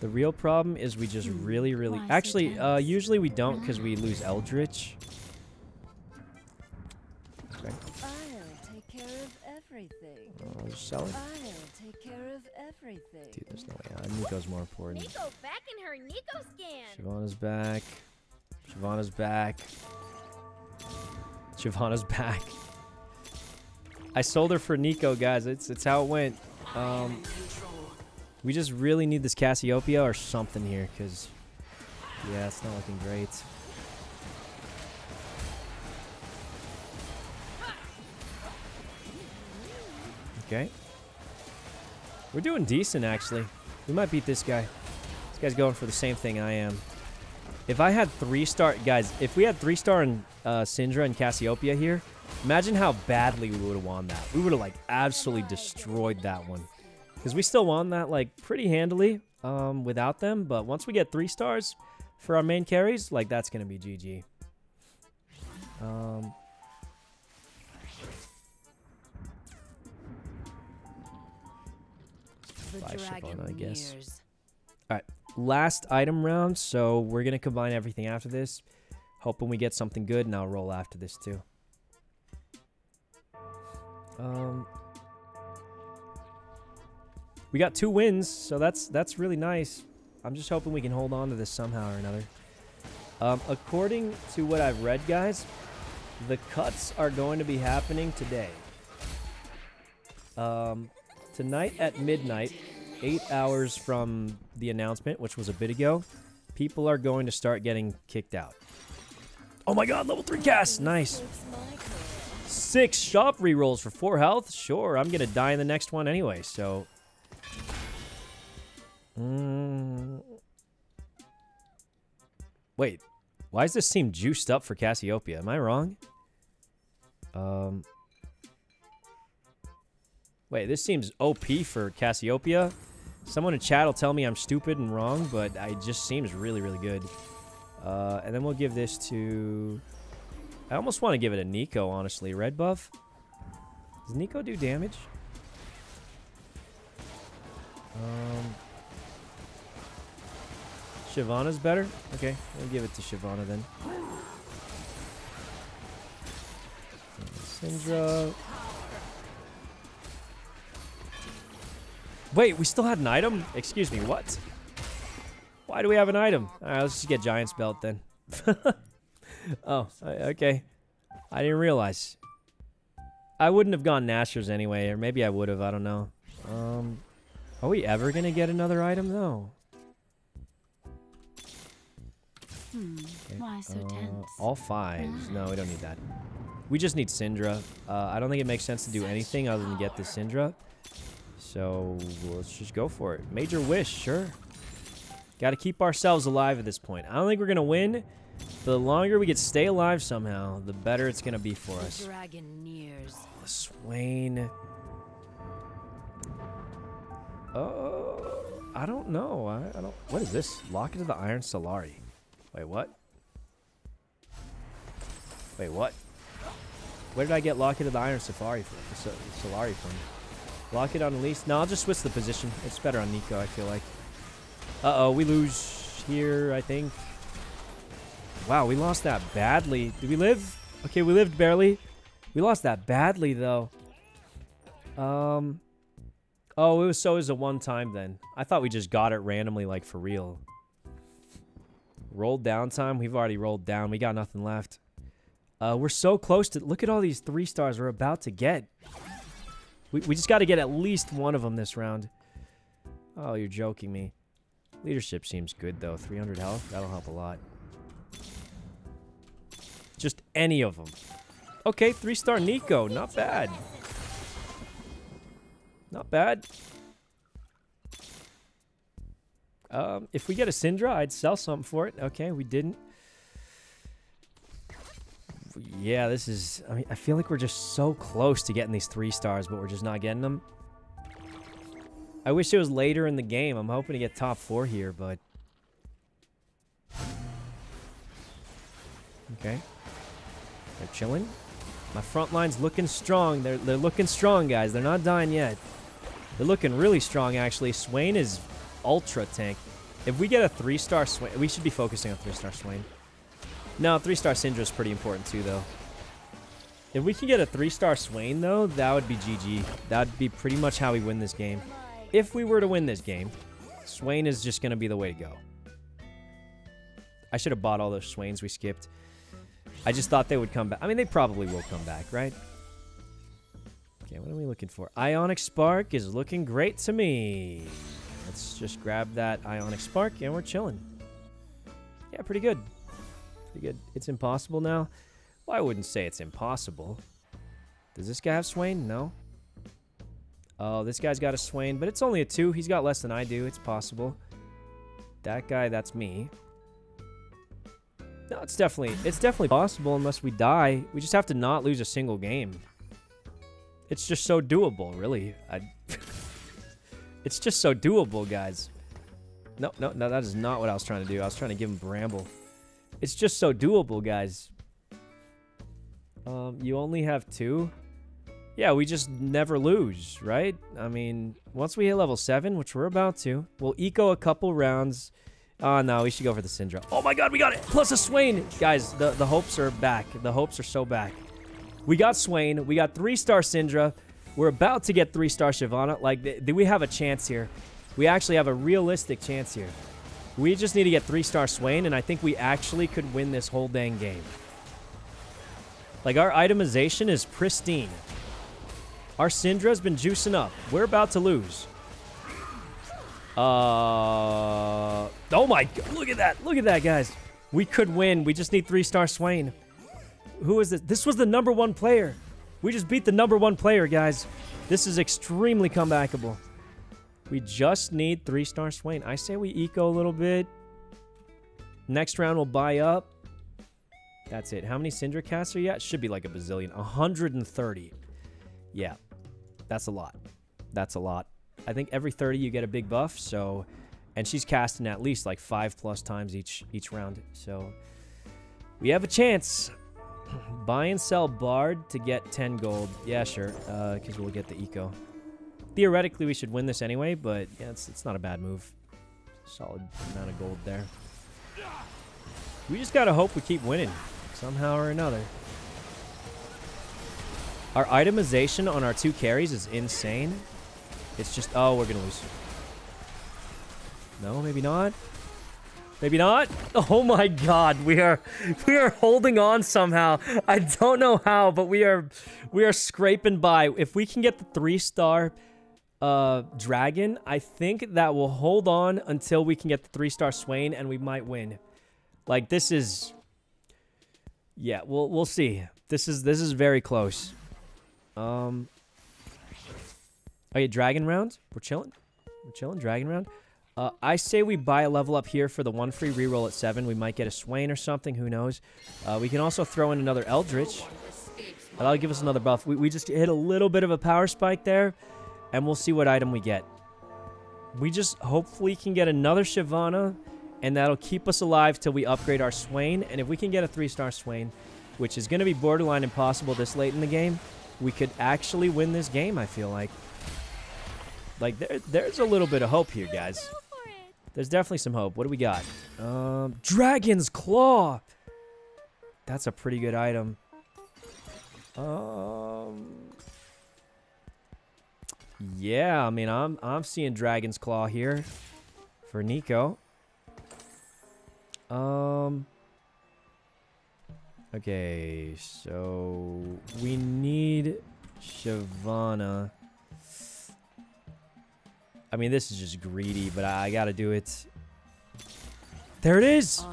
The real problem is we just really, really... Actually, uh, usually we don't because we lose Eldritch. Okay. I'll take care of everything. I'll just everything. Dude, there's no way. Uh, Neeko's more important. Neeko back in her Neeko scan. Shyvana's back. Shyvana's back. Shyvana's back. I sold her for Neeko, guys. It's it's how it went. Um, we just really need this Cassiopeia or something here, because yeah, it's not looking great. Okay. We're doing decent, actually. We might beat this guy. This guy's going for the same thing I am. If I had three star, guys, if we had three star and uh, Syndra and Cassiopeia here, imagine how badly we would have won that. We would have like absolutely destroyed that one. Because we still won that like pretty handily um, without them. But once we get three stars for our main carries, like that's going to be GG. Um, The Bye, Shyvana, I guess. nears. All right, last item round. So we're gonna combine everything after this, hoping we get something good, and I'll roll after this too. Um, we got two wins, so that's that's really nice. I'm just hoping we can hold on to this somehow or another. Um, according to what I've read, guys, the cuts are going to be happening today. Um, tonight at midnight, eight hours from the announcement, which was a bit ago, people are going to start getting kicked out. Oh my god, level 3 cast! Nice. Six shop rerolls for 4 health? Sure, I'm gonna die in the next one anyway, so... Mm. Wait, why does this seem juiced up for Cassiopeia? Am I wrong? Um... Wait, this seems OP for Cassiopeia. Someone in chat will tell me I'm stupid and wrong, but it just seems really, really good. Uh, and then we'll give this to... I almost want to give it a Neeko, honestly. Red buff? Does Neeko do damage? Um, Shyvana's better? Okay, we'll give it to Shyvana then. Syndra. Wait, we still had an item? Excuse me, what? Why do we have an item? Alright, let's just get Giant's Belt then. [LAUGHS] oh, okay. I didn't realize. I wouldn't have gone Nashor's anyway, or maybe I would have, I don't know. Um, are we ever gonna get another item though? Hmm. Why so Uh, tense? all fives. No, we don't need that. We just need Syndra. Uh, I don't think it makes sense to do anything other than get the Syndra. So let's just go for it. Major wish, sure. Got to keep ourselves alive at this point. I don't think we're gonna win. But the longer we can stay alive somehow, the better it's gonna be for us. dragon nears. Swain. Oh, I don't know. I, I don't. What is this? Locket of the Iron Solari. Wait, what? Wait, what? Where did I get Locket of the Iron Safari from? So, Solari from? Locket on Elise? No, I'll just switch the position. It's better on Neeko, I feel like. Uh-oh, we lose here, I think. Wow, we lost that badly. Did we live? Okay, we lived barely. We lost that badly, though. Um. Oh, it was so it was a one time then. I thought we just got it randomly, like for real. Rolled down time. We've already rolled down. We got nothing left. Uh, we're so close to. Look at all these three stars we're about to get. We we just got to get at least one of them this round. Oh, you're joking me. Leadership seems good though. 300 health. That'll help a lot. Just any of them. Okay, three star Neeko. Not bad. Not bad. Um, if we get a Syndra, I'd sell something for it. Okay, we didn't. Yeah, this is... I mean, I feel like we're just so close to getting these three stars, but we're just not getting them. I wish it was later in the game. I'm hoping to get top four here, but... Okay. They're chilling. My front line's looking strong. They're, they're looking strong, guys. They're not dying yet. They're looking really strong, actually. Swain is ultra tank. If we get a three-star Swain... We should be focusing on three-star Swain. No, three-star Syndra is pretty important, too, though. If we can get a three-star Swain, though, that would be GG. That would be pretty much how we win this game. If we were to win this game, Swain is just going to be the way to go. I should have bought all those Swains we skipped. I just thought they would come back. I mean, they probably will come back, right? Okay, what are we looking for? Ionic Spark is looking great to me. Let's just grab that Ionic Spark and we're chilling. Yeah, pretty good. Good. It's impossible now. Well, I wouldn't say it's impossible. Does this guy have Swain? No. Oh, this guy's got a Swain, but it's only a two. He's got less than I do. It's possible. That guy, that's me. No, it's definitely it's definitely possible unless we die. We just have to not lose a single game. It's just so doable, really. I [LAUGHS] it's just so doable, guys. No, no, no, that is not what I was trying to do. I was trying to give him Bramble. It's just so doable, guys. Um, you only have two? yeah, we just never lose, right? I mean, once we hit level 7, which we're about to, we'll eco a couple rounds. Oh, no, we should go for the Syndra. Oh my god, we got it! Plus a Swain! Guys, the, the hopes are back. The hopes are so back. We got Swain. We got 3-star Syndra. We're about to get 3-star Shyvana. Like, th- we have a chance here. We actually have a realistic chance here. We just need to get 3-star Swain, and I think we actually could win this whole dang game. Like, our itemization is pristine. Our Syndra's been juicing up. We're about to lose. Uh, oh my, god! look at that. Look at that, guys. We could win. We just need three-star Swain. Who is this? This was the number one player. We just beat the number one player, guys. This is extremely comebackable. We just need three-star Swain. I say we eco a little bit. Next round, we'll buy up. That's it. How many Syndra casts are at? Should be like a bazillion. 130. Yeah. That's a lot. That's a lot. I think every 30 you get a big buff, so and she's casting at least like 5 plus times each each round. So we have a chance. Buy and sell Bard to get 10 gold. Yeah, sure. Uh cuz we'll get the eco. Theoretically we should win this anyway, but yeah, it's it's not a bad move. Solid amount of gold there. We just got to hope we keep winning somehow or another. Our itemization on our two carries is insane. It's just, oh, we're to lose. No, maybe not. Maybe not. [LAUGHS] Oh my god, we are [LAUGHS] we are holding on somehow. I don't know how, but we are we are scraping by. If we can get the 3-star uh dragon, I think that will hold on until we can get the 3-star Swain and we might win. Like this is Yeah, we'll we'll see. This is this is very close. Um Okay, dragon round. We're chilling. We're chilling. Dragon round. Uh, I say we buy a level up here for the one free reroll at seven. We might get a Swain or something. Who knows? Uh, we can also throw in another Eldritch. That'll give us another buff. We, we just hit a little bit of a power spike there, and we'll see what item we get. We just hopefully can get another Shyvana, and that'll keep us alive till we upgrade our Swain. And if we can get a three-star Swain, which is going to be borderline impossible this late in the game, we could actually win this game, I feel like. Like, there, there's a little bit of hope here, guys. There's definitely some hope. What do we got? Um, Dragon's Claw! That's a pretty good item. Um... Yeah, I mean, I'm I'm seeing Dragon's Claw here for Neeko. Um... Okay, so we need Shyvana. I mean, this is just greedy, but I, I gotta do it. There it is!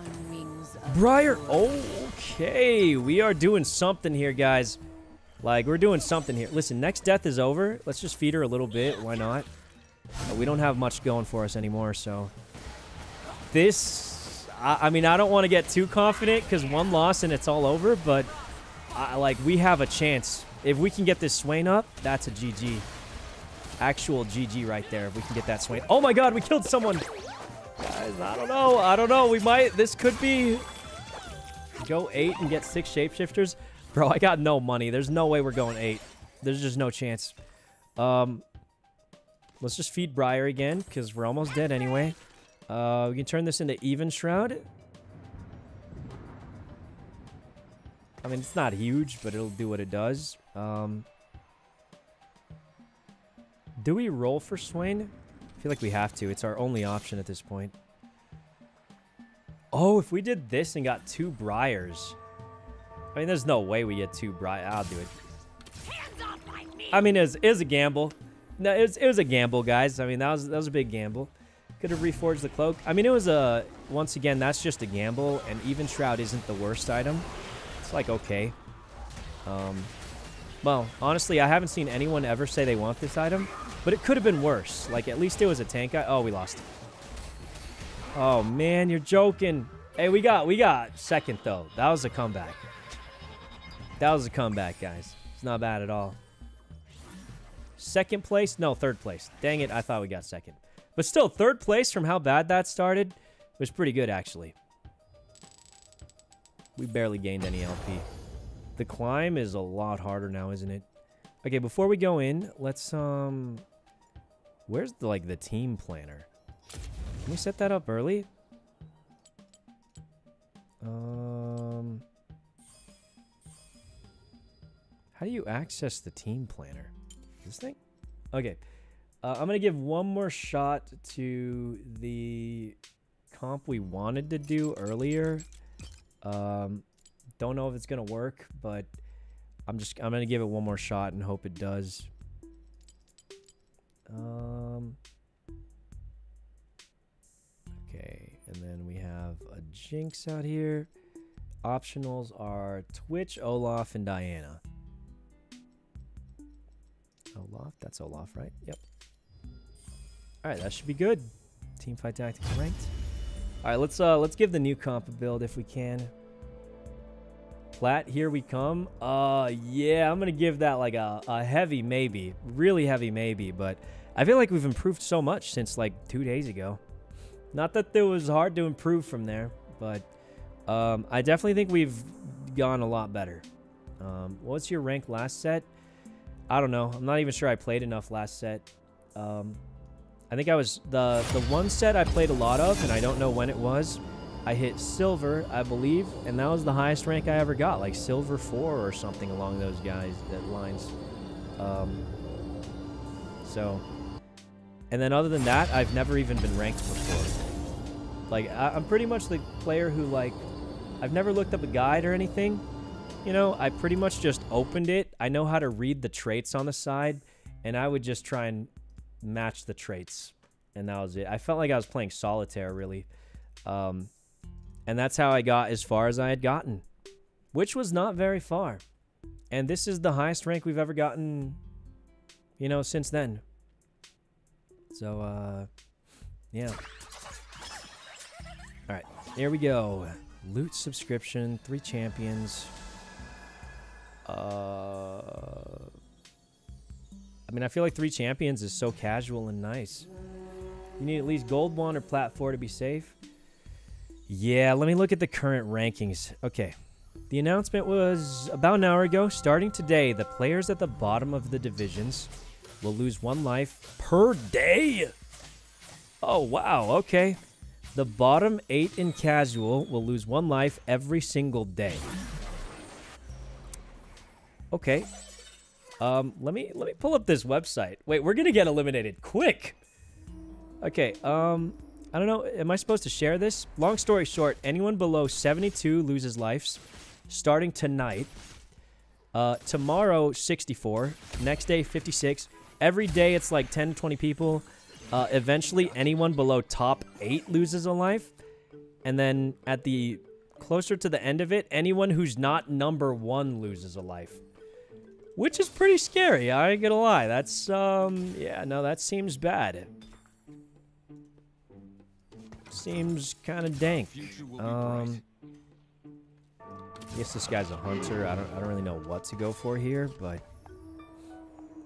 Briar! Okay, we are doing something here, guys. Like, we're doing something here. Listen, next death is over. Let's just feed her a little bit. Why not? Uh, we don't have much going for us anymore, so... This... I, I mean, I don't want to get too confident, because one loss and it's all over, but... I, like, we have a chance. If we can get this Swain up, that's a GG. Actual GG right there if we can get that Swain. Oh my god, we killed someone! Guys, I don't know. I don't know. We might... This could be... Go 8 and get 6 shapeshifters. Bro, I got no money. There's no way we're going 8. There's just no chance. Um, Let's just feed Briar again, because we're almost dead anyway. Uh, we can turn this into Evenshroud. I mean, it's not huge, but it'll do what it does. Um, do we roll for Swain? I feel like we have to. It's our only option at this point. Oh, if we did this and got two Briars. I mean, there's no way we get two bright. I'll do it. I mean, it was, it was a gamble. No, it was, it was a gamble, guys. I mean, that was that was a big gamble. Could have reforged the cloak. I mean, it was a... Once again, that's just a gamble, and Evenshroud isn't the worst item. It's like, okay. Um, well, honestly, I haven't seen anyone ever say they want this item, but it could have been worse. Like, at least it was a tank guy. Oh, we lost. Oh, man, you're joking. Hey, we got, we got second, though. That was a comeback. That was a comeback, guys. It's not bad at all. Second place? No, third place. Dang it, I thought we got second. But still, third place from how bad that started was pretty good, actually. We barely gained any LP. The climb is a lot harder now, isn't it? Okay, before we go in, let's um where's the like the team planner? Can we set that up early? Um How do you access the team planner? This thing? Okay. Uh, I'm going to give one more shot to the comp we wanted to do earlier. Um don't know if it's going to work, but I'm just I'm gonna give it one more shot and hope it does. Um. Okay, and then we have a Jinx out here. Optionals are Twitch, Olaf, and Diana. Olaf, that's Olaf, right? Yep. All right, that should be good. Team fight tactics ranked. All right, let's uh let's give the new comp a build if we can. Plat, here we come. Uh, yeah, I'm gonna give that like a, a heavy maybe, really heavy maybe, but I feel like we've improved so much since like two days ago. Not that it was hard to improve from there, but um, I definitely think we've gone a lot better. Um, what's your rank last set? I don't know. I'm not even sure I played enough last set. Um, I think I was the the one set I played a lot of, and I don't know when it was. I hit silver, I believe, and that was the highest rank I ever got, like silver four or something along those guys that lines. Um, so, and then other than that, I've never even been ranked before. Like I, I'm pretty much the player who like, I've never looked up a guide or anything. You know, I pretty much just opened it. I know how to read the traits on the side, and I would just try and match the traits, and that was it. I felt like I was playing solitaire really. Um, and that's how I got as far as I had gotten, which was not very far. And this is the highest rank we've ever gotten, you know, since then. So, uh, yeah. All right, here we go. Loot subscription, three champions. Uh, I mean, I feel like three champions is so casual and nice. You need at least gold one or plat four to be safe. Yeah, let me look at the current rankings. Okay. The announcement was about an hour ago. Starting today, the players at the bottom of the divisions will lose one life per day. Oh, wow. Okay. The bottom eight in casual will lose one life every single day. Okay. Um, let me let me pull up this website. Wait, we're gonna get eliminated quick. Okay. Um, I don't know. Am I supposed to share this? Long story short, anyone below 72 loses lives starting tonight. Uh, tomorrow, 64. Next day, 56. Every day, it's like 10 to 20 people. Uh, eventually, anyone below top 8 loses a life. And then at the closer to the end of it, anyone who's not number 1 loses a life. Which is pretty scary, I ain't gonna lie. That's, um, yeah, no, that seems bad seems kind of dank. Um, I guess this guy's a hunter. I don't, I don't really know what to go for here, but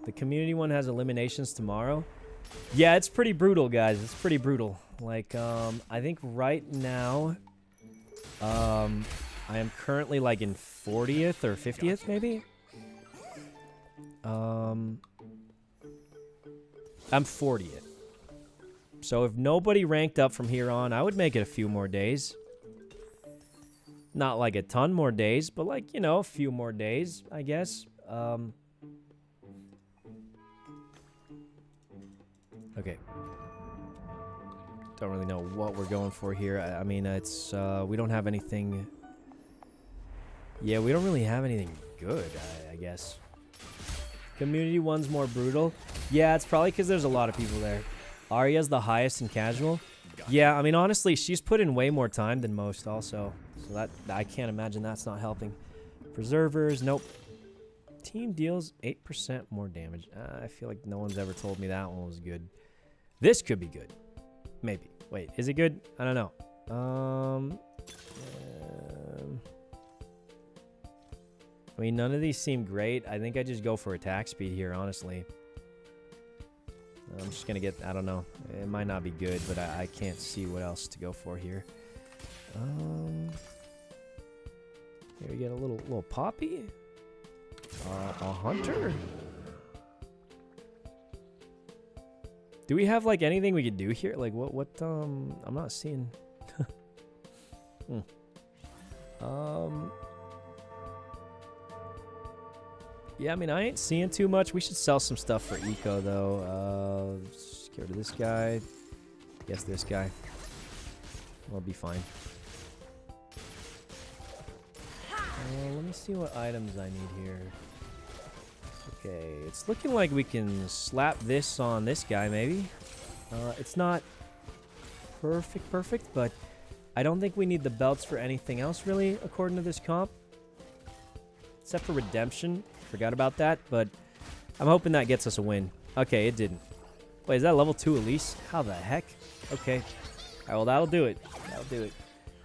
the community one has eliminations tomorrow. Yeah, it's pretty brutal, guys. It's pretty brutal. Like, um, I think right now, um, I am currently like in 40th or 50th, maybe. Um, I'm 40th. So if nobody ranked up from here on, I would make it a few more days. Not like a ton more days, but like, you know, a few more days, I guess. Um, okay. Don't really know what we're going for here. I, I mean, it's, uh, we don't have anything... Yeah, we don't really have anything good, I, I guess. Community one's more brutal. Yeah, it's probably because there's a lot of people there. Arya's the highest in casual. Yeah, I mean, honestly, she's put in way more time than most also. So that I can't imagine that's not helping. Preservers, nope. Team deals 8% more damage. Uh, I feel like no one's ever told me that one was good. This could be good. Maybe. Wait, is it good? I don't know. Um, um, I mean, none of these seem great. I think I just go for attack speed here, honestly. I'm just going to get, I don't know. It might not be good, but I, I can't see what else to go for here. Um, here we get a little little poppy. Uh, a hunter. Do we have like anything we could do here? Like what what um I'm not seeing. [LAUGHS] hmm. Um Yeah, I mean, I ain't seeing too much. We should sell some stuff for eco though. Uh, let's get rid of this guy. Guess this guy. We'll be fine. Uh, let me see what items I need here. Okay, it's looking like we can slap this on this guy, maybe. Uh, it's not perfect, perfect, but I don't think we need the belts for anything else, really, according to this comp. Except for Redemption. Forgot about that, but I'm hoping that gets us a win. Okay, it didn't. Wait, is that level 2 Elise? How the heck? Okay. Alright, well, that'll do it. That'll do it.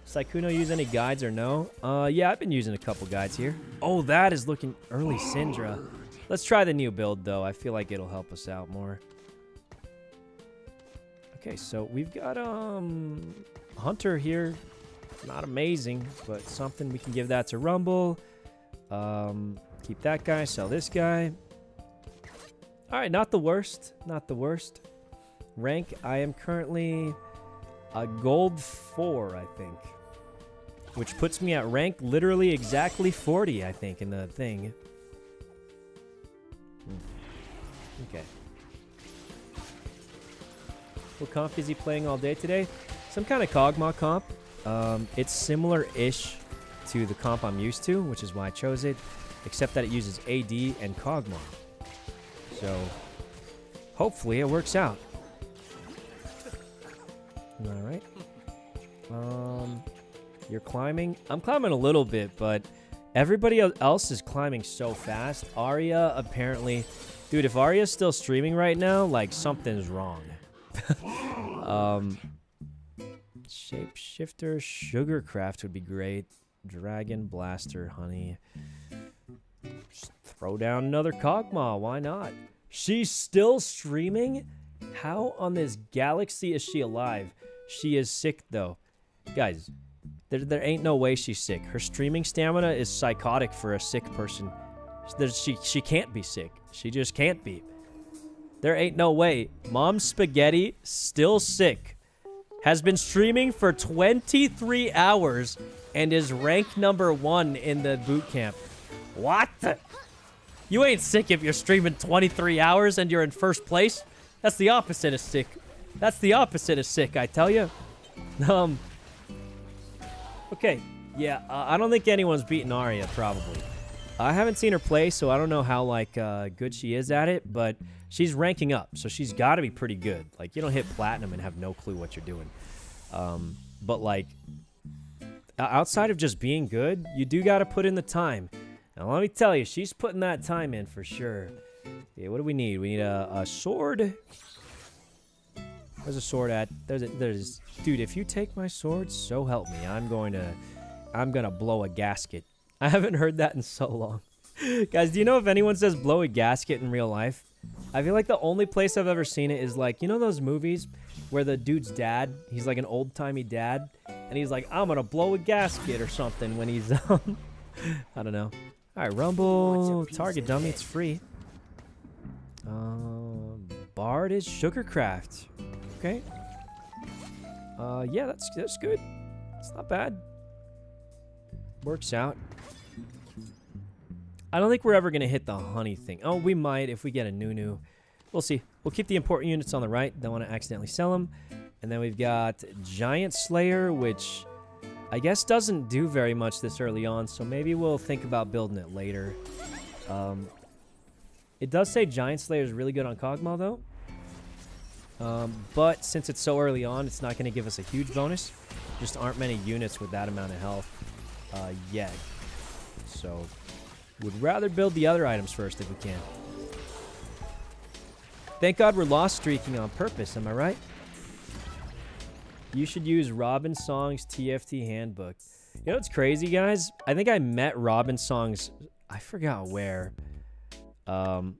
Sykkuno use any guides or no? Uh, yeah, I've been using a couple guides here. Oh, that is looking early Syndra. Let's try the new build, though. I feel like it'll help us out more. Okay, so we've got, um, Hunter here. Not amazing, but something. We can give that to Rumble. Um, keep that guy, sell this guy. All right, not the worst. Not the worst. Rank, I am currently a gold 4, I think. Which puts me at rank literally exactly 40, I think, in the thing. Hmm. Okay. What comp is he playing all day today? Some kind of Kog'Maw comp. Um, it's similar-ish to the comp I'm used to, which is why I chose it, except that it uses AD and Kog'Maw. So, hopefully it works out. Alright. Um, you're climbing? I'm climbing a little bit, but everybody else is climbing so fast. Arya, apparently... Dude, if Arya's still streaming right now, like, something's wrong. [LAUGHS] um, Shapeshifter, Sugarcraft would be great. Dragon, Blaster, Honey. Just throw down another Kog'Maw. Why not? She's still streaming? How on this galaxy is she alive? She is sick, though. Guys, there, there ain't no way she's sick. Her streaming stamina is psychotic for a sick person. She, she can't be sick. She just can't be. There ain't no way. Mom Spaghetti, still sick, has been streaming for 23 hours and is rank number one in the boot camp. What? You ain't sick if you're streaming 23 hours and you're in first place. That's the opposite of sick. That's the opposite of sick, I tell you. Um. Okay. Yeah, uh, I don't think anyone's beaten Arya, probably. I haven't seen her play, so I don't know how, like, uh, good she is at it, but she's ranking up, so she's got to be pretty good. Like, you don't hit platinum and have no clue what you're doing. Um, but, like, outside of just being good, you do got to put in the time. Now, let me tell you, she's putting that time in for sure. Yeah, what do we need? We need a, a sword. Where's a sword at? There's a, there's, dude, if you take my sword, so help me. I'm going to, I'm going to blow a gasket. [LAUGHS] I haven't heard that in so long. [LAUGHS] Guys, do you know if anyone says blow a gasket in real life? I feel like the only place I've ever seen it is like, you know those movies where the dude's dad, he's like an old-timey dad, and he's like, I'm gonna blow a gasket or something when he's, [LAUGHS] um, I don't know. All right, Rumble, target dummy, it's free. Um, Bard is Sugarcraft. Okay. Uh, yeah, that's that's good. It's not bad. Works out. I don't think we're ever gonna hit the honey thing. Oh, we might if we get a Nunu. We'll see. We'll keep the important units on the right. Don't want to accidentally sell them. And then we've got Giant Slayer, which I guess doesn't do very much this early on, so maybe we'll think about building it later. Um, it does say Giant Slayer is really good on Kog'Maw, though. Um, but since it's so early on, it's not going to give us a huge bonus. Just aren't many units with that amount of health uh, yet. So, would rather build the other items first if we can. Thank God we're lost streaking on purpose, am I right? You should use Robinsongz TFT handbook. You know what's crazy, guys? I think I met Robinsongz... I forgot where. Um,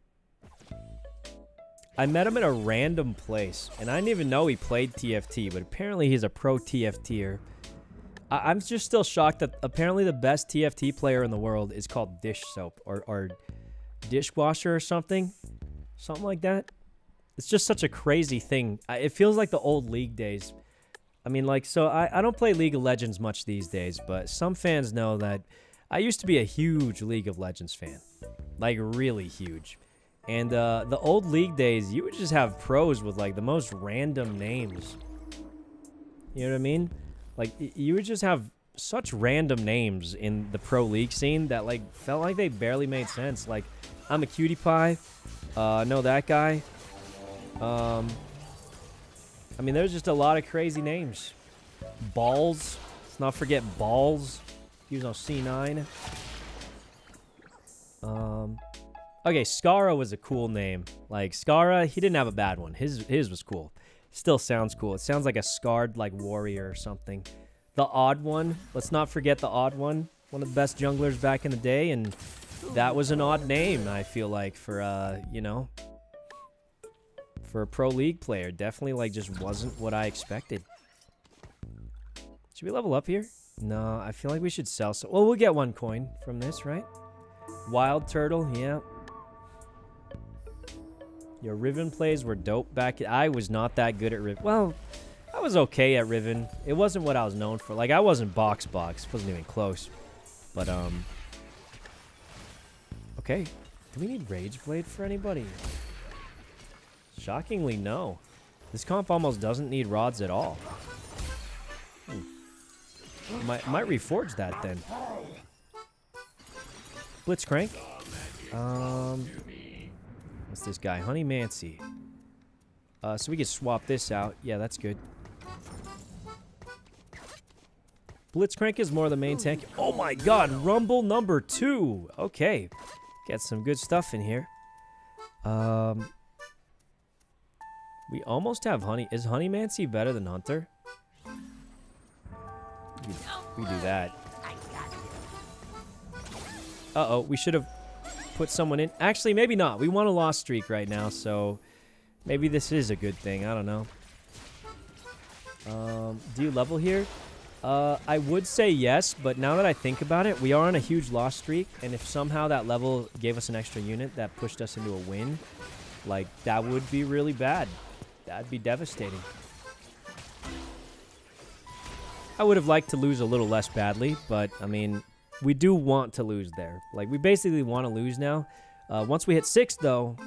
I met him at a random place, and I didn't even know he played TFT, but apparently he's a pro TFTer. I I'm just still shocked that apparently the best TFT player in the world is called Dish Soap, or, or Dishwasher or something. Something like that. It's just such a crazy thing. It feels like the old League days. I mean, like, so I, I don't play League of Legends much these days, but some fans know that I used to be a huge League of Legends fan. Like, really huge. And uh, the old League days, you would just have pros with, like, the most random names. You know what I mean? Like, you would just have such random names in the pro league scene that, like, felt like they barely made sense. Like, Imaqtpie. Uh, know that guy. Um, I mean, there's just a lot of crazy names. Balls. Let's not forget Balls. He was on C9. Um, okay, Scarra was a cool name. Like Scarra, he didn't have a bad one. His his was cool. Still sounds cool. It sounds like a scarred like warrior or something. TheOddOne. Let's not forget the odd one. One of the best junglers back in the day, and that was an odd name. I feel like for uh, you know, for a pro league player, definitely like just wasn't what I expected. Should we level up here? No, I feel like we should sell some. Well, we'll get one coin from this, right? WildTurtle, yeah. Your Riven plays were dope back. I was not that good at Riven. Well, I was okay at Riven. It wasn't what I was known for. Like, I wasn't BoxBox. Wasn't even close. But, um... Okay. Do we need Rage Blade for anybody? Shockingly, no. This comp almost doesn't need rods at all. Hmm. Might, might reforge that then. Blitzcrank. Um, what's this guy? Honeymancy. Uh, so we can swap this out. Yeah, that's good. Blitzcrank is more the main tank. Oh my god, Rumble number two. Okay. Get some good stuff in here. Um, we almost have Honey. Is Honeymancy better than Hunter? We, we do that. Uh-oh, we should have put someone in. Actually, maybe not. We want a lost streak right now, so maybe this is a good thing. I don't know. Um, do you level here? Uh, I would say yes, but now that I think about it, we are on a huge loss streak, and if somehow that level gave us an extra unit that pushed us into a win, like, that would be really bad. That'd be devastating. I would have liked to lose a little less badly, but, I mean, we do want to lose there. Like, we basically want to lose now. Uh, once we hit six, though,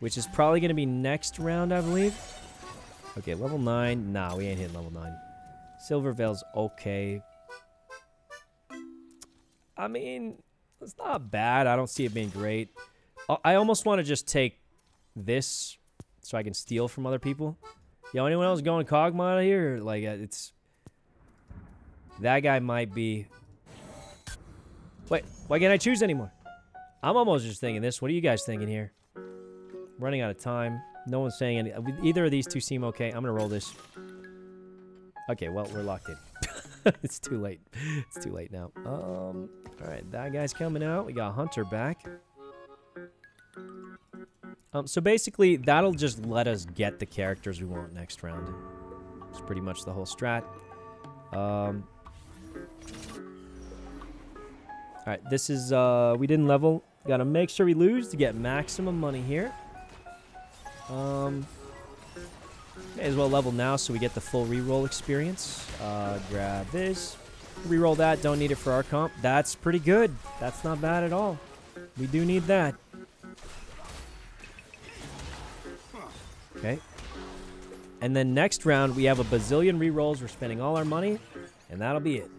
which is probably going to be next round, I believe. Okay, level 9. Nah, we ain't hitting level 9. Silver Veil's okay. I mean, it's not bad. I don't see it being great. I- I almost want to just take this so I can steal from other people. Yo, anyone else going Kog'Maw here? Like, uh, it's... That guy might be... Wait, why can't I choose anymore? I'm almost just thinking this. What are you guys thinking here? Running out of time. No one's saying any... Either of these two seem okay. I'm to roll this. Okay, well, we're locked in. [LAUGHS] it's too late. It's too late now. Um, all right, that guy's coming out. We got Hunter back. Um, so basically, that'll just let us get the characters we want next round. It's pretty much the whole strat. Um, all right, this is, uh, we didn't level. Gotta make sure we lose to get maximum money here. Um, may as well level now so we get the full reroll experience. Uh, grab this. Reroll that. Don't need it for our comp. That's pretty good. That's not bad at all. We do need that. Okay. And then next round, we have a bazillion rerolls. We're spending all our money, and that'll be it.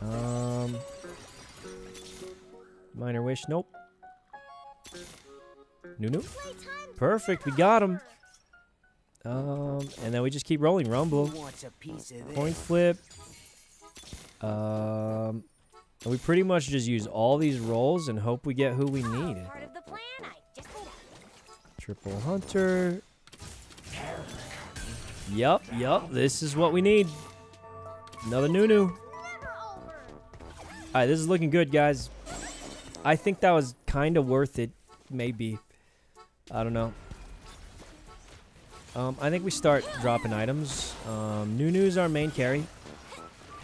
Um, minor wish. Nope. Nunu. Perfect. We got him. Um, and then we just keep rolling. Rumble. Point flip. Um, and we pretty much just use all these rolls and hope we get who we need. Triple Hunter. Yup, yup. This is what we need. Another Nunu. Alright, this is looking good, guys. I think that was kind of worth it. Maybe. I don't know. Um, I think we start dropping items. Um, Nunu's our main carry.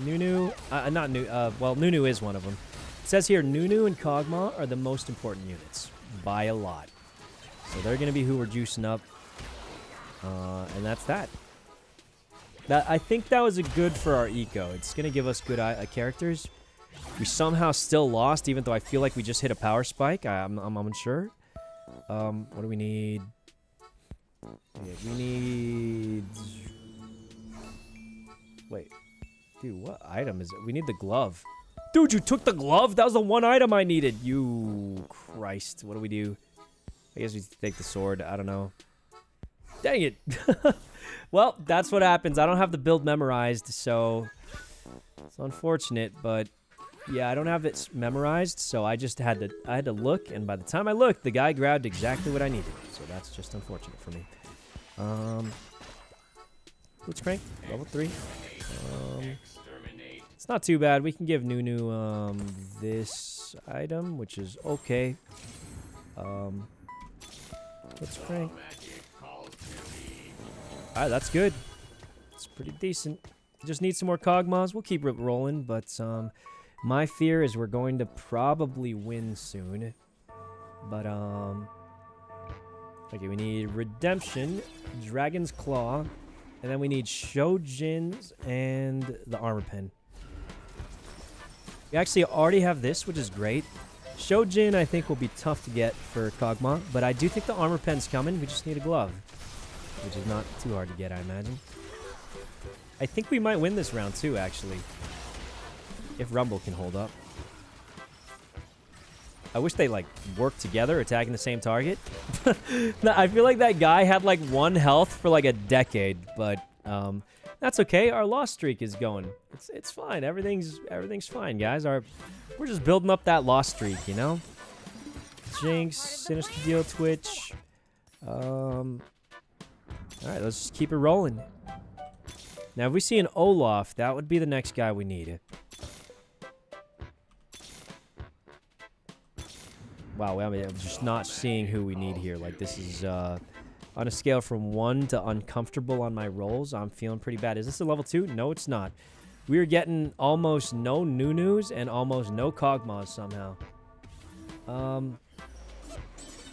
Nunu, uh, not Nunu, uh, well, Nunu is one of them. It says here, Nunu and Kog'Maw are the most important units. By a lot. So they're gonna be who we're juicing up, uh, and that's that. That I think that was a good for our eco. It's gonna give us good uh, characters. We somehow still lost, even though I feel like we just hit a power spike. I, I'm, I'm unsure. Um, what do we need? Yeah, we need. Wait, dude, what item is it? We need the glove. Dude, you took the glove? That was the one item I needed. You Christ, what do we do? I guess we take the sword. I don't know. Dang it. [LAUGHS] well, that's what happens. I don't have the build memorized, so it's unfortunate, but yeah, I don't have it memorized, so I just had to I had to look, and by the time I looked, the guy grabbed exactly what I needed. So that's just unfortunate for me. Um, Blitzcrank, level three. Um, it's not too bad. We can give Nunu um, this item, which is okay. Um, Blitzcrank. Alright, that's good. It's pretty decent. Just need some more Kog'Maws. We'll keep it rolling, but um, my fear is we're going to probably win soon. But, um... Okay, we need Redemption, Dragon's Claw, and then we need Shojin's and the Armor Pen. We actually already have this, which is great. Shojin, I think, will be tough to get for Kog'Maw, but I do think the Armor Pen's coming. We just need a glove, which is not too hard to get, I imagine. I think we might win this round, too, actually. If Rumble can hold up. I wish they, like, worked together, attacking the same target. [LAUGHS] I feel like that guy had, like, one health for, like, a decade, but, um, that's okay. Our loss streak is going. It's it's fine. Everything's everything's fine, guys. Our we're just building up that loss streak, you know? Jinx, Sinister Deal, Twitch. Um, Alright, let's just keep it rolling. Now, if we see an Olaf, that would be the next guy we need. Wow, I mean, I'm just not seeing who we need here. Like, this is, uh... On a scale from 1 to uncomfortable on my rolls, I'm feeling pretty bad. Is this a level 2? No, it's not. We are getting almost no Nunus and almost no Kog'Maws somehow. Um,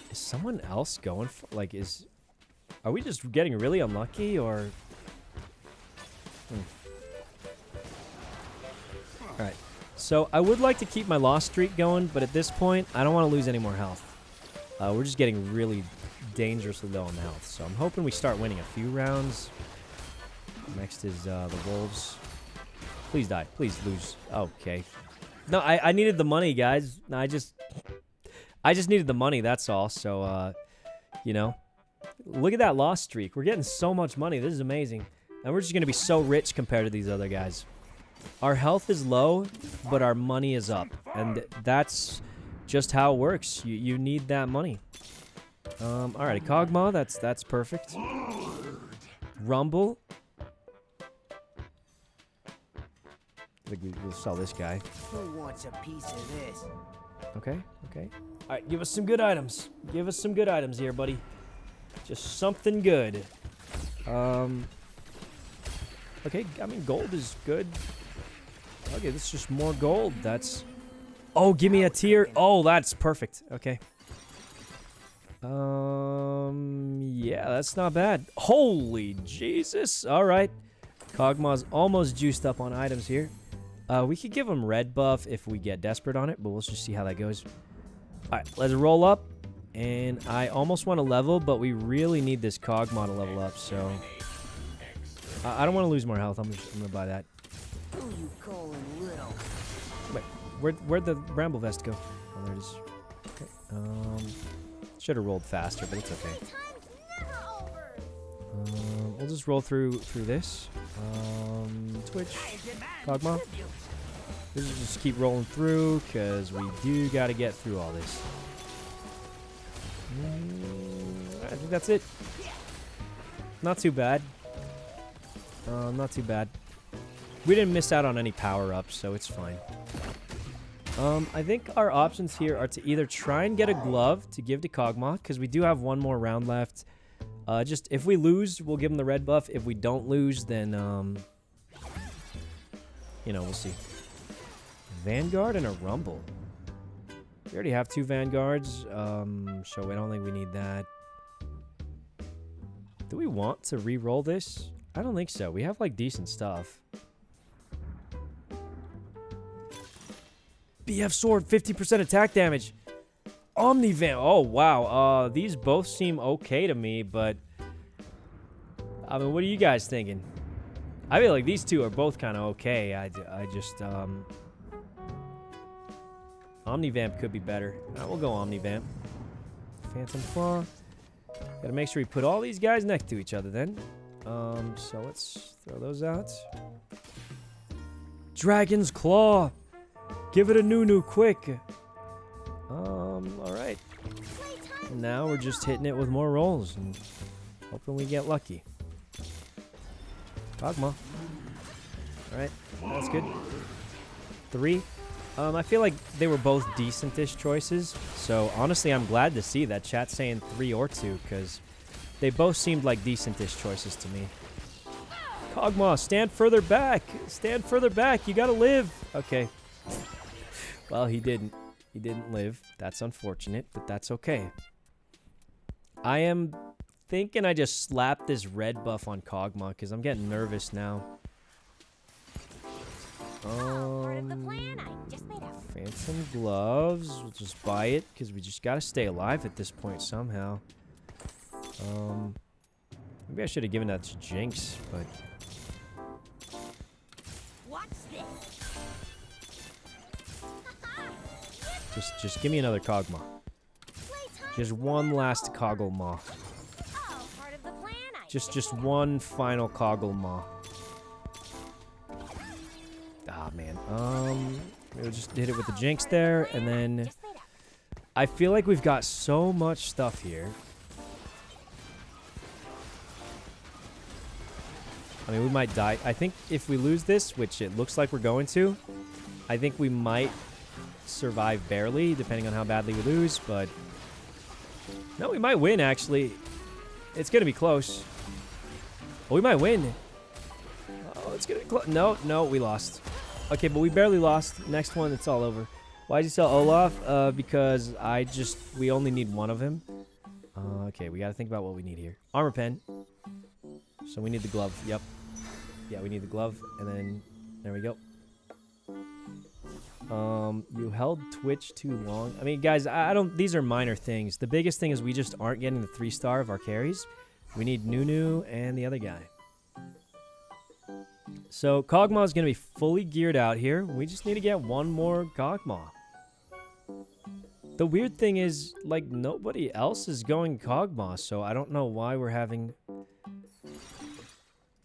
is someone else going for, like, is... Are we just getting really unlucky, or... Hmm. Alright. So, I would like to keep my loss streak going, but at this point, I don't want to lose any more health. Uh, we're just getting really dangerously low on the health. So I'm hoping we start winning a few rounds. Next is uh, the Wolves. Please die. Please lose. Okay. No, I, I needed the money, guys. I just... I just needed the money, that's all. So, uh, you know. Look at that loss streak. We're getting so much money. This is amazing. And we're just going to be so rich compared to these other guys. Our health is low, but our money is up. And that's just how it works. You, you need that money. Um, alright, Kog'Maw, that's that's perfect. Rumble. I think we, we'll sell this guy. Who wants a piece of this? Okay, okay. Alright, give us some good items. Give us some good items here, buddy. Just something good. Um. Okay, I mean, gold is good. Okay, this is just more gold. That's... Oh, give me a tier. Oh, that's perfect. Okay. Um, yeah, that's not bad. Holy Jesus. All right. Kog'Maw's almost juiced up on items here. Uh, we could give him red buff if we get desperate on it, but we'll just see how that goes. All right, let's roll up. And I almost want to level, but we really need this Kog'Maw to level up, so... I don't want to lose more health. I'm, just, going to buy that. Wait, where, where'd the Bramble Vest go? Oh, there it is. Okay, um... Should have rolled faster, but it's okay. Um, we'll just roll through through this. Um, Twitch, Kog'Maw. We'll just keep rolling through because we do got to get through all this. Mm, I think that's it. Not too bad. Uh, not too bad. We didn't miss out on any power-ups, so it's fine. Um, I think our options here are to either try and get a glove to give to Kog'Maw, because we do have one more round left. Uh, just, if we lose, we'll give him the red buff. If we don't lose, then, um... You know, we'll see. Vanguard and a Rumble. We already have two Vanguards, um, so I don't think we need that. Do we want to re-roll this? I don't think so. We have like decent stuff. BF sword, 50% attack damage. Omnivamp. Oh, wow. Uh, these both seem okay to me, but... I mean, what are you guys thinking? I feel like these two are both kind of okay. I, I just, um... Omnivamp could be better. Alright, we'll go Omnivamp. Phantom Claw. Gotta make sure we put all these guys next to each other then. Um, so let's throw those out. Dragon's Claw! Give it a Nunu quick! Um, alright. Now we're just hitting it with more rolls and hoping we get lucky. Kog'Maw. Alright, that's good. Three. Um, I feel like they were both decentish choices. So honestly, I'm glad to see that chat saying three or two because they both seemed like decentish choices to me. Kog'Maw, stand further back. Stand further back. You gotta live. Okay. [LAUGHS] Well, he didn't. He didn't live. That's unfortunate, but that's okay. I am thinking I just slapped this red buff on Kog'Maw because I'm getting nervous now. Um, Phantom gloves. We'll just buy it because we just gotta stay alive at this point somehow. Um, maybe I should have given that to Jinx, but just just give me another Kog'Maw. Just one last Kog'Maw. Just just one final Kog'Maw. Ah man. Um, we'll just hit it with the Jinx there, and then I feel like we've got so much stuff here. I mean, we might die. I think if we lose this, which it looks like we're going to, I think we might survive barely, depending on how badly we lose, but... No, we might win, actually. It's to be close. Oh, we might win. Oh, it's be close. No, no, we lost. Okay, but we barely lost. Next one, it's all over. Why did you sell Olaf? Uh, because I just... We only need one of him. Uh, okay, we got to think about what we need here. Armor pen. So we need the glove. Yep. Yeah, we need the glove. And then... There we go. Um, you held Twitch too long. I mean, guys, I, don't. These are minor things. The biggest thing is we just aren't getting the three star of our carries. We need Nunu and the other guy. So Kog'Maw is gonna be fully geared out here. We just need to get one more Kog'Maw. The weird thing is, like, nobody else is going Kog'Maw, so I don't know why we're having...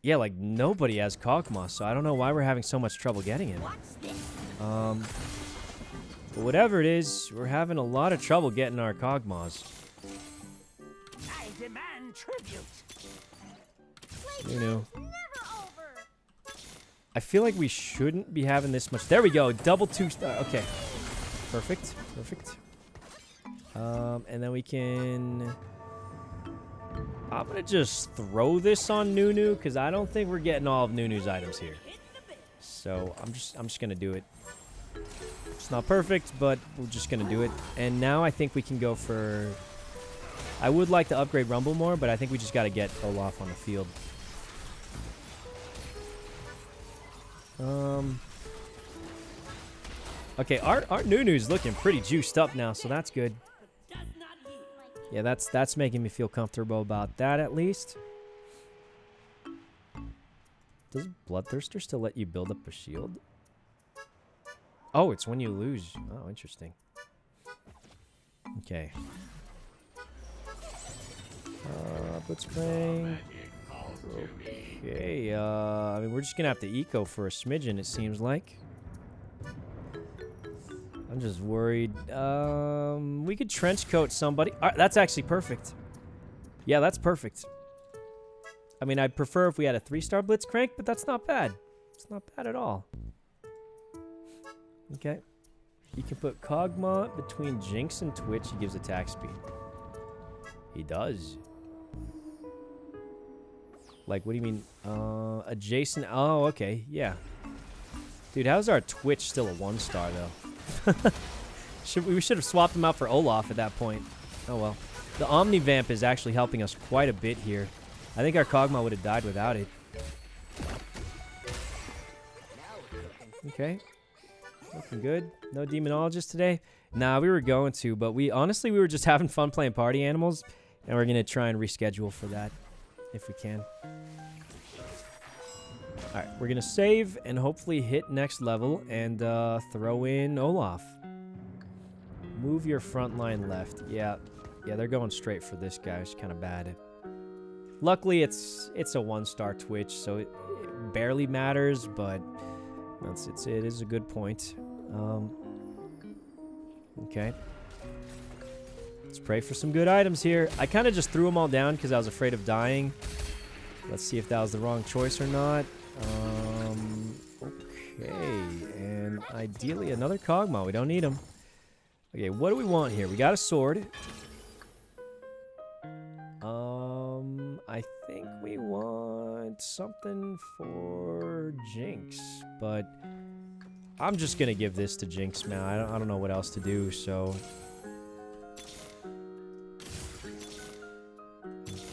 Yeah, like, nobody has Kog'Maw, so I don't know why we're having so much trouble getting him. Um, but whatever it is, we're having a lot of trouble getting our Kog'Maws. I demand tribute. You know. I feel like we shouldn't be having this much. There we go. Double two star. Okay. Perfect. Perfect. Um, and then we can... I'm going to just throw this on Nunu because I don't think we're getting all of Nunu's items here. So I'm just I'm just going to do it. It's not perfect, but we're just going to do it. And now I think we can go for... I would like to upgrade Rumble more, but I think we just got to get Olaf on the field. Um. Okay, our, our Nunu's looking pretty juiced up now, so that's good. Yeah, that's that's making me feel comfortable about that at least. Does Bloodthirster still let you build up a shield? Oh, it's when you lose. Oh, interesting. Okay. Uh, Blitzcrank. Okay, uh, I mean, we're just gonna have to eco for a smidgen, it seems like. I'm just worried. Um, we could trench coat somebody. Uh, that's actually perfect. Yeah, that's perfect. I mean, I'd prefer if we had a three-star Blitzcrank, but that's not bad. It's not bad at all. Okay. You can put Kog'Maw between Jinx and Twitch. He gives attack speed. He does. Like, what do you mean? Uh, adjacent. Oh, okay. Yeah. Dude, how's our Twitch still a one star, though? [LAUGHS] should, we should have swapped him out for Olaf at that point. Oh, well. The Omnivamp is actually helping us quite a bit here. I think our Kog'Maw would have died without it. Okay. Looking good. No demonologist today. Nah, we were going to, but we honestly we were just [LAUGHS] having fun playing party animals, and we're gonna try and reschedule for that if we can. All right, we're gonna save and hopefully hit next level and uh, throw in Olaf. Move your front line left. Yeah, yeah, they're going straight for this guy. It's kind of bad. Luckily, it's it's a one-star Twitch, so it, it barely matters, but that's it's it is a good point. Um, okay. Let's pray for some good items here. I kind of just threw them all down because I was afraid of dying. Let's see if that was the wrong choice or not. Um, okay, and ideally another Kog'Maw. We don't need him. Okay, what do we want here? We got a sword. Um, I think we want something for Jinx, but I'm just gonna give this to Jinx, man. I don't, I don't know what else to do, so.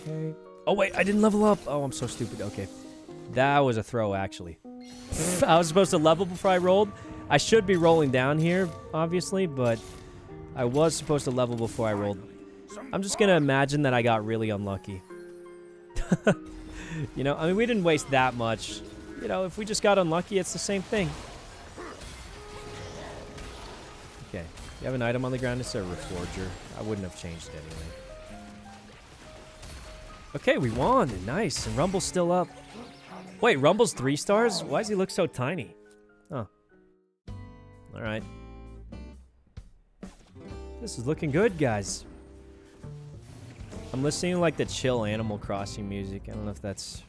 Okay. Oh wait, I didn't level up. Oh, I'm so stupid. Okay, that was a throw actually. [LAUGHS] I was supposed to level before I rolled. I should be rolling down here, obviously, but I was supposed to level before I rolled. I'm just gonna imagine that I got really unlucky. [LAUGHS] you know, I mean, we didn't waste that much. You know, if we just got unlucky, it's the same thing. Okay, you have an item on the ground. It's a reforger. I wouldn't have changed it anyway. Okay, we won. Nice. And Rumble's still up. Wait, Rumble's three stars? Why does he look so tiny? Oh. All right. This is looking good, guys. I'm listening to like the chill Animal Crossing music. I don't know if that's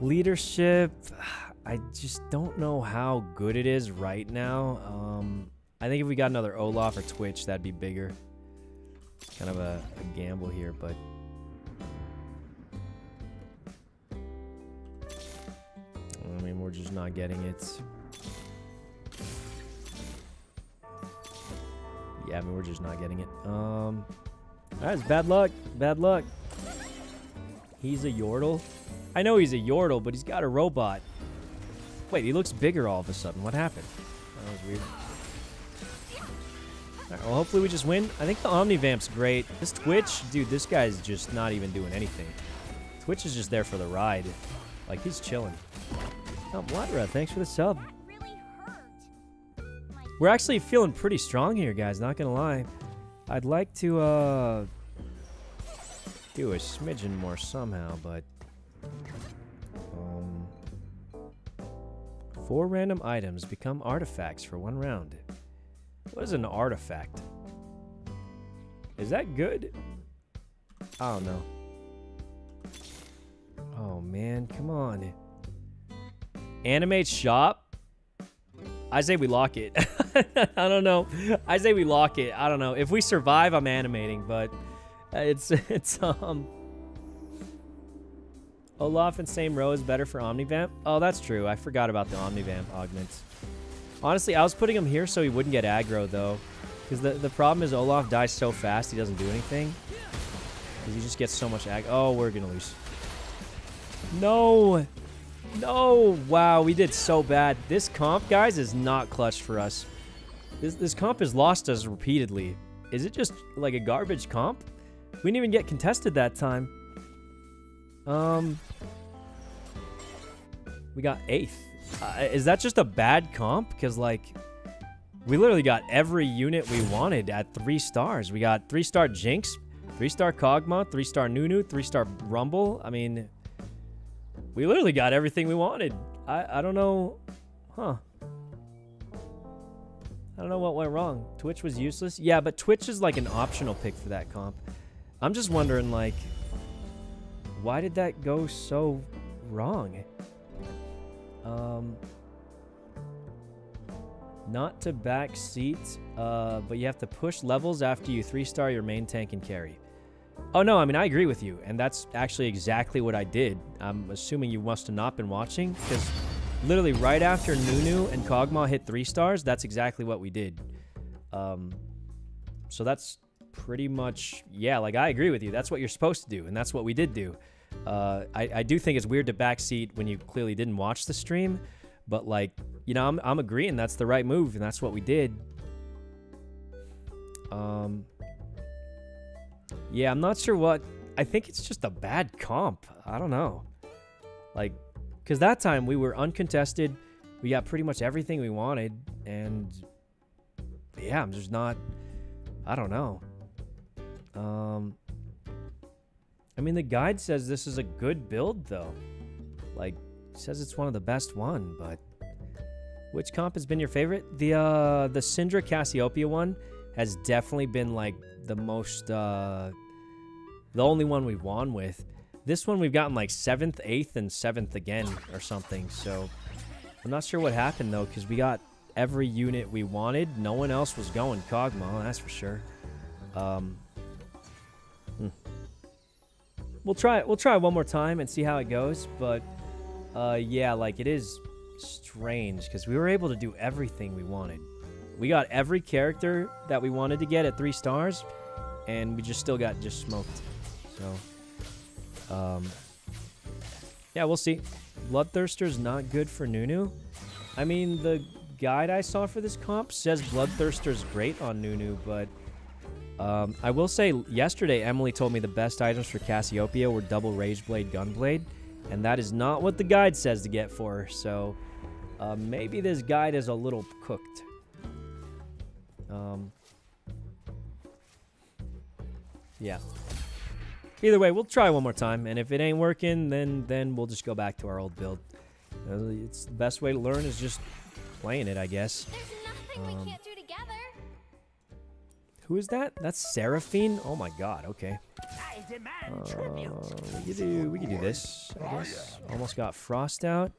leadership. [SIGHS] I just don't know how good it is right now. Um, I think if we got another Olaf or Twitch, that'd be bigger. Kind of a, a gamble here, but I mean, we're just not getting it. Yeah, I mean, we're just not getting it. Um, that's bad luck. Bad luck. He's a Yordle. I know he's a Yordle, but he's got a robot. Wait, he looks bigger all of a sudden. What happened? That was weird. Well, hopefully we just win. I think the Omnivamp's great. This Twitch, dude, this guy's just not even doing anything. Twitch is just there for the ride. Like, he's chilling. Oh, thanks for the sub. We're actually feeling pretty strong here, guys, not gonna lie. I'd like to, uh... Do a smidgen more somehow, but... Um... Four random items become artifacts for one round. What is an artifact? Is that good? I don't know. Oh, man, come on. Animate shop? I say we lock it. [LAUGHS] I don't know. I say we lock it. I don't know. If we survive, I'm animating, but it's [LAUGHS] it's um Olaf and same row is better for Omnivamp. Oh, that's true. I forgot about the Omnivamp augments. Honestly, I was putting him here so he wouldn't get aggro though, because the the problem is Olaf dies so fast he doesn't do anything. Because he just gets so much ag. Oh, we're gonna lose. No. No! Wow, we did so bad. This comp, guys, is not clutch for us. This, this comp has lost us repeatedly. Is it just like a garbage comp? We didn't even get contested that time. Um, we got eighth. Uh, is that just a bad comp? Because, like, we literally got every unit we wanted at three stars. We got three-star Jinx, three-star Kog'Maw, three-star Nunu, three-star Rumble. I mean, we literally got everything we wanted. I, I don't know. Huh. I don't know what went wrong. Twitch was useless? Yeah, but Twitch is like an optional pick for that comp. I'm just wondering, like, why did that go so wrong? Um, not to back seat, uh, but you have to push levels after you three-star your main tank and carry. Oh, no, I mean, I agree with you, and that's actually exactly what I did. I'm assuming you must have not been watching, because literally right after Nunu and Kog'Maw hit three stars, that's exactly what we did. Um, so that's pretty much, yeah, like, I agree with you. That's what you're supposed to do, and that's what we did do. Uh, I, I do think it's weird to backseat when you clearly didn't watch the stream, but like, you know, I'm, I'm agreeing that's the right move, and that's what we did. Um, yeah, I'm not sure what. I think it's just a bad comp. I don't know. Like, because that time we were uncontested. We got pretty much everything we wanted. And yeah, I'm just not. I don't know. Um, I mean, the guide says this is a good build, though. Like, says it's one of the best one, but which comp has been your favorite? The uh, the Syndra Cassiopeia one has definitely been like the most uh, the only one we've won with. This one we've gotten like seventh, eighth, and seventh again or something. So I'm not sure what happened though, because we got every unit we wanted. No one else was going Kog'Maw, that's for sure. Um, hmm. We'll try it. We'll try one more time and see how it goes. But uh, yeah, like it is strange because we were able to do everything we wanted. We got every character that we wanted to get at three stars, and we just still got just smoked. So, um, yeah, we'll see. Bloodthirster's not good for Nunu. I mean, the guide I saw for this comp says Bloodthirster's great on Nunu, but um, I will say yesterday Emily told me the best items for Cassiopeia were double Rageblade Gunblade, and that is not what the guide says to get for her. So uh, maybe this guide is a little cooked. Um, yeah. Either way, we'll try one more time, and if it ain't working, then then we'll just go back to our old build. Uh, It's the best way to learn is just playing it, I guess. Um, who is that? That's Seraphine. Oh my God. Okay. I demand Uh, tribute. we could do we could do this. I guess. Almost got frost out.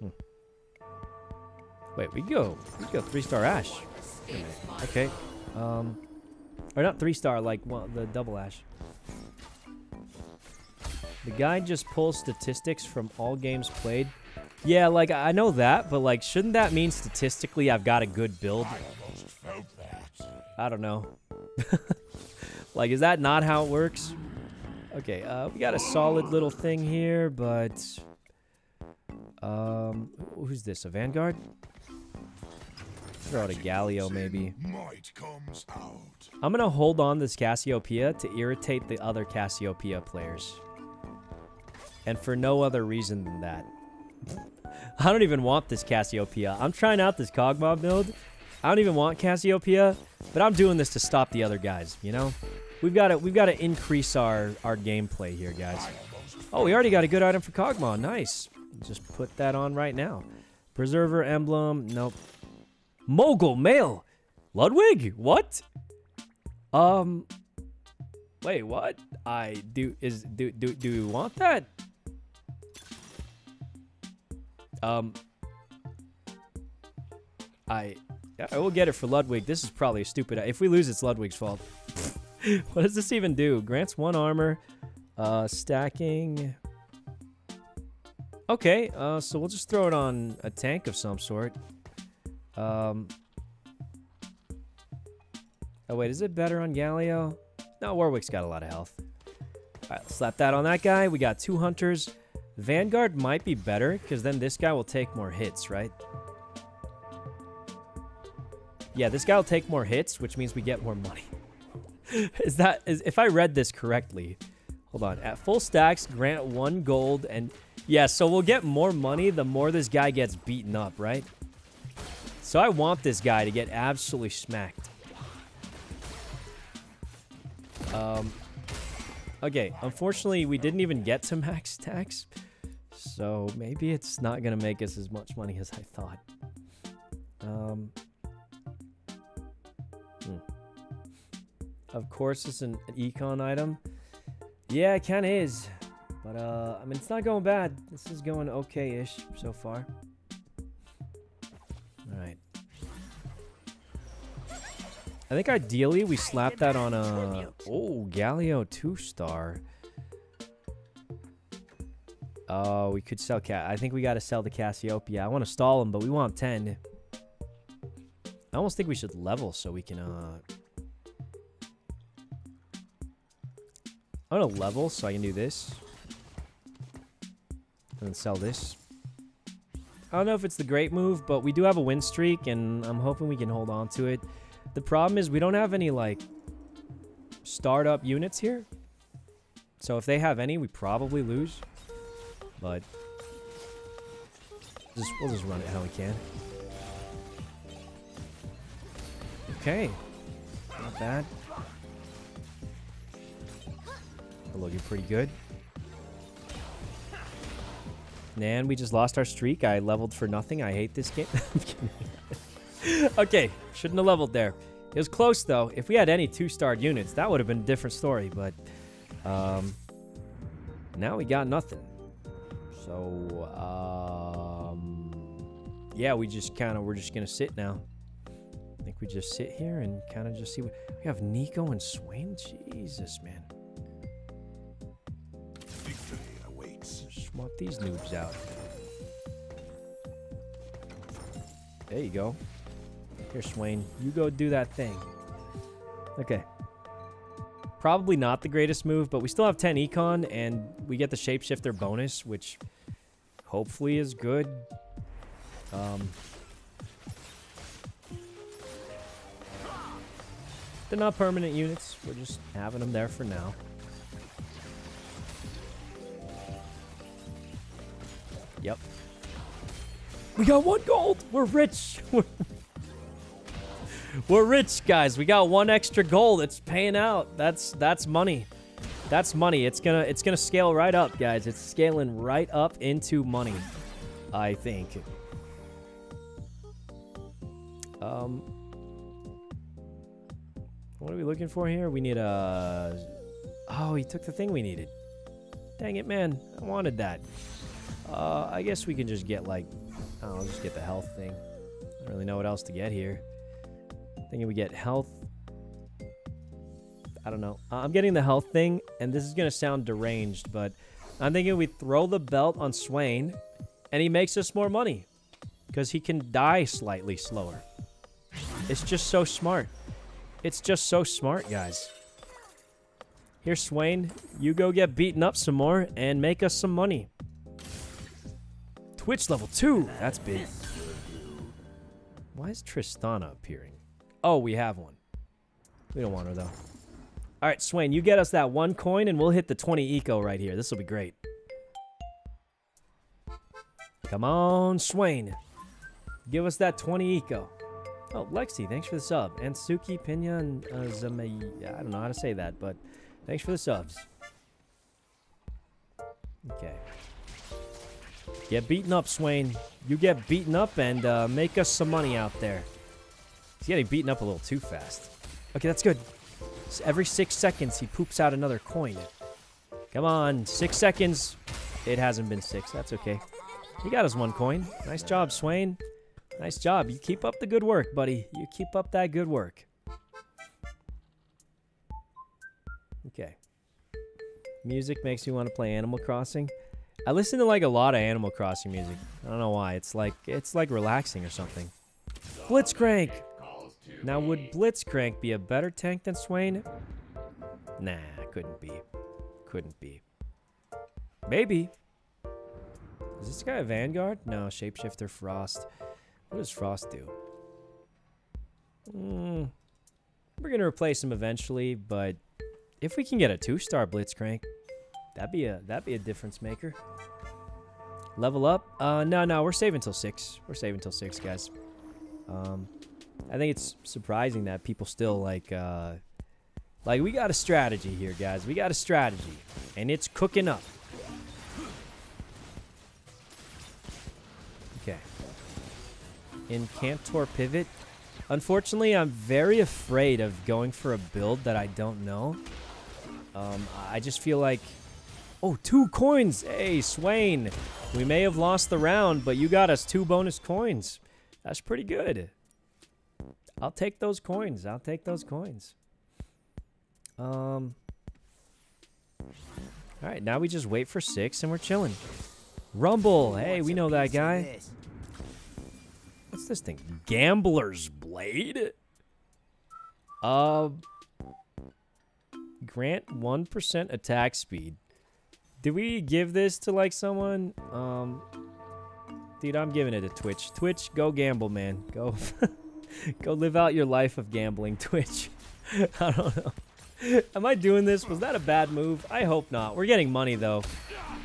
Hmm. Wait, we go. We go three star Ashe. Wait a minute. Okay. Um, or not three star, like one, the double ash. The guy just pulls statistics from all games played. Yeah, like I know that, but like, shouldn't that mean statistically I've got a good build? I don't know. [LAUGHS] like, is that not how it works? Okay, uh, we got a solid little thing here, but um, who's this? A Vanguard? Throw out a Galio, maybe. I'm gonna hold on this Cassiopeia to irritate the other Cassiopeia players, and for no other reason than that. [LAUGHS] I don't even want this Cassiopeia. I'm trying out this Kog'Maw build. I don't even want Cassiopeia, but I'm doing this to stop the other guys. You know, we've got to we've got to increase our our gameplay here, guys. Oh, we already got a good item for Kog'Maw. Nice. Just put that on right now. Preserver emblem. Nope. Mogul mail. Ludwig. What? Um. Wait. What? I do is do do do you want that? Um. I I will get it for Ludwig. This is probably stupid. If we lose, it's Ludwig's fault. [LAUGHS] what does this even do? Grants one armor, uh, stacking. Okay, uh, so we'll just throw it on a tank of some sort. Um. Oh wait, is it better on Galio? No, Warwick's got a lot of health. All right, slap that on that guy. We got two hunters. Vanguard might be better because then this guy will take more hits, right? Yeah, this guy will take more hits, which means we get more money. [LAUGHS] is that is if I read this correctly? Hold on. At full stacks, grant one gold and yeah, so we'll get more money the more this guy gets beaten up, right? So I want this guy to get absolutely smacked. Um Okay, unfortunately we didn't even get to max stacks. So maybe it's not gonna make us as much money as I thought. Um Hmm. Of course, it's an, an econ item. Yeah, it kind of is. But, uh, I mean, it's not going bad. This is going okay-ish so far. Alright. I think ideally we slap that on a... Oh, Galio 2-star. Oh, we could sell Cat. I think we got to sell the Cassiopeia. I want to stall him, but we want 10. I almost think we should level so we can, uh... I'm gonna level so I can do this. And then sell this. I don't know if it's the great move, but we do have a win streak, and I'm hoping we can hold on to it. The problem is we don't have any, like, startup units here. So if they have any, we probably lose. But just, we'll just run it how we can. Okay. Not bad. We're looking pretty good. And we just lost our streak. I leveled for nothing. I hate this game. [LAUGHS] [LAUGHS] Okay, shouldn't have leveled there. It was close, though. If we had any two-starred units, that would have been a different story. But um, now we got nothing. So, um, yeah, we just kind of, we're just going to sit now. I think we just sit here and kind of just see what, we have Neeko and Swain. Jesus, man. Swap these noobs out. There you go. Here, Swain. You go do that thing. Okay. Probably not the greatest move, but we still have 10 econ, and we get the shapeshifter bonus, which hopefully is good. Um, they're not permanent units. We're just having them there for now. We got one gold. We're rich. [LAUGHS] We're, rich, guys. We got one extra gold. It's paying out. That's that's money. That's money. It's gonna it's gonna scale right up, guys. It's scaling right up into money. I think. Um. What are we looking for here? We need a. Oh, he took the thing we needed. Dang it, man! I wanted that. Uh, I guess we can just get like, I don't just get the health thing. I don't really know what else to get here. Thinking we get health. I don't know. Uh, I'm getting the health thing, and this is gonna sound deranged, but I'm thinking we throw the belt on Swain, and he makes us more money, because he can die slightly slower. It's just so smart. It's just so smart, guys. Here, Swain, you go get beaten up some more and make us some money. Twitch level 2. That's big. Why is Tristana appearing? Oh, we have one. We don't want her, though. All right, Swain, you get us that one coin, and we'll hit the 20 eco right here. This will be great. Come on, Swain. Give us that 20 eco. Oh, Lexi, thanks for the sub. And Suki, Pinya, and uh. I don't know how to say that, but thanks for the subs. Okay. Get beaten up, Swain. You get beaten up and uh, make us some money out there. He's getting beaten up a little too fast. Okay, that's good. Every six seconds, he poops out another coin. Come on, six seconds. It hasn't been six. That's okay. He got us one coin. Nice job, Swain. Nice job. You keep up the good work, buddy. You keep up that good work. Okay. Music makes me want to play Animal Crossing. I listen to like a lot of Animal Crossing music. I don't know why. It's like it's like relaxing or something. Blitzcrank. Now would Blitzcrank be a better tank than Swain? Nah, couldn't be. Couldn't be. Maybe. Is this guy a Vanguard? No, Shapeshifter Frost. What does Frost do? Mm, we're gonna replace him eventually, but if we can get a two-star Blitzcrank, that'd be a that'd be a difference maker. Level up? Uh, no, no, we're saving till six. We're saving till six, guys. Um, I think it's surprising that people still like, uh, like we got a strategy here, guys. We got a strategy, and it's cooking up. Okay. Incantor pivot. Unfortunately, I'm very afraid of going for a build that I don't know. Um, I just feel like Oh, two coins. Hey, Swain. We may have lost the round, but you got us two bonus coins. That's pretty good. I'll take those coins. I'll take those coins. Um. All right, now we just wait for six and we're chilling. Rumble. Hey, we know that guy. What's this thing? Gambler's Blade? Uh, Grant 1% attack speed. Do we give this to like someone? Um, dude, I'm giving it to Twitch. Twitch, go gamble, man. Go, [LAUGHS] go live out your life of gambling. [LAUGHS] Twitch. [LAUGHS] I don't know. Am I doing this? Was that a bad move? I hope not. We're getting money though.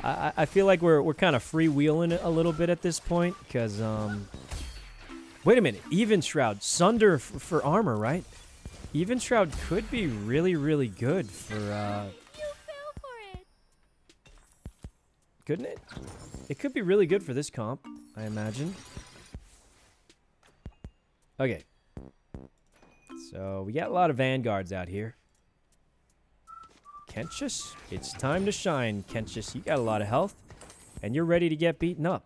I, I- feel like we're we're kind of freewheeling it a little bit at this point because um. Wait a minute. Evenshroud, Sunder for armor, right? Evenshroud could be really really good for uh. Couldn't it? It could be really good for this comp, I imagine. Okay. So we got a lot of vanguards out here. Kenchus, it's time to shine, Kenchus. You got a lot of health, and you're ready to get beaten up.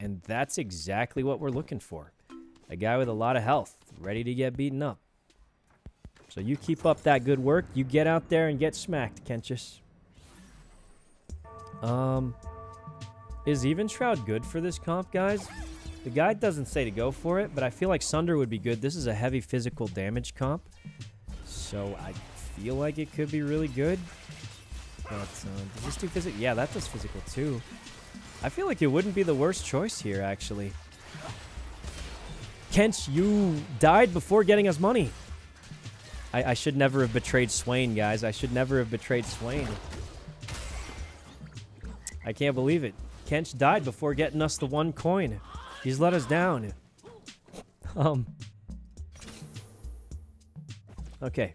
And that's exactly what we're looking for. A guy with a lot of health, ready to get beaten up. So you keep up that good work. You get out there and get smacked, Kenchus. Um, is Evenshroud good for this comp, guys? The guide doesn't say to go for it, but I feel like Sunder would be good. This is a heavy physical damage comp, so I feel like it could be really good. But uh, does this do physical? Yeah, that does physical too. I feel like it wouldn't be the worst choice here, actually. Kench, you died before getting us money. I, I should never have betrayed Swain, guys. I should never have betrayed Swain. I can't believe it. Kench died before getting us the one coin. He's let us down. Um. Okay.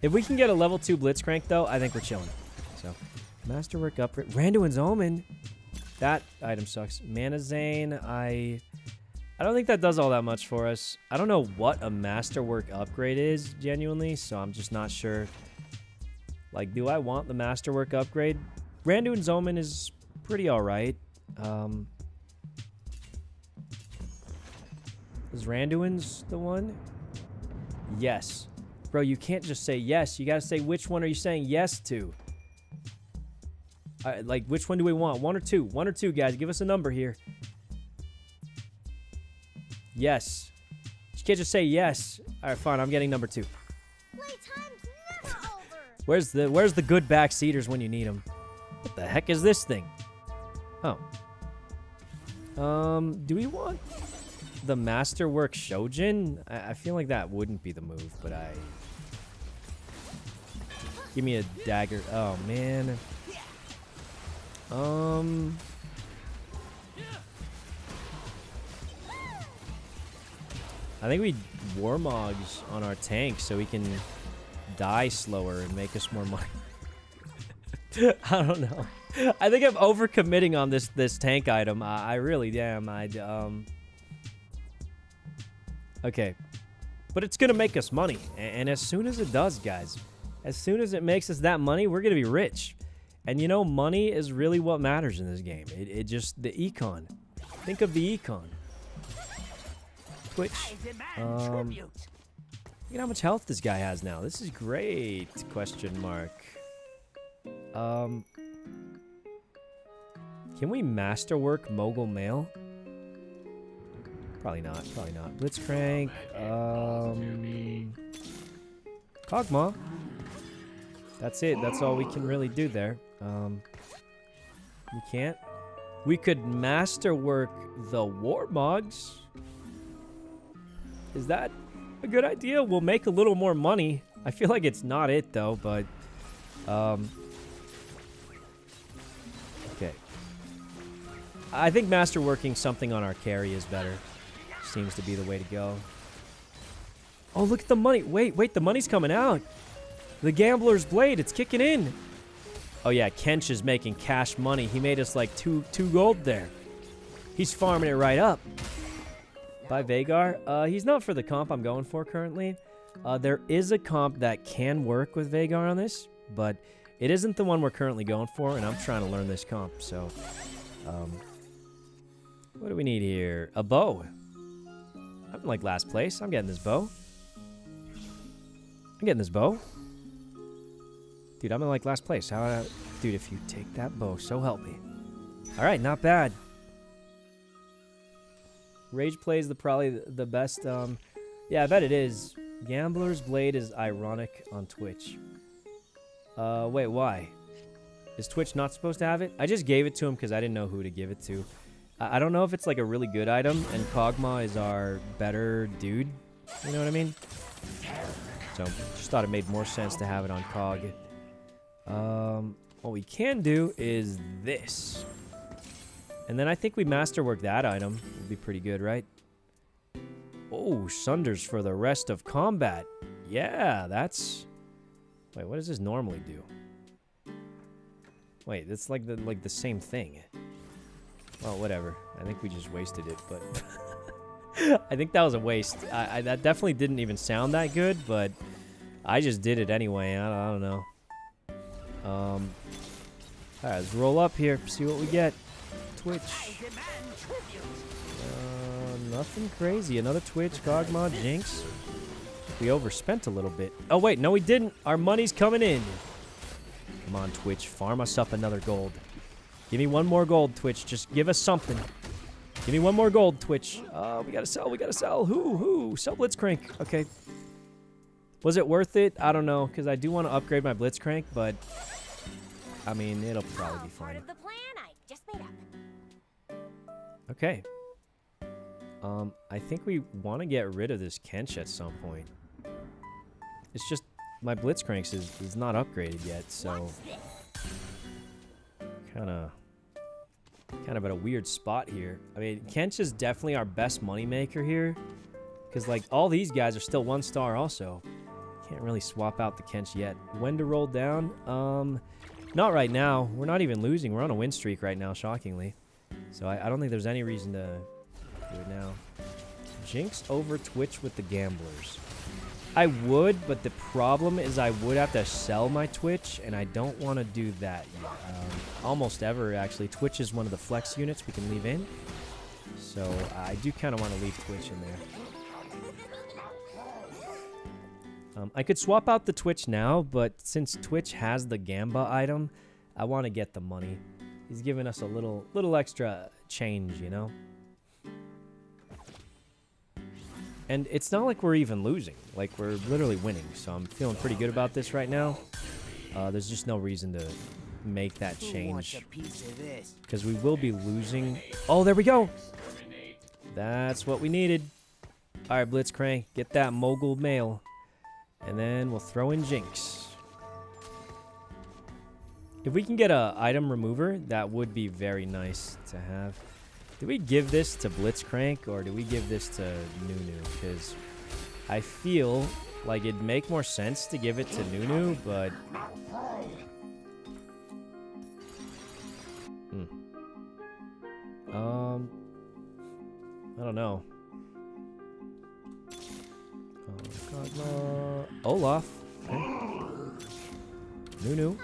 If we can get a level 2 Blitzcrank, though, I think we're chilling. So, Masterwork upgrade. Randuin's Omen. That item sucks. Manazane, I... I don't think that does all that much for us. I don't know what a Masterwork upgrade is, genuinely, so I'm just not sure. Like, do I want the Masterwork upgrade? Randuin's Omen is pretty alright. Um, is Randuin's the one? Yes. Bro, you can't just say yes. You gotta say which one are you saying yes to? Uh, like, which one do we want? One or two? One or two, guys. Give us a number here. Yes. You can't just say yes. All right, fine. I'm getting number two. Where's the Where's the good backseaters when you need them? What the heck is this thing? Oh. Um, do we want the Masterwork Shojin? I, I feel like that wouldn't be the move, but I... Give me a dagger. Oh, man. Um... I think we Warmogs on our tank so we can die slower and make us more money. [LAUGHS] I don't know. I think I'm overcommitting on this this tank item. I, I really am. I um. Okay, but it's gonna make us money, A- and as soon as it does, guys, as soon as it makes us that money, we're gonna be rich. And you know, money is really what matters in this game. It, it just the econ. Think of the econ. Twitch. Um, look at how much health this guy has now. This is great. Question mark. Um, can we masterwork mogul mail? Probably not. Probably not. Blitzcrank. Um, Kog'Maw. That's it. That's all we can really do there. Um, we can't. We could masterwork the Warmogs. Is that a good idea? We'll make a little more money. I feel like it's not it though, but um I think masterworking something on our carry is better. Seems to be the way to go. Oh, look at the money. Wait, wait, the money's coming out. The gambler's blade, it's kicking in. Oh yeah, Kench is making cash money. He made us like two two gold there. He's farming it right up. By Veigar. Uh, he's not for the comp I'm going for currently. Uh, there is a comp that can work with Veigar on this, but it isn't the one we're currently going for, and I'm trying to learn this comp, so... Um, what do we need here? A bow. I'm like last place. I'm getting this bow. I'm getting this bow. Dude, I'm in like last place. How? I, dude, if you take that bow, so help me. All right, not bad. Rage Blade is the probably the- the best. Um, yeah, I bet it is. Gambler's Blade is ironic on Twitch. Uh, wait, why? Is Twitch not supposed to have it? I just gave it to him because I didn't know who to give it to. I, don't know if it's like a really good item, and Kog'Maw is our better dude. You know what I mean? So, just thought it made more sense to have it on Kog. Um, what we can do is this. And then I think we masterwork that item. Would be pretty good, right? Oh, Sunders for the rest of combat. Yeah, that's... Wait, what does this normally do? Wait, it's like the like the same thing. Well, whatever. I think we just wasted it, but [LAUGHS] I think that was a waste. I, I, that definitely didn't even sound that good, but I just did it anyway. I, I don't know. Um, all right, let's roll up here. See what we get. Twitch. Uh, nothing crazy. Another Twitch, Kog'Maw, Jinx. We overspent a little bit. Oh, wait. No, we didn't. Our money's coming in. Come on, Twitch. Farm us up another gold. Give me one more gold, Twitch. Just give us something. Give me one more gold, Twitch. Uh, we gotta sell. We gotta sell. Who? Who? Sell Blitzcrank. Okay. Was it worth it? I don't know, because I do want to upgrade my Blitzcrank, but... I mean, it'll probably be Part fine. of the plan I just made up. Okay. Um, I think we want to get rid of this Kench at some point. It's just my Blitzcranks is, is not upgraded yet, so kind of kind of at a weird spot here. I mean, Kench is definitely our best moneymaker here, because like all these guys are still one star also. Can't really swap out the Kench yet. When to roll down? Um, not right now. We're not even losing. We're on a win streak right now, shockingly. So I, I don't think there's any reason to do it now. Jinx over Twitch with the gamblers. I would, but the problem is I would have to sell my Twitch, and I don't want to do that. Um, almost ever, actually. Twitch is one of the flex units we can leave in. So I do kind of want to leave Twitch in there. Um, I could swap out the Twitch now, but since Twitch has the Gamba item, I want to get the money. He's giving us a little little extra change, you know? And it's not like we're even losing. Like, we're literally winning. So I'm feeling pretty good about this right now. Uh, there's just no reason to make that change. Because we will be losing. Oh, there we go. That's what we needed. All right, Blitzcrank, get that mogul mail. And then we'll throw in Jinx. If we can get a item remover, that would be very nice to have. Do we give this to Blitzcrank or do we give this to Nunu? Because I feel like it'd make more sense to give it to Nunu, but... Hmm. Um... I don't know. Oh, Kog'Maw. Olaf. Okay. Nunu.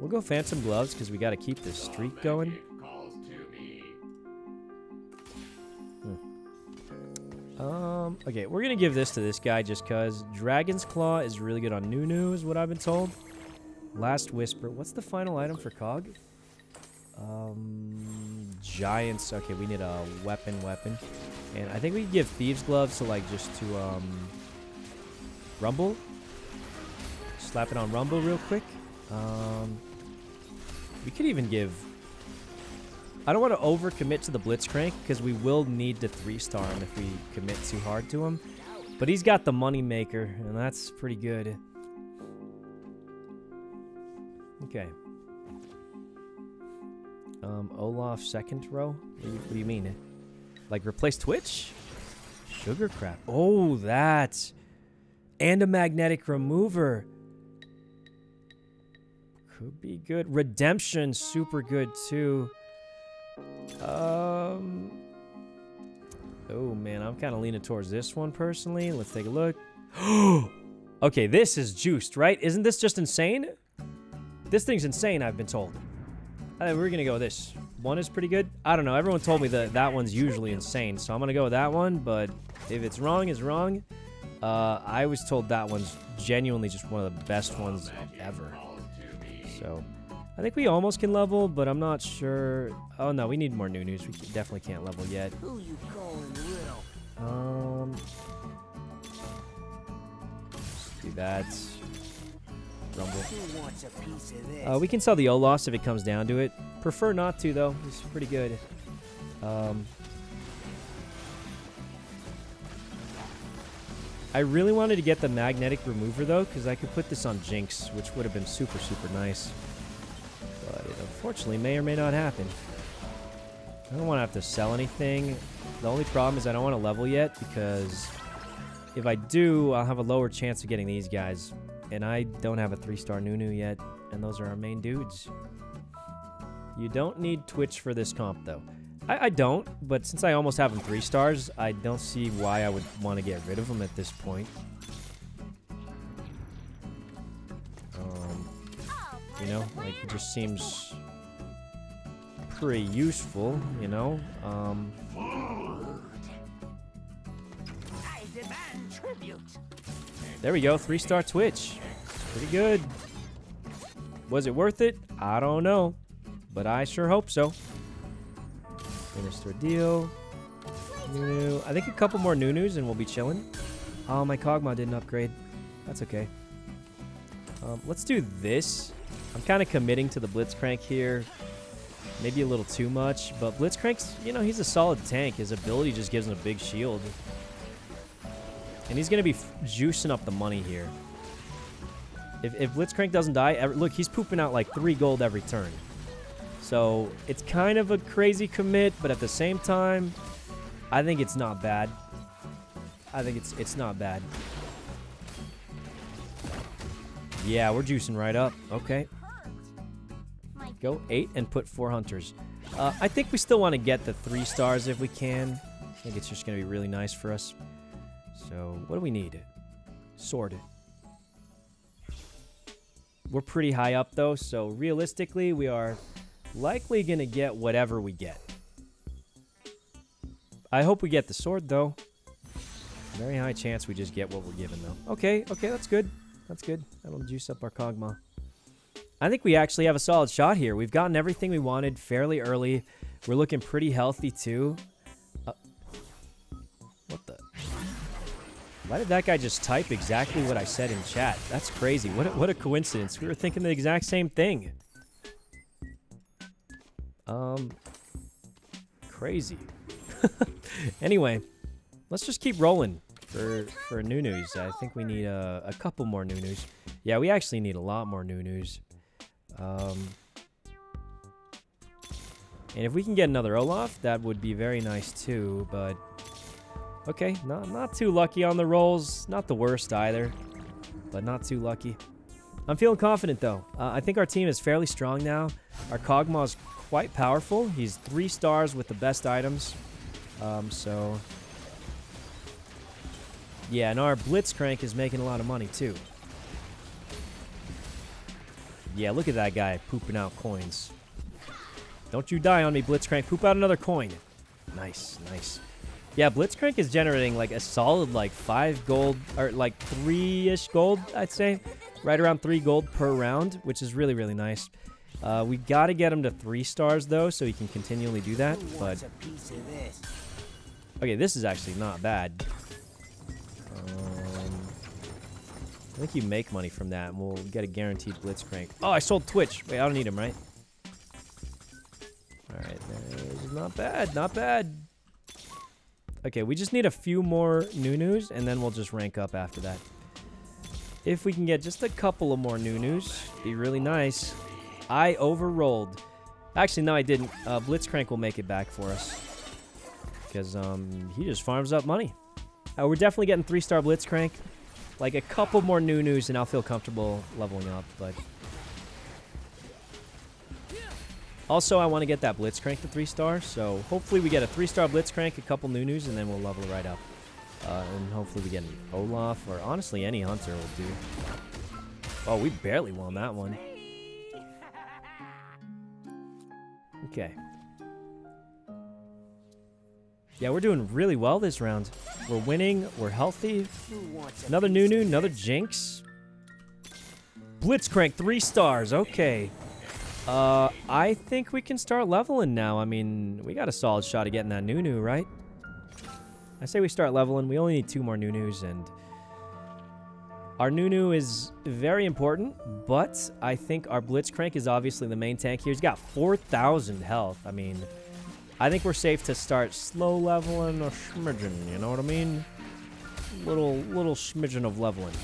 We'll go Phantom Gloves because we got to keep this streak going. Calls. Um, okay, we're gonna give this to this guy just cause Dragon's Claw is really good on Nunu, is what I've been told. Last Whisper. What's the final item for Kog? Um, Giants. Okay, we need a weapon, weapon, and I think we give Thieves Gloves to like just to um, Rumble. Slap it on Rumble real quick. Um, we could even give I don't want to overcommit to the Blitzcrank because we will need to three-star him if we commit too hard to him. But he's got the money maker, and that's pretty good. Okay. Um, Olaf second row? What do you, what do you mean? Like replace Twitch? Sugarcraft. Oh, that. And a magnetic remover. Could be good. Redemption, super good too. Um. Oh man, I'm kind of leaning towards this one personally. Let's take a look. [GASPS] okay, this is juiced, right? Isn't this just insane? This thing's insane, I've been told. Uh, we're gonna go with this. One is pretty good. I don't know. Everyone told me that that one's usually insane, so I'm gonna go with that one. But if it's wrong, it's wrong. Uh, I was told that one's genuinely just one of the best ones ever. So I think we almost can level, but I'm not sure. Oh no, we need more Nunus. We definitely can't level yet. Who you calling Will? Um, do that. Rumble. Who wants a piece of this? Uh, we can sell the Olafs if it comes down to it. Prefer not to, though. It's pretty good. Um, I really wanted to get the magnetic remover, though, because I could put this on Jinx, which would have been super, super nice. But it unfortunately may or may not happen. I don't want to have to sell anything. The only problem is I don't want to level yet, because if I do, I'll have a lower chance of getting these guys. And I don't have a three-star Nunu yet, and those are our main dudes. You don't need Twitch for this comp, though. I, I don't, but since I almost have him three stars, I don't see why I would want to get rid of him at this point. Um, you know, like, it just seems pretty useful, you know? Um. There we go, three-star Twitch. Pretty good. Was it worth it? I don't know, but I sure hope so. Finish their deal. Nunu. I think a couple more Nunus and we'll be chilling. Oh, my Kog'Maw didn't upgrade. That's okay. Um, let's do this. I'm kind of committing to the Blitzcrank here. Maybe a little too much, but Blitzcrank's, you know, he's a solid tank. His ability just gives him a big shield. And he's going to be juicing up the money here. If, if Blitzcrank doesn't die, look, he's pooping out like three gold every turn. So it's kind of a crazy commit, but at the same time, I think it's not bad. I think it's it's not bad. Yeah, we're juicing right up. Okay. Go eight and put four hunters. Uh, I think we still want to get the three stars if we can. I think it's just going to be really nice for us. So what do we need? Sword. We're pretty high up though, so realistically we are likely going to get whatever we get. I hope we get the sword though. Very high chance we just get what we're given though. Okay, okay, that's good. That's good. That'll juice up our Kog'Maw. I think we actually have a solid shot here. We've gotten everything we wanted fairly early. We're looking pretty healthy too. Uh, what the? Why did that guy just type exactly what I said in chat? That's crazy. What a, what a coincidence. We were thinking the exact same thing. Um, crazy. [LAUGHS] anyway, let's just keep rolling for for Nunus. I think we need a, a couple more Nunus. Yeah, we actually need a lot more Nunus. Um, and if we can get another Olaf, that would be very nice too. But okay, not not too lucky on the rolls. Not the worst either, but not too lucky. I'm feeling confident though. Uh, I think our team is fairly strong now. Our Kog'Maw is quite powerful. He's three stars with the best items. Um, so yeah, and our Blitzcrank is making a lot of money too. Yeah, look at that guy pooping out coins. Don't you die on me, Blitzcrank. Poop out another coin. Nice, nice. Yeah, Blitzcrank is generating like a solid like five gold or like three-ish gold, I'd say. Right around three gold per round, which is really, really nice. Uh, we got to get him to three stars though, so he can continually do that. But wants a piece of this? okay, this is actually not bad. Um, I think you make money from that, and we'll get a guaranteed Blitzcrank. Oh, I sold Twitch. Wait, I don't need him, right? All right, not bad, not bad. Okay, we just need a few more Nunus, and then we'll just rank up after that. If we can get just a couple of more Nunus, be really nice. I overrolled. Actually, no, I didn't. Uh, Blitzcrank will make it back for us. Because um, he just farms up money. Uh, we're definitely getting three-star Blitzcrank. Like a couple more Nunus, and I'll feel comfortable leveling up. But also, I want to get that Blitzcrank to three-star. So hopefully we get a three-star Blitzcrank, a couple Nunus, and then we'll level right up. Uh, and hopefully we get an Olaf, or honestly any hunter will do. Oh, we barely won that one. Okay. Yeah, we're doing really well this round. We're winning. We're healthy. Another piece Nunu, another? Jinx. Blitzcrank, three stars. Okay. Uh, I think we can start leveling now. I mean, we got a solid shot of getting that Nunu, right? I say we start leveling. We only need two more Nunus, and Our Nunu is very important, but I think our Blitzcrank is obviously the main tank here. He's got 4,000 health. I mean, I think we're safe to start slow leveling or smidgen, you know what I mean? Little, little smidgen of leveling.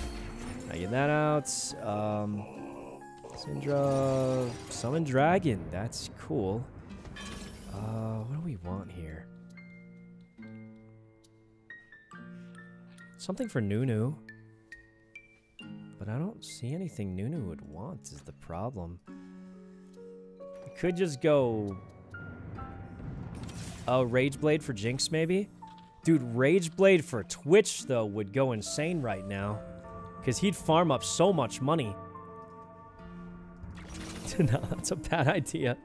I get that out. Um, Syndra, Summon Dragon. That's cool. Uh, what do we want here? Something for Nunu. But I don't see anything Nunu would want is the problem. Could just go... Oh, Rage Blade for Jinx, maybe? Dude, Rage Blade for Twitch, though, would go insane right now. Because he'd farm up so much money. [LAUGHS] no, that's a bad idea.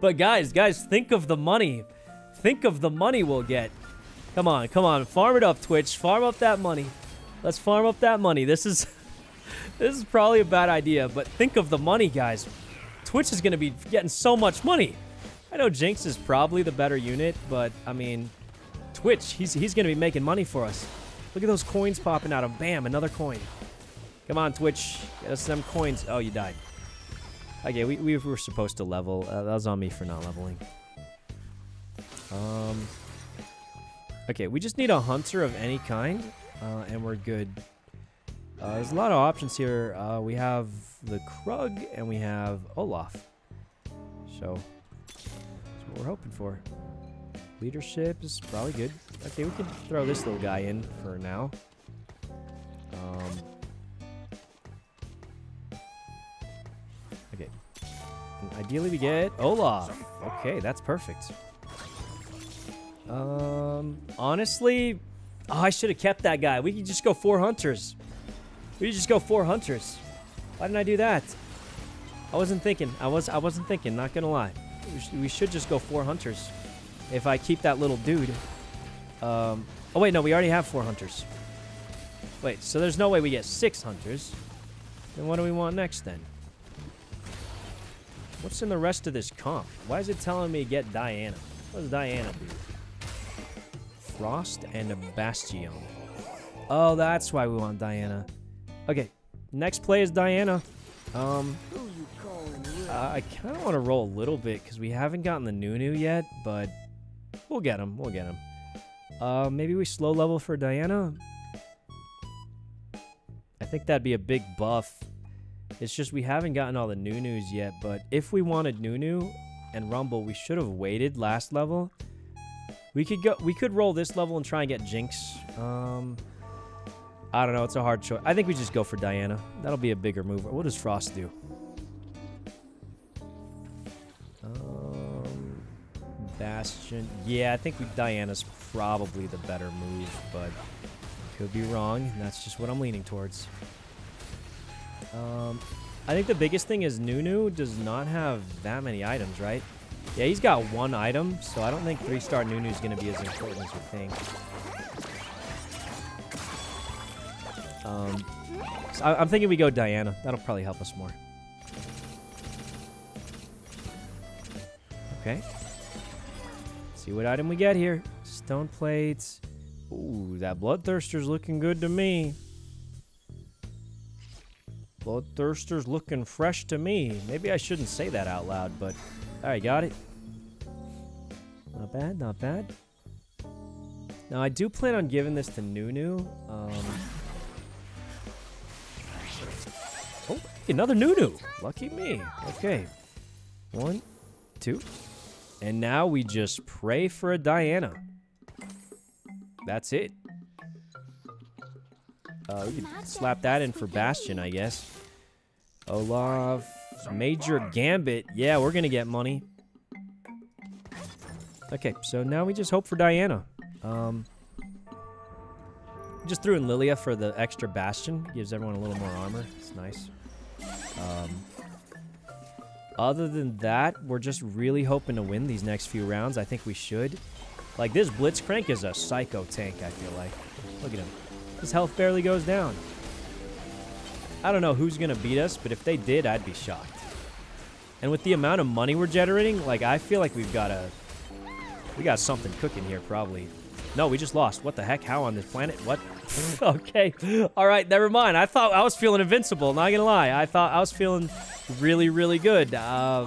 But guys, guys, think of the money. Think of the money we'll get. Come on, come on. Farm it up, Twitch. Farm up that money. Let's farm up that money. This is... this is probably a bad idea, but think of the money, guys. Twitch is going to be getting so much money. I know Jinx is probably the better unit, but, I mean... Twitch, he's, he's going to be making money for us. Look at those coins popping out of Bam, another coin. Come on, Twitch. Get us some coins. Oh, you died. Okay, we, we were supposed to level. Uh, that was on me for not leveling. Um. Okay, we just need a hunter of any kind, uh, and we're good. Uh, there's a lot of options here. Uh, we have the Krug, and we have Olaf. So, that's what we're hoping for. Leadership is probably good. Okay, we can throw this little guy in for now. Um, okay. And ideally we get Olaf. Okay, that's perfect. Um, honestly, oh, I should have kept that guy. We could just go four hunters. We just go four hunters. Why didn't I do that? I wasn't thinking. I was. I wasn't thinking. Not gonna lie. We, sh we should just go four hunters. If I keep that little dude. Um. Oh wait, no. We already have four hunters. Wait. So there's no way we get six hunters. Then what do we want next then? What's in the rest of this comp? Why is it telling me get Diana? What does Diana do? Frost and a Bastion. Oh, that's why we want Diana. Okay, next play is Diana. Um, uh, I kind of want to roll a little bit because we haven't gotten the Nunu yet, but we'll get him. We'll get him. Uh, maybe we slow level for Diana. I think that'd be a big buff. It's just we haven't gotten all the Nunus yet, but if we wanted Nunu and Rumble, we should have waited last level. We could go. We could roll this level and try and get Jinx. Um, I don't know. It's a hard choice. I think we just go for Diana. That'll be a bigger move. What does Frost do? Um, Bastion. Yeah, I think we, Diana's probably the better move, but could be wrong. That's just what I'm leaning towards. Um, I think the biggest thing is Nunu does not have that many items, right? Yeah, he's got one item, so I don't think three-star Nunu is going to be as important as you think. Um, so I I'm thinking we go Diana. That'll probably help us more. Okay. See what item we get here. Stone plates. Ooh, that Bloodthirster's looking good to me. Bloodthirster's looking fresh to me. Maybe I shouldn't say that out loud, but... Alright, got it. Not bad, not bad. Now, I do plan on giving this to Nunu. Um... another Nunu. Lucky me. Okay. One, two. And now we just pray for a Diana. That's it. Uh, we could slap that in for Bastion, I guess. Olaf. Major Gambit. Yeah, we're going to get money. Okay, so now we just hope for Diana. Um, just threw in Lilia for the extra Bastion. Gives everyone a little more armor. It's nice. Um, other than that, we're just really hoping to win these next few rounds. I think we should. Like, this Blitzcrank is a psycho tank, I feel like. Look at him. His health barely goes down. I don't know who's going to beat us, but if they did, I'd be shocked. And with the amount of money we're generating, like, I feel like we've got a... We got something cooking here, probably. No, we just lost. What the heck? How on this planet? What? [LAUGHS] okay. All right, never mind. I thought I was feeling invincible. Not gonna lie. I thought I was feeling really, really good. Uh,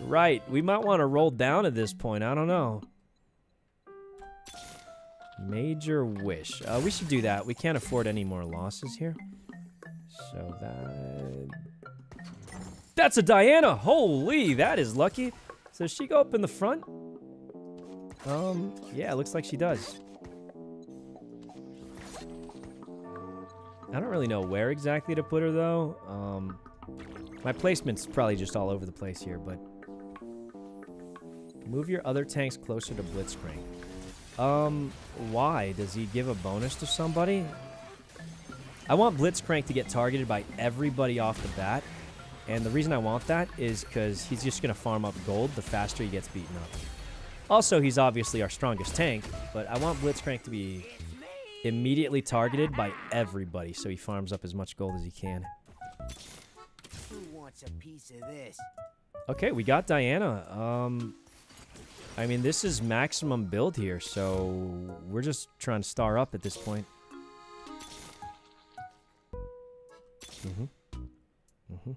right. We might want to roll down at this point. I don't know. Major wish. Uh, we should do that. We can't afford any more losses here. So that... That's a Diana! Holy, that is lucky. So does she go up in the front? Um, yeah, looks like she does. I don't really know where exactly to put her, though. Um, my placement's probably just all over the place here, but... Move your other tanks closer to Blitzcrank. Um, why? Does he give a bonus to somebody? I want Blitzcrank to get targeted by everybody off the bat. And the reason I want that is because he's just going to farm up gold the faster he gets beaten up. Also, he's obviously our strongest tank, but I want Blitzcrank to be immediately targeted by everybody so he farms up as much gold as he can. Who wants a piece of this? Okay, we got Diana. Um, I mean, this is maximum build here, so we're just trying to star up at this point. Mm-hmm. Mm-hmm.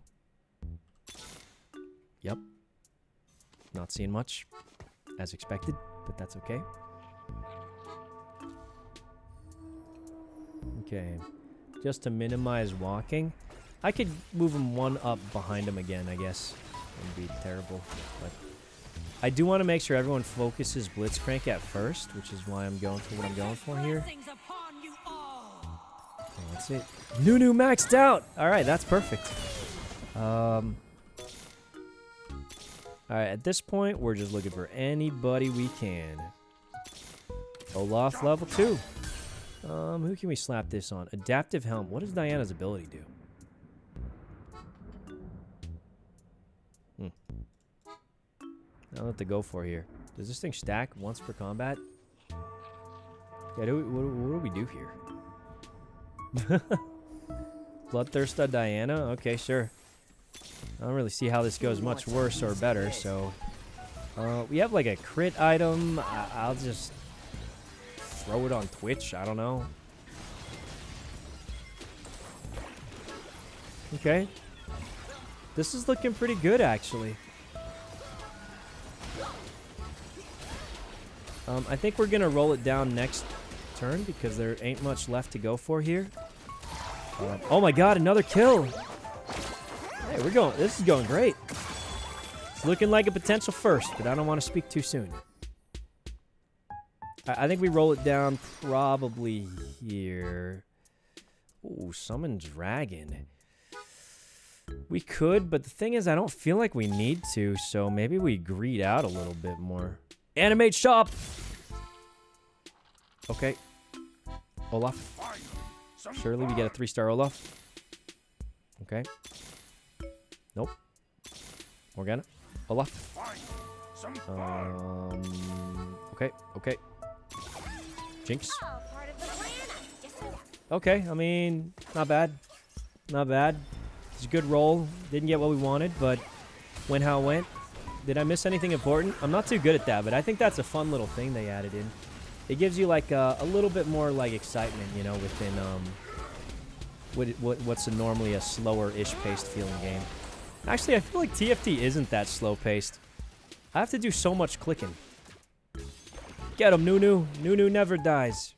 Yep. Not seeing much, as expected, but that's okay. Okay. Just to minimize walking. I could move him one up behind him again, I guess. Wouldn't be terrible, but... I do want to make sure everyone focuses Blitzcrank at first, which is why I'm going for what I'm going for here. Okay, that's it. Nunu maxed out! Alright, that's perfect. Um... Alright, at this point, we're just looking for anybody we can. Olaf level 2. Um, who can we slap this on? Adaptive Helm. What does Diana's ability do? Hmm. I don't know what to go for here. Does this thing stack once per combat? Yeah, do we, what, what do we do here? [LAUGHS] Bloodthirster Diana? Okay, sure. I don't really see how this goes much worse or better, so... Uh, we have like a crit item. I I'll just throw it on Twitch. I don't know. Okay. This is looking pretty good, actually. Um, I think we're going to roll it down next turn because there ain't much left to go for here. Uh, oh my god, another kill! Hey, we're going. This is going great. It's looking like a potential first, but I don't want to speak too soon. I, think we roll it down probably here. Ooh, summon dragon. We could, but the thing is, I don't feel like we need to, so maybe we greed out a little bit more. Animate shop! Okay. Olaf. Surely we get a three-star Olaf. Okay. Nope. Morgana. Olaf. Um. Okay. Okay. Jinx. Okay. I mean, not bad. Not bad. It's a good roll. Didn't get what we wanted, but went how it went. Did I miss anything important? I'm not too good at that, but I think that's a fun little thing they added in. It gives you like a, a little bit more like excitement, you know, within um, what, what what's a normally a slower-ish paced feeling game. Actually, I feel like TFT isn't that slow-paced. I have to do so much clicking. Get him, Nunu. Nunu never dies.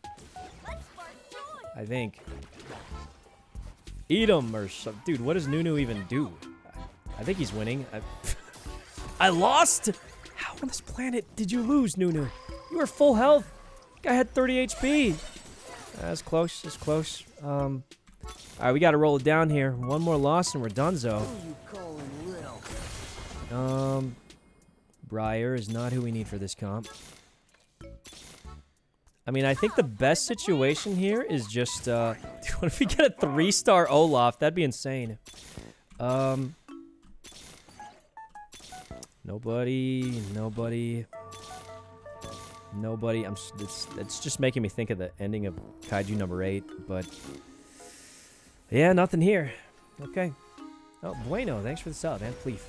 I think. Eat him or some... Dude, what does Nunu even do? I think he's winning. I, [LAUGHS] I lost? How on this planet did you lose, Nunu? You were full health. I had 30 HP. That's close. That's close. Um, all right, we got to roll it down here. One more loss and we're done, so. Um, Briar is not who we need for this comp. I mean, I think the best situation here is just, uh, [LAUGHS] what if we get a three-star Olaf? That'd be insane. Um, nobody, nobody, nobody. I'm. It's, it's just making me think of the ending of Kaiju number eight, but yeah, nothing here. Okay. Oh, bueno. Thanks for the sub, man. Please.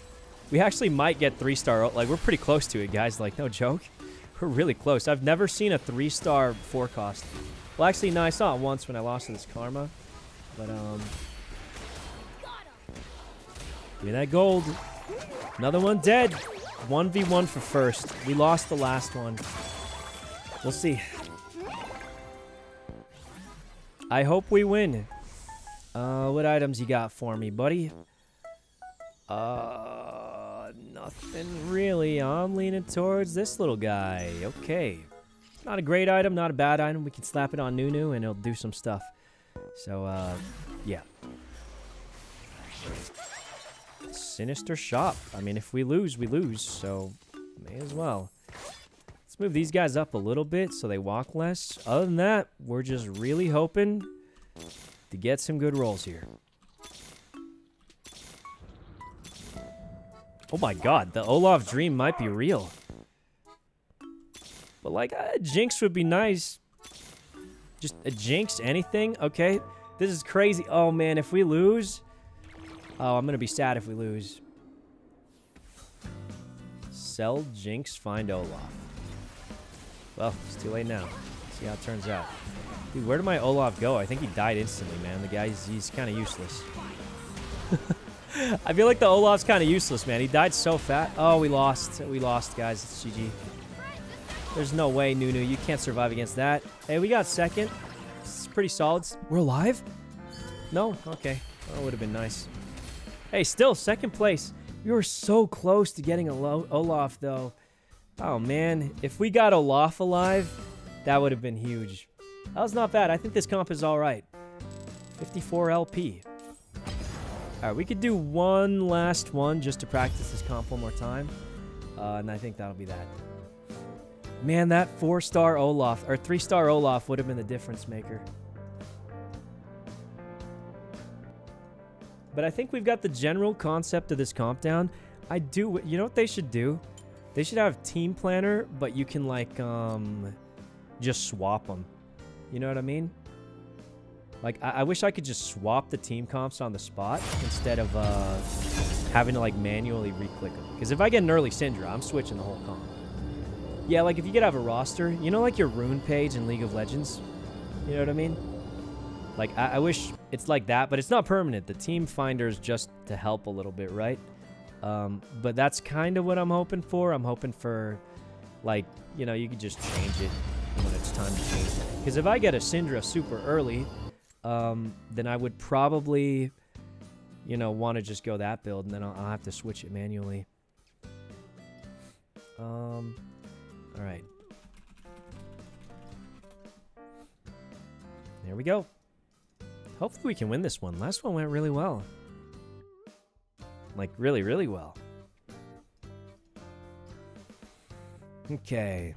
We actually might get three star. Like we're pretty close to it, guys. Like no joke, we're really close. I've never seen a three star four cost. Well, actually, no, I saw it once when I lost to this karma, but um, give me that gold. Another one dead. 1v1 for first. We lost the last one. We'll see. I hope we win. Uh, what items you got for me, buddy? Uh, nothing really. I'm leaning towards this little guy. Okay. Not a great item, not a bad item. We can slap it on Nunu and it'll do some stuff. So, uh, yeah. Sinister shop. I mean, if we lose, we lose. So, may as well. Let's move these guys up a little bit so they walk less. Other than that, we're just really hoping to get some good rolls here. Oh my god, the Olaf dream might be real. But like, a Jinx would be nice. Just a Jinx, anything? Okay, this is crazy. Oh man, if we lose... Oh, I'm gonna be sad if we lose. Sell Jinx, find Olaf. Well, it's too late now. See how it turns out. Dude, where did my Olaf go? I think he died instantly, man. The guy's he's kind of useless. [LAUGHS] I feel like the Olaf's kind of useless, man. He died so fat. Oh, we lost. We lost, guys. It's GG. There's no way, Nunu. You can't survive against that. Hey, we got second. It's pretty solid. We're alive? No? Okay. That would have been nice. Hey, still, second place. We were so close to getting a Olaf, though. Oh, man. If we got Olaf alive, that would have been huge. That was not bad. I think this comp is all right. 54 LP. All right, we could do one last one just to practice this comp one more time. Uh, and I think that'll be that. Man, that four-star Olaf, or three-star Olaf would have been the difference maker. But I think we've got the general concept of this comp down. I do, you know what they should do? They should have Team Planner, but you can like, um, just swap them. You know what I mean? Like, I, I wish I could just swap the team comps on the spot instead of uh, having to, like, manually re-click them. Because if I get an early Syndra, I'm switching the whole comp. Yeah, like, if you could have a roster, you know, like your rune page in League of Legends? You know what I mean? Like, I, I wish it's like that, but it's not permanent. The team finder's just to help a little bit, right? Um, but that's kind of what I'm hoping for. I'm hoping for, like, you know, you could just change it when it's time to change it. Because if I get a Syndra super early, um, then I would probably, you know, want to just go that build, and then I'll, I'll have to switch it manually. Um, all right. There we go. Hopefully we can win this one. Last one went really well. Like, really, really well. Okay.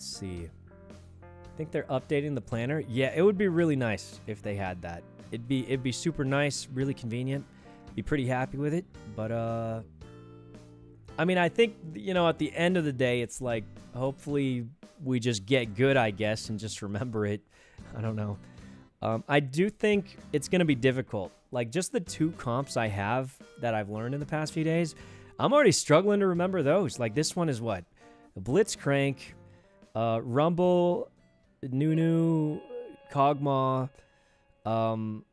Let's see. I think they're updating the planner. Yeah, it would be really nice if they had that. It'd be it'd be super nice, really convenient. Be pretty happy with it. But uh I mean, I think you know, at the end of the day, it's like hopefully we just get good, I guess, and just remember it. [LAUGHS] I don't know. Um, I do think it's going to be difficult. Like just the two comps I have that I've learned in the past few days, I'm already struggling to remember those. Like this one is what? The Blitzcrank, uh, Rumble, Nunu, Kog'Maw, um,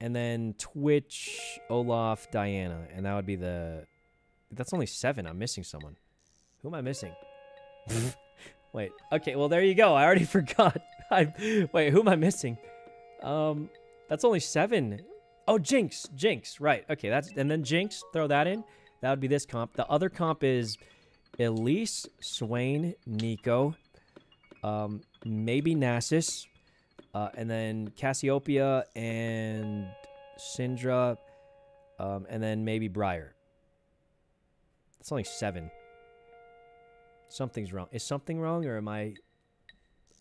and then Twitch, Olaf, Diana, and that would be the. That's only seven. I'm missing someone. Who am I missing? [LAUGHS] wait. Okay. Well, there you go. I already [LAUGHS] forgot. I wait. Who am I missing? Um, that's only seven. Oh, Jinx. Jinx. Right. Okay. That's and then Jinx. Throw that in. That would be this comp. The other comp is Elise, Swain, Neeko, um, maybe Nasus, uh, and then Cassiopeia and Syndra, um, and then maybe Briar. That's only seven. Something's wrong. Is something wrong, or am I?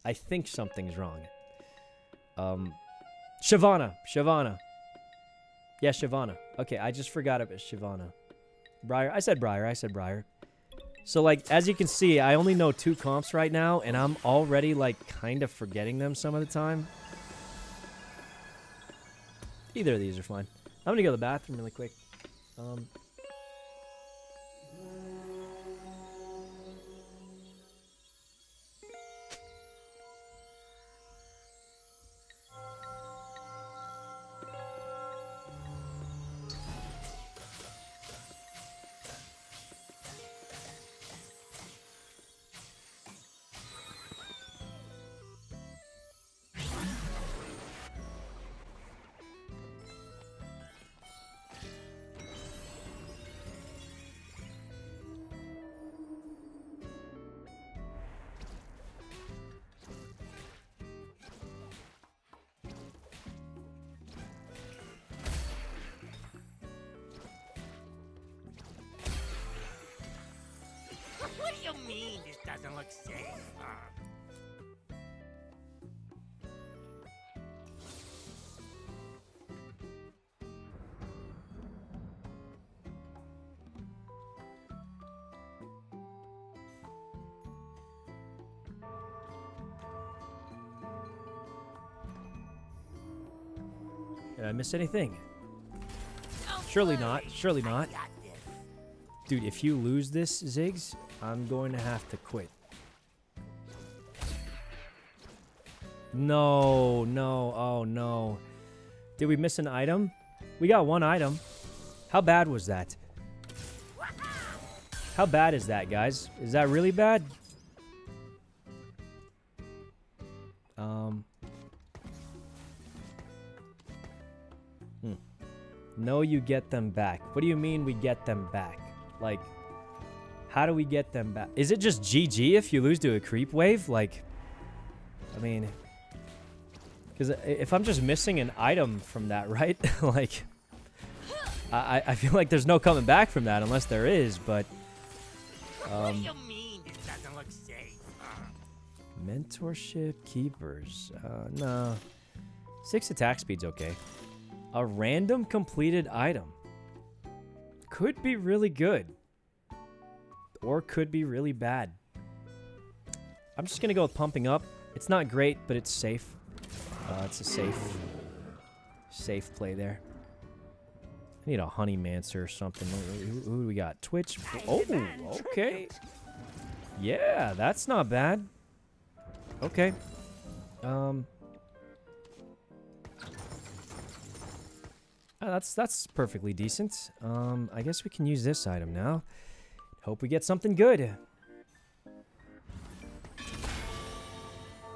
I think something's wrong. Um, Shyvana. Shyvana. Yeah, Shyvana. Okay, I just forgot it was Shyvana. Briar. I said Briar. I said Briar. So, like, as you can see, I only know two comps right now, and I'm already, like, kind of forgetting them some of the time. Either of these are fine. I'm gonna go to the bathroom really quick. Um, I miss anything? Surely not. Surely not. Dude, if you lose this, Ziggs, I'm going to have to quit. No, no, oh no. Did we miss an item? We got one item. How bad was that? How bad is that, guys? Is that really bad? You get them back. What do you mean we get them back? Like, how do we get them back? Is it just GG if you lose to a creep wave? Like, I mean, because if I'm just missing an item from that, [LAUGHS] right? like, I, I feel like there's no coming back from that unless there is, but. what do Um, you mean this doesn't look safe? Mentorship keepers. Uh, no. Six attack speed's okay. A random completed item. Could be really good. Or could be really bad. I'm just to go with pumping up. It's not great, but it's safe. Uh, it's a safe, safe play there. I need a Honeymancer or something. Who, who do we got? Twitch. Oh, okay. Yeah, that's not bad. Okay. Um. Uh, that's that's perfectly decent. Um, I guess we can use this item now. Hope we get something good.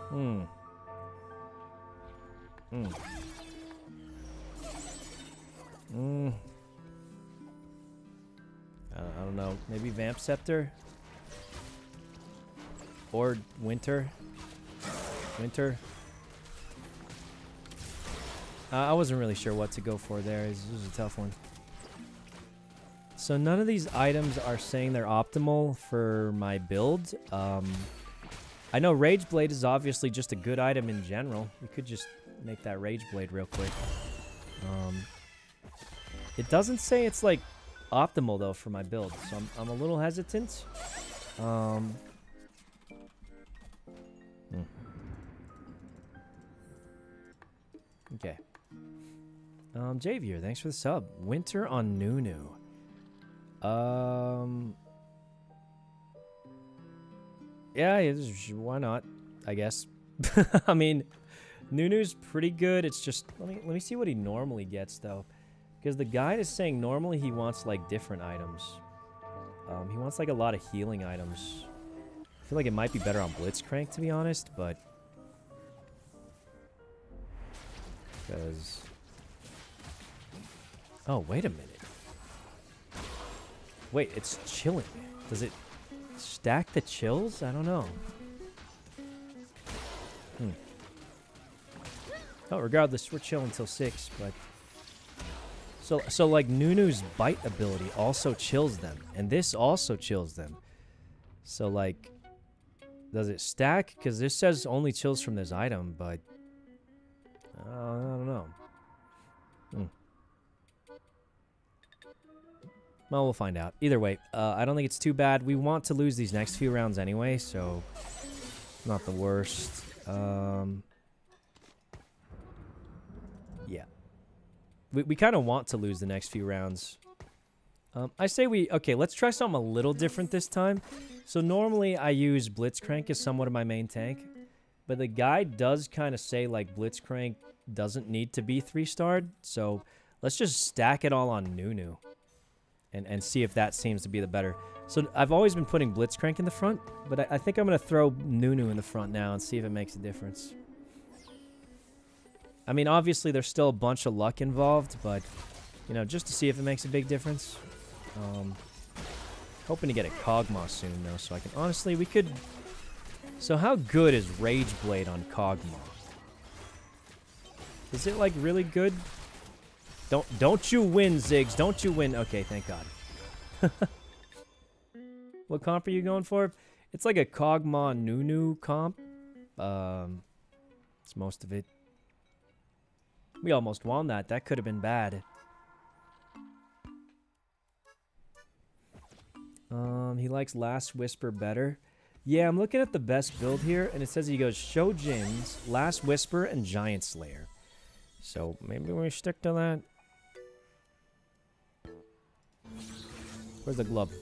Hmm. Hmm. Hmm. I don't know. Maybe Vamp Scepter? Or Winter? Winter? Uh, I wasn't really sure what to go for there. This was a tough one. So none of these items are saying they're optimal for my build. Um, I know Rage Blade is obviously just a good item in general. We could just make that Rage Blade real quick. Um, it doesn't say it's like optimal though for my build, so I'm, I'm a little hesitant. Um, hmm. Okay. Um, Javier, thanks for the sub. Winter on Nunu. Um. Yeah, why not? I guess. [LAUGHS] I mean, Nunu's pretty good. It's just let me let me see what he normally gets though, because the guide is saying normally he wants like different items. Um, he wants like a lot of healing items. I feel like it might be better on Blitzcrank to be honest, but because oh wait a minute. Wait, it's chilling. Does it stack the chills? I don't know. Hmm. Oh, regardless, we're chilling till six, but so so like Nunu's bite ability also chills them, and this also chills them. So like, does it stack? Because this says only chills from this item, but uh, I don't know. Well, we'll find out. Either way, uh, I don't think it's too bad. We want to lose these next few rounds anyway, so not the worst. Um, yeah. We, we kind of want to lose the next few rounds. Um, I say we... Okay, let's try something a little different this time. So normally I use Blitzcrank as somewhat of my main tank. But the guide does kind of say, like, Blitzcrank doesn't need to be three-starred. So let's just stack it all on Nunu. And, and see if that seems to be the better. So I've always been putting Blitzcrank in the front. But I, I think I'm going to throw Nunu in the front now and see if it makes a difference. I mean, obviously, there's still a bunch of luck involved, but, you know, just to see if it makes a big difference. Um, hoping to get a Kog'Maw soon, though, so I can... Honestly, we could... So how good is Rage Blade on Kog'Maw? Is it, like, really good? Don't, don't you win, Ziggs. Don't you win. Okay, thank God. [LAUGHS] what comp are you going for? It's like a Kog'Maw Nunu comp. Um, it's most of it. We almost won that. That could have been bad. Um, he likes Last Whisper better. Yeah, I'm looking at the best build here, and it says he goes Shojin's, Last Whisper, and Giant Slayer. So maybe we stick to that. Where's the glove?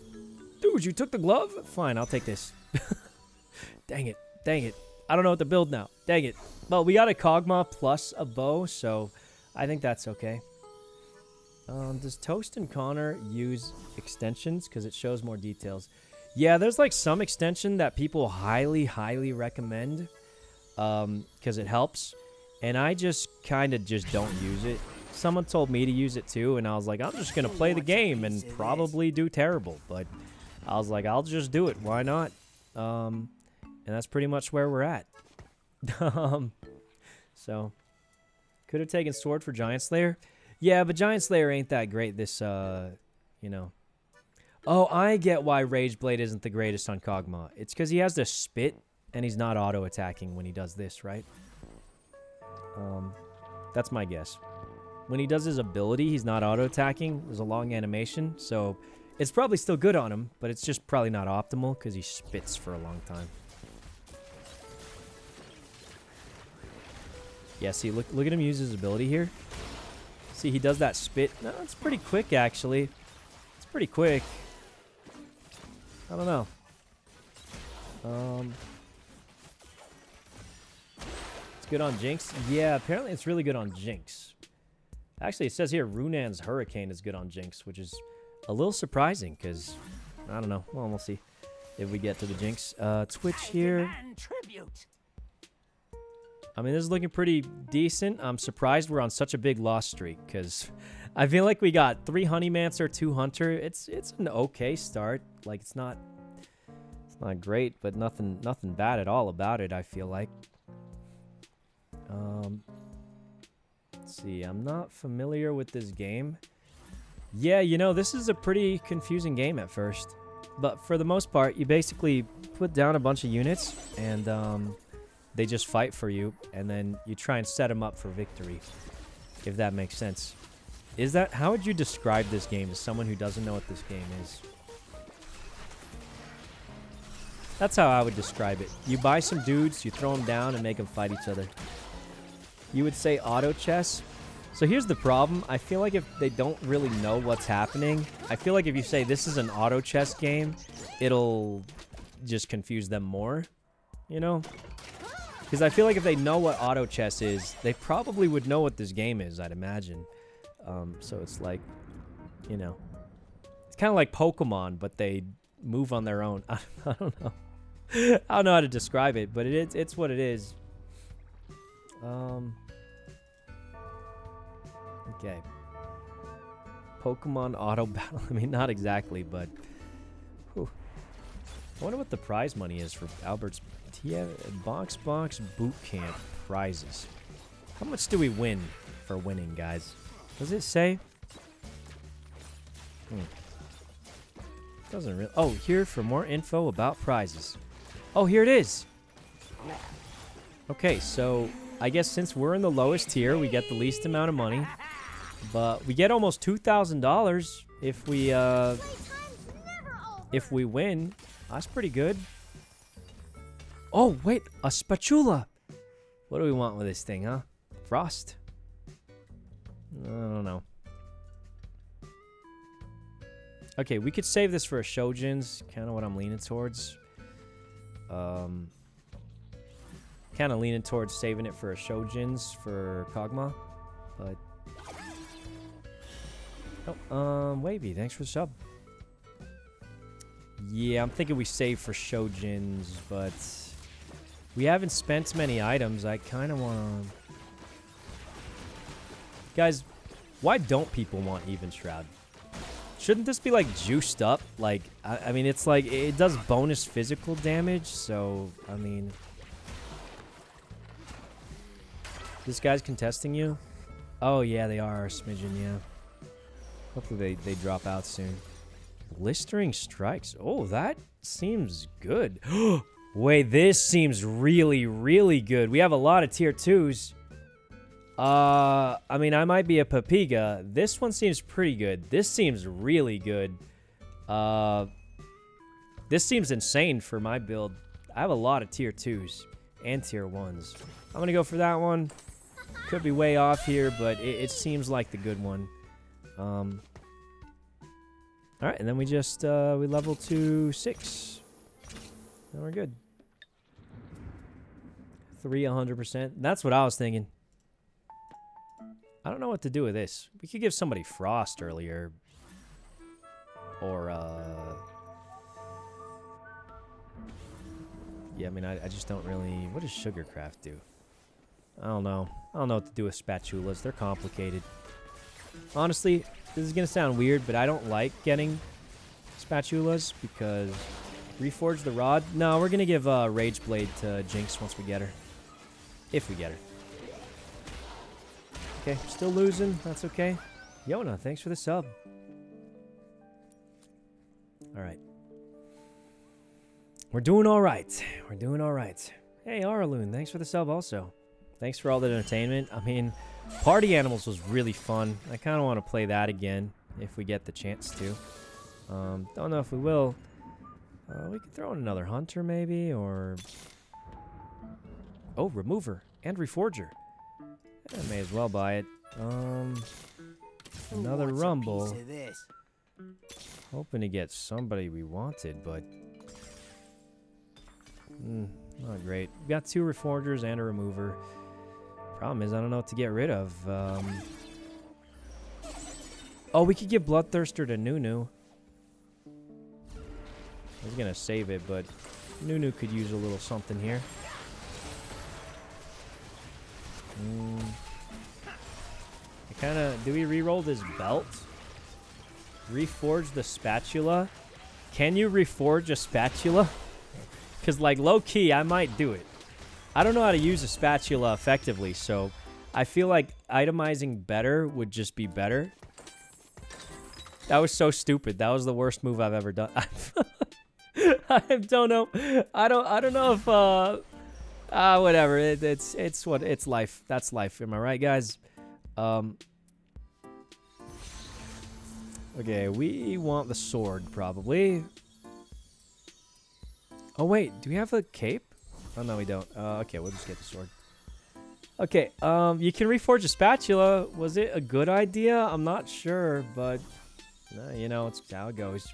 Dude, you took the glove? Fine, I'll take this. [LAUGHS] Dang it. Dang it. I don't know what to build now. Dang it. Well, we got a Kog'Maw plus a bow, so I think that's okay. Um, does Toast and Connor use extensions? Because it shows more details. Yeah, there's like some extension that people highly, highly recommend because um, it helps. And I just kind of just don't use it. Someone told me to use it too, and I was like, I'm just going to play the game and probably do terrible. But I was like, I'll just do it. Why not? Um, and that's pretty much where we're at. [LAUGHS] um, so, could have taken Sword for Giant Slayer. Yeah, but Giant Slayer ain't that great this, uh, you know. Oh, I get why Rage Blade isn't the greatest on Kog'Maw. It's because he has to spit, and he's not auto-attacking when he does this, right? Um, that's my guess. When he does his ability, he's not auto-attacking. There's a long animation, so it's probably still good on him, but it's just probably not optimal because he spits for a long time. Yeah, see, look, look at him use his ability here. See, he does that spit. No, it's pretty quick, actually. It's pretty quick. I don't know. Um, it's good on Jinx. Yeah, apparently it's really good on Jinx. Actually, it says here Runaan's Hurricane is good on Jinx, which is a little surprising because, I don't know. Well, we'll see if we get to the Jinx. Uh, Twitch here. I mean, this is looking pretty decent. I'm surprised we're on such a big loss streak because [LAUGHS] I feel like we got three Honeymancer, two Hunter. It's it's an okay start. Like it's not it's not great, but nothing nothing bad at all about it. I feel like. Um, let's see. I'm not familiar with this game. Yeah, you know, this is a pretty confusing game at first. But for the most part, you basically put down a bunch of units and um, they just fight for you, and then you try and set them up for victory, if that makes sense. Is that how would you describe this game to someone who doesn't know what this game is? That's how I would describe it. You buy some dudes, you throw them down, and make them fight each other. You would say auto chess. So here's the problem. I feel like if they don't really know what's happening, I feel like if you say this is an auto chess game, it'll just confuse them more. You know? Because I feel like if they know what auto chess is, they probably would know what this game is, I'd imagine. Um, so it's like, you know, it's kind of like Pokemon, but they move on their own. I, [LAUGHS] I don't know. I don't know how to describe it, but it is, it's what it is. Um, okay. Pokemon Auto [LAUGHS] Battle. I mean, not exactly, but... Whew. I wonder what the prize money is for Albert's yeah, BoxBox boot camp prizes. How much do we win for winning, guys? Does it say? Hmm. Doesn't really. Oh, here for more info about prizes. Oh, here it is. Okay, so I guess since we're in the lowest tier, we get the least amount of money, but we get almost two thousand dollars if we uh if we win. That's pretty good. Oh, wait, a spatula. What do we want with this thing, huh? Frost. I don't know. Okay, we could save this for a Shojin's. Kind of what I'm leaning towards. Um, kind of leaning towards saving it for a Shojin's for Kog'Maw. but oh, um, Wavy, thanks for the sub. Yeah, I'm thinking we save for Shojin's, but we haven't spent many items. I kind of want to. Guys, why don't people want Evenshroud? Shouldn't this be like juiced up? Like, I, I mean, it's like it does bonus physical damage, so I mean, this guy's contesting you. Oh yeah, they are smidgen. Yeah. Hopefully they they drop out soon. Blistering strikes. Oh, that seems good. [GASPS] Wait, this seems really, really good. We have a lot of tier twos. Uh, I mean, I might be a Papiga. This one seems pretty good. This seems really good. Uh, this seems insane for my build. I have a lot of tier twos and tier ones. I'm gonna go for that one. Could be way off here, but it, it seems like the good one. Um. All right, and then we just uh, we level to six. And we're good. Three 100%. That's what I was thinking. I don't know what to do with this. We could give somebody Frost earlier. Or, uh... Yeah, I mean, I, I just don't really... What does Sugarcraft do? I don't know. I don't know what to do with spatulas. They're complicated. Honestly, this is going to sound weird, but I don't like getting spatulas because... Reforge the Rod? No, we're going to give uh, Rage Blade to Jinx once we get her. If we get her. Okay, still losing. That's okay. Yona, thanks for the sub. All right. We're doing all right. We're doing all right. Hey, Araloon, thanks for the sub also. Thanks for all the entertainment. I mean, Party Animals was really fun. I kind of want to play that again if we get the chance to. Um, don't know if we will. Uh, we could throw in another Hunter maybe, or... Oh, Remover and Reforger. I may as well buy it. Um, another Rumble. Hoping to get somebody we wanted, but... Mm, not great. We got two Reforgers and a Remover. Problem is, I don't know what to get rid of. Um, oh, we could give Bloodthirster to Nunu. I was going to save it, but Nunu could use a little something here. Mm. I kind of... Do we re-roll this belt? Reforge the spatula? Can you reforge a spatula? Because, like, low-key, I might do it. I don't know how to use a spatula effectively, so I feel like itemizing better would just be better. That was so stupid. That was the worst move I've ever done. [LAUGHS] I don't know. I don't. I don't know if. Uh, uh whatever. It, it's it's what it's life. That's life. Am I right, guys? Um. Okay, we want the sword probably. Oh wait, do we have a cape? Oh no, we don't. Uh, okay, we'll just get the sword. Okay, um, you can reforge a spatula. Was it a good idea? I'm not sure, but uh, you know, it's how it goes.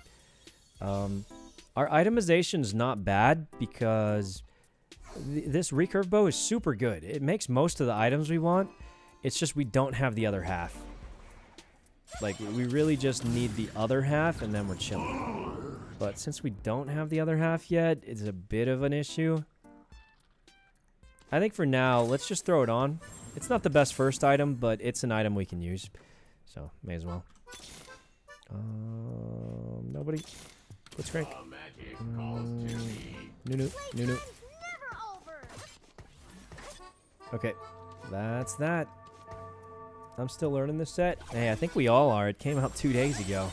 Um, our itemization's not bad because th this recurve bow is super good. It makes most of the items we want. It's just we don't have the other half. Like, we really just need the other half, and then we're chilling. But since we don't have the other half yet, it's a bit of an issue. I think for now, let's just throw it on. It's not the best first item, but it's an item we can use. So, may as well. Um, nobody? Let's crank. Mm, Nunu, Nunu. Okay, that's that. I'm still learning this set. Hey, I think we all are. It came out two days ago.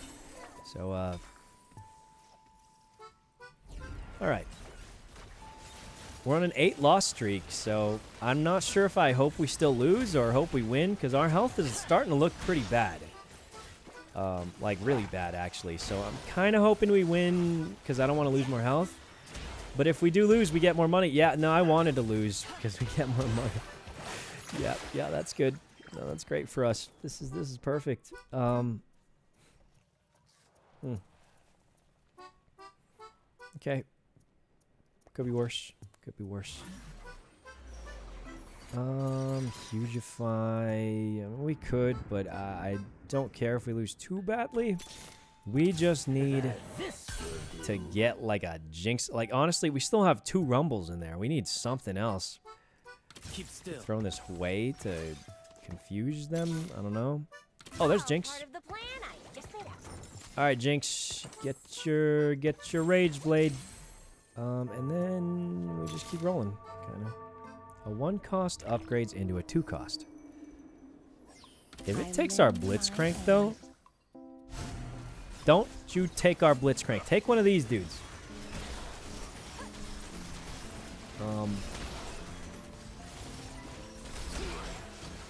So, uh... Alright. We're on an eight loss streak, so I'm not sure if I hope we still lose or hope we win, because our health is starting to look pretty bad. Um, like, really bad, actually. So I'm kind of hoping we win, because I don't want to lose more health. But if we do lose, we get more money. Yeah, no, I wanted to lose, because we get more money. [LAUGHS] yeah, yeah, that's good. No, that's great for us. This is this is perfect. Um. Hmm. Okay. Could be worse. Could be worse. Um, Hugify. I mean, we could, but I, I don't care if we lose too badly. We just need to get like a jinx. Like honestly, we still have two rumbles in there. We need something else. Keep still. Throwing this way to confuse them. I don't know. Oh, there's Jinx. Part of the plan I just made up. All right, Jinx, get your get your rage blade, um, and then we just keep rolling, kind of. A one cost upgrades into a two cost. If it takes our Blitzcrank though, don't you take our Blitzcrank. Take one of these dudes. Um.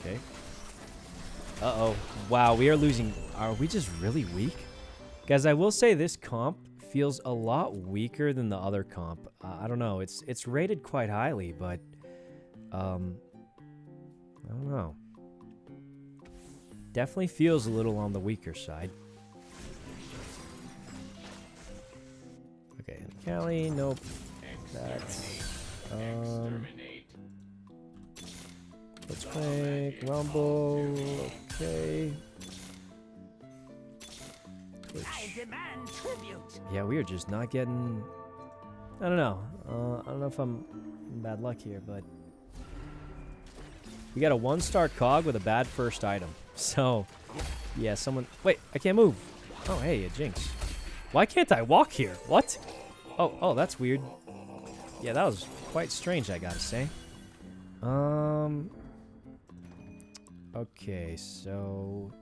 Okay. Uh-oh. Wow, we are losing. Are we just really weak? Guys, I will say this comp feels a lot weaker than the other comp. I don't know. It's it's rated quite highly, but um I don't know. Definitely feels a little on the weaker side. Okay, Callie, nope. That's um Let's make Rumble. Okay. Twitch. I demand tribute. Yeah, we are just not getting. I don't know. Uh, I don't know if I'm in bad luck here, but we got a one-star Kog with a bad first item. [LAUGHS] So, yeah, someone. Wait, I can't move. Oh, hey, a jinx. Why can't I walk here? What? Oh, oh, that's weird. Yeah, that was quite strange, I gotta say. Um. Okay, so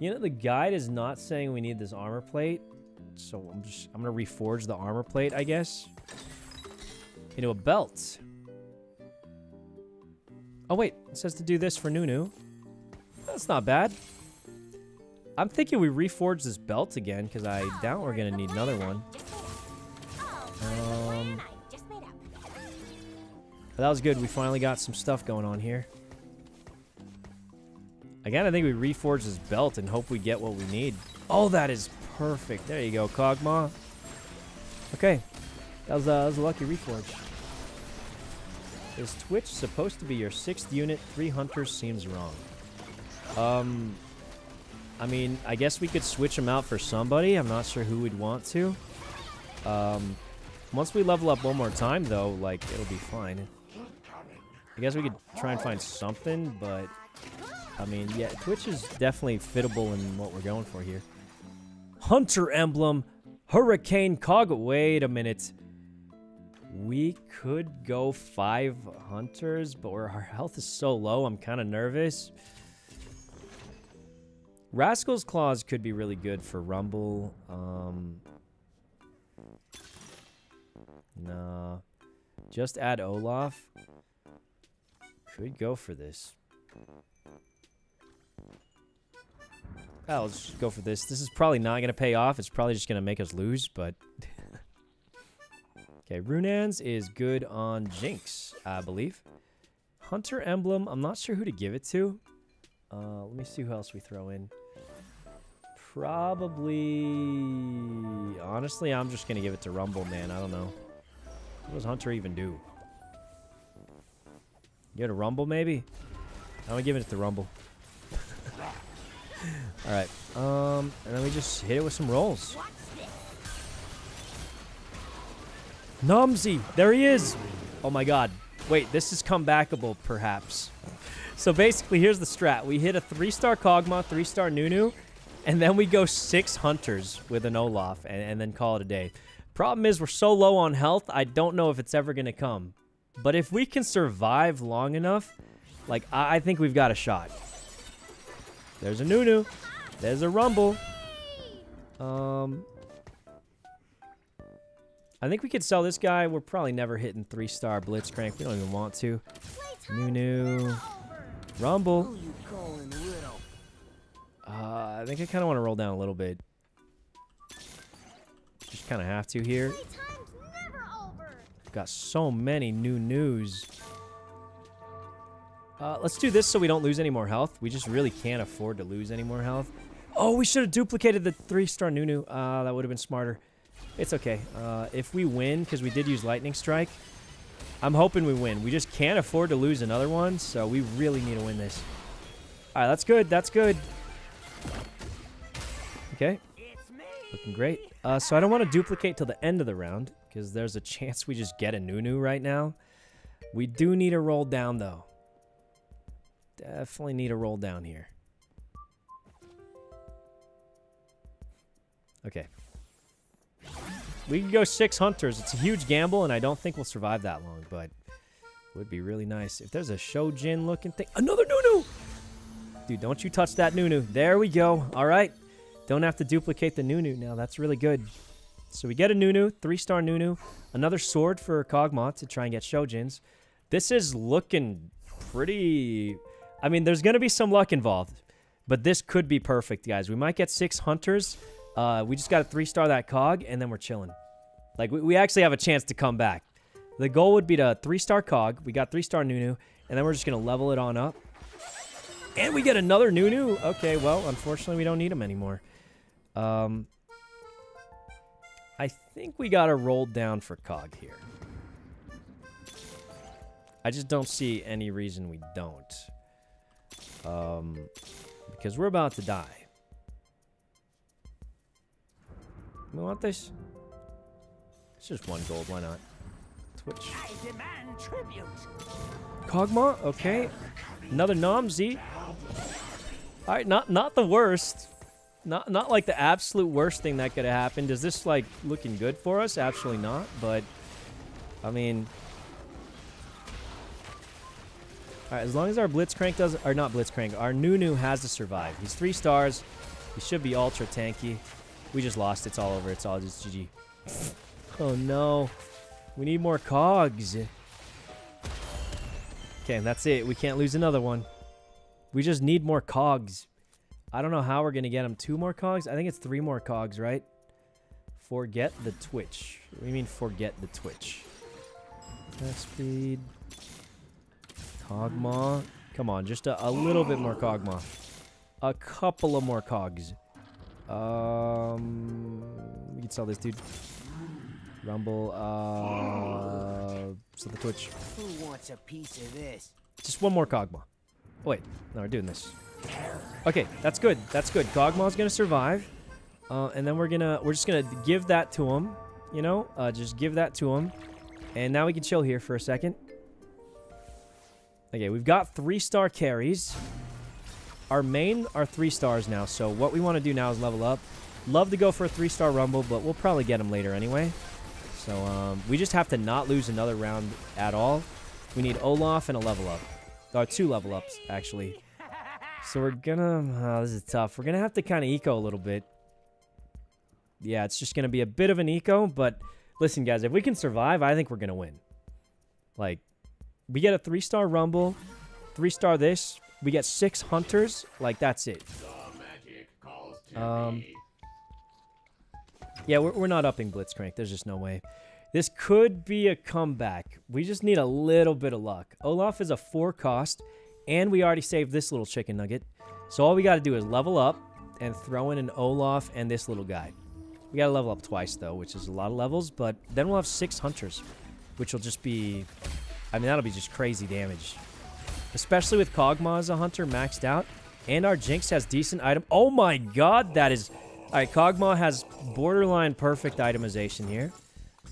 you know the guide is not saying we need this armor plate, so I'm just I'm gonna reforge the armor plate, I guess, into a belt. Oh wait, it says to do this for Nunu. That's not bad. I'm thinking we reforge this belt again because I doubt we're gonna need another one. Um, Just made up. but that was good. We finally got some stuff going on here. Again, I think we reforge his belt and hope we get what we need. Oh, that is perfect. There you go, Kog'Maw. Okay. That was, uh, that was a lucky reforge. Is Twitch supposed to be your sixth unit? Three hunters seems wrong. Um, I mean, I guess we could switch them out for somebody. I'm not sure who we'd want to. Um, once we level up one more time, though, like, it'll be fine. I guess we could try and find something, but I mean, yeah, Twitch is definitely fittable in what we're going for here. Hunter emblem, Hurricane Kog. Wait a minute. We could go five hunters, but our health is so low, I'm kind of nervous. Rascal's Claws could be really good for Rumble. Um, nah. Just add Olaf. Could go for this. I'll just go for this. This is probably not going to pay off. It's probably just going to make us lose, but... [LAUGHS] okay, Runaan's is good on Jinx, I believe. Hunter Emblem, I'm not sure who to give it to. Uh, let me see who else we throw in. Probably... Honestly, I'm just going to give it to Rumble, man. I don't know. What does Hunter even do? Give it a Rumble, maybe? I'm going to give it to Rumble. All right. Um, and then we just hit it with some rolls. Nomsy, there he is. Oh my God. Wait, this is comebackable, perhaps. So basically, here's the strat: we hit a three-star Kog'Maw, three-star Nunu, and then we go six hunters with an Olaf, and, and then call it a day. Problem is, we're so low on health. I don't know if it's ever gonna come. But if we can survive long enough, like I, I think we've got a shot. There's a Nunu. There's a Rumble. Um, I think we could sell this guy. We're probably never hitting three-star Blitzcrank. We don't even want to. Nunu. Rumble. Uh, I think I kind of want to roll down a little bit. Just kind of have to here. Got so many Nunus. Uh, let's do this so we don't lose any more health. We just really can't afford to lose any more health. Oh, we should have duplicated the three-star Nunu. Uh, that would have been smarter. It's okay. Uh, if we win, because we did use Lightning Strike, I'm hoping we win. We just can't afford to lose another one, so we really need to win this. All right, that's good. That's good. Okay. Looking great. Uh, so I don't want to duplicate till the end of the round, because there's a [LAUGHS] chance we just get a Nunu right now. We do need a roll down, though. Definitely need a roll down here. Okay. We can go six hunters. It's a huge gamble, and I don't think we'll survive that long, but would be really nice. If there's a Shojin looking thing. Another Nunu! Dude, don't you touch that Nunu. There we go. All right. Don't have to duplicate the Nunu now. That's really good. So we get a Nunu, three-star Nunu, another sword for Kog'Maw to try and get Shojins. This is looking pretty... I mean, there's going to be some luck involved, but this could be perfect, guys. We might get six Hunters. Uh, we just got to three-star that Kog, and then we're chilling. Like, we, we actually have a chance to come back. The goal would be to three-star Kog. We got three-star Nunu, and then we're just going to level it on up. And we get another Nunu. Okay, well, unfortunately, we don't need him anymore. Um, I think we got to roll down for Kog here. I just don't see any reason we don't. Um, because we're about to die. We want this? It's just one gold, why not? Twitch. I demand tribute. Kog'Maw, okay. Another Nomsy. Alright, not not the worst. Not not like the absolute worst thing that could have happened. Is this like looking good for us? Absolutely not, but I mean Alright, as long as our Blitzcrank does or not Blitzcrank, our Nunu has to survive. He's three stars. He should be ultra tanky. We just lost. It's all over. It's all just GG. Oh no. We need more Kogs. Okay, that's it. We can't lose another one. We just need more Kogs. I don't know how we're going to get him two more Kogs. I think it's three more Kogs, right? Forget the Twitch. You mean forget the Twitch? Attack speed. Kog'Maw. Come on, just a, a little bit more Kog'Maw. A couple of more Kogs. Um, we can sell this dude. Rumble. Uh, so the Twitch. Who wants a piece of this? Just one more Kog'Maw. Oh, wait, no, we're doing this. Okay, that's good. That's good. Kog'Maw's gonna survive, uh, and then we're gonna we're just gonna give that to him. You know, uh, just give that to him, and now we can chill here for a second. Okay, we've got three star carries. Our main are three stars now, so what we want to do now is level up. Love to go for a three star rumble, but we'll probably get him later anyway. So um, we just have to not lose another round at all. We need Olaf and a level up. Or two level ups, actually. So we're gonna... Oh, this is tough. We're gonna have to kind of eco a little bit. Yeah, it's just gonna be a bit of an eco, but listen, guys, if we can survive, I think we're gonna win. Like, we get a three-star rumble, three-star this, we get six hunters, like, that's it. Um, yeah, we're, we're not upping Blitzcrank. There's just no way. This could be a comeback. We just need a little bit of luck. Olaf is a four cost, and we already saved this little chicken nugget. So all we got to do is level up and throw in an Olaf and this little guy. We got to level up twice, though, which is a lot of levels, but then we'll have six hunters, which will just be... I mean, that'll be just crazy damage. Especially with Kog'Maw as a hunter maxed out, and our Jinx has decent item. Oh my god, that is... All right, Kog'Maw has borderline perfect itemization here.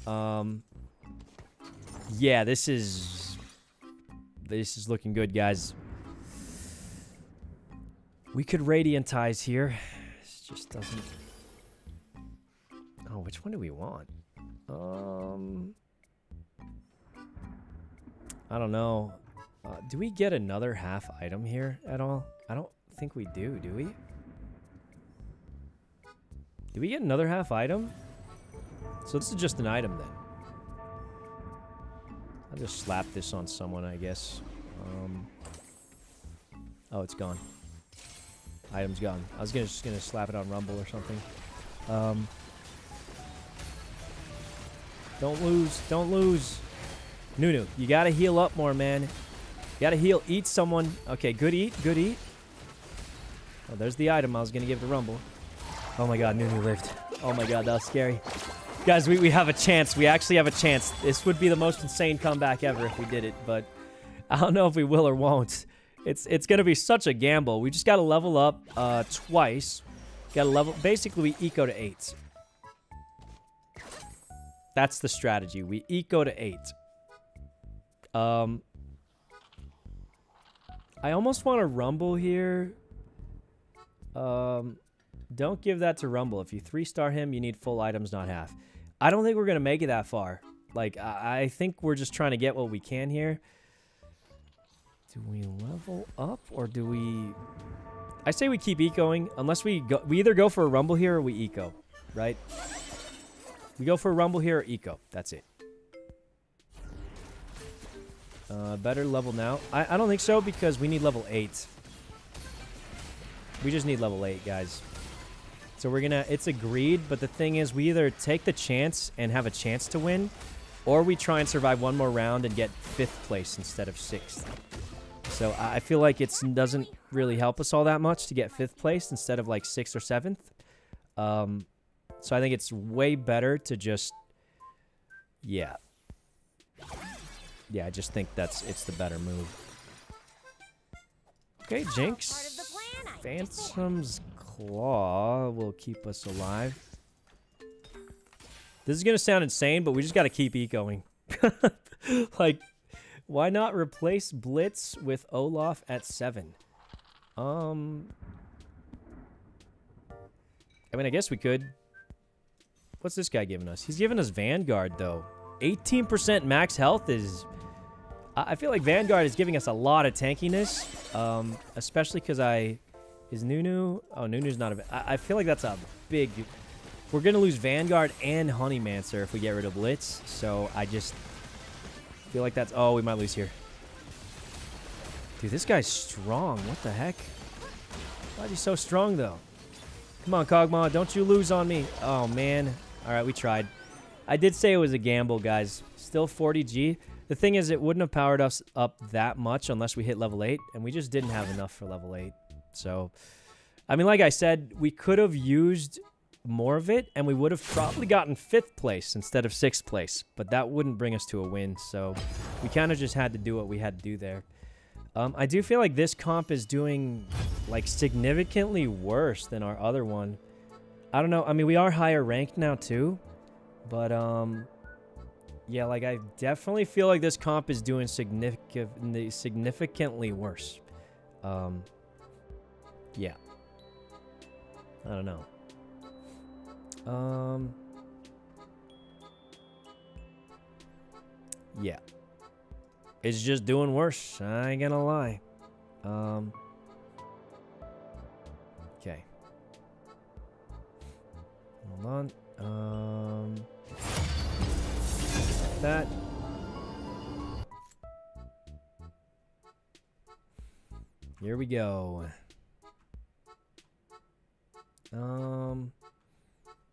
Um, yeah, this is this is looking good, guys. We could radiantize here. This just doesn't. Oh, which one do we want? Um, I don't know. Uh, do we get another half item here at all? I don't think we do. Do we? Do we get another half item? So this is just an item then. I'll just slap this on someone, I guess. Um, oh, it's gone. Item's gone. I was gonna just gonna slap it on Rumble or something. Um, don't lose. Don't lose. Nunu, you gotta heal up more, man. You gotta heal. Eat someone. Okay, good eat. Good eat. Oh, there's the item I was gonna give to Rumble. Oh my god, Nunu lived. Oh my god, that was scary. Guys, we, we have a chance. We actually have a chance. This would be the most insane comeback ever if we did it, but [LAUGHS] I don't know if we will or won't. It's it's gonna be such a gamble. We just gotta level up uh, twice. Gotta level. Basically, we eco to eight. That's the strategy. We eco to eight. Um, I almost want to rumble here. Um, don't give that to Rumble. If you three star him, you need full items, not half. I don't think we're gonna make it that far. Like I, I think we're just trying to get what we can here. Do we level up or do we? I say we keep ecoing unless we go. We either go for a Rumble here or we eco, right? We go for a Rumble here or eco. That's it. Uh, better level now. I, I don't think so because we need level 8. We just need level 8, guys. So we're gonna, it's agreed, but the thing is we either take the chance and have a chance to win, or we try and survive one more round and get 5th place instead of 6th. So I feel like it doesn't really help us all that much to get 5th place instead of like 6th or 7th. Um, so I think it's way better to just, yeah. Yeah, I just think that's, it's the better move. Okay, Jinx. Phantom's Claw will keep us alive. This is going to sound insane, but we just got to keep ecoing. [LAUGHS] like, why not replace Blitz with Olaf at 7? Um... I mean, I guess we could. What's this guy giving us? He's giving us Vanguard, though. 18% max health is... I feel like Vanguard is giving us a lot of tankiness, um, especially because I... Is Nunu... Oh, Nunu's not a... I, I feel like that's a big... We're going to lose Vanguard and Honeymancer if we get rid of Blitz, so I just feel like that's... Oh, we might lose here. Dude, this guy's strong. What the heck? Why is he so strong, though? Come on, Kog'Maw. Don't you lose on me. Oh, man. All right, we tried. I did say it was a gamble, guys. Still 40G. The thing is, it wouldn't have powered us up that much unless we hit level 8, and we just didn't have enough for level 8. So, I mean, like I said, we could have used more of it, and we would have probably gotten 5th place instead of 6th place, but that wouldn't bring us to a win, so we kind of just had to do what we had to do there. Um, I do feel like this comp is doing, like, significantly worse than our other one. I don't know. I mean, we are higher ranked now, too. But, um... Yeah, like, I definitely feel like this comp is doing significant, significantly worse. Um... Yeah. I don't know. Um... Yeah. It's just doing worse. I ain't gonna lie. Um. Okay. Hold on. Um. That. Here we go. Um.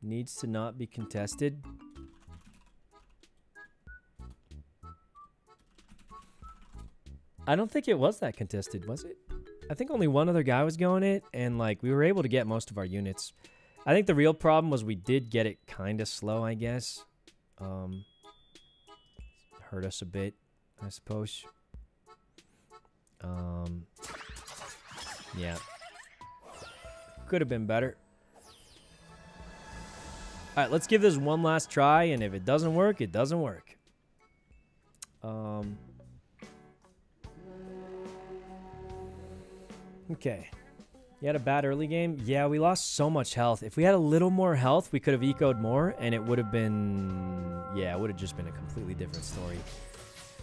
Needs to not be contested. I don't think it was that contested, was it? I think only one other guy was going it, and like we were able to get most of our units. I think the real problem was we did get it kind of slow, I guess. Um, hurt us a bit, I suppose. Um, yeah. Could have been better. All right, let's give this one last try, and if it doesn't work, it doesn't work. Um... Okay. You had a bad early game? Yeah, we lost so much health. If we had a little more health, we could have ecoed more, and it would have been... Yeah, it would have just been a completely different story.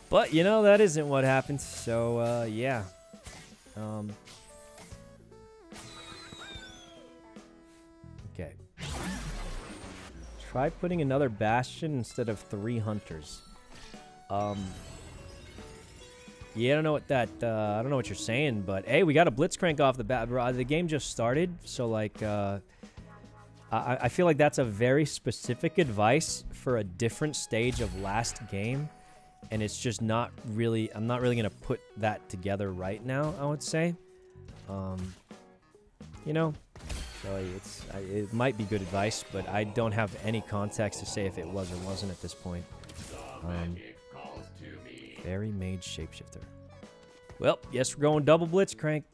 But, you know, that isn't what happened. So, uh, yeah. Um... Okay. Try putting another Bastion instead of three Hunters. Um... Yeah, I don't know what that. Uh, I don't know what you're saying, but hey, we got a blitzcrank off the bat. The game just started, so like, uh, I, I feel like that's a very specific advice for a different stage of last game. and it's just not really. I'm not really gonna put that together right now. I would say, um, you know, so it's it might be good advice, but I don't have any context to say if it was or wasn't at this point. Um, Fairy Mage Shapeshifter. Well, yes, we're going double Blitzcrank.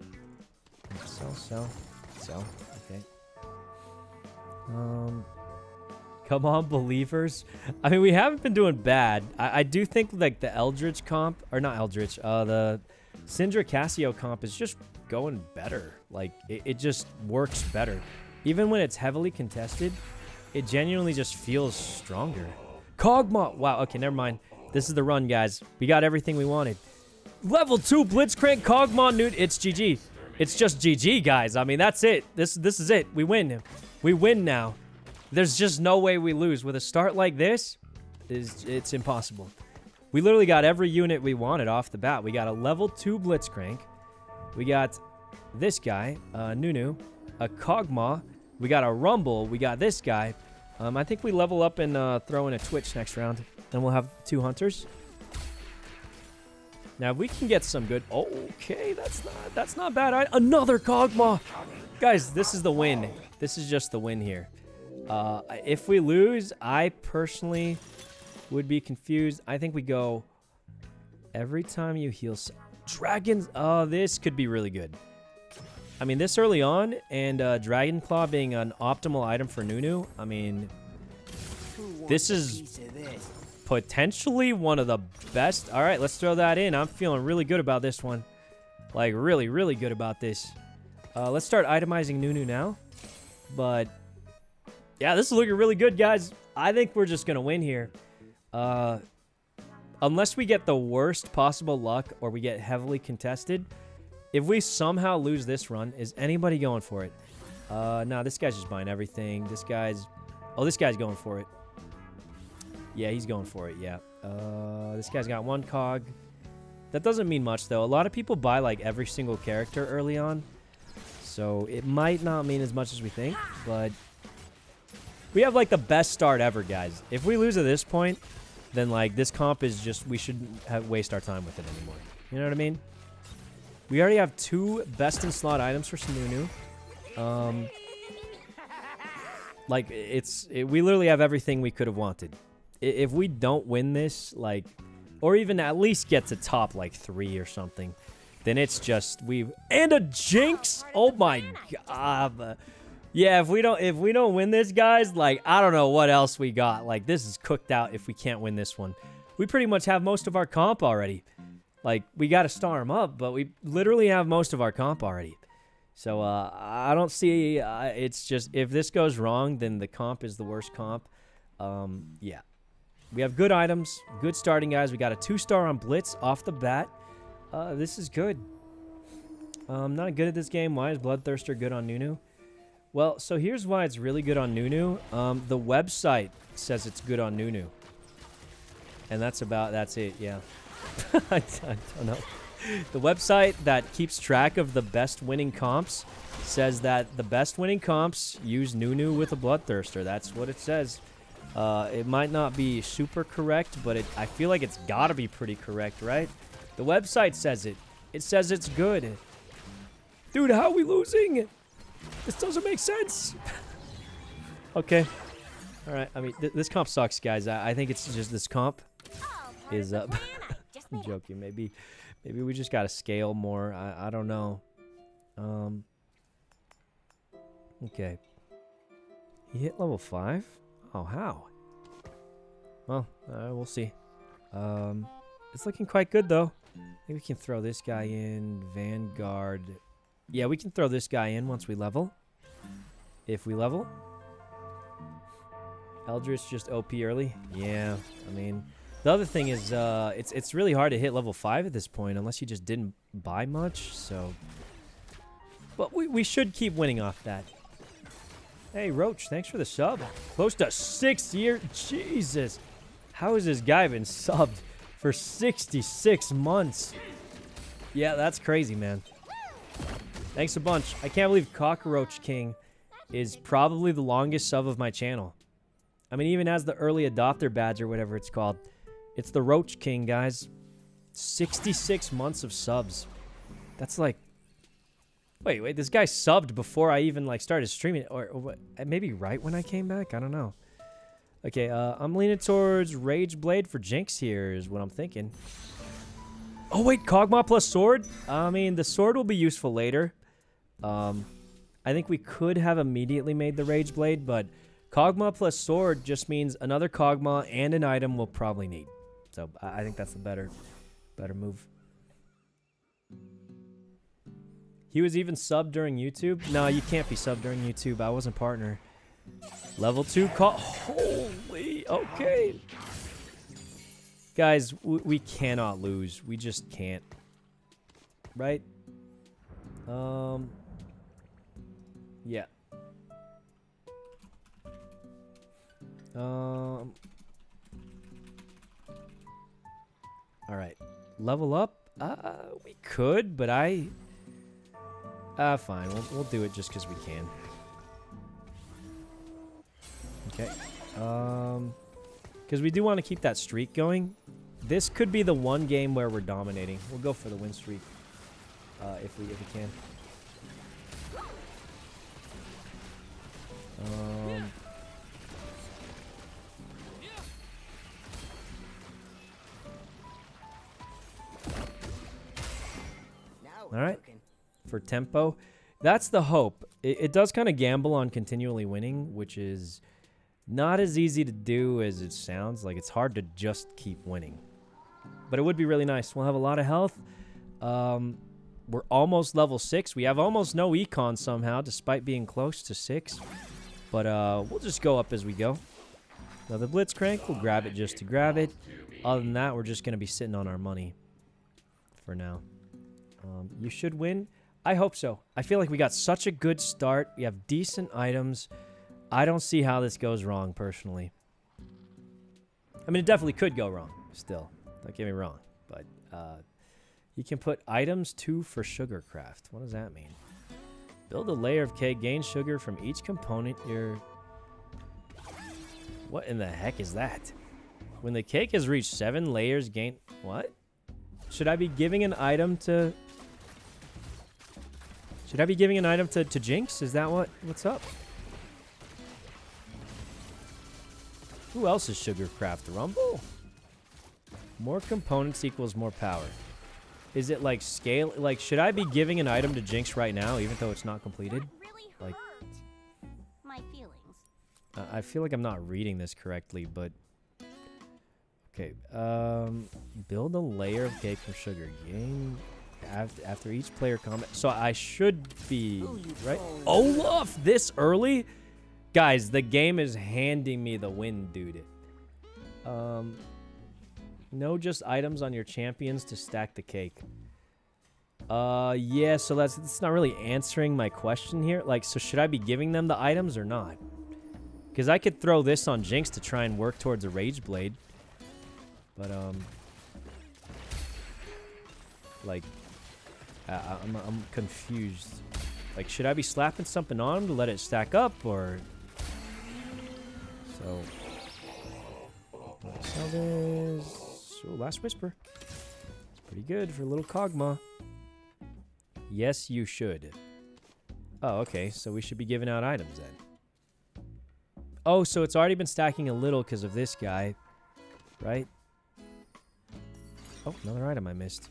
Sell, sell, sell. Okay. Um, come on, believers. I mean, we haven't been doing bad. I, I do think like the Eldritch comp, or not Eldritch, uh, the Syndra Cassio comp is just going better. Like it, it just works better. Even when it's heavily contested, it genuinely just feels stronger. Kog'Maw. Wow. Okay, never mind. This is the run, guys. We got everything we wanted. Level two Blitzcrank Kog'Maw Newt. It's GG. It's just GG, guys. I mean, that's it. This this is it. We win. We win now. There's just no way we lose with a start like this. Is it's impossible. We literally got every unit we wanted off the bat. We got a level two Blitzcrank. We got this guy, uh, Nunu, a Kog'Maw. We got a Rumble. We got this guy. Um, I think we level up and uh, throw in a Twitch next round. Then we'll have two Hunters. Now we can get some good. Okay, that's not that's not bad. I, another Kog'Maw, guys. This is the win. This is just the win here. Uh, if we lose, I personally would be confused. I think we go every time you heal. Dragons. Oh, this could be really good. I mean, this early on, and uh, Dragon Claw being an optimal item for Nunu. I mean, this is potentially one of the best. All right, let's throw that in. I'm feeling really good about this one. Like, really, really good about this. Uh, let's start itemizing Nunu now. But, yeah, this is looking really good, guys. I think we're just going to win here. Uh, unless we get the worst possible luck or we get heavily contested, if we somehow lose this run, is anybody going for it? Uh, no, this guy's just buying everything. This guy's... Oh, this guy's going for it. Yeah, he's going for it, yeah. Uh, this guy's got one Kog. That doesn't mean much, though. A lot of people buy, like, every single character early on. So it might not mean as much as we think, but... We have, like, the best start ever, guys. If we lose at this point, then, like, this comp is just... We shouldn't have, waste our time with it anymore. You know what I mean? We already have two best in slot items for Sununu. Um... Like, it's... It, we literally have everything we could have wanted if we don't win this, like, or even at least get to top like three or something, then it's just we and a jinx. Oh my god. Yeah, if we don't if we don't win this, guys, like I don't know what else we got. Like this is cooked out if we can't win this one. We pretty much have most of our comp already. Like we got to star them up, but we literally have most of our comp already. So uh, I don't see. Uh, it's just if this goes wrong, then the comp is the worst comp. Um, yeah, we have good items, good starting guys. We got a two-star on Blitz off the bat. Uh, this is good. I'm um, not good at this game. Why is Bloodthirster good on Nunu? Well, so here's why it's really good on Nunu. Um, the website says it's good on Nunu. And that's about, that's it, yeah. I, [LAUGHS] I don't know. The website that keeps track of the best winning comps says that the best winning comps use Nunu with a Bloodthirster. That's what it says. Uh, it might not be super correct, but it, I feel like it's got to be pretty correct, right? The website says it. It says it's good. Dude, how are we losing? This doesn't make sense. [LAUGHS] okay. All right. I mean, th this comp sucks, guys. I, I, think it's just this comp is up. [LAUGHS] I'm joking. Maybe, maybe we just got to scale more. I, I don't know. Um. Okay. He hit level five. Oh, how? Well, uh, we'll see. Um, it's looking quite good, though. Maybe we can throw this guy in. Vanguard. Yeah, we can throw this guy in once we level. If we level. Eldritch just OP early. Yeah, I mean... The other thing is, uh, it's it's really hard to hit level 5 at this point unless you just didn't buy much, so... But we, we should keep winning off that. Hey, Roach, thanks for the sub. Close to six years. Jesus. How has this guy been subbed for 66 months? Yeah, that's crazy, man. Thanks a bunch. I can't believe Cockroach King is probably the longest sub of my channel. I mean, even as the early adopter badge or whatever it's called, It's the Roach King, guys. 66 months of subs. That's like Wait, wait, this guy subbed before I even like started streaming or, or uh, maybe right when I came back? I don't know. Okay, uh I'm leaning towards Rage Blade for Jinx here is what I'm thinking. Oh wait, Kog'Maw plus sword? I mean, the sword will be useful later. Um I think we could have immediately made the Rage Blade, but Kog'Maw plus sword just means another Kog'Maw and an item we'll probably need. So I I think that's the better better move. He was even subbed during YouTube? No, you can't be subbed during YouTube. I wasn't partner. Level 2 call. Holy. Okay. Guys, we, cannot lose. We just can't. Right? Um. Yeah. Um. All right. Level up? Uh, we could, but I uh, fine. We'll, we'll do it just because we can. Okay. Um, because we do want to keep that streak going. This could be the one game where we're dominating. We'll go for the win streak uh, if we if we can. Um, all right for tempo. That's the hope. It, it does kind of gamble on continually winning, which is not as easy to do as it sounds. Like, it's hard to just keep winning. But it would be really nice. We'll have a lot of health. Um, we're almost level 6. We have almost no econ somehow, despite being close to 6. But uh, we'll just go up as we go. Another the Blitzcrank, we'll grab it just to grab it. Other than that, we're just going to be sitting on our money for now. Um, you should win. I hope so. I feel like we got such a good start. We have decent items. I don't see how this goes wrong, personally. I mean, it definitely could go wrong, still. Don't get me wrong. But uh, you can put items two for Sugarcraft. What does that mean? Build a layer of cake. Gain sugar from each component you're... What in the heck is that? When the cake has reached seven layers, gain... What? Should I be giving an item to should I be giving an item to, to Jinx? Is that what what's up? Who else is Sugarcraft? Rumble? More components equals more power. Is it like scale? Like, should I be giving an item to Jinx right now, even though it's not completed? Really like, my feelings. Uh, I feel like I'm not reading this correctly, but okay. Um, build a layer of cake from sugar. Gain after, after each player comment. So I should be, right? Olaf this early? Guys, the game is handing me the win, dude. Um, no just items on your champions to stack the cake. Uh, yeah, so that's, that's not really answering my question here. Like, so should I be giving them the items or not? Because I could throw this on Jinx to try and work towards a Rage Blade. But, um... Like, uh, I'm, I'm confused. Like, should I be slapping something on him to let it stack up, or... So... Oh, Last Whisper. It's pretty good for a little Kog'Maw. Yes, you should. Oh, okay. So we should be giving out items then. Oh, so it's already been stacking a little because of this guy. Right? Oh, another item I missed.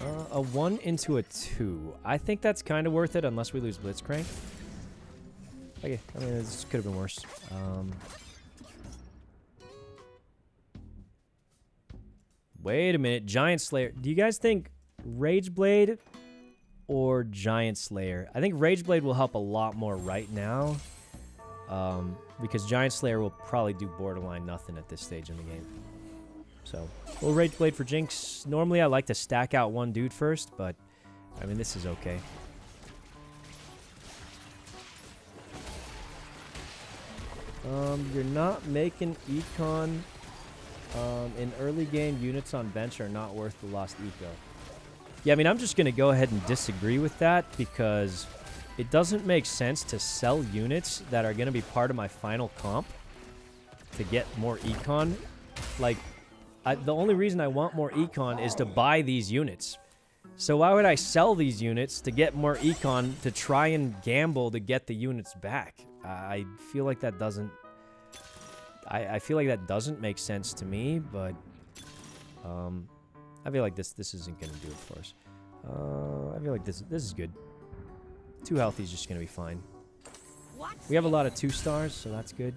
Uh, a 1 into a 2. I think that's kind of worth it unless we lose Blitzcrank. Okay, I mean, this could have been worse. Um, wait a minute. Giant Slayer. Do you guys think Rage Blade or Giant Slayer? I think Rage Blade will help a lot more right now. Um, because Giant Slayer will probably do borderline nothing at this stage in the game. So, we'll Rage Blade for Jinx. Normally, I like to stack out one dude first, but, I mean, this is okay. Um, you're not making econ um, in early game units on bench are not worth the lost eco. Yeah, I mean, I'm just going to go ahead and disagree with that because it doesn't make sense to sell units that are going to be part of my final comp to get more econ. Like, I, the only reason I want more econ is to buy these units. So why would I sell these units to get more econ to try and gamble to get the units back? I feel like that doesn't... I, I feel like that doesn't make sense to me, but... Um, I feel like this this isn't going to do it for us. Uh, I feel like this this is good. Two healthy is just going to be fine. We have a lot of two stars, so that's good.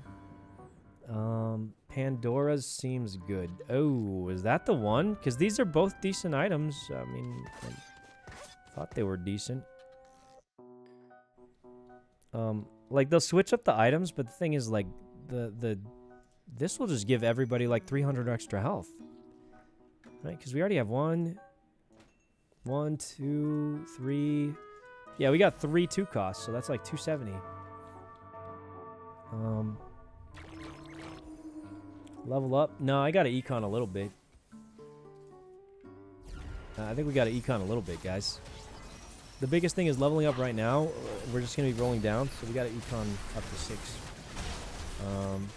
Um, Pandora's seems good. Oh, is that the one? Because these are both decent items. I mean, I thought they were decent. Um, like they'll switch up the items, but the thing is, like the the this will just give everybody like 300 extra health, right? Because we already have one, one, two, three. Yeah, we got three two costs, so that's like 270. Um, level up. No, I got to econ a little bit. Uh, I think we got to econ a little bit, guys. The biggest thing is leveling up right now. Uh, We're just going to be rolling down, so we got to econ up to 6. Um,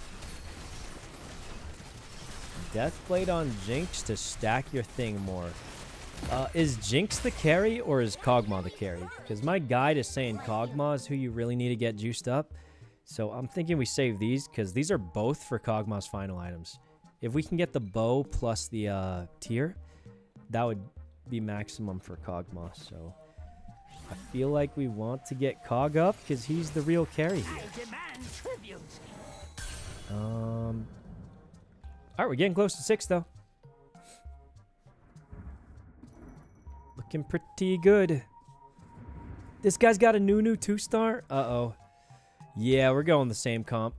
Deathblade on Jinx to stack your thing more. Uh, is Jinx the carry or is Kog'Maw the carry? Because my guide is saying Kog'Maw is who you really need to get juiced up. So I'm thinking we save these because these are both for Kog'Maw's final items. If we can get the bow plus the uh, tier, that would be maximum for Kog'Maw. So I feel like we want to get Kog up because he's the real carry here. Um. All right, we're getting close to six though. Looking pretty good. This guy's got a new new two star. Uh oh. Yeah, we're going the same comp.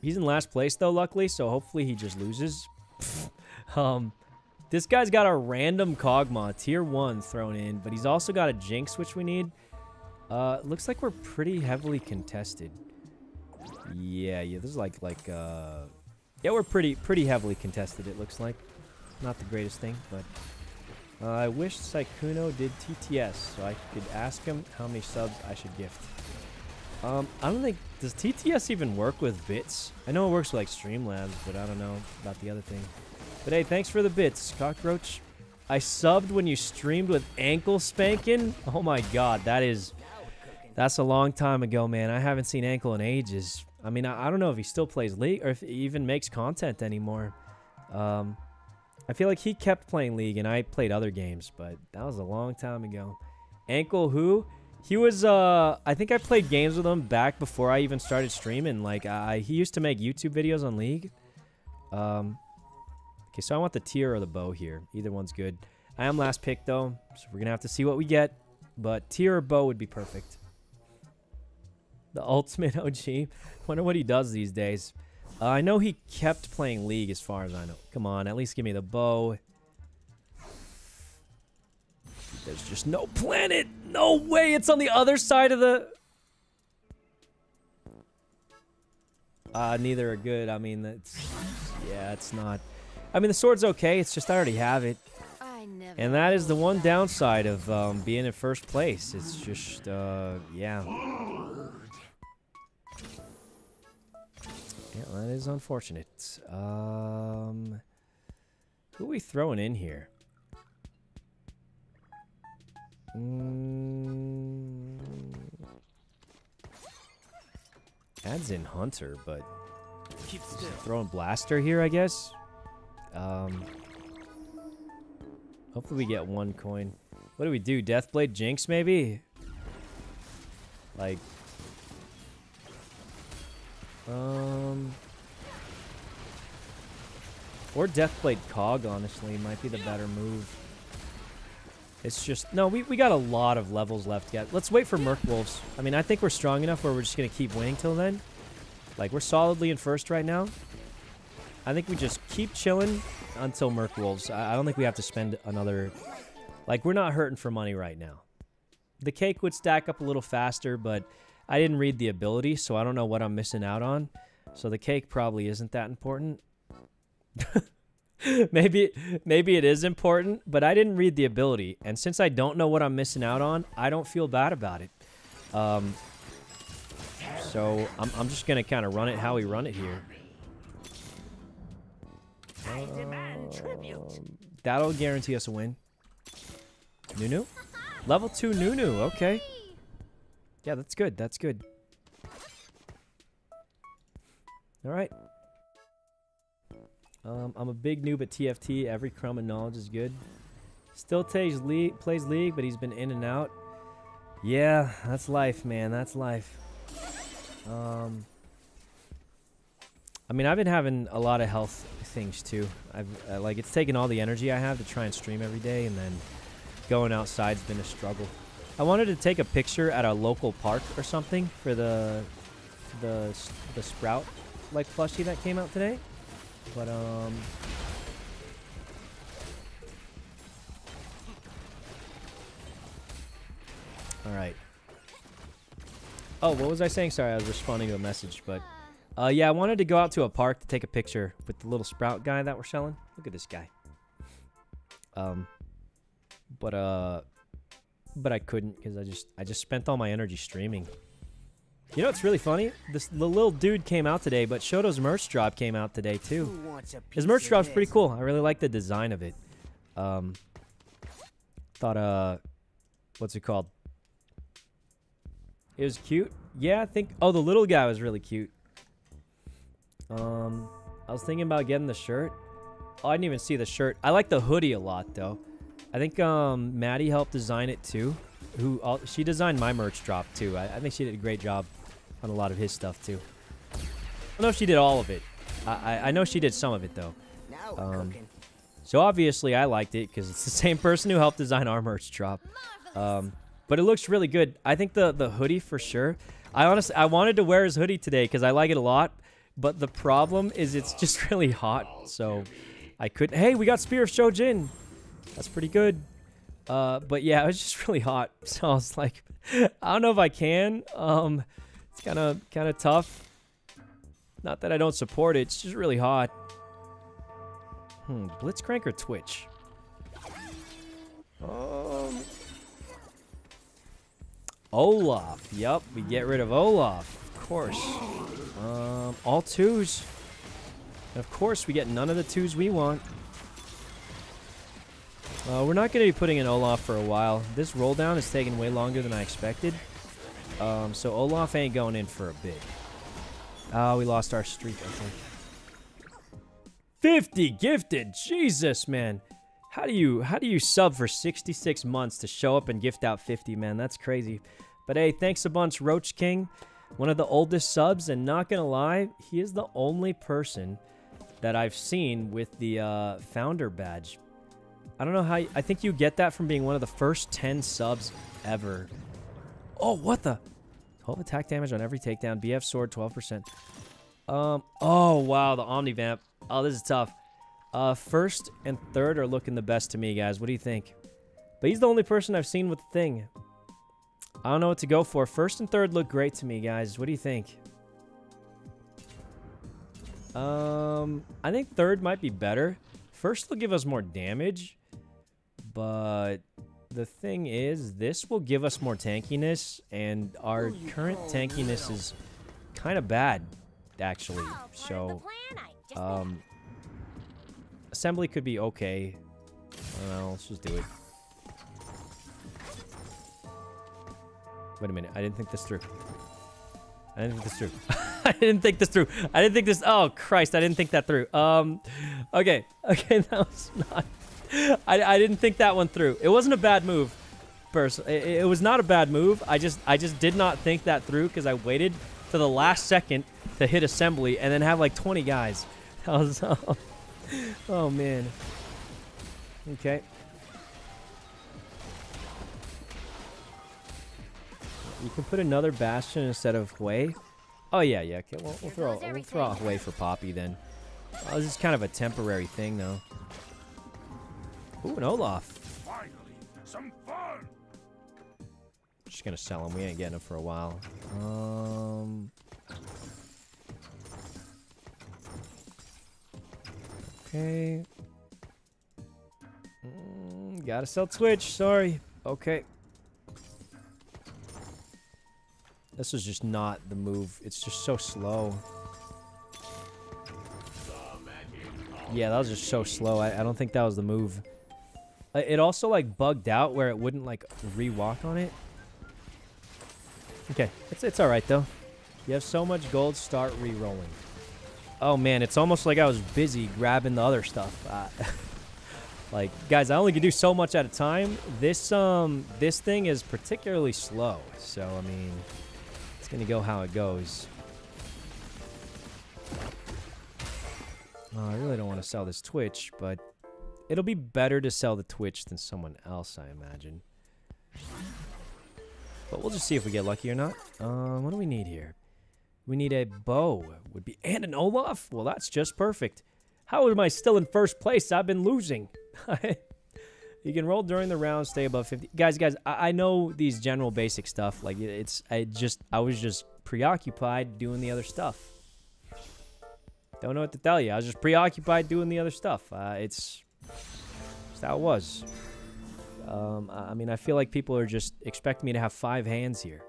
He's in last place though, luckily, so hopefully he just loses. [LAUGHS] um, this guy's got a random Kog'Maw, tier one thrown in, but he's also got a Jinx, which we need. Uh, looks like we're pretty heavily contested. Yeah, yeah, this is like, like, uh... Yeah, we're pretty, pretty heavily contested, it looks like. Not the greatest thing, but... Uh, I wish Sykkuno did TTS, so I could ask him how many subs I should gift. Um, I don't think... Does TTS even work with bits? I know it works with, like, Streamlabs, but I don't know about the other thing. But hey, thanks for the bits, Cockroach. I subbed when you streamed with Anklespankin. Oh my god, that is... That's a long time ago, man. I haven't seen Ankle in ages. I mean, I, I don't know if he still plays League or if he even makes content anymore. Um, I feel like he kept playing League and I played other games, but that was a long time ago. Ankle who? He was, uh, I think I played games with him back before I even started streaming. Like, I, he used to make YouTube videos on League. Um, okay, so I want the tier or the bow here. Either one's good. I am last pick, though, so we're going to have to see what we get. But tier or bow would be perfect. The ultimate [LAUGHS] OG. Wonder what he does these days. Uh, I know he kept playing League as far as I know. Come on, at least give me the bow. There's just no planet. No way. It's on the other side of the... Uh, neither are good. I mean, that's... Yeah, it's not... I mean, the sword's okay. It's just I already have it. And that is the one downside of um, being in first place. It's just, uh, yeah. Yeah, that is unfortunate. Um, who are we throwing in here? Mm, adds in Hunter, but throwing Blaster here, I guess. Um, hopefully we get one coin. What do we do? Deathblade Jinx, maybe? Like, um, or Deathblade Kog, honestly, might be the better move. It's just, no, we, we got a lot of levels left yet. Let's wait for Murk Wolves. I mean, I think we're strong enough where we're just going to keep winning till then. Like, we're solidly in first right now. I think we just keep chilling until Murk Wolves. I, I don't think we have to spend another... Like, we're not hurting for money right now. The cake would stack up a little faster, but I didn't read the ability, so I don't know what I'm missing out on. So the cake probably isn't that important. [LAUGHS] [LAUGHS] maybe maybe it is important, but I didn't read the ability, and since I don't know what I'm missing out on, I don't feel bad about it. Um, so I'm, I'm just gonna kind of run it how we run it here. I demand tribute. Um, that'll guarantee us a win. Nunu? Level 2 Nunu, okay. Yeah, that's good, that's good. Alright. Um, I'm a big noob at TFT. Every crumb of knowledge is good. Still plays league, plays league, but he's been in and out. Yeah, that's life, man. That's life. Um, I mean, I've been having a lot of health things too. I've uh, like it's taken all the energy I have to try and stream every day, and then going outside's been a struggle. I wanted to take a picture at a local park or something for the the the sprout like plushie that came out today, but um. All right. Oh, what was I saying? Sorry, I was responding to a message, but uh, yeah, I wanted to go out to a park to take a picture with the little sprout guy that we're selling. Look at this guy. Um, but uh, but I couldn't because I just I just spent all my energy streaming. You know what's really funny? This the little dude came out today, but Shoto's merch drop came out today too. Who wants a His merch drop's pretty cool. I really like the design of it. Um, thought uh, what's it called? It was cute. Yeah, I think. Oh, the little guy was really cute. Um, I was thinking about getting the shirt. Oh, I didn't even see the shirt. I like the hoodie a lot though. I think um Maddie helped design it too. Who all, she designed my merch drop too. I, I think she did a great job on a lot of his stuff too. I don't know if she did all of it. I I, I know she did some of it though. Um. So obviously I liked it because it's the [LAUGHS] same person who helped design our merch drop. Um, but it looks really good. I think the the hoodie for sure. I honestly I wanted to wear his hoodie today because I like it a lot. But the problem is it's [LAUGHS] just really hot, so I couldn't. Hey, we got Spear of Shojin. That's pretty good. Uh, but yeah, [LAUGHS] it was just really hot, so I was like, I don't know if I can. Um, it's kind of kind of tough. Not that I don't support it. It's just really hot. Hmm, Blitzcrank or Twitch? Um, Olaf. Yup, we get rid of Olaf. Of course. Um, all twos. And of course, we get none of the twos we want. Uh, we're not going to be putting in Olaf for a while. This roll down is taking way longer than I expected. Um, so Olaf ain't going in for a bit. Oh, we lost our streak, think. 50 gifted. Jesus, man. How do you how do you sub for 66 months to show up and gift out 50, man? That's crazy. But hey, thanks a bunch, Roach King. One of the oldest subs, and not gonna lie, he is the only person that I've seen with the uh, founder badge. I don't know how. I think you get that from being one of the first 10 subs ever. Oh, what the? 12 attack damage on every takedown. BF sword, 12%. Um. Oh wow, the Omnivamp. Oh, this is tough. Uh, first and third are looking the best to me, guys. What do you think? But he's the only person I've seen with the thing. I don't know what to go for. First and third look great to me, guys. What do you think? Um, I think third might be better. First will give us more damage, but the thing is, this will give us more tankiness, and our current tankiness is kind of bad, actually. So, um, assembly could be okay. I don't know. Let's just do it. Wait a minute. I didn't think this through. I didn't think this through. [LAUGHS] I didn't think this through. I didn't think this. Oh Christ! I didn't think that through. Um, okay, [LAUGHS] okay, that was not. [LAUGHS] I, I didn't think that one through. It wasn't a bad move, person. It, it was not a bad move. I just I just did not think that through because I waited to the last second to hit assembly and then have like 20 guys. [LAUGHS] That was. Oh, [LAUGHS] oh man. Okay. You can put another Bastion instead of Hwei. Oh yeah, yeah. Okay, well, we'll throw we'll throw out Hwei for Poppy then. Oh, this is kind of a temporary thing though. Ooh, an Olaf. Finally, some fun. Just gonna sell him. We ain't getting him for a while. Um. Okay. Mm, gotta sell Twitch. Sorry. Okay. This is just not the move. It's just so slow. Yeah, that was just so slow. I, I don't think that was the move. Uh, It also like bugged out where it wouldn't like re-walk on it. Okay, it's it's all right though. You have so much gold. Start re-rolling. Oh man, it's almost like I was busy grabbing the other stuff. Uh, [LAUGHS] like guys, I only can do so much at a time. This um this thing is particularly slow, so I mean, it's gonna go how it goes. Oh, I really don't want to sell this Twitch, but it'll be better to sell the Twitch than someone else, I imagine. But we'll just see if we get lucky or not. Um, what do we need here? We need a bow. Would be and an Olaf. Well, that's just perfect. How am I still in first place? I've been losing. [LAUGHS] you can roll during the round, stay above 50. Guys, guys, I, I know these general basic stuff. Like it's, I just, I was just preoccupied doing the other stuff. Don't know what to tell you. I was just preoccupied doing the other stuff. Uh, it's, it was. Um, I mean, I feel like people are just expecting me to have five hands here.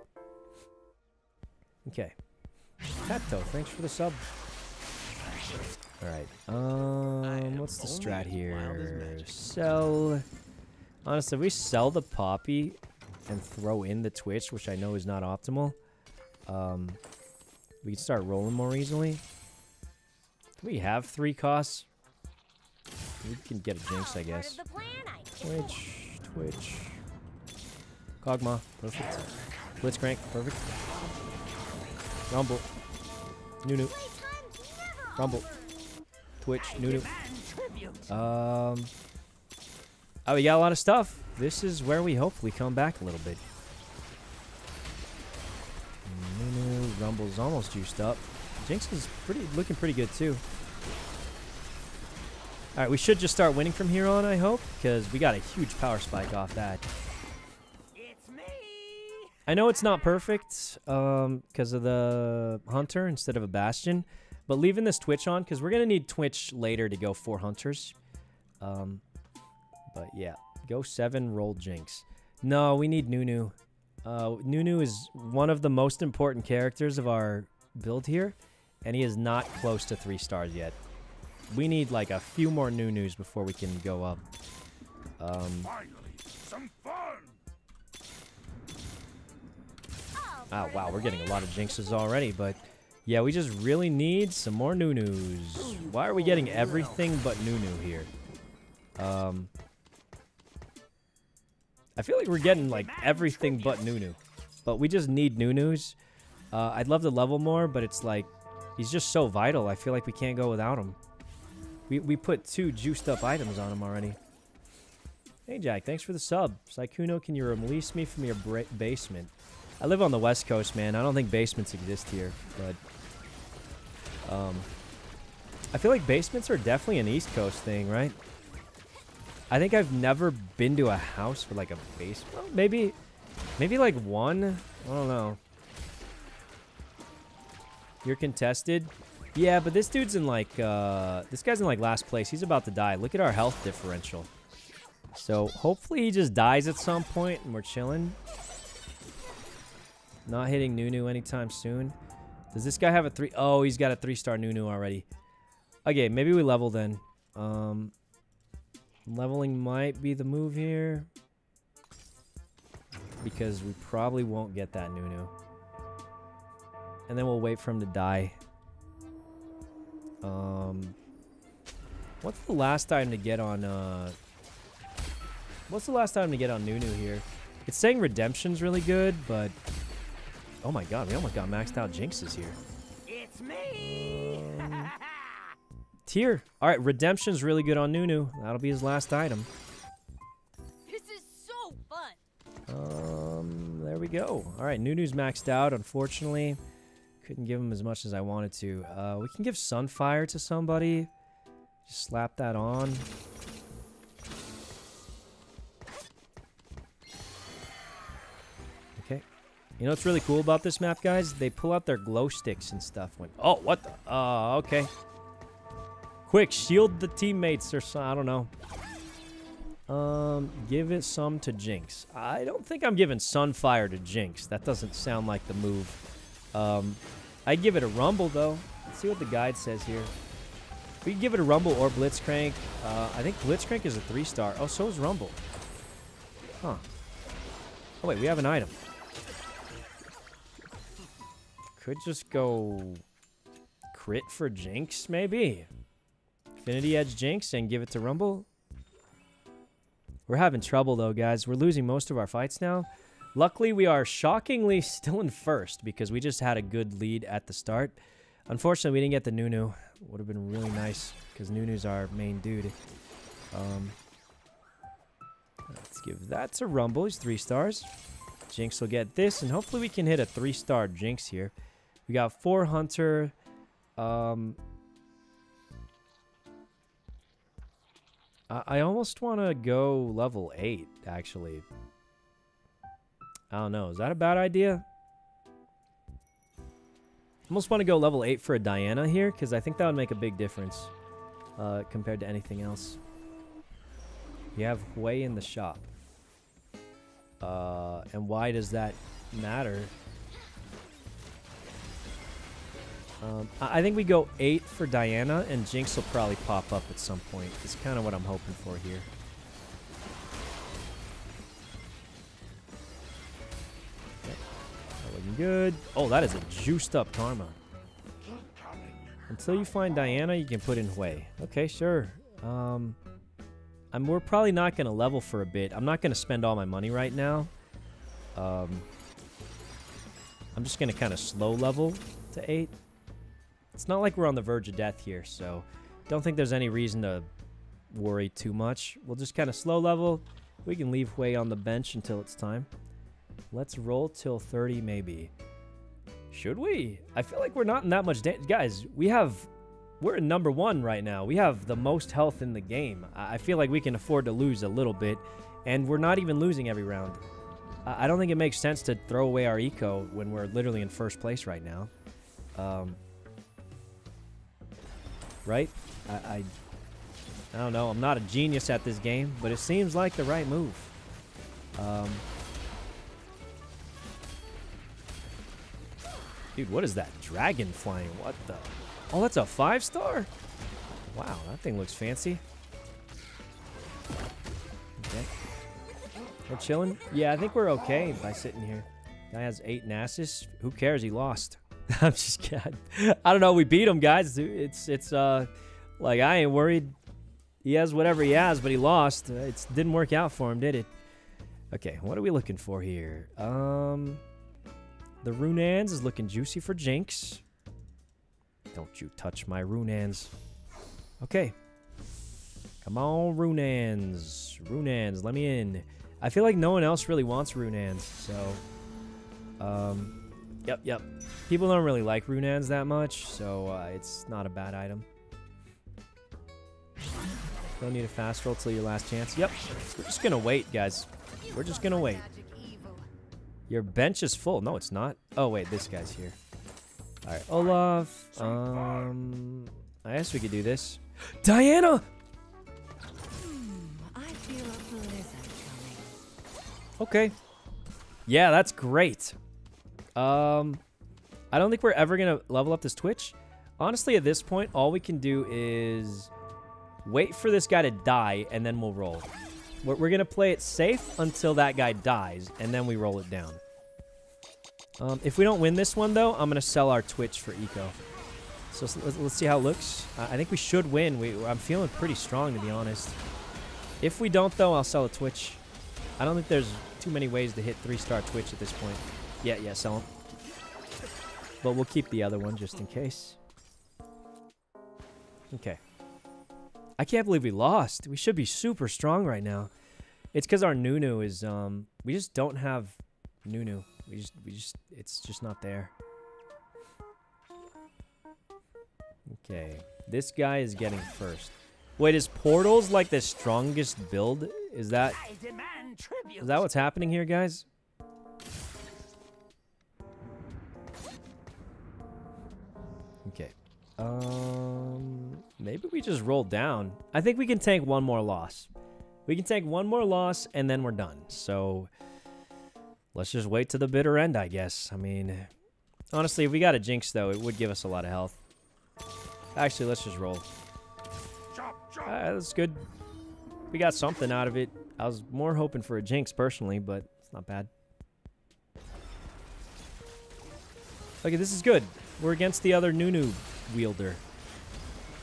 Okay. Pepto, thanks for the sub. All right. Um, what's the strat here? Sell. Honestly, if we sell the poppy and throw in the twitch, which I know is not optimal, um, we can start rolling more easily. Do we have three costs? We can get a jinx, I guess. Twitch, Twitch. Kog'Maw, perfect. Blitzcrank, perfect. Rumble. Nunu. Rumble. Twitch, Nunu. Um. Oh, we got a lot of stuff. This is where we hopefully come back a little bit. Nunu, Rumble's almost juiced up. Jinx is pretty, looking pretty good too. All right, we should just start winning from here on, I hope, because we got a huge power spike off that. It's me I know it's not perfect um, because of the Hunter instead of a Bastion, but leaving this Twitch on because we're going to need Twitch later to go for Hunters. Um, but yeah, go 7, roll Jinx. No, we need Nunu. Uh, Nunu is one of the most important characters of our build here, and he is not close to 3 stars yet. We need like a few more Nunus before we can go up. Um, Finally, some fun. Oh, wow, we're getting a lot of jinxes already, but yeah, we just really need some more Nunus. Why are we getting everything but Nunu here? Um, I feel like we're getting like everything but Nunu, but we just need Nunus. Uh, I'd love to level more, but it's like he's just so vital. I feel like we can't go without him. We, we put two juiced up items on him already. Hey, Jack, thanks for the sub. Sykkuno, can you release me from your basement? I live on the west coast, man. I don't think basements exist here, but um, I feel like basements are definitely an east coast thing, right? I think I've never been to a house with like a basement. Well, maybe, maybe like one. I don't know. You're contested. Yeah, but this dude's in like uh, this guy's in like last place. He's about to die. Look at our health differential. So hopefully he just dies at some point and we're chilling. Not hitting Nunu anytime soon. Does this guy have a three? Oh, he's got a three-star Nunu already. Okay, maybe we level then. Um, leveling might be the move here. Because we probably won't get that Nunu. And then we'll wait for him to die. Um, what's the last time to get on, uh... What's the last time to get on Nunu here? It's saying Redemption's really good, but... Oh my god, we almost got maxed out Jinxes here. It's me. Um, [LAUGHS] tier. Alright, Redemption's really good on Nunu. That'll be his last item. This is so fun. Um, there we go. Alright, Nunu's maxed out, unfortunately. Couldn't give him as much as I wanted to. Uh, we can give Sunfire to somebody. Just slap that on. Okay. You know what's really cool about this map, guys? They pull out their glow sticks and stuff when... Oh, what the... Uh, okay. Quick, shield the teammates or so... I don't know. Um, give it some to Jinx. I don't think I'm giving Sunfire to Jinx. That doesn't sound like the move. Um, I give it a Rumble, though. Let's see what the guide says here. We can give it a Rumble or Blitzcrank. Uh, I think Blitzcrank is a three star. Oh, so is Rumble. Huh. Oh wait, we have an item. Could just go crit for Jinx, maybe. Infinity Edge Jinx and give it to Rumble. We're having trouble though, guys. We're losing most of our fights now. Luckily, we are shockingly [LAUGHS] still in first because we just had a good lead at the start. Unfortunately, we didn't get the Nunu. Would have been really nice because Nunu's our main dude. Um, let's give that to Rumble. He's three stars. Jinx will get this, and hopefully we can hit a three-star Jinx here. We got four Hunter. Um, I, I almost want to go level 8, actually. I don't know. Is that a bad idea? I Almost want to go level 8 for a Diana here, because I think that would make a big difference uh, compared to anything else. You have Hwei in the shop. Uh, and why does that matter? Um, I I think we go 8 for Diana, and Jinx will probably pop up at some point. It's kind of what I'm hoping for here. Looking good. Oh, that is a juiced up Karma. Until you find Diana, you can put in Hwei. Okay, sure. Um, I'm, we're probably not going to level for a bit. I'm not going to spend all my money right now. Um, I'm just going to kind of slow level to 8. It's not like we're on the verge of death here, so don't think there's any reason to worry too much. We'll just kind of slow level. We can leave Hwei on the bench until it's time. Let's roll till 30 maybe. Should we? I feel like we're not in that much damage. Guys, we have... We're in number one right now. We have the most health in the game. I feel like we can afford to lose a little bit, and we're not even losing every round. I I don't think it makes sense to throw away our eco when we're literally in first place right now. Um, right? I, I, I don't know. I'm not a genius at this game, but it seems like the right move. Um, dude, what is that dragon flying? What the? Oh, that's a five star. Wow, that thing looks fancy. Okay. We're chilling. Yeah, I think we're okay by sitting here. Guy has eight Nasus. Who cares? He lost. [LAUGHS] I'm just kidding. I don't know. We beat him, guys. It's it's uh like I ain't worried. He has whatever he has, but he lost. It didn't work out for him, did it? Okay, what are we looking for here? Um, the Runaan's is looking juicy for Jinx. Don't you touch my Runaan's. Okay. Come on, Runaan's. Runaan's, let me in. I feel like no one else really wants Runaan's, so... Um, yep, yep. People don't really like Runaan's that much, so uh, it's not a bad item. Don't need a fast roll till your last chance. Yep. We're just gonna wait, guys. We're just gonna wait. Your bench is full. No, it's not. Oh, wait. This guy's here. All right. Olaf. Um, I guess we could do this. Diana! I feel a blizzard coming. Okay. Yeah, that's great. Um, I don't think we're ever going to level up this Twitch. Honestly, at this point, all we can do is wait for this guy to die, and then we'll roll. We're, we're going to play it safe until that guy dies, and then we roll it down. Um, if we don't win this one, though, I'm going to sell our Twitch for Eco. So let's, let's see how it looks. I think we should win. We, I'm feeling pretty strong, to be honest. If we don't, though, I'll sell a Twitch. I don't think there's too many ways to hit three-star Twitch at this point. Yeah, yeah, sell them. But we'll keep the other one just in case. Okay. I can't believe we lost. We should be super strong right now. It's because our Nunu is, um, we just don't have Nunu. We just, we just, it's just not there. Okay. This guy is getting first. Wait, is Portals like the strongest build? Is that, is that what's happening here, guys? Okay. Um, maybe we just roll down. I think we can take one more loss. We can take one more loss and then we're done. So let's just wait to the bitter end, I guess. I mean, honestly, if we got a jinx though, it would give us a lot of health. Actually, let's just roll. Uh, that's good. We got something out of it. I was more hoping for a Jinx personally, but it's not bad. Okay, this is good. We're against the other Nunu wielder.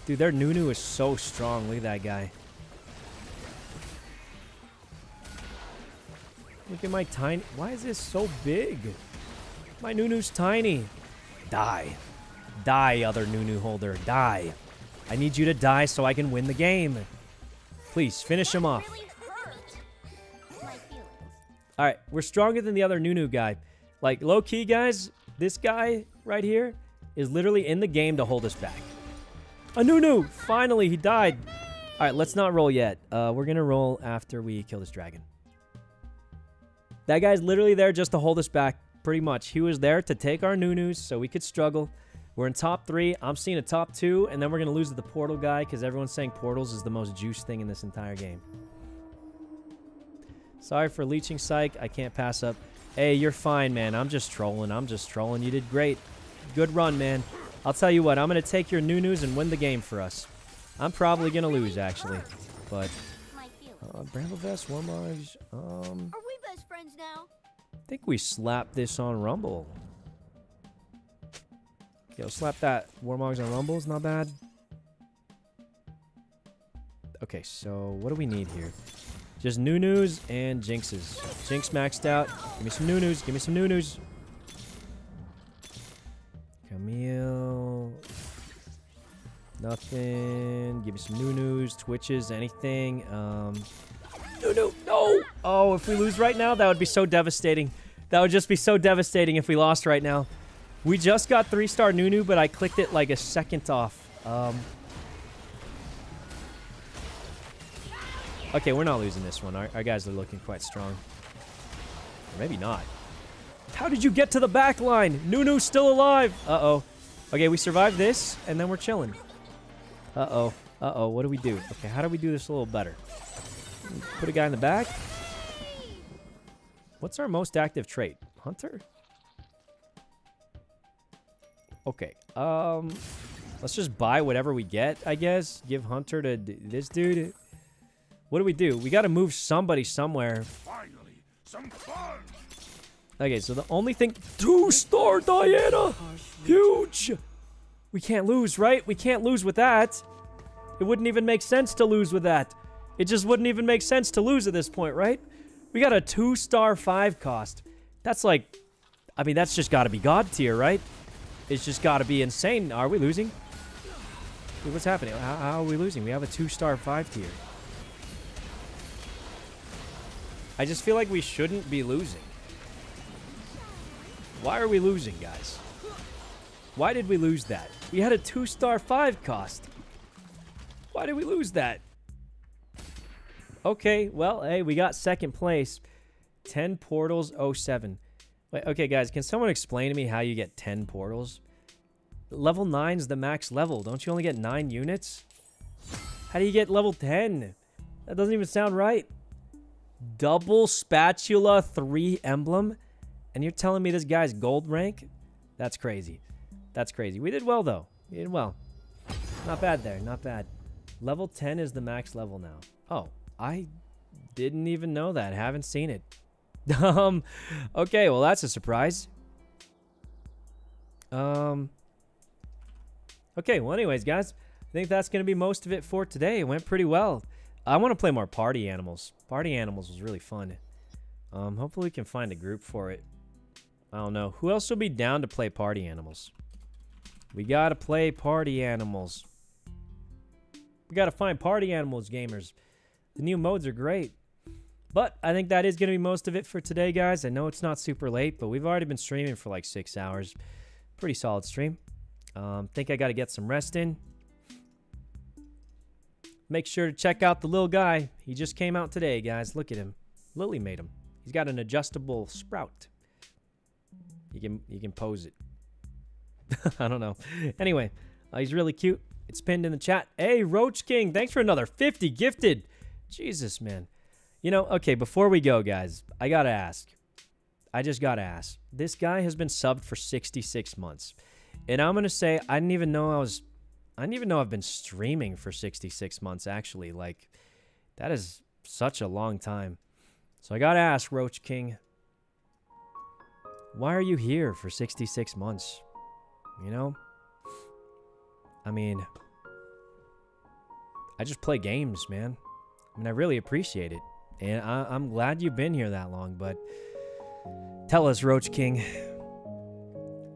Dude, their Nunu is so strong. Look at that guy. Look at my tiny... Why is this so big? My Nunu's tiny. Die. Die, other Nunu holder. Die. I need you to die so I can win the game. Please, finish him off. Alright, we're stronger than the other Nunu guy. Like, low-key, guys, this guy right here is literally in the game to hold us back. A Nunu! Finally, he died. Alright, let's not roll yet. Uh, we're gonna roll after we kill this dragon. That guy's literally there just to hold us back, pretty much. He was there to take our Nunus so we could struggle. We're in top three. I'm seeing a top two, and then we're going to lose to the Portal guy because everyone's saying Portals is the most juice thing in this entire game. Sorry for leeching psych. I can't pass up. Hey, you're fine, man. I'm just trolling. I'm just trolling. You did great. Good run, man. I'll tell you what. I'm going to take your Nunus and win the game for us. I'm probably going to lose, actually. But, uh, Bramble Vest, Warmog's, um... Are we best friends now? I think we slapped this on Rumble. Yo, slap that Warmogs on Rumbles, not bad. Okay, so what do we need here? Just Nunus and Jinxes. Jinx maxed out. Give me some Nunus. Give me some Nunus. Camille. Nothing. Give me some Nunus, Twitches, anything. Um, Nunu, no! Oh, if we lose right now, that would be so devastating. That would just be so devastating if we lost right now. We just got three-star Nunu, but I clicked it like a second off. Um, okay, we're not losing this one. Our, our guys are looking quite strong. Or maybe not. How did you get to the back line? Nunu's still alive. Uh-oh. Okay, we survived this, and then we're chilling. Uh-oh. Uh-oh, what do we do? Okay, how do we do this a little better? Put a guy in the back. What's our most active trait? Hunter? Okay. Um, let's just buy whatever we get, I guess. Give Hunter to this dude. What do we do? We got to move somebody somewhere. Finally, some fun. Okay, so the only thing... Two-star Diana! Huge! We can't lose, right? We can't lose with that. It wouldn't even make sense to lose with that. It just wouldn't even make sense to lose at this point, right? We got a two-star five cost. That's like... I mean, that's just got to be God tier, right? It's just got to be insane. Are we losing? Dude, what's happening? How, how are we losing? We have a two-star five tier. I just feel like we shouldn't be losing. Why are we losing, guys? Why did we lose that? We had a two-star five cost. Why did we lose that? Okay, well, hey, we got second place. 10 portals, 07. Wait, okay, guys, can someone explain to me how you get 10 portals? Level 9 is the max level. Don't you only get 9 units? How do you get level 10? That doesn't even sound right. Double spatula 3 emblem? And you're telling me this guy's gold rank? That's crazy. That's crazy. We did well, though. We did well. Not bad there. Not bad. Level 10 is the max level now. Oh, I didn't even know that. Haven't seen it. [LAUGHS] um, okay, well, that's a surprise. Um, okay, well, anyways, guys, I think that's going to be most of it for today. It went pretty well. I want to play more party animals. Party animals was really fun. Um, hopefully we can find a group for it. I don't know. Who else will be down to play party animals? We got to play party animals. We got to find party animals, gamers. The new modes are great. But I think that is going to be most of it for today, guys. I know it's not super late, but we've already been streaming for like six hours. Pretty solid stream. Um, think I got to get some rest in. Make sure to check out the little guy. He just came out today, guys. Look at him. Lily made him. He's got an adjustable sprout. You can you can pose it. [LAUGHS] I don't know. Anyway, uh, he's really cute. It's pinned in the chat. Hey, Roach King, thanks for another 50 gifted. Jesus, man. You know, okay, before we go, guys, I got to ask. I just got to ask. This guy has been subbed for 66 months. And I'm going to say, I didn't even know I was I didn't even know I've been streaming for 66 months, actually. Like, that is such a long time. So I gotta ask, Roach King, why are you here for 66 months? You know? I mean, I just play games, man. I mean, I really appreciate it. And I, I'm glad you've been here that long, but tell us, Roach King,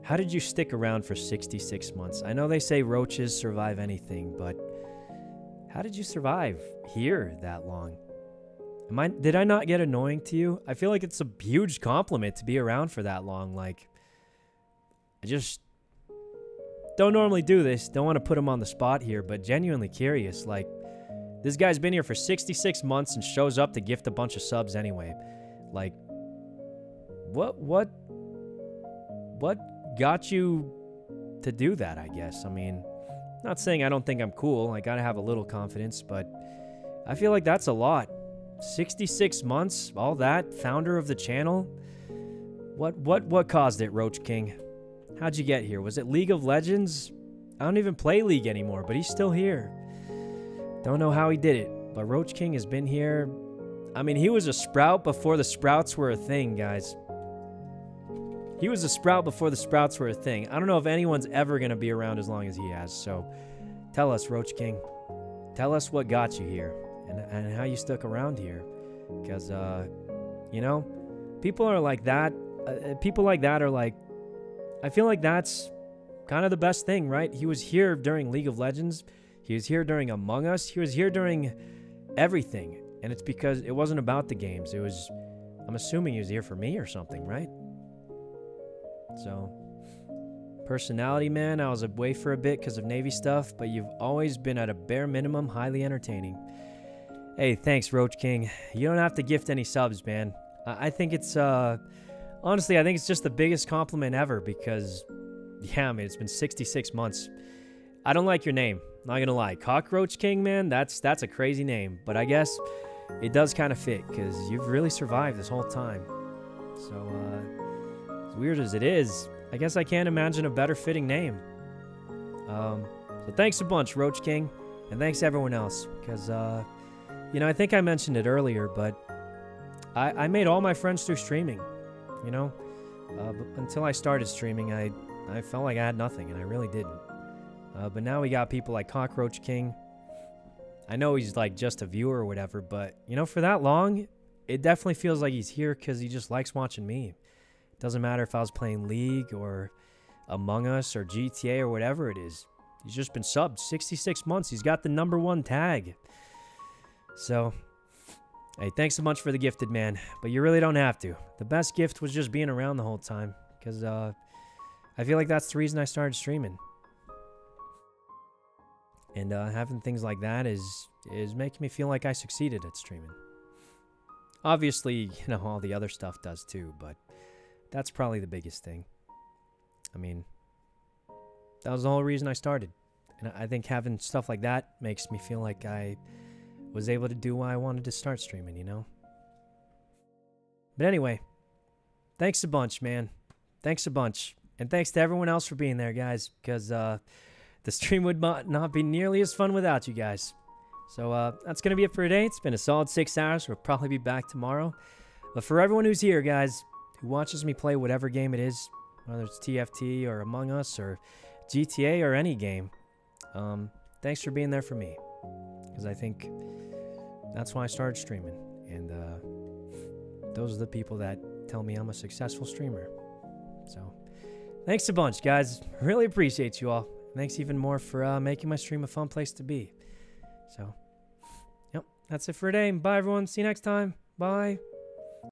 how did you stick around for 66 months? I know they say roaches survive anything, but how did you survive here that long? Am I did I not get annoying to you? I feel like it's a huge compliment to be around for that long. Like I just don't normally do this. Don't want to put him on the spot here, but genuinely curious. Like this guy's been here for 66 months and shows up to gift a bunch of subs anyway. Like what what what got you to do that, I guess? I mean, not saying I don't think I'm cool. I got to have a little confidence, but I feel like that's a lot. 66 months, all that, founder of the channel. What what what caused it, Roach King? How'd you get here? Was it League of Legends? I don't even play League anymore, but he's still here. Don't know how he did it, but Roach King has been here. I mean, he was a sprout before the sprouts were a thing, guys. He was a sprout before the sprouts were a thing. I don't know if anyone's ever going to be around as long as he has. So tell us, Roach King. Tell us what got you here and, and how you stuck around here. Because, uh, you know, people are like that. Uh, people like that are like, I feel like that's kind of the best thing, right? He was here during League of Legends. He was here during Among Us. He was here during everything. And it's because it wasn't about the games. It was, I'm assuming he was here for me or something, right? So, personality, man, I was away for a bit because of Navy stuff, but you've always been at a bare minimum highly entertaining. Hey, thanks, Roach King. You don't have to gift any subs, man. I, I think it's, uh, honestly, I think it's just the biggest compliment ever because, yeah, I mean, it's been 66 months. I don't like your name, not gonna lie. Cockroach King, man, that's that's a crazy name, but I guess it does kind of fit because you've really survived this whole time. So, uh, as weird as it is, I guess I can't imagine a better fitting name. Um, so thanks a bunch, Roach King, and thanks everyone else because, uh, you know, I think I mentioned it earlier, but I, I made all my friends through streaming. You know, uh, until I started streaming, I I felt like I had nothing, and I really didn't. Uh, but now we got people like Cockroach King. I know he's like just a viewer or whatever, but you know, for that long, it definitely feels like he's here because he just likes watching me. Doesn't matter if I was playing League or Among Us or GTA or whatever it is. He's just been subbed 66 months. He's got the number one tag. So, hey, thanks so much for the gifted man, but you really don't have to. The best gift was just being around the whole time because uh, I feel like that's the reason I started streaming. And uh, having things like that is is making me feel like I succeeded at streaming. Obviously, you know, all the other stuff does too, but that's probably the biggest thing. I mean, that was the whole reason I started. And I think having stuff like that makes me feel like I was able to do why I wanted to start streaming, you know? But anyway, thanks a bunch, man. Thanks a bunch. And thanks to everyone else for being there, guys, because uh, the stream would not be nearly as fun without you guys. So uh, that's going to be it for today. It's been a solid six hours. We'll probably be back tomorrow. But for everyone who's here, guys, who watches me play whatever game it is, whether it's TFT or Among Us or GTA or any game, um, thanks for being there for me. Because I think that's why I started streaming. And uh, those are the people that tell me I'm a successful streamer. So thanks a bunch, guys. Really appreciate you all. Thanks even more for uh, making my stream a fun place to be. So, yep, that's it for today. Bye, everyone. See you next time. Bye.